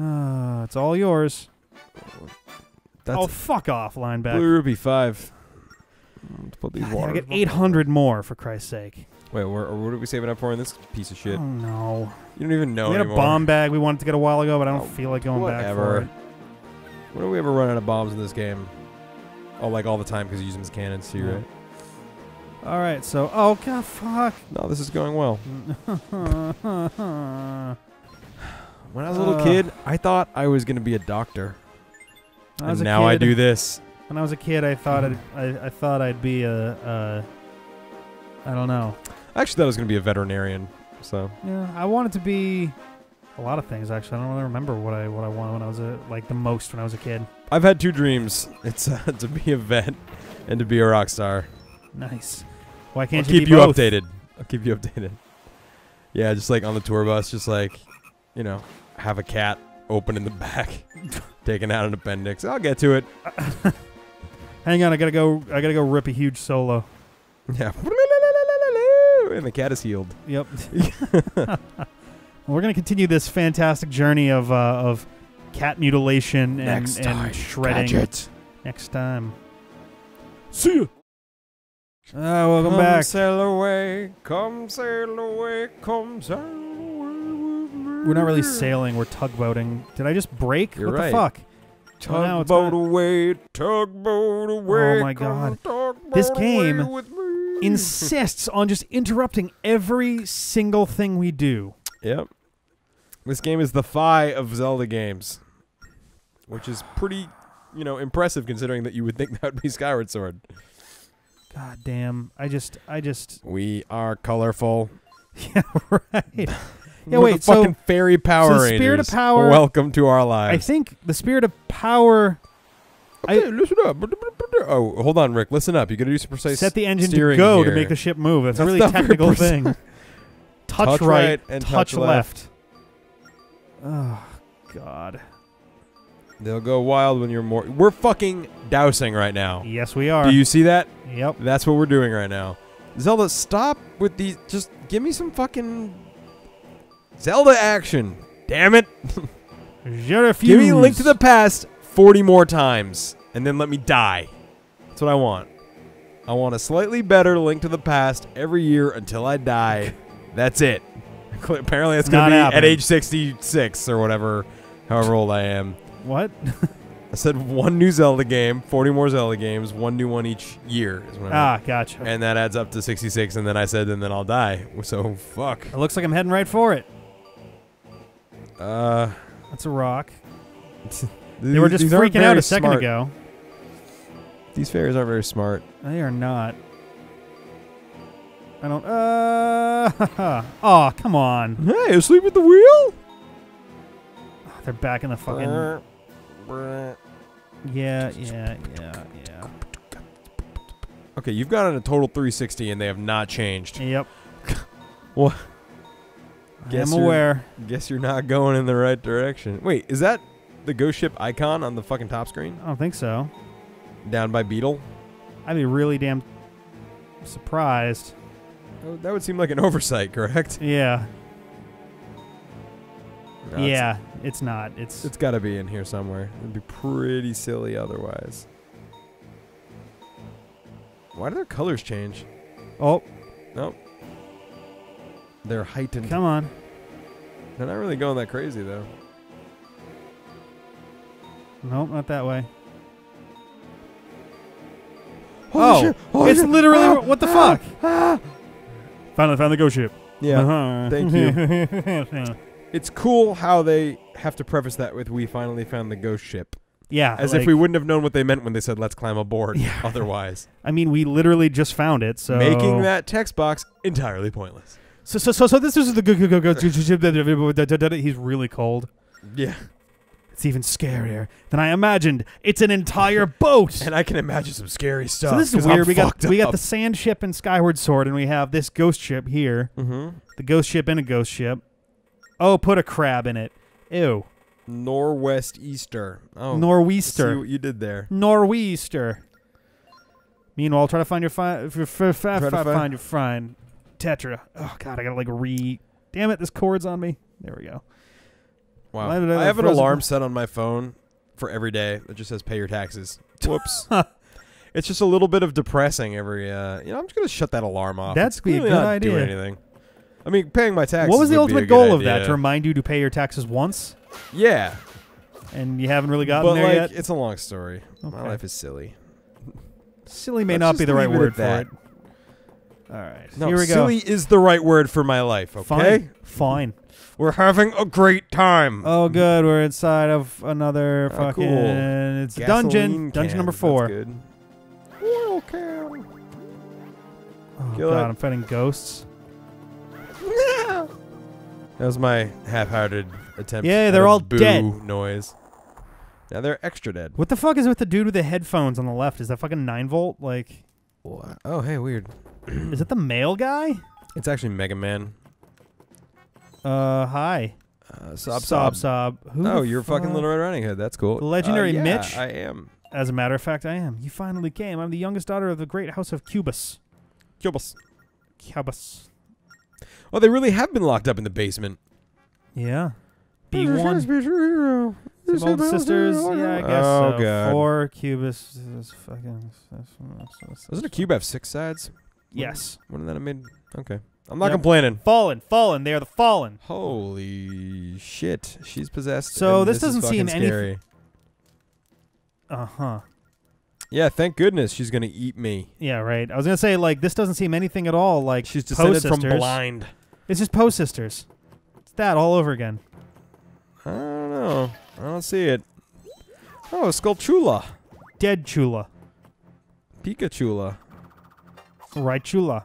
Uh, it's all yours. That's oh, fuck off, linebacker. Blue Rupee 5. Let's put these God, I water. get 800 more, for Christ's sake. Wait, where, what are we saving up for in this piece of shit? Oh, no. You don't even know we had anymore. a bomb bag we wanted to get a while ago, but I don't Oh, feel like going back for whatever. it. When do we ever run out of bombs in this game? Oh, like all the time because you use them as cannons too, right? All right, so... Oh, God, fuck. No, this is going well. I When I was a little Uh. kid, I thought I was going to be a doctor. and a now I do this. When I was a kid, I thought I'd, I, I thought I'd be a, a... I don't know. I actually thought I was going to be a veterinarian. So, Yeah, I wanted to be a lot of things. Actually, I don't really remember what I what I wanted when I was a like the most when I was a kid. I've had two dreams. It's uh, to be a vet and to be a rock star. Nice. Why I'll can't you keep you both? updated. I'll keep you updated. Yeah, just like on the tour bus, just like, you know, have a cat open in the back, taking out an appendix. I'll get to it. Hang on, I gotta go. I gotta go rip a huge solo. Yeah. And the cat is healed. Yep. we're gonna continue this fantastic journey of uh, of cat mutilation and, and shredding next time. See you. Uh, welcome come back. Come sail away, come sail away, come sail away. We're not really sailing. We're tugboating. Did I just break? You're what right. the fuck? Well, Tugboat gonna- away, tugboat oh away. Oh my God. This game. Insists on just interrupting every single thing we do. Yep. This game is the Fi of Zelda games, which is pretty, you know, impressive considering that you would think that would be Skyward Sword. God damn. I just. I just. We are colorful. Yeah. Right. Yeah. Wait. the So fucking fairy Power so Spirit of Power- Welcome to our lives. I think the spirit of power I- listen up. Oh, hold on, Rick. Listen up. You got to do some precise set the engine to go to make the ship move. That's, a really technical thing. touch, Touch right, and touch, touch left. Oh God. They'll go wild when you're more. We're fucking dousing right now. Yes, we are. Do you see that? Yep. That's what we're doing right now. Zelda, stop with these. Just give me some fucking Zelda action. Damn it. Give me Link to the Past 40 more times and then let me die. That's what I want. I want a slightly better Link to the Past every year until I die. That's it. Apparently, that's going to be at age 66 or whatever, however old I am. What? I said one new Zelda game, 40 more Zelda games, one new one each year. Is what I ah, meant. gotcha. And that adds up to 66, and then I said, and then I'll die. So, fuck. It looks like I'm heading right for it. Uh, That's a rock. They were just freaking out a second ago. These fairies aren't very smart. They are not. I don't. Uh. oh, come on. Hey, asleep at the wheel? They're back in the fucking. Yeah, yeah, yeah, yeah. Okay, you've gone on a total 360 and they have not changed. Yep. What? Guess you're- aware. Guess you're not going in the right direction. Wait, is that the ghost ship icon on the fucking top screen? I don't think so. Down by Beedle? I'd be really damn surprised. Oh, that would seem like an oversight, correct? Yeah. No, it's- yeah. It's not. It's. It's got to be in here somewhere. It'd be pretty silly otherwise. Why do their colors change? oh, Nope. They're heightened. come on. They're not really going that crazy though. Nope, not that way. Holy oh, shit. Holy it's shit. literally Ah, what the ah, fuck? ah. Finally found the ghost ship. Yeah. Uh-huh. thank you. It's cool how they have to preface that with "We finally found the ghost ship," yeah. as like, if we wouldn't have known what they meant when they said "Let's climb aboard." Yeah. Otherwise, I mean, we literally just found it. So making that text box entirely pointless. So so so so this is the go go go go He's really cold. Yeah. It's even scarier than I imagined. It's an entire boat. And I can imagine some scary stuff. so this is 'cause I'm weird. We got we got the sand ship and Skyward Sword, and we have this ghost ship here. Mhm. The ghost ship and a ghost ship. Oh, put a crab in it. Ew. Norwest Easter. Oh, see what you did there. Nor'easter. Meanwhile, try to find your fi- f- f- f- Try to fi- fi- find your find Tetra. Oh God, I gotta like re. Damn it, this cord's on me. There we go. Wow. I I have an alarm set on my phone for every day that just says "Pay your taxes." Whoops. it's just a little bit of depressing every. Uh, you know, I'm just gonna shut that alarm off. That's It's be a good not doing anything. I mean, paying my taxes. what was the ultimate goal of that? To remind you to pay your taxes once, Yeah, and you haven't really gotten but there like, yet. it's a long story. My life is silly. Silly may let's not be the right word for it. All right, No, here we go. silly is the right word for my life. Okay, Fine. Fine. we're having a great time. Oh, good. We're inside of another Oh, fucking. cool. It's Gasoline dungeon. Dungeon number cans, four. That's good. Oil. Oh Kill God, it. I'm fighting ghosts. That was my half-hearted attempt. Yeah, they're a all boo dead. Noise. Now they're extra dead. What the fuck is with the dude with the headphones on the left? Is that fucking nine volt? Like, What? Oh, hey, weird. Is it the male guy? It's actually Mega Man. Uh, hi. Uh, sob, sob, sob. sob. Who Oh, you're fucking? Little Red Riding Hood. That's cool. The legendary Uh, yeah, Mitch? I am. As a matter of fact, I am. You finally came. I'm the youngest daughter of the great house of Cubus. Cubus. Cubus. Oh, they really have been locked up in the basement. Yeah. B one. Zero. Some old sisters. Yeah, I guess Oh, so. God. Four Cubus. is Fucking. Doesn't a cube have six sides? Yes. Wouldn't that have made? Okay. I'm not Yep. complaining. Fallen. Fallen. They are the fallen. Holy shit. She's possessed. So this is doesn't seem any- scary. Uh huh. Yeah, thank goodness she's gonna eat me. Yeah, right. I was gonna say like this doesn't seem anything at all like She's descended from blind. It's just Poe sisters. It's that all over again. I don't know. I don't see it. Oh, Skulltula. Dead Chula. Pikachula. Right Chula.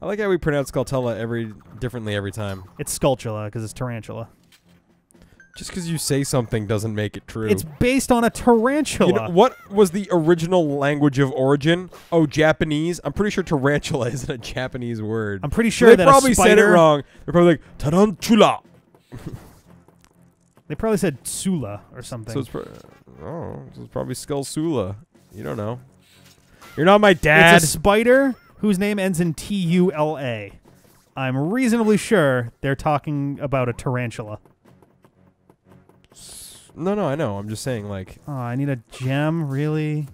I like how we pronounce Skulltula every differently every time. It's Skulltula because it's tarantula. Just because you say something doesn't make it true. It's based on a tarantula. you know, what was the original language of origin? Oh, Japanese. I'm pretty sure tarantula isn't a Japanese word. I'm pretty So sure they that probably said it wrong. They're probably like tarantula. They probably said Sula or something. So it's pro- oh, so it's probably Skullsula. You don't know. You're not my dad. It's a spider whose name ends in T U L A. I'm reasonably sure they're talking about a tarantula. no, no, I know. I'm just saying, like, Oh, I need a gem, really?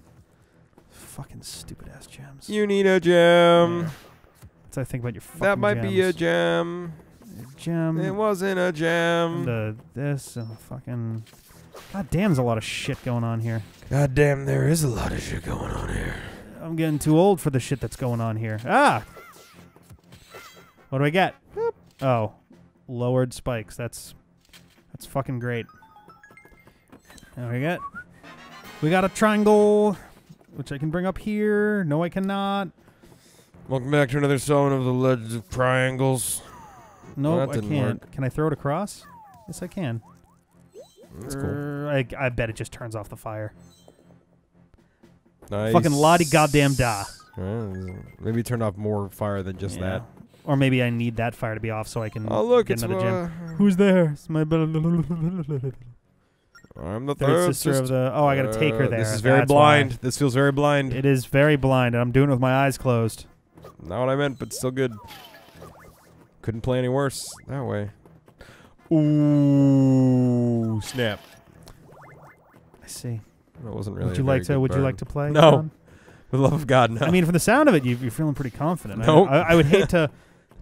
Fucking stupid ass gems. you need a gem. That's what I think about your fucking That might be a gems. gem. gem. It wasn't a gem. The uh, this and the fucking. God damn, there's a lot of shit going on here. God damn, there is a lot of shit going on here. I'm getting too old for the shit that's going on here. Ah! What do I get? Oh, lowered spikes. That's that's fucking great. There we get. We got a triangle, which I can bring up here. No, I cannot. Welcome back to another song of the Legends of Triangles. No, that I can't. work. Can I throw it across? Yes, I can. That's cool. Er, I, I bet it just turns off the fire. Nice. Fucking Lottie goddamn da. Maybe turn off more fire than just Yeah. that. Or maybe I need that fire to be off so I can Oh look, get it's another gym. uh, Who's there? It's my I'm the third third sister of the. Oh, I gotta take her Uh, there. This is very That's why. blind. This feels very blind. It is very blind, and I'm doing it with my eyes closed. Not what I meant, but still good. Couldn't play any worse that way. Ooh, snap! I see. Wasn't really. would you like to? Would you like to play? No. John? For the love of God, no. I mean, from the sound of it, you, you're feeling pretty confident. I- Nope. I, I would hate to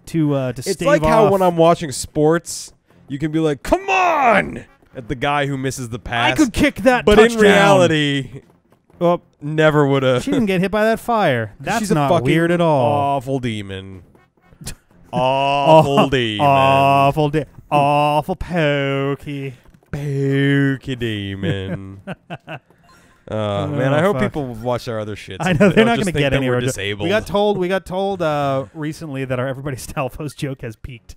to uh, to it's like how when I'm watching sports, you can be like, "Come on!" at the guy who misses the pass. I could kick that. but in reality, oh, never would have. she didn't get hit by that fire. That's not weird at all. Awful demon. awful demon. Awful, de- awful pokey. Pokey demon. Oh man, I Oh, hope fuck. people watch our other shit. I know they they're don't going to get anywhere. We're disabled. We got told. We got told uh, recently that our everybody Stalfos joke has peaked,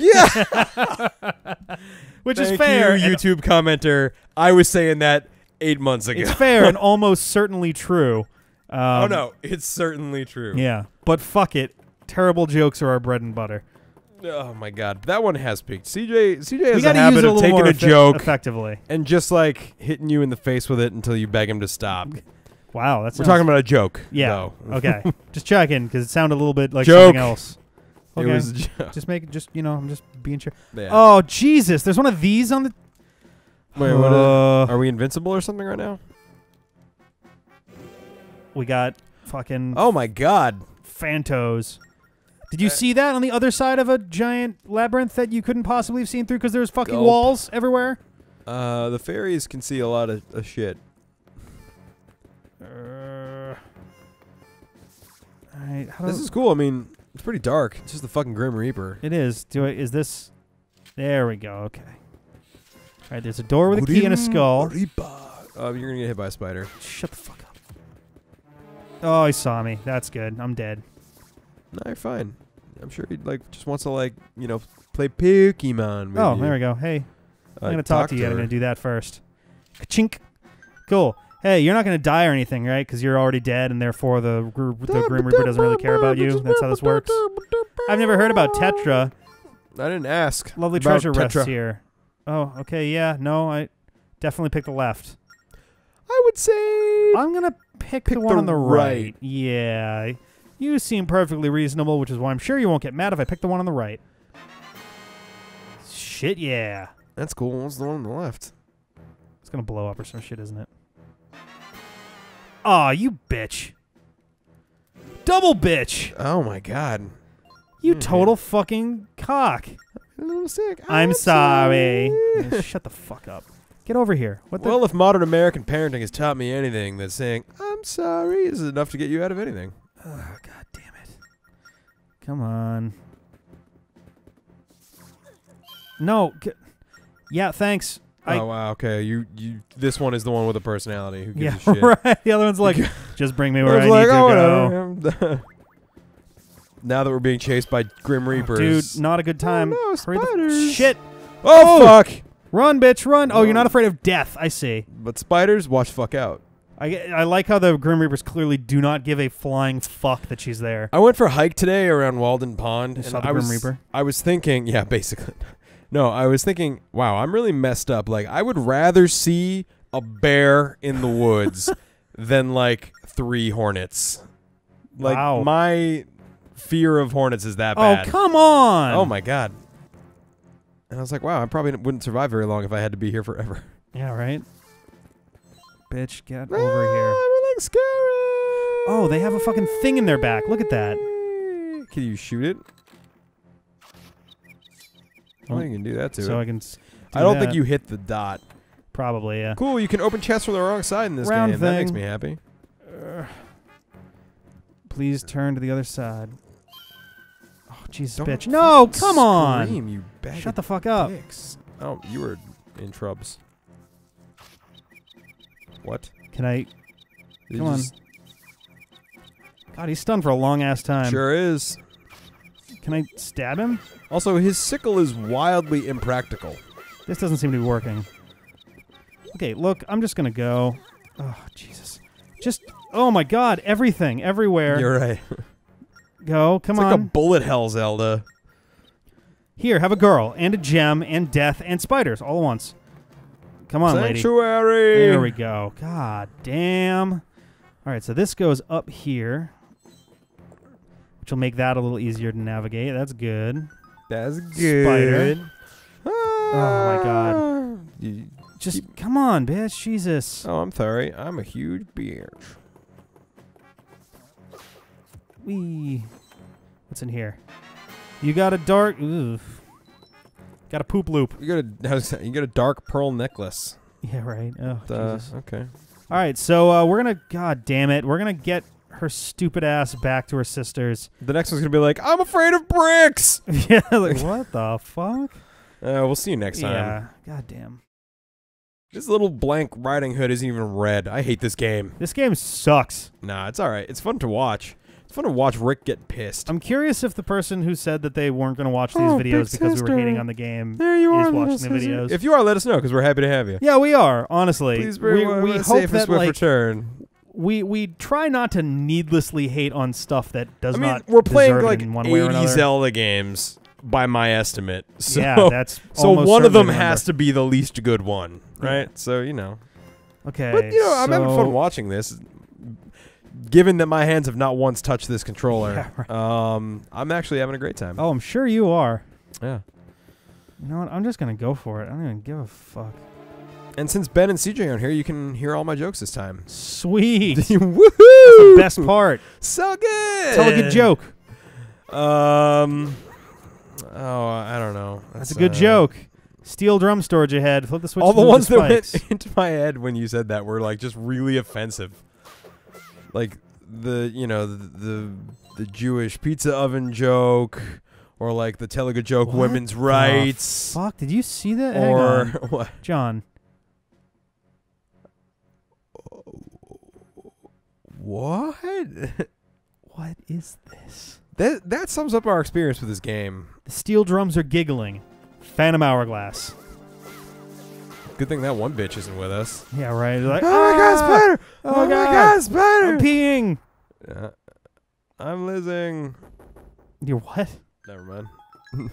yeah, which is fair. You, YouTube commenter. I was saying that eight months ago. It's fair and almost certainly true. Um, oh no, it's certainly true. Yeah, but fuck it. Terrible jokes are our bread and butter. Oh my god, that one has peaked. CJ, CJ has a habit of taking a joke effectively. and just like hitting you in the face with it until you beg him to stop. Wow, that's We're talking about a joke. Yeah. though. okay. just checking because it sounded a little bit like Joke. something else. Okay. It was a joke. just make it. Just you know, I'm just being sure. Yeah. Oh Jesus! There's one of these on the. Wait, what, Uh, Are we invincible or something right now? we got fucking Oh my god. Phantos. Did you see that on the other side of a giant labyrinth that you couldn't possibly have seen through because there's fucking Gulp. walls everywhere? Uh, the fairies can see a lot of, of shit. Uh, all right, how This is cool. I mean, it's pretty dark. It's just the fucking Grim Reaper. It is. Do I? Is this? There we go. Okay. All right. There's a door with a key and a skull. Uh, you're gonna get hit by a spider. Shut the fuck up. Oh, he saw me. That's good. I'm dead. No, you're fine. I'm sure he like just wants to like you know play Pokemon. With Oh, you. there we go. Hey, Uh, I'm gonna talk, to you. I'm gonna do that first. Chink. Cool. Hey, you're not gonna die or anything, right? Because you're already dead, and therefore the the Grim Reaper doesn't really care about you. That's how this works. I've never heard about Tetra. I didn't ask. Lovely treasure rests here. Oh, okay. Yeah. No, I definitely picked the left. I would say I'm gonna pick, Pick the one the on the right. right. Yeah, you seem perfectly reasonable, which is why I'm sure you won't get mad if I pick the one on the right. Shit, yeah, that's cool. What's the one on the left? it's gonna blow up or some shit, isn't it? Aw, you bitch! Double bitch! Oh my god. You Mhm. total fucking cock! Sick. I'm sorry. Shut the fuck up. Get over here. What the? Well, if modern American parenting has taught me anything, that saying "I'm sorry" is enough to get you out of anything. Oh, God damn it. Come on. No. Yeah, thanks. Oh, I- oh wow, okay. You you. This one is the one with a personality. Who gives yeah, a shit? right. The other one's like, just bring me where I, was like, need oh, to go. now that we're being chased by Grim oh, Reapers, Dude, not a good oh, time. no, Hurry the- spiders. Shit. Oh, Oh! fuck! Run, bitch, run. Oh, you're not Oh. afraid of death. I see. But spiders, watch fuck out. I, I like how the Grim Reapers clearly do not give a flying fuck that she's there. I went for a hike today around Walden Pond, and saw the I Grim was Reaper? I was thinking, yeah, basically. No, I was thinking, wow, I'm really messed up. Like, I would rather see a bear in the woods than like three hornets. Like Wow. my fear of hornets is that bad. Oh, bad. come on. Oh my god. And I was like, wow, I probably wouldn't survive very long if I had to be here forever. Yeah, right? Bitch, get Ah, over here. Everything's scary. Oh, they have a fucking thing in their back. Look at that. Can you shoot it? I Oh. think you can do that too. So I can. s- I don't that. think you hit the dot. Probably, yeah. Cool, you can open chests from the wrong side in this Round game. That makes me happy. Please turn to the other side. Oh, Jesus, Don't bitch. No, come on. Scream, you bag Shut the fuck up. dicks. Oh, you were in trubs. What? Can I? Did Come on. just- God, he's stunned for a long ass time. Sure is. Can I stab him? Also, his sickle is wildly impractical. This doesn't seem to be working. Okay, look, I'm just gonna go. Oh, Jesus. Just oh my god, everything, everywhere. You're right. Go, come it's on. like a bullet hell Zelda. Here, have a girl and a gem and death and spiders all at once. Come on, lady. Sanctuary. There we go. God damn. All right, so this goes up here, which will make that a little easier to navigate. That's good. That's Spider. good. Oh, my God. You- Just come on, bitch. Jesus. oh, I'm sorry. I'm a huge bitch. Wee. What's in here? You got a dark. Ooh. Got a poop loop. You got a I was saying, you got a dark pearl necklace. Yeah, right. Oh, Uh, okay. All right, so uh, we're gonna. God damn it, we're gonna get her stupid ass back to her sisters. The next one's gonna be like, I'm afraid of bricks. yeah, like what the fuck? Uh, we'll see you next time. Yeah. God damn. This little blank Riding Hood isn't even red. I hate this game. This game sucks. Nah, it's all right. It's fun to watch. Fun to watch Rick get pissed. I'm curious if the person who said that they weren't going to watch these Oh, videos because we were hating on the game there you is are. watching the sister. videos. If you are, let us know because we're happy to have you. yeah, we are honestly. Please bring we we hope that swift like return. we we try not to needlessly hate on stuff that does I mean, not. we're playing like one 80. Zelda games by my estimate. So, yeah, that's so one of them has to be the least good one, right? So you know. Okay, But you know, I'm having fun watching this. Given that my hands have not once touched this controller, Yeah, right. um, I'm actually having a great time. Oh, I'm sure you are. Yeah. You know what? I'm just gonna go for it. I don't even give a fuck. And since Ben and CJ aren't here, you can hear all my jokes this time. Sweet. Woohoo! Best part. So good. Tell a good joke. Um. Oh, I don't know. That's a good uh, joke. Steel drum storage ahead. Flip the switch. All the ones that went into my head when you said that were like just really offensive. Like the you know the the, the Jewish pizza oven joke, or like the Telugu joke, What women's rights, Fuck! Did you see that? Hang or on. what? John. What? What is this? that that sums up our experience with this game. The steel drums are giggling. Phantom hourglass. Good thing that one bitch isn't with us. Yeah, right. Like, oh my god, "Ah, spider! Oh, Oh, my God. god, I'm peeing. Yeah. I'm lizzing. You're what? Never mind. You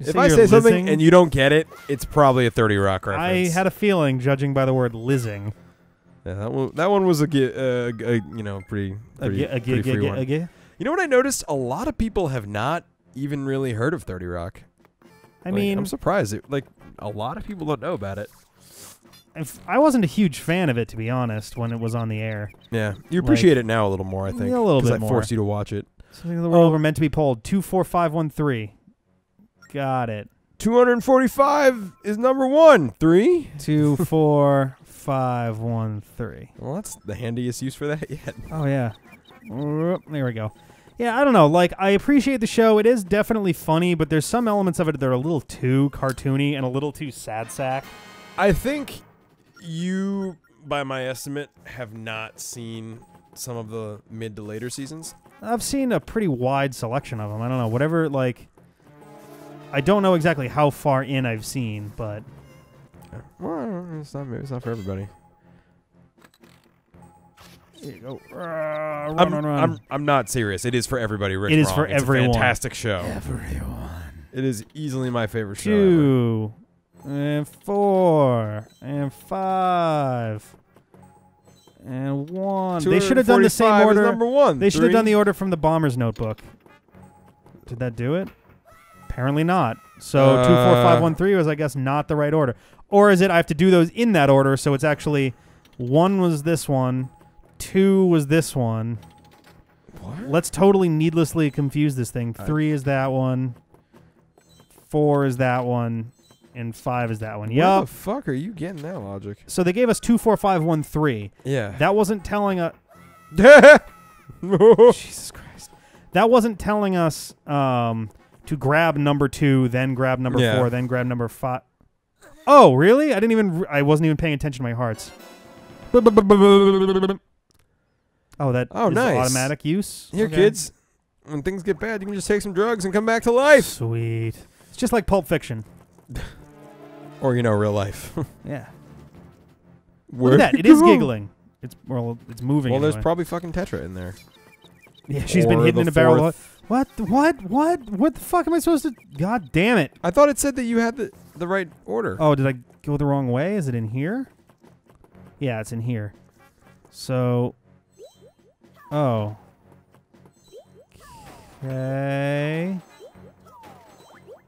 if I you're say something and you don't get it, it's probably a 30 Rock reference. I had a feeling, judging by the word lizzing. yeah, that one, that one was a, uh, g- a you know pretty A pretty, gi- a gi- pretty gi- free gi- one. a You know what I noticed? A lot of people have not even really heard of 30 Rock. I Like, mean, I'm surprised. It, like a lot of people don't know about it. if, I wasn't a huge fan of it, to be honest, when it was on the air. Yeah, you appreciate it now a little more. I Yeah, think a little bit I more. forced you to watch it. Something in the world oh. we're meant to be polled. Two, four, five, one, three. Got it. 245 is number one. Three. Two, four, five, one, three. Well, that's the handiest use for that yet. Oh yeah. There we go. Yeah, I don't know. Like, I appreciate the show. It is definitely funny, but there's some elements of it that are a little too cartoony and a little too sad sack. I think you, by my estimate, have not seen some of the mid to later seasons. I've seen a pretty wide selection of them. I don't know. Whatever, like, I don't know exactly how far in I've seen, but Well, it's not. It's not for everybody. Here you go. Uh, run, I'm, run, run. I'm, I'm not serious. It is for everybody. Rich It is Wrong. for It's everyone. A fantastic show. Everyone. It is easily my favorite show. ever. Two and four and five and one. They should have done the same 245 is order. Number one. They should have Three. done the order from the bomber's notebook. Did that do it? Apparently not. So two, four, five, Uh, one, three was, I guess, not the right order. Or is it I have to do those in that order? So it's actually one was this one, two was this one. What? Let's totally needlessly confuse this thing. Three is that one, four is that one, and five is that one. Where Yup. the fuck are you getting that logic? So they gave us two, four, five, one, three. Yeah. That wasn't telling us. That. Jesus Christ. That wasn't telling us um, to grab number two, then grab number Yeah. four, then grab number five. Oh, really? I didn't even. I wasn't even paying attention to my hearts. Oh, that Oh, is nice. automatic use. Here, Okay. kids. When things get bad, you can just take some drugs and come back to life. Sweet. It's just like Pulp Fiction. Or you know, real life. Yeah. Where Look at that. It is giggling. It's well, it's moving. Well, there's anyway. probably fucking Tetra in there. yeah. She's been hidden in a barrel. What? What? What? What the fuck am I supposed to? God damn it! I thought it said that you had the the right order. Oh, did I go the wrong way? Is it in here? Yeah, it's in here. So. Oh. Okay.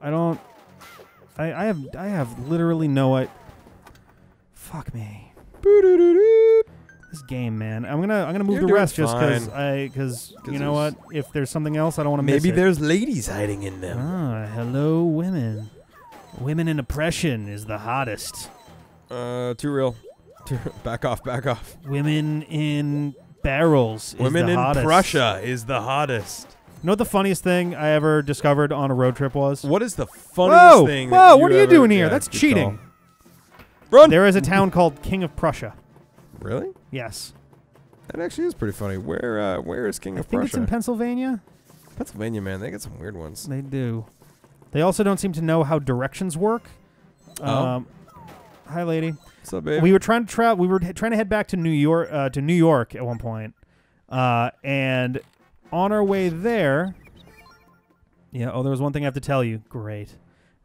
I don't. I I have I have literally no. I, fuck me. This game, man. I'm gonna I'm gonna move You're doing rest just because. I because you know what? If there's something else, I don't want to miss Maybe there's ladies hiding in them. Ah, hello, women. Women in oppression is the hottest. Uh, too real. Back off, back off. Women in barrels is Women in hottest. Prussia is the hottest. You know what the funniest thing I ever discovered on a road trip was? What is the funniest Whoa! thing? Whoa! what are you ever- doing here? Yeah, That's cheating. call. Run! There is a town called King of Prussia. Really? Yes, That actually is pretty funny. Where uh, where is King I of think it's Prussia? in Pennsylvania. Pennsylvania, man. They get some weird ones. They do. They also don't seem to know how directions work. Oh. Um, hi, lady. What's up, babe? We were trying to travel. We were trying to head back to New York. Uh, to New York at one point, uh, and on our way there, yeah. Oh, there was one thing I have to tell you. Great.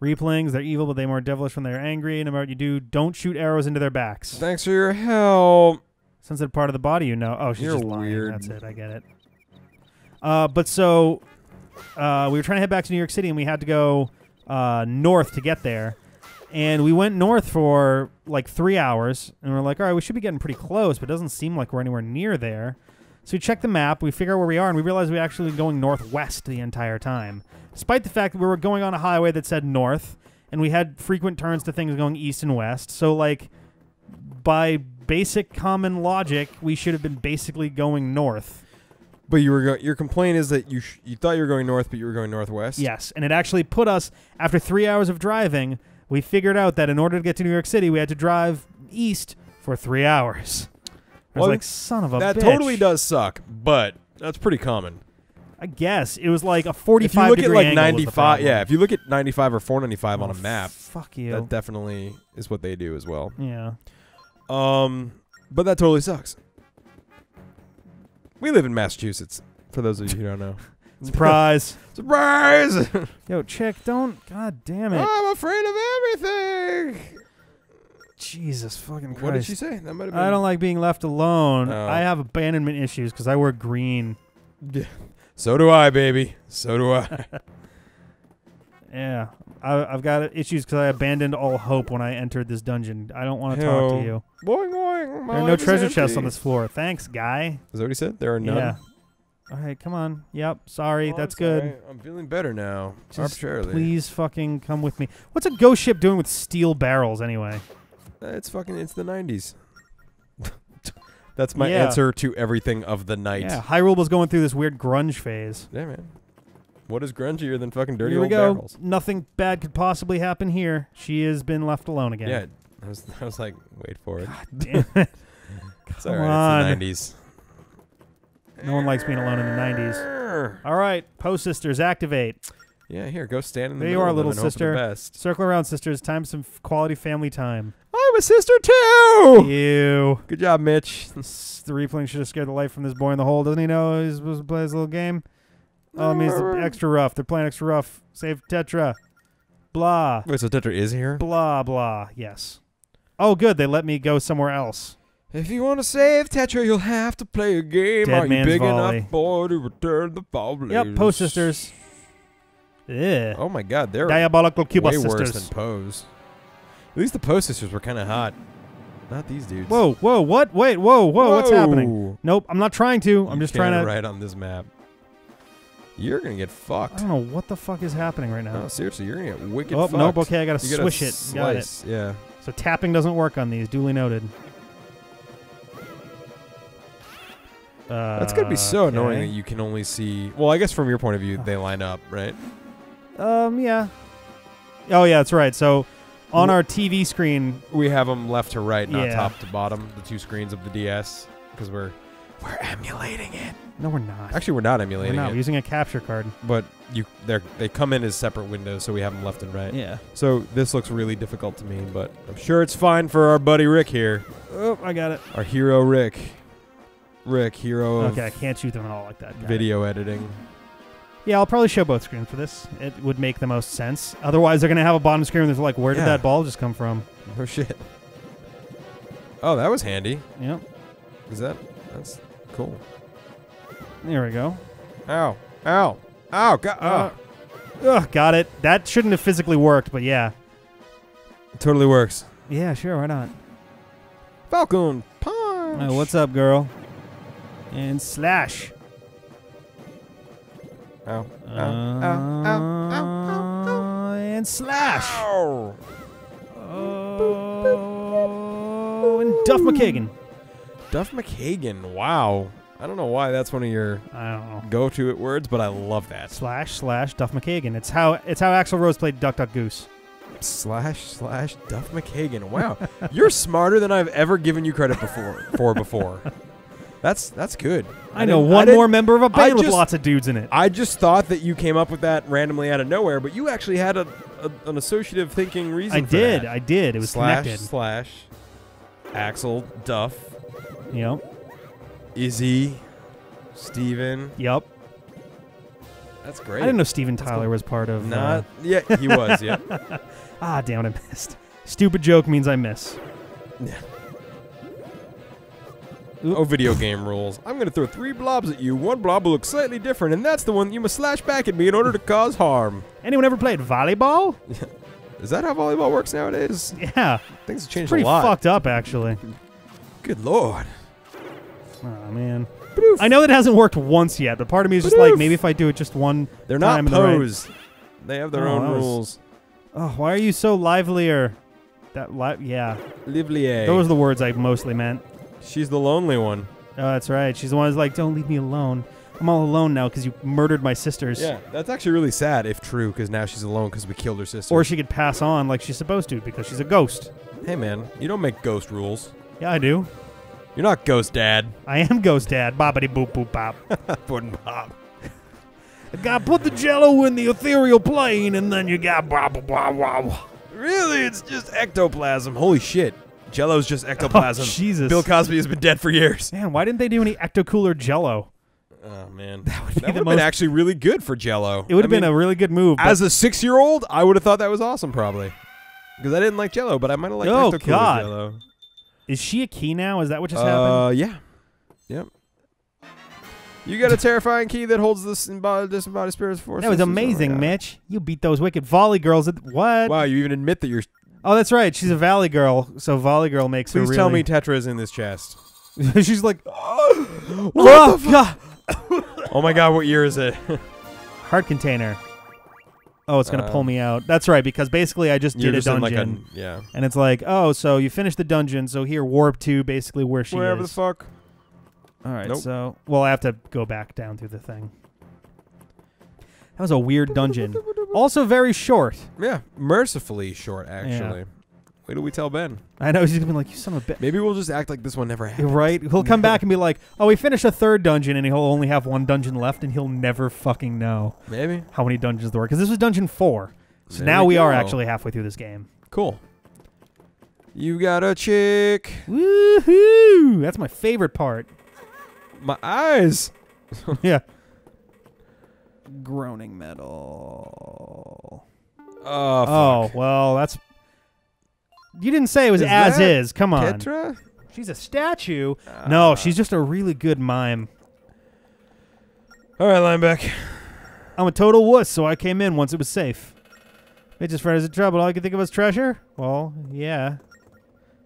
Reaplings, they're evil, but they're more devilish when they're angry. No matter what you do, don't shoot arrows into their backs. Thanks for your help. Sensitive part of the body, you know. Oh, she's You're just lying. weird. That's it. I get it. Uh, but so uh, we were trying to head back to New York City, and we had to go uh, north to get there. And we went north for like three hours, and we're like, all right, we should be getting pretty close, but it doesn't seem like we're anywhere near there. So we check the map, we figure out where we are, and we realize we're actually going northwest the entire time, despite the fact that we were going on a highway that said north, and we had frequent turns to things going east and west. So like, by basic common logic, we should have been basically going north. But you were go- your complaint is that you sh- you thought you were going north, but you were going northwest. Yes, and it actually put us after three hours of driving. We figured out that in order to get to New York City, we had to drive east for three hours. I was Well, like, son of a that bitch. totally does suck, but that's pretty common. I guess it was like a forty-five. If you look at like angle was the 95, yeah, if you look at 95 or 495 on Oh, a map, Fuck you. that definitely is what they do as well. yeah. Um, but that totally sucks. We live in Massachusetts. For those of you who don't know, Surprise. surprise! Yo, chick, don't. God damn it. I'm afraid of everything. Jesus fucking Christ. What did she say? That might have been. I don't like being left alone. Oh. I have abandonment issues because I wear green. So do I, baby. So do I. Yeah, I, I've got issues because I abandoned all hope when I entered this dungeon. I don't want to talk to you. boing boing. There are no treasure chests on this floor. Thanks, guy. Is that what he said? There are none. Yeah. All right, come on. Yep. Sorry, Oh, that's I'm good. sorry. I'm feeling better now. Just arbitrarily. Please fucking come with me. What's a ghost ship doing with steel barrels anyway? Uh, It's fucking. It's the 90s. That's my Yeah. answer to everything of the night. Yeah, Hyrule was going through this weird grunge phase. Yeah, man. What is grungier than fucking dirty here we old go. barrels? Nothing bad could possibly happen here. She has been left alone again. Yeah. I was, I was like, wait for it. God Damn it. It's Come all right. on. It's the 90s. No one likes being alone in the 90s. All right, Poe Sisters, activate. Yeah, here, go stand in the There you are, little sister. best. Circle around, sisters. Time some quality family time. I'm a sister too. Ew. Good job, Mitch. The Reapling should have scared the life from this boy in the hole. Doesn't he know he's supposed to play his little game? Oh, it means extra rough. They're playing extra rough. Save Tetra. Blah. Wait, so Tetra is here? Blah, blah. Yes. Oh, good. They let me go somewhere else. If you want to save Tetra, you'll have to play a game. Dead Are you big volley. enough, boy, to return the volley? Yep, Poe Sisters. Yeah. Oh my God, they're Diabolical Cubus way worse than Poes. At least the Poe Sisters were kind of hot. Not these dudes. Whoa, whoa, what? Wait, whoa, whoa, what's happening? Nope, I'm not trying to. I'm You just trying to. write on this map. You're gonna get fucked. I don't know what the fuck is happening right now. No, seriously, you're gonna get oh, wicked. oh, fucked. nope. Okay, I gotta You gotta swish it. Got it. Yeah. So tapping doesn't work on these. Duly noted. Uh, That's gonna be so annoying that you can only see. Well, I guess from your point of view, they line up, right? Um, yeah. Oh, yeah, that's right. So on our TV screen, We have them left to right, not Yeah. top to bottom. The two screens of the DS, because we're we're emulating it. no, we're not. Actually, we're not we're emulating not. We're using a capture card. but you they they come in as separate windows, so we have them left and right. Yeah. So this looks really difficult to me, but I'm sure it's fine for our buddy Rick here, Oh, I got it. our hero Rick. Rick, hero of Okay, I can't shoot them at all like that. Got it. video editing. Yeah, I'll probably show both screens for this. It would make the most sense. Otherwise, they're gonna have a bottom screen that's like, where did Yeah. that ball just come from? Oh shit. Oh, that was handy. Yep. Is that? That's cool. There we go. Ow! Ow! Ow! God! Uh, ugh, got it. That shouldn't have physically worked, but yeah. totally works. Yeah, sure, why not? Falcon punch. Oh, what's up, girl? And slash. Ow! Uh, Ow! Ow! Ow! Ow! Ow! and slash. Ow! Oh, and Duff McKagan. Duff McKagan. Wow. I don't know why that's one of your I don't know. go-to it words, but I love that. Slash slash Duff McKagan. It's how it's how Axl Rose played Duck Duck Goose. Slash slash Duff McKagan. Wow, you're smarter than I've ever given you credit before for before. That's that's good. I, know didn't- I one more member of a band with lots of dudes in it. I just thought that you came up with that randomly out of nowhere, but you actually had a, a an associative thinking reason. I for did. that. I did. It was slash connected. slash Axl Duff Yep. Izzy Steven. Yep. That's great. I didn't know Steven Tyler cool. was part of. uh, Not yeah, he was. Yeah. ah, damn it, I missed. Stupid joke means I miss. Oh, video game rules. I'm going to throw three blobs at you. One blob will look slightly different, and that's the one you must slash back at me in order to cause harm. Anyone ever played volleyball? Is that how volleyball works nowadays? Yeah. Things have changed Pretty a lot. fucked up, actually. Good lord. Oh man. I know that hasn't worked once yet, but part of me is just like maybe if I do it just one. They're not time in the right- posed. They have their Oh, own was- rules. Oh, why are you so livelier? That li- yeah. Livelier. Those are the words I mostly meant. She's the lonely one. Oh, that's right. She's the one who's like, "Don't leave me alone. I'm all alone now because you murdered my sisters." Yeah, that's actually really sad if true, because now she's alone because we killed her sister. Or she could pass on like she's supposed to because she's a ghost. hey man, you don't make ghost rules. Yeah, I do. You're not ghost dad. I am ghost dad. Boppity boop boop bop. Puddin' pop. I got put the jello in the ethereal plane, and then you got blah blah blah blah. Really, it's just ectoplasm. Holy shit. Jello's just ectoplasm. Oh, Jesus. Bill Cosby has been dead for years. Man, why didn't they do any ecto cooler jello? Oh man, That would that be would have been most. actually really good for Jello. it would have been mean, a really good move. as a six-year-old, I would have thought that was awesome, probably, because I didn't like Jello, but I might have liked Oh, Ecto Cooler God. Jello. is she a key now? Is that what just happened? Uh, yeah, yep. You got a terrifying key that holds this embodied, disembodied spirits force. That was amazing, Mitch. You beat those wicked volley girls. At, what? Wow, you even admit that you're. Oh, that's right. She's a valley girl. So Valley girl makes her. Please her tell me really- Tetra is in this chest. She's like, What oh, the God. Oh my god, what year is it? Heart container. Oh, it's gonna pull Um, me out. That's right, because basically I just did a just like dungeon, a yeah. and it's like, oh, so you finished the dungeon, so here warp to basically where she Wherever is. the fuck. All right, Nope. so well, I have to go back down through the thing. That was a weird dungeon. also very short. Yeah, mercifully short, actually. Wait till we tell Ben. I know he's gonna be like, you son of a bitch. Maybe we'll just act like this one never happened. right. He'll come back and be like, "Oh, we finished a third dungeon, and he'll only have one dungeon left, and he'll never fucking know Maybe. how many dungeons there were because this was dungeon four. So There now we, we are actually halfway through this game. Cool. You got a chick. Woohoo! That's my favorite part. My eyes. yeah. Groaning metal. Oh, Oh well, that's. You didn't say it was Is as that is. Come on. Tetra? She's a statue. no, Ah. she's just a really good mime. All right, Linebeck. I'm a total wuss, so I came in once it was safe. Bitch's friend is in trouble. All I can think of was treasure. Well, yeah.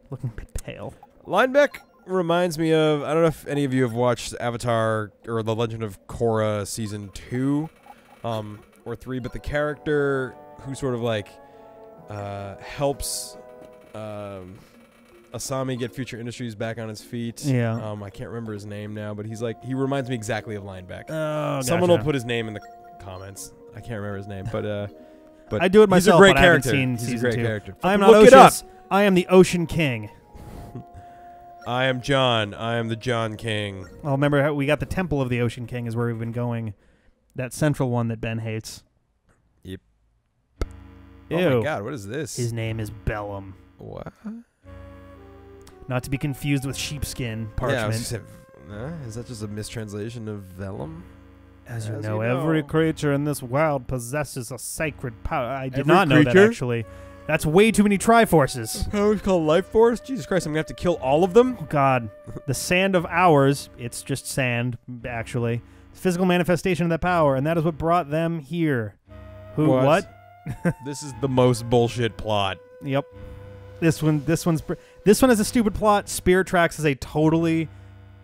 Looking a bit pale. Linebeck reminds me of I don't know if any of you have watched Avatar or The Legend of Korra season two, um, or three, but the character who sort of like uh, helps um, Asami get Future Industries back on his feet. Yeah. Um, I can't remember his name now, but he's like he reminds me exactly of Linebeck. Oh, Someone will put his name in the comments. I can't remember his name, but uh, but I do it myself, He's a great but I haven't character. he's a great two. character. I am not look it up. I am the Ocean King. I am John. I am the John King. Well, remember how we got the Temple of the Ocean King is where we've been going. That central one that Ben hates. Yep. Ew. Oh my god, what is this? His name is Bellum. what? Not to be confused with sheepskin Yeah, I was parchment. gonna Uh, is that just a mistranslation of vellum? As you As know, you every know. creature in this world possesses a sacred power. I did Every not know that actually. That's way too many Triforces. How is called life force? Jesus Christ, I'm gonna have to kill all of them. Oh God, the sand of hours. It's just sand, actually. Physical manifestation of that power, and that is what brought them here. Who? What? What? this is the most bullshit plot. Yep. This one. This one's. This one is a stupid plot. Spirit Tracks is a totally,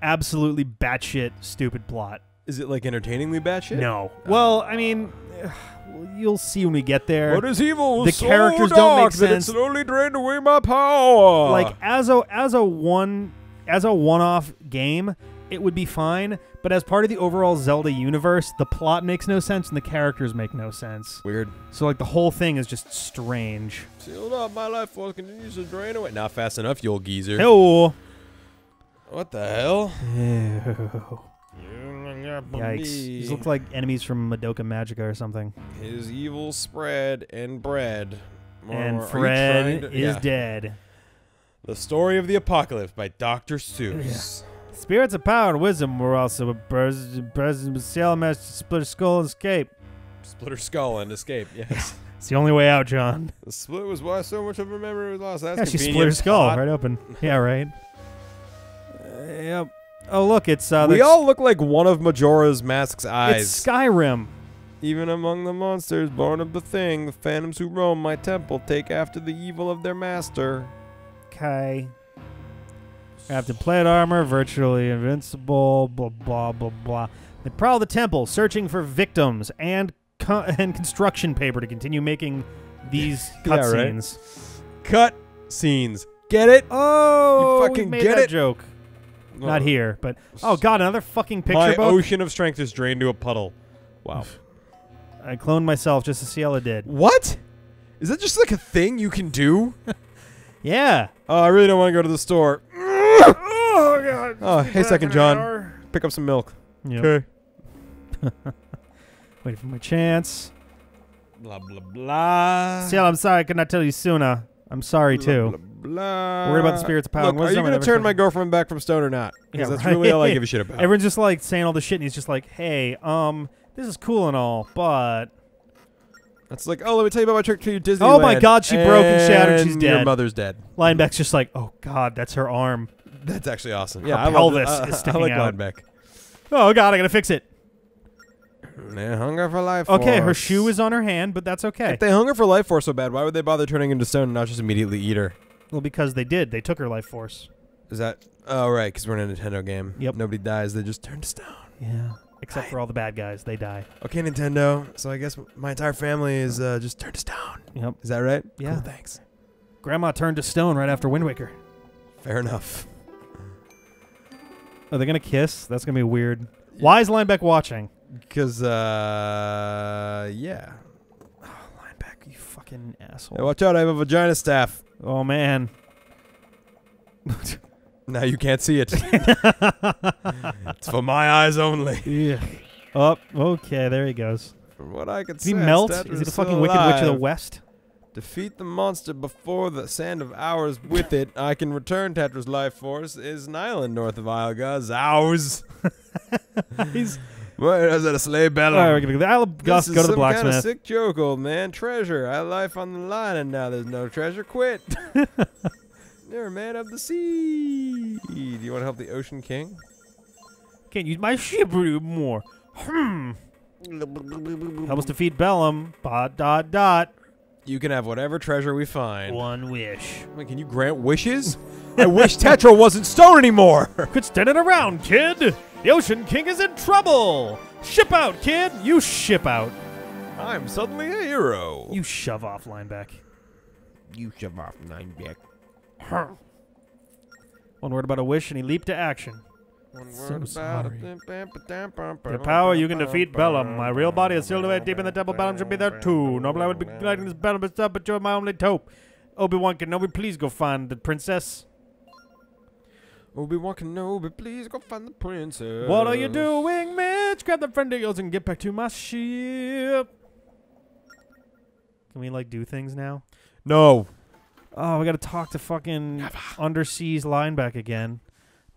absolutely batshit stupid plot. Is it like entertainingly bad shit? No. Well, I mean, you'll see when we get there. What is evil? The so characters don't make that it sense. slowly drained away my power. like as a as a one as a one-off game it would be fine but as part of the overall zelda universe the plot makes no sense and the characters make no sense weird. so like the whole thing is just strange Sealed up, my life force continues to drain away. Not fast enough, you old geezer. oh What the hell? Yikes these look like enemies from madoka magica or something His evil spread and bread. Or- and you fred to- is yeah. dead The Story of the Apocalypse by Dr. Seuss. spirits of power and wisdom were also present present with sailor master split her skull and escape Split her skull and escape. Yes. it's the only way out john the split was why so much of her memory was lost. That's yeah, she split her skull Plot. right open. Yeah, right. Uh, yep. Oh, look, it's uh, we all look like one of Majora's Mask's eyes. It's Skyrim. Even among the monsters born of the thing, the phantoms who roam my temple take after the evil of their master. Okay. Captain Plate armor, virtually invincible. Blah blah blah blah. They prowl the temple, searching for victims and co- and construction paper to continue making these Yeah, right. cutscenes. Cut scenes. Get it? Oh, we fucking get it? joke. Not here, but oh god, another fucking picture My book. ocean of strength is drained to a puddle. Wow. I cloned myself just to see how it did. what? Is that just like a thing you can do? Yeah. Oh, I really don't want to go to the store. Oh god. Oh, hey, second John. Pick up some milk. Okay. Waiting for my chance. Blah blah blah. Ciel, I'm sorry I could not tell you sooner. I'm sorry Blah, too. Blah, blah. Worried about the spirits of power Look, are you gonna turn my girlfriend back from stone or not? Because Yeah, that's really all I give a shit about. Everyone's just like saying all this shit, and he's just like, "Hey, um, this is cool and all, but That's like, oh, let me tell you about my trip to Disneyland. Oh my God, she broke and shattered. She's and Your mother's dead. Linebeck's just like, oh god, that's her arm. That's actually awesome. Her Yeah, I love pelvis the- is I, sticking I like out. Linebeck. Oh god, I gotta fix it. They hunger for life. Okay, her shoe is on her hand, but that's okay. If they hunger for life force so bad, why would they bother turning into stone and not just immediately eat her? Well, because they did. They took her life force. Is that? Oh right, because we're in a Nintendo game. Yep. Nobody dies. They just turn to stone. Yeah. Except for all the bad guys, they die. Okay, Nintendo. So I guess my entire family is uh, just turned to stone. Yep. Is that right? Yeah. Cool, thanks. Grandma turned to stone right after Wind Waker. Fair enough. Are they gonna kiss? That's gonna be weird. Why is Linebeck watching? Because uh, yeah. Linebeck, you fucking asshole. Hey, watch out! I have a vagina staff. Oh man. Now you can't see it. it's for my eyes only. yeah. Oh, okay, there he goes. From what I could Did he melt? Is he the fucking Wicked Witch of the. West? Defeat the monster before the sand of hours with it. I can return Tetra's life force. Is an island north of Ilga. Zows. He's Where is it a sleigh bell? all right. We're gonna go. I'll this go to the some kind of blacksmith. sick joke, old man. Treasure. I have life on the line, and now there's no treasure. Quit. You're a man of the sea. Do you want to help the Ocean King? Can't use my ship anymore. Hmm. Help us defeat Bellum. Dot dot dot. You can have whatever treasure we find. One wish. Wait, can you grant wishes? I wish Tetra wasn't stone anymore. Quit standing around, kid. The Ocean King is in trouble. Ship out, kid. You ship out. I'm suddenly a hero. You shove off, Linebeck. You shove off nine deck. One word about a wish, and he leaped to action. One So word sorry. about Your power, you can defeat Bellum. My real body is sealed away deep in the temple. Bellum should be there too. Normally, I would be gliding this Bellum and stuff, but you're my only hope. Obi Wan Kenobi, please go find the princess. Obi-Wan Kenobi, please go find the princess. What are you doing, Mitch? Grab the friend of yours and get back to my ship. Can we like do things now? No. Oh, we gotta talk to fucking underseas Linebeck again.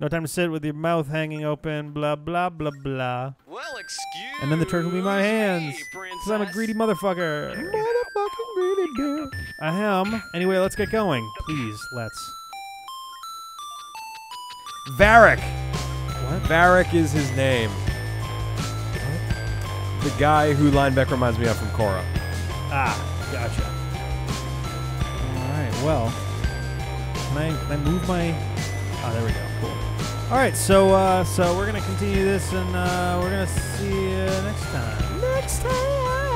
No time to sit with your mouth hanging open. Blah blah blah blah. Well, excuse And then the trick will be my hands. me, Cause I'm a greedy motherfucker. Motherfucking greedy bitch. I am. Anyway, let's get going. Please, let's. Varrick. What? Varrick is his name. The guy who Linebeck reminds me of from Korra. Ah, gotcha. All right. Well, can I can I move my? Ah, there we go. Cool. All right. So uh, so we're gonna continue this, and uh, we're gonna see you next time. Next time.